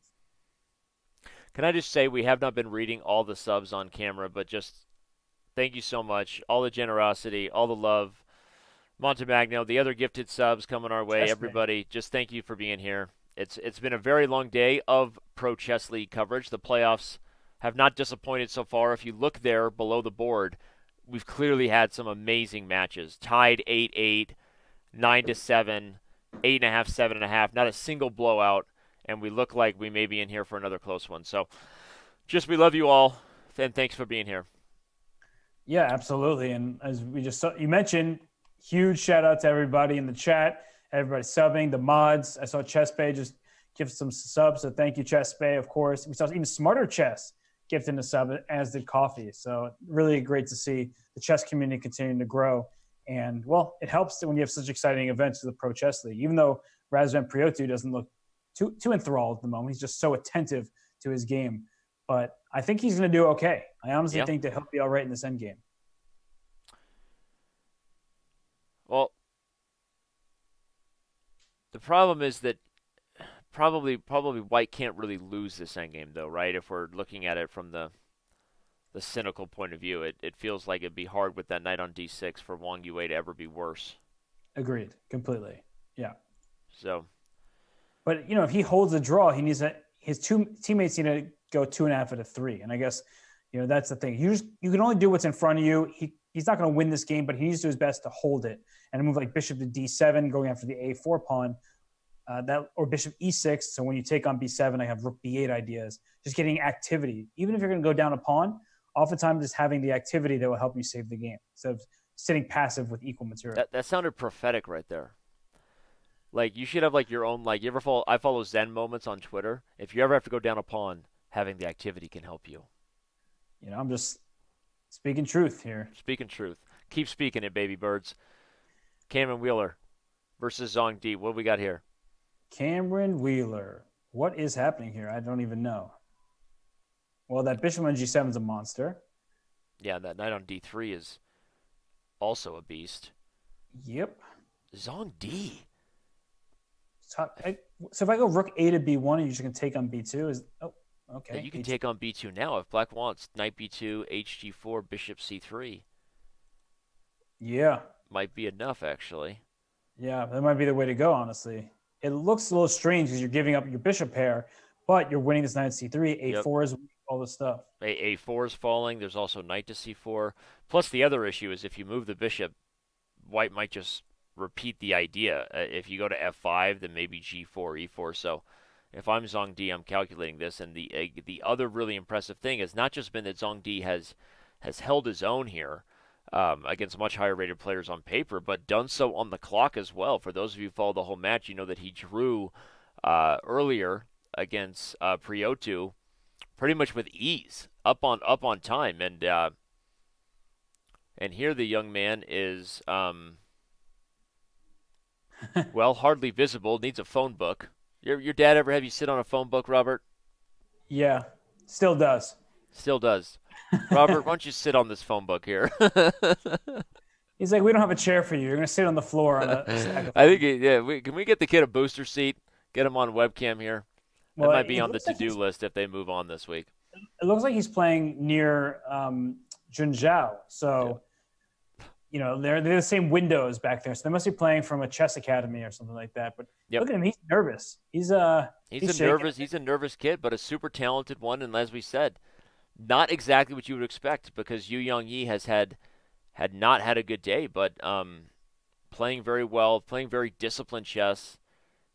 Can I just say we have not been reading all the subs on camera, but just thank you so much. All the generosity, all the love. Montemagno, the other gifted subs coming our way. Everybody, just thank you for being here. It's it's been a very long day of Pro Chess League coverage. The playoffs have not disappointed so far. If you look there below the board, we've clearly had some amazing matches. Tied 8 8, 9 to 7, 8.5, 7.5. Not a single blowout. And we look like we may be in here for another close one. So just we love you all. And thanks for being here. Yeah, absolutely. And as we just saw, you mentioned, huge shout out to everybody in the chat, everybody subbing, the mods. I saw Chess Bay just give some subs. So thank you, Chess Bay, of course. We saw even Smarter Chess gifting a sub, as did Coffee. So really great to see the chess community continuing to grow. And well, it helps when you have such exciting events as the Pro Chess League. Even though Razvan Preotu doesn't look too too enthralled at the moment, he's just so attentive to his game. But I think he's going to do okay. I honestly think that he'll be all right in this end game. Well, the problem is that probably probably White can't really lose this endgame though, right? If we're looking at it from the the cynical point of view, it, it feels like it'd be hard with that knight on d6 for Wang Yue to ever be worse. Agreed, completely. Yeah. So. But you know, if he holds a draw, he needs a his two teammates need to go two and a half out of three, and I guess you know that's the thing. You just you can only do what's in front of you. He he's not going to win this game, but he needs to do his best to hold it. And a move like bishop to d7, going after the a4 pawn, uh, that or bishop e6. So when you take on b7, I have rook b8 ideas. Just getting activity, even if you're going to go down a pawn. Oftentimes, just having the activity that will help you save the game instead of sitting passive with equal material. That, that sounded prophetic right there. Like you should have like your own like you ever follow I follow Zen moments on Twitter. If you ever have to go down a pawn, having the activity can help you. You know, I'm just speaking truth here. Speaking truth. Keep speaking it, baby birds. Cameron Wheeler versus Zhang Di. What do we got here? Cameron Wheeler. What is happening here? I don't even know. Well, that bishop on g7 is a monster. Yeah, that knight on d3 is also a beast. Yep. Zhang Di. So, I, so if I go rook a to b1, and you're just can take on b2. Is oh okay. Yeah, you can take on b2 now if black wants knight b2, hg4, bishop c3. Yeah. Might be enough actually. Yeah, that might be the way to go, honestly it looks a little strange because you're giving up your bishop pair, but you're winning this knight c3. A4 yep. is all this stuff. A A4 is falling. There's also knight to c4. Plus, the other issue is if you move the bishop, white might just repeat the idea. Uh, if you go to f5, then maybe g4, e4. So if I'm Zhang Di, I'm calculating this. And the uh, the other really impressive thing has not just been that Zhang Di has has held his own here, um, against much higher rated players on paper, but done so on the clock as well. For those of you who follow the whole match, you know that he drew uh, earlier against uh, Preotu, pretty much with ease, up on up on time, and uh, and here the young man is um, well hardly visible, needs a phone book. Your your dad ever have you sit on a phone book, Robert? Yeah, still does. Still does. Robert, why don't you sit on this phone book here? He's like, we don't have a chair for you. You're gonna sit on the floor. On a I think, yeah. We, can we get the kid a booster seat? Get him on webcam here. That well, might be on the to-do like list if they move on this week. It looks like he's playing near um, Junzhou, so yeah. you know they're they're the same windows back there. So they must be playing from a chess academy or something like that. But yep. look at him; he's nervous. He's uh he's, he's a shaking. nervous he's a nervous kid, but a super talented one. And as we said, not exactly what you would expect because Yu Yangyi has had had not had a good day, but um, playing very well, playing very disciplined chess.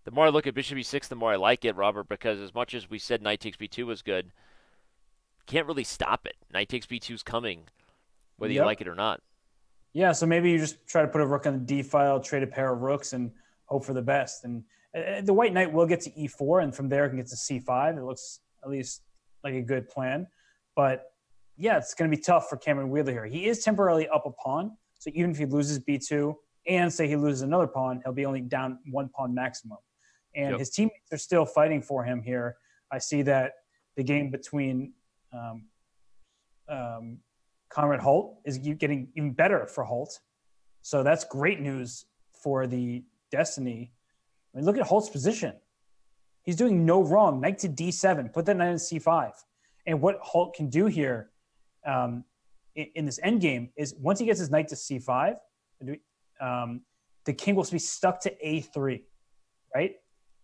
The more I look at Bishop E6, the more I like it, Robert, because as much as we said Knight takes B2 was good, can't really stop it. Knight takes B2 is coming, whether yep. you like it or not. Yeah, so maybe you just try to put a rook on the D file, trade a pair of rooks, and hope for the best. And uh, the white knight will get to E4, and from there it can get to C5. It looks at least like a good plan. But yeah, it's going to be tough for Cameron Wheeler here. He is temporarily up a pawn. So even if he loses B2 and say he loses another pawn, he'll be only down one pawn maximum. And yep. his teammates are still fighting for him here. I see that the game between um, um, Conrad Holt is getting even better for Holt. So that's great news for the Destiny. I mean, look at Holt's position. He's doing no wrong. Knight to D7. Put that knight in C5. And what Holt can do here um, in, in, this end game is once he gets his knight to c5, um, the king will be stuck to a3, right?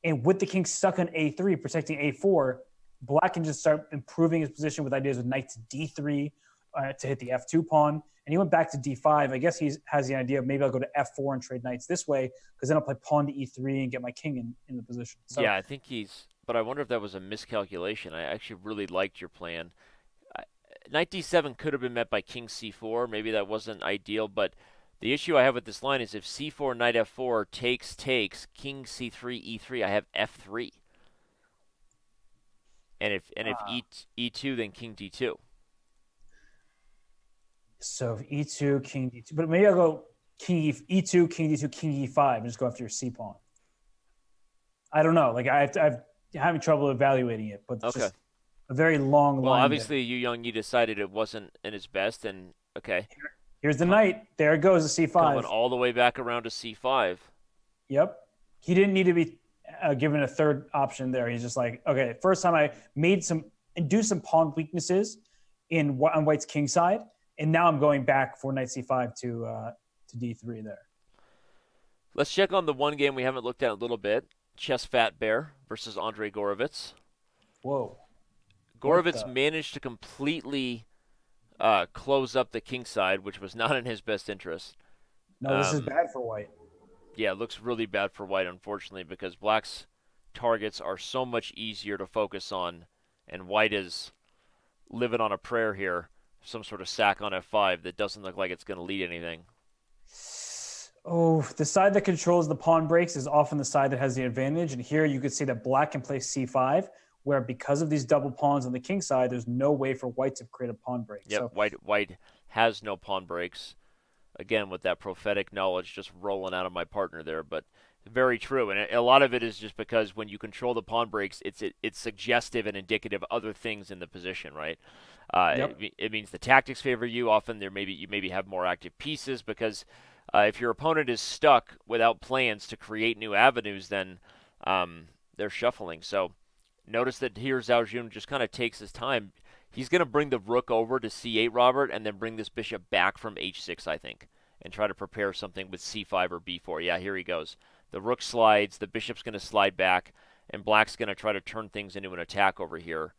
And with the king stuck on a3, protecting a4, black can just start improving his position with ideas with knight to d3 uh, to hit the f2 pawn. And he went back to d5. I guess he has the idea of maybe I'll go to f4 and trade knights this way because then I'll play pawn to e3 and get my king in, in the position. So, yeah, I think he's. But I wonder if that was a miscalculation. I actually really liked your plan knight d7 could have been met by king c4. Maybe that wasn't ideal, but the issue I have with this line is if c4, knight f4 takes, takes, king c3, e3, I have f3. And if and if uh, e, e2, then king d2. So if e2, king d2, but maybe I'll go king e, e2, king d2, king e5, and just go after your c pawn. I don't know. Like I have to, I'm having trouble evaluating it, but okay. Just, a very long well, line. Well, obviously, Yu Yangyi decided it wasn't in his best, and okay. Here's the knight. There it goes, a c5. Coming all the way back around to c5. Yep. He didn't need to be uh, given a third option there. He's just like, okay, first time I made some and do some pawn weaknesses in on White's king side, and now I'm going back for knight c5 to uh, to d3 there. Let's check on the one game we haven't looked at a little bit. Chess Fat Bear versus Andre Gorovets. Whoa. Gorovets managed to completely uh, close up the king side, which was not in his best interest. No, this um, is bad for white. Yeah, it looks really bad for white, unfortunately, because black's targets are so much easier to focus on, and white is living on a prayer here. Some sort of sack on f5 that doesn't look like it's going to lead anything. Oh, the side that controls the pawn breaks is often the side that has the advantage. And here you could see that black can play c5, where because of these double pawns on the king side, there's no way for white to create a pawn break. Yep, so, white white has no pawn breaks. Again, with that prophetic knowledge just rolling out of my partner there, but very true. And a lot of it is just because when you control the pawn breaks, it's it, it's suggestive and indicative of other things in the position, right? Uh, yep. it, it, means the tactics favor you. Often there maybe you maybe have more active pieces because uh, if your opponent is stuck without plans to create new avenues, then um, they're shuffling. So Notice that here Zhao Jun just kind of takes his time. He's going to bring the rook over to c8, Robert, and then bring this bishop back from h6, I think, and try to prepare something with c5 or b4. Yeah, here he goes. The rook slides, the bishop's going to slide back, and black's going to try to turn things into an attack over here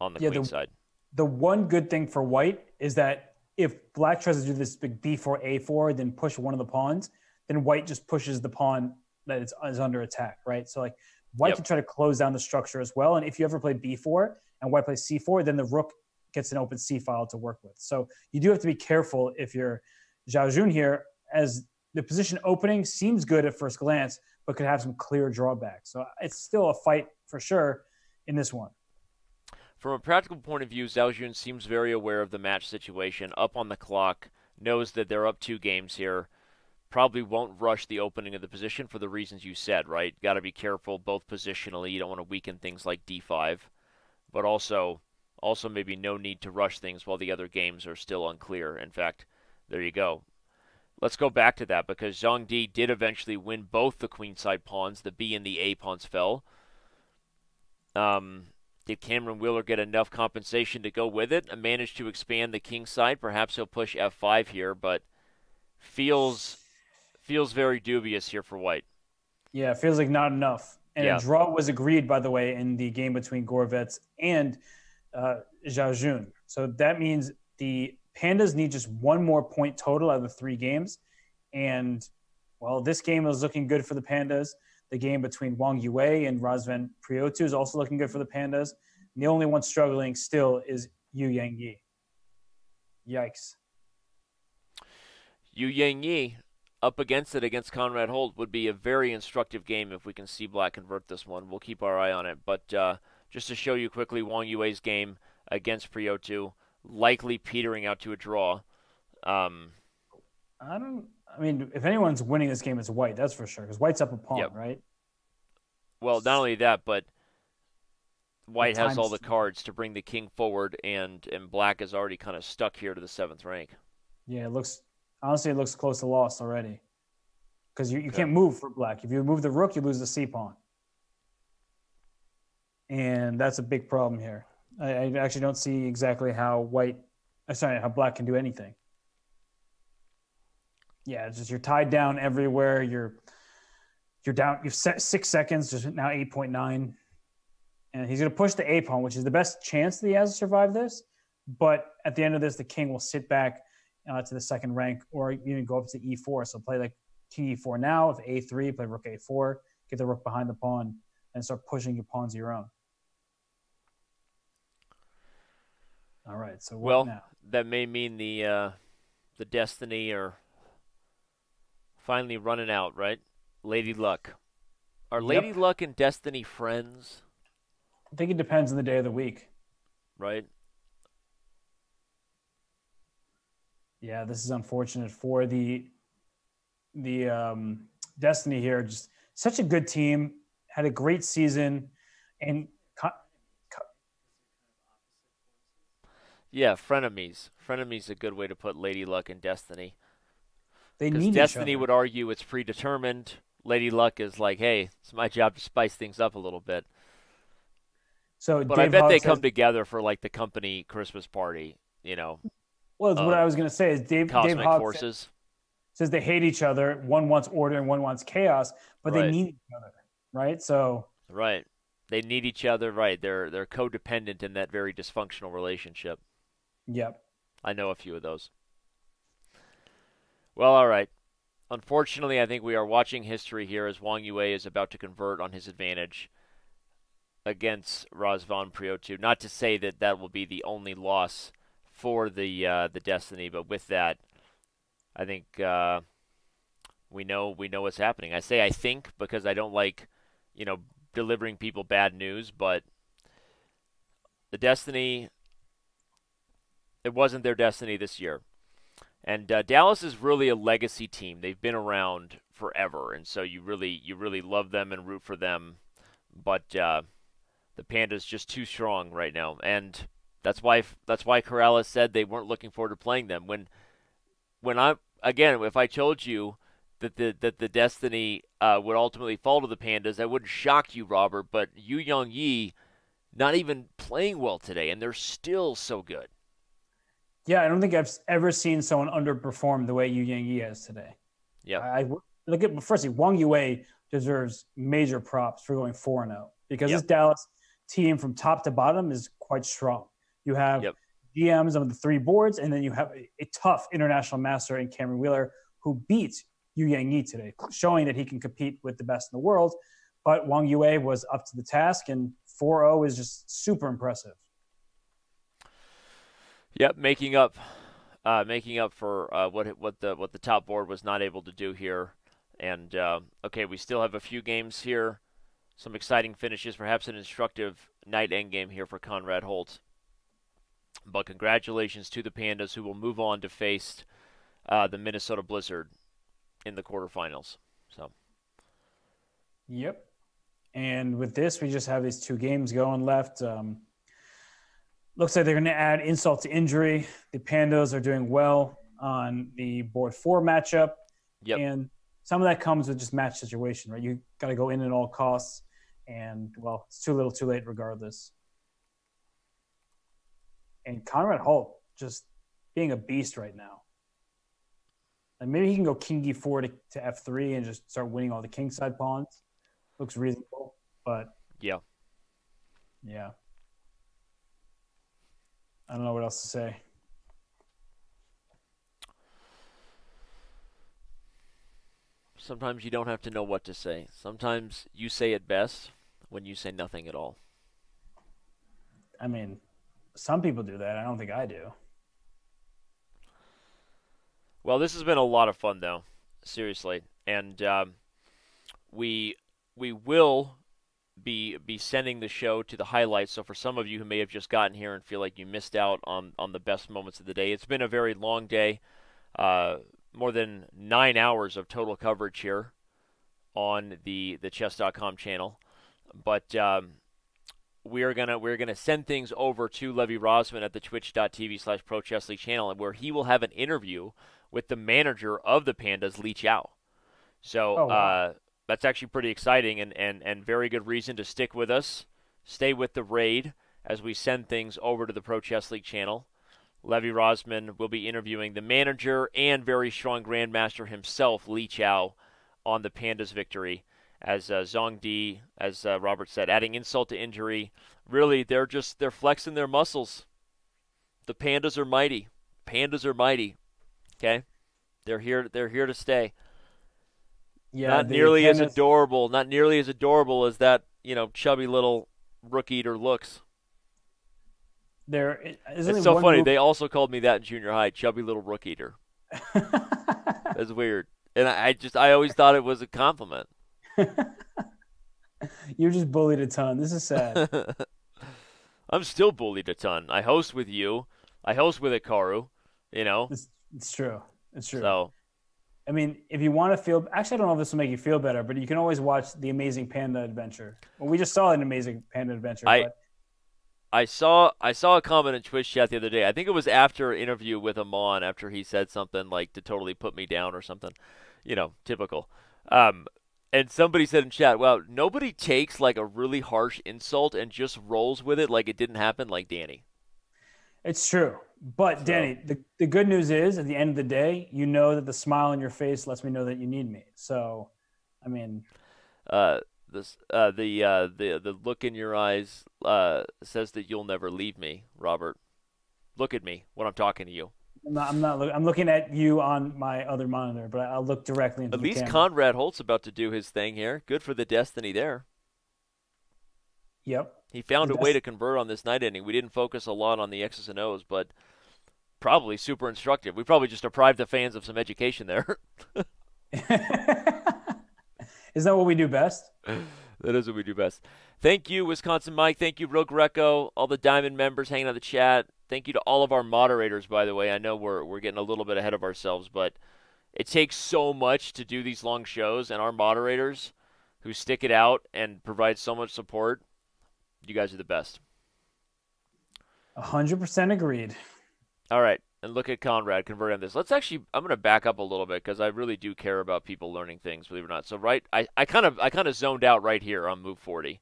on the yeah, queen the, side. The one good thing for white is that if black tries to do this big b4, a4, then push one of the pawns, then white just pushes the pawn that is, is under attack, right? So like White yep. can try to close down the structure as well. And if you ever play b4 and white plays c4, then the rook gets an open c file to work with. So you do have to be careful if you're Zhao Jun here, as the position opening seems good at first glance, but could have some clear drawbacks. So it's still a fight for sure in this one. From a practical point of view, Zhao Jun seems very aware of the match situation, up on the clock, knows that they're up two games here, probably won't rush the opening of the position for the reasons you said, right? Got to be careful both positionally. You don't want to weaken things like d5, but also also maybe no need to rush things while the other games are still unclear. In fact, there you go. Let's go back to that because Zhang Di did eventually win both the queenside pawns. The B and the A pawns fell. Um, did Cameron Wheeler get enough compensation to go with it and manage to expand the king side? Perhaps he'll push f5 here, but feels feels very dubious here for White. Yeah, it feels like not enough. And yeah. a draw was agreed, by the way, in the game between Gorovets and uh, Zhao Jun. So that means the Pandas need just one more point total out of the three games. And, well, this game is looking good for the Pandas. The game between Wang Yue and Razvan Preotu is also looking good for the Pandas. And the only one struggling still is Yu Yangyi. Yikes. Yu Yangyi up against it against Conrad Holt would be a very instructive game if we can see Black convert this one. We'll keep our eye on it. But uh, just to show you quickly, Wang Yue's game against Preotu likely petering out to a draw. Um, I don't. I mean, if anyone's winning this game, it's White. That's for sure. Because White's up a pawn, yep. right? Well, not only that, but White has all the cards to bring the king forward, and and Black is already kind of stuck here to the seventh rank. Yeah, it looks honestly, it looks close to loss already. Because you, you okay. can't move for Black. If you move the rook, you lose the c pawn, and that's a big problem here. I, I actually don't see exactly how White, uh, sorry, how Black can do anything yeah, just you're tied down everywhere. You're you're down. You've set six seconds, just now eight point nine, and he's going to push the a pawn, which is the best chance that he has to survive this. But at the end of this, the king will sit back uh, to the second rank, or even go up to e4. So play like king e4 now. If a3, play rook a4, get the rook behind the pawn, and start pushing your pawns your own. All right. So well, now? that may mean the uh, the destiny or finally running out, right? Lady Luck. Are yep. Lady Luck and Destiny friends? I think it depends on the day of the week. Right. Yeah, this is unfortunate for the the um, Destiny here. Just such a good team, had a great season, and co- co- yeah, frenemies. Frenemies is a good way to put Lady Luck and Destiny. They need Destiny would argue it's predetermined. Lady Luck is like, hey, it's my job to spice things up a little bit. So, but Dave I bet Hogg they says, come together for like the company Christmas party. You know. Well, uh, what I was going to say is Dave. Cosmic Dave Hogg forces. Says, says they hate each other. One wants order and one wants chaos, but right. they need each other, right? So. Right. They need each other. Right. They're they're codependent in that very dysfunctional relationship. Yep. I know a few of those. Well, all right. Unfortunately, I think we are watching history here as Wang Yue is about to convert on his advantage against Razvan Preotu. Not to say that that will be the only loss for the uh, the Destiny, but with that, I think uh, we know we know what's happening. I say I think because I don't like, you know, delivering people bad news, but the Destiny it wasn't their destiny this year. And uh, Dallas is really a legacy team. They've been around forever, and so you really you really love them and root for them. But uh, the Pandas just too strong right now, and that's why that's why Corrales said they weren't looking forward to playing them. When when I again, if I told you that the that the destiny uh, would ultimately fall to the Pandas, that wouldn't shock you, Robert. But Yu Yangyi, not even playing well today, and they're still so good. Yeah, I don't think I've ever seen someone underperform the way Yu Yangyi has today. Yeah, I look at firstly Wang Yue deserves major props for going four and zero oh, because yep. this Dallas team from top to bottom is quite strong. You have yep. GMs on the three boards, and then you have a, a tough international master in Cameron Wheeler who beat Yu Yangyi today, showing that he can compete with the best in the world. But Wang Yue was up to the task, and 4 0 is just super impressive. Yep, making up uh, making up for uh, what what the what the top board was not able to do here. And uh, okay, we still have a few games here, some exciting finishes, perhaps an instructive knight end game here for Conrad Holt. But congratulations to the Pandas, who will move on to face uh, the Minnesota Blizzard in the quarterfinals. So. Yep. And with this, we just have these two games going left. Um, looks like they're going to add insult to injury. The Pandas are doing well on the board four matchup. Yep. And some of that comes with just match situation, right? You got to go in at all costs. And, well, it's too little too late regardless. And Conrad Holt just being a beast right now. And maybe he can go king e4 to, to f3 and just start winning all the kingside pawns. Looks reasonable, but yeah, yeah. I don't know what else to say. Sometimes you don't have to know what to say. Sometimes you say it best when you say nothing at all. I mean, some people do that. I don't think I do. Well, this has been a lot of fun, though. Seriously, and um, we we will be be sending the show to the highlights. So for some of you who may have just gotten here and feel like you missed out on on the best moments of the day, it's been a very long day. Uh, more than nine hours of total coverage here on the the chess.com channel, but um, we are gonna we're gonna send things over to Levy Rozman at the twitch.tv slash pro chess league channel where he will have an interview with the manager of the Pandas, Li Chao. So oh, wow. uh, that's actually pretty exciting and, and, and very good reason to stick with us. Stay with the raid as we send things over to the Pro Chess League channel. Levy Rozman will be interviewing the manager and very strong grandmaster himself, Li Chao, on the Pandas' victory. As uh, Zhang Di, as uh, Robert said, adding insult to injury. Really, they're just they're flexing their muscles. The Pandas are mighty. Pandas are mighty. Okay, they're here. They're here to stay. Yeah, not nearly as adorable. Not nearly as adorable as that you know chubby little rook eater looks. There, it's so funny. They also called me that in junior high, chubby little rook eater. That's weird, and I, I just I always thought it was a compliment. You're just bullied a ton. This is sad. I'm still bullied a ton. I host with you. I host with Hikaru. You know, it's, it's true. It's true. So I mean, if you want to feel, actually, I don't know if this will make you feel better, but you can always watch the Amazing Panda Adventure. Well, we just saw an Amazing Panda Adventure. I, but... I saw I saw a comment in Twitch chat the other day. I think it was after an interview with Amon, after he said something like to totally put me down or something. You know, typical. Um, and somebody said in chat, "Well, nobody takes like a really harsh insult and just rolls with it like it didn't happen, like Danny." It's true. But Danny, the, the good news is at the end of the day, you know that the smile on your face lets me know that you need me. So, I mean, uh, this uh, the uh, the the look in your eyes uh, says that you'll never leave me, Robert. Look at me when I'm talking to you. I'm not. I'm, not look, I'm looking at you on my other monitor, but I'll look directly into. At the least camera. Conrad Holt's about to do his thing here. Good for the destiny there. Yep. He found a way to convert on this knight ending. We didn't focus a lot on the X's and O's, but probably super instructive. We probably just deprived the fans of some education there. is that what we do best? that is what we do best. Thank you, Wisconsin Mike. Thank you, Real Greco, all the Diamond members hanging out the chat. Thank you to all of our moderators, by the way. I know we're, we're getting a little bit ahead of ourselves, but it takes so much to do these long shows, and our moderators who stick it out and provide so much support, you guys are the best. 100% agreed. All right, and look at Conrad converting this. Let's actually, I'm going to back up a little bit because I really do care about people learning things, believe it or not. So right, I, I kind of I kind of zoned out right here on move 40.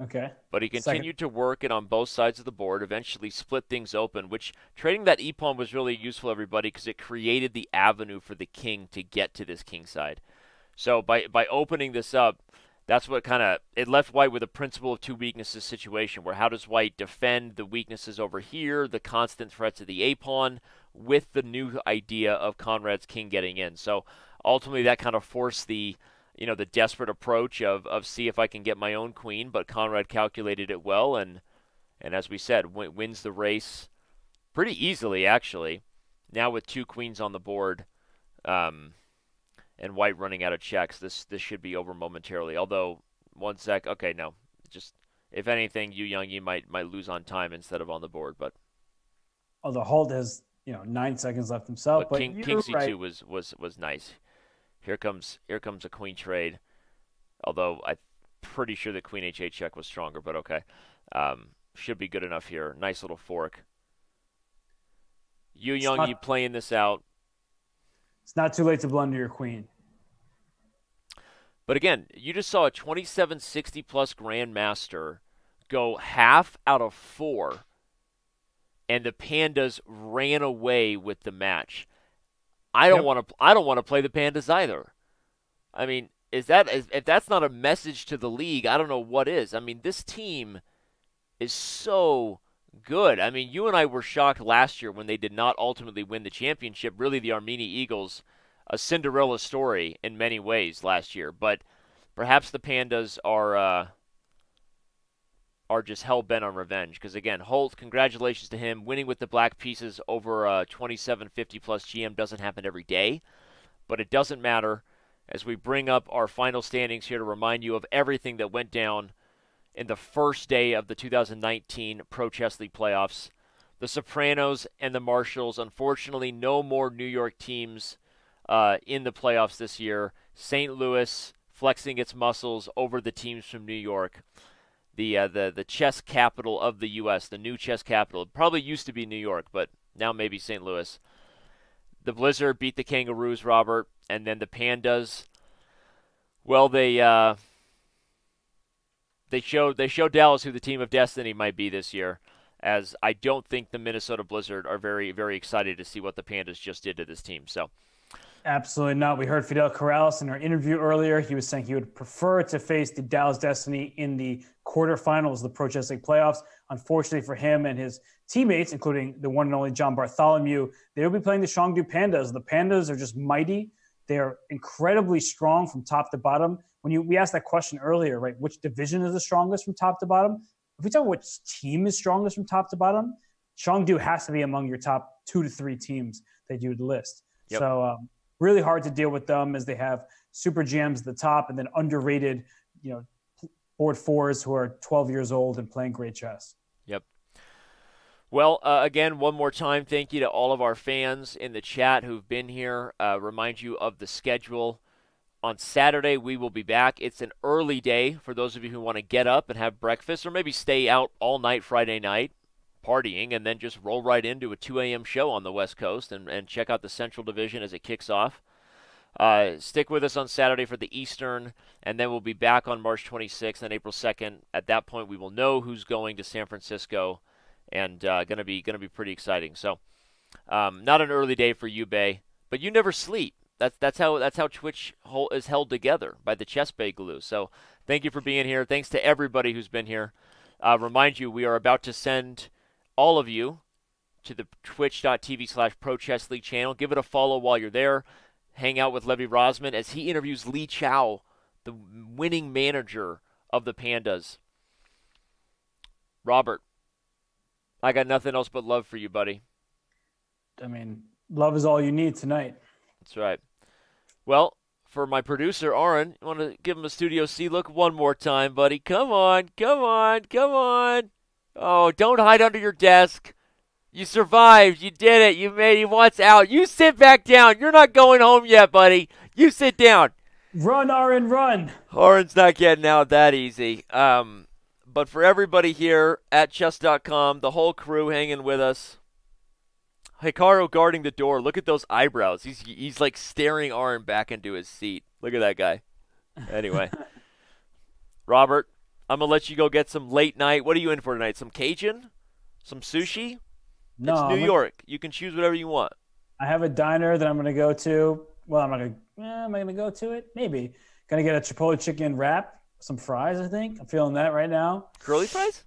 Okay. But he continued Second. to work it on both sides of the board, eventually split things open, which trading that e pawn was really useful, everybody, because it created the avenue for the king to get to this king side. So by by opening this up, that's what kind of it left White with a principle of two weaknesses situation where how does White defend the weaknesses over here, the constant threats of the A pawn, with the new idea of Conrad's king getting in. So ultimately, that kind of forced the you know the desperate approach of of see if I can get my own queen, but Conrad calculated it well and and as we said, wins the race pretty easily actually. now with two queens on the board, um, and white running out of checks, this this should be over momentarily. Although one sec, okay, no, just if anything, Yu Yangyi might might lose on time instead of on the board, but. Although Holt has you know nine seconds left himself, but, but King, King C2 right. was was was nice. Here comes here comes a queen trade. Although I'm pretty sure the queen h8 check was stronger, but okay. Um, should be good enough here. Nice little fork. Yu Yang, you playing this out. It's not too late to blunder your queen. But again, you just saw a 2760 plus grandmaster go half out of four, and the Pandas ran away with the match. I don't yep. want to. I don't want to play the Pandas either. I mean, is that if that's not a message to the league? I don't know what is. I mean, this team is so good. I mean, you and I were shocked last year when they did not ultimately win the championship. Really, the Armenia Eagles, a Cinderella story in many ways last year. But perhaps the Pandas are uh, are just hell bent on revenge. Because again, Holt, congratulations to him winning with the black pieces over uh, 2750 plus GM doesn't happen every day, but it doesn't matter. As we bring up our final standings here to remind you of everything that went down in the first day of the 2019 Pro Chess League playoffs. The Sopranos and the Marshalls. Unfortunately, no more New York teams uh, in the playoffs this year. St. Louis flexing its muscles over the teams from New York. The, uh, the the chess capital of the U.S., the new chess capital. It probably used to be New York, but now maybe St. Louis. The Blizzard beat the Kangaroos, Robert, and then the Pandas. Well, they uh, they showed they showed Dallas who the team of destiny might be this year. As I don't think the Minnesota Blizzard are very very excited to see what the Pandas just did to this team. So. Absolutely not. We heard Fidel Corrales in our interview earlier. He was saying he would prefer to face the Dallas Destiny in the quarterfinals of the Pro League playoffs. Unfortunately for him and his teammates, including the one and only John Bartholomew, they will be playing the Chengdu Pandas. The Pandas are just mighty. They are incredibly strong from top to bottom when you we asked that question earlier, right? Which division is the strongest from top to bottom? If we talk about which team is strongest from top to bottom, Chengdu has to be among your top two to three teams that you would list. Yep. So um, really hard to deal with them as they have super GMs at the top and then underrated, you know, board fours who are 12 years old and playing great chess. Yep. Well, uh, again, one more time, thank you to all of our fans in the chat who've been here. Uh, remind you of the schedule. On Saturday, we will be back. It's an early day for those of you who want to get up and have breakfast or maybe stay out all night Friday night partying and then just roll right into a 2 a.m. show on the West Coast and, and check out the Central Division as it kicks off. Uh, stick with us on Saturday for the Eastern, and then we'll be back on March 26th and April 2nd. At that point, we will know who's going to San Francisco, and uh, gonna be gonna be pretty exciting. So, um, not an early day for you, Bay, but you never sleep. That's that's how that's how Twitch is held together by the Chess Bay glue. So thank you for being here. Thanks to everybody who's been here. Uh, remind you, we are about to send all of you to the twitch.tv slash pro chess league channel. Give it a follow while you're there. Hang out with Levy Rozman as he interviews Li Chao, the winning manager of the Pandas. Robert, I got nothing else but love for you, buddy. I mean, love is all you need tonight. That's right. Well, for my producer, Aaron, I want to give him a Studio C look one more time, buddy. Come on, come on, come on. Oh, don't hide under your desk. You survived. You did it. You made. He wants out. You sit back down. You're not going home yet, buddy. You sit down. Run, Aaron, run. Aaron's not getting out that easy. Um, but for everybody here at chess.com, the whole crew hanging with us, Hikaru guarding the door. Look at those eyebrows. He's he's like staring Arn back into his seat. Look at that guy. Anyway, Robert, I'm gonna let you go get some late night. What are you in for tonight? Some Cajun? Some sushi? No, it's New I'm York. You can choose whatever you want. I have a diner that I'm gonna go to. Well, I'm not gonna. Eh, am I gonna go to it? Maybe. Gonna get a Chipotle chicken wrap, some fries. I think I'm feeling that right now. Curly fries?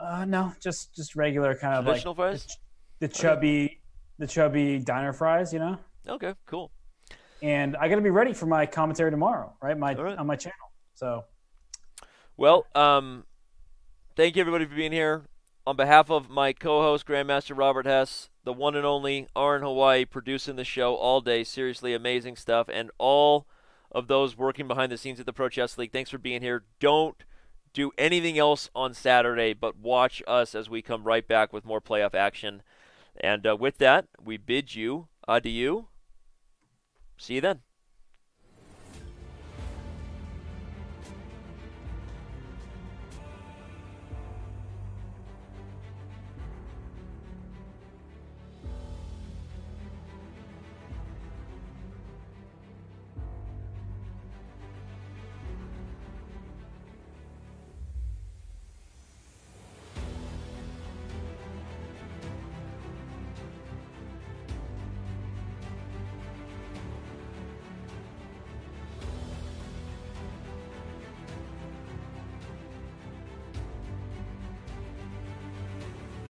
Uh, no, just just regular kind of traditional like fries the chubby the chubby diner fries, you know. Okay, cool. And I got to be ready for my commentary tomorrow, right? My right. on my channel. So. Well, um, thank you everybody for being here. on behalf of my co-host Grandmaster Robert Hess, the one and only Aaron Hawaii, producing the show all day, seriously amazing stuff, and all of those working behind the scenes at the Pro Chess League. Thanks for being here. Don't do anything else on Saturday, but watch us as we come right back with more playoff action. And uh, with that, we bid you adieu. See you then.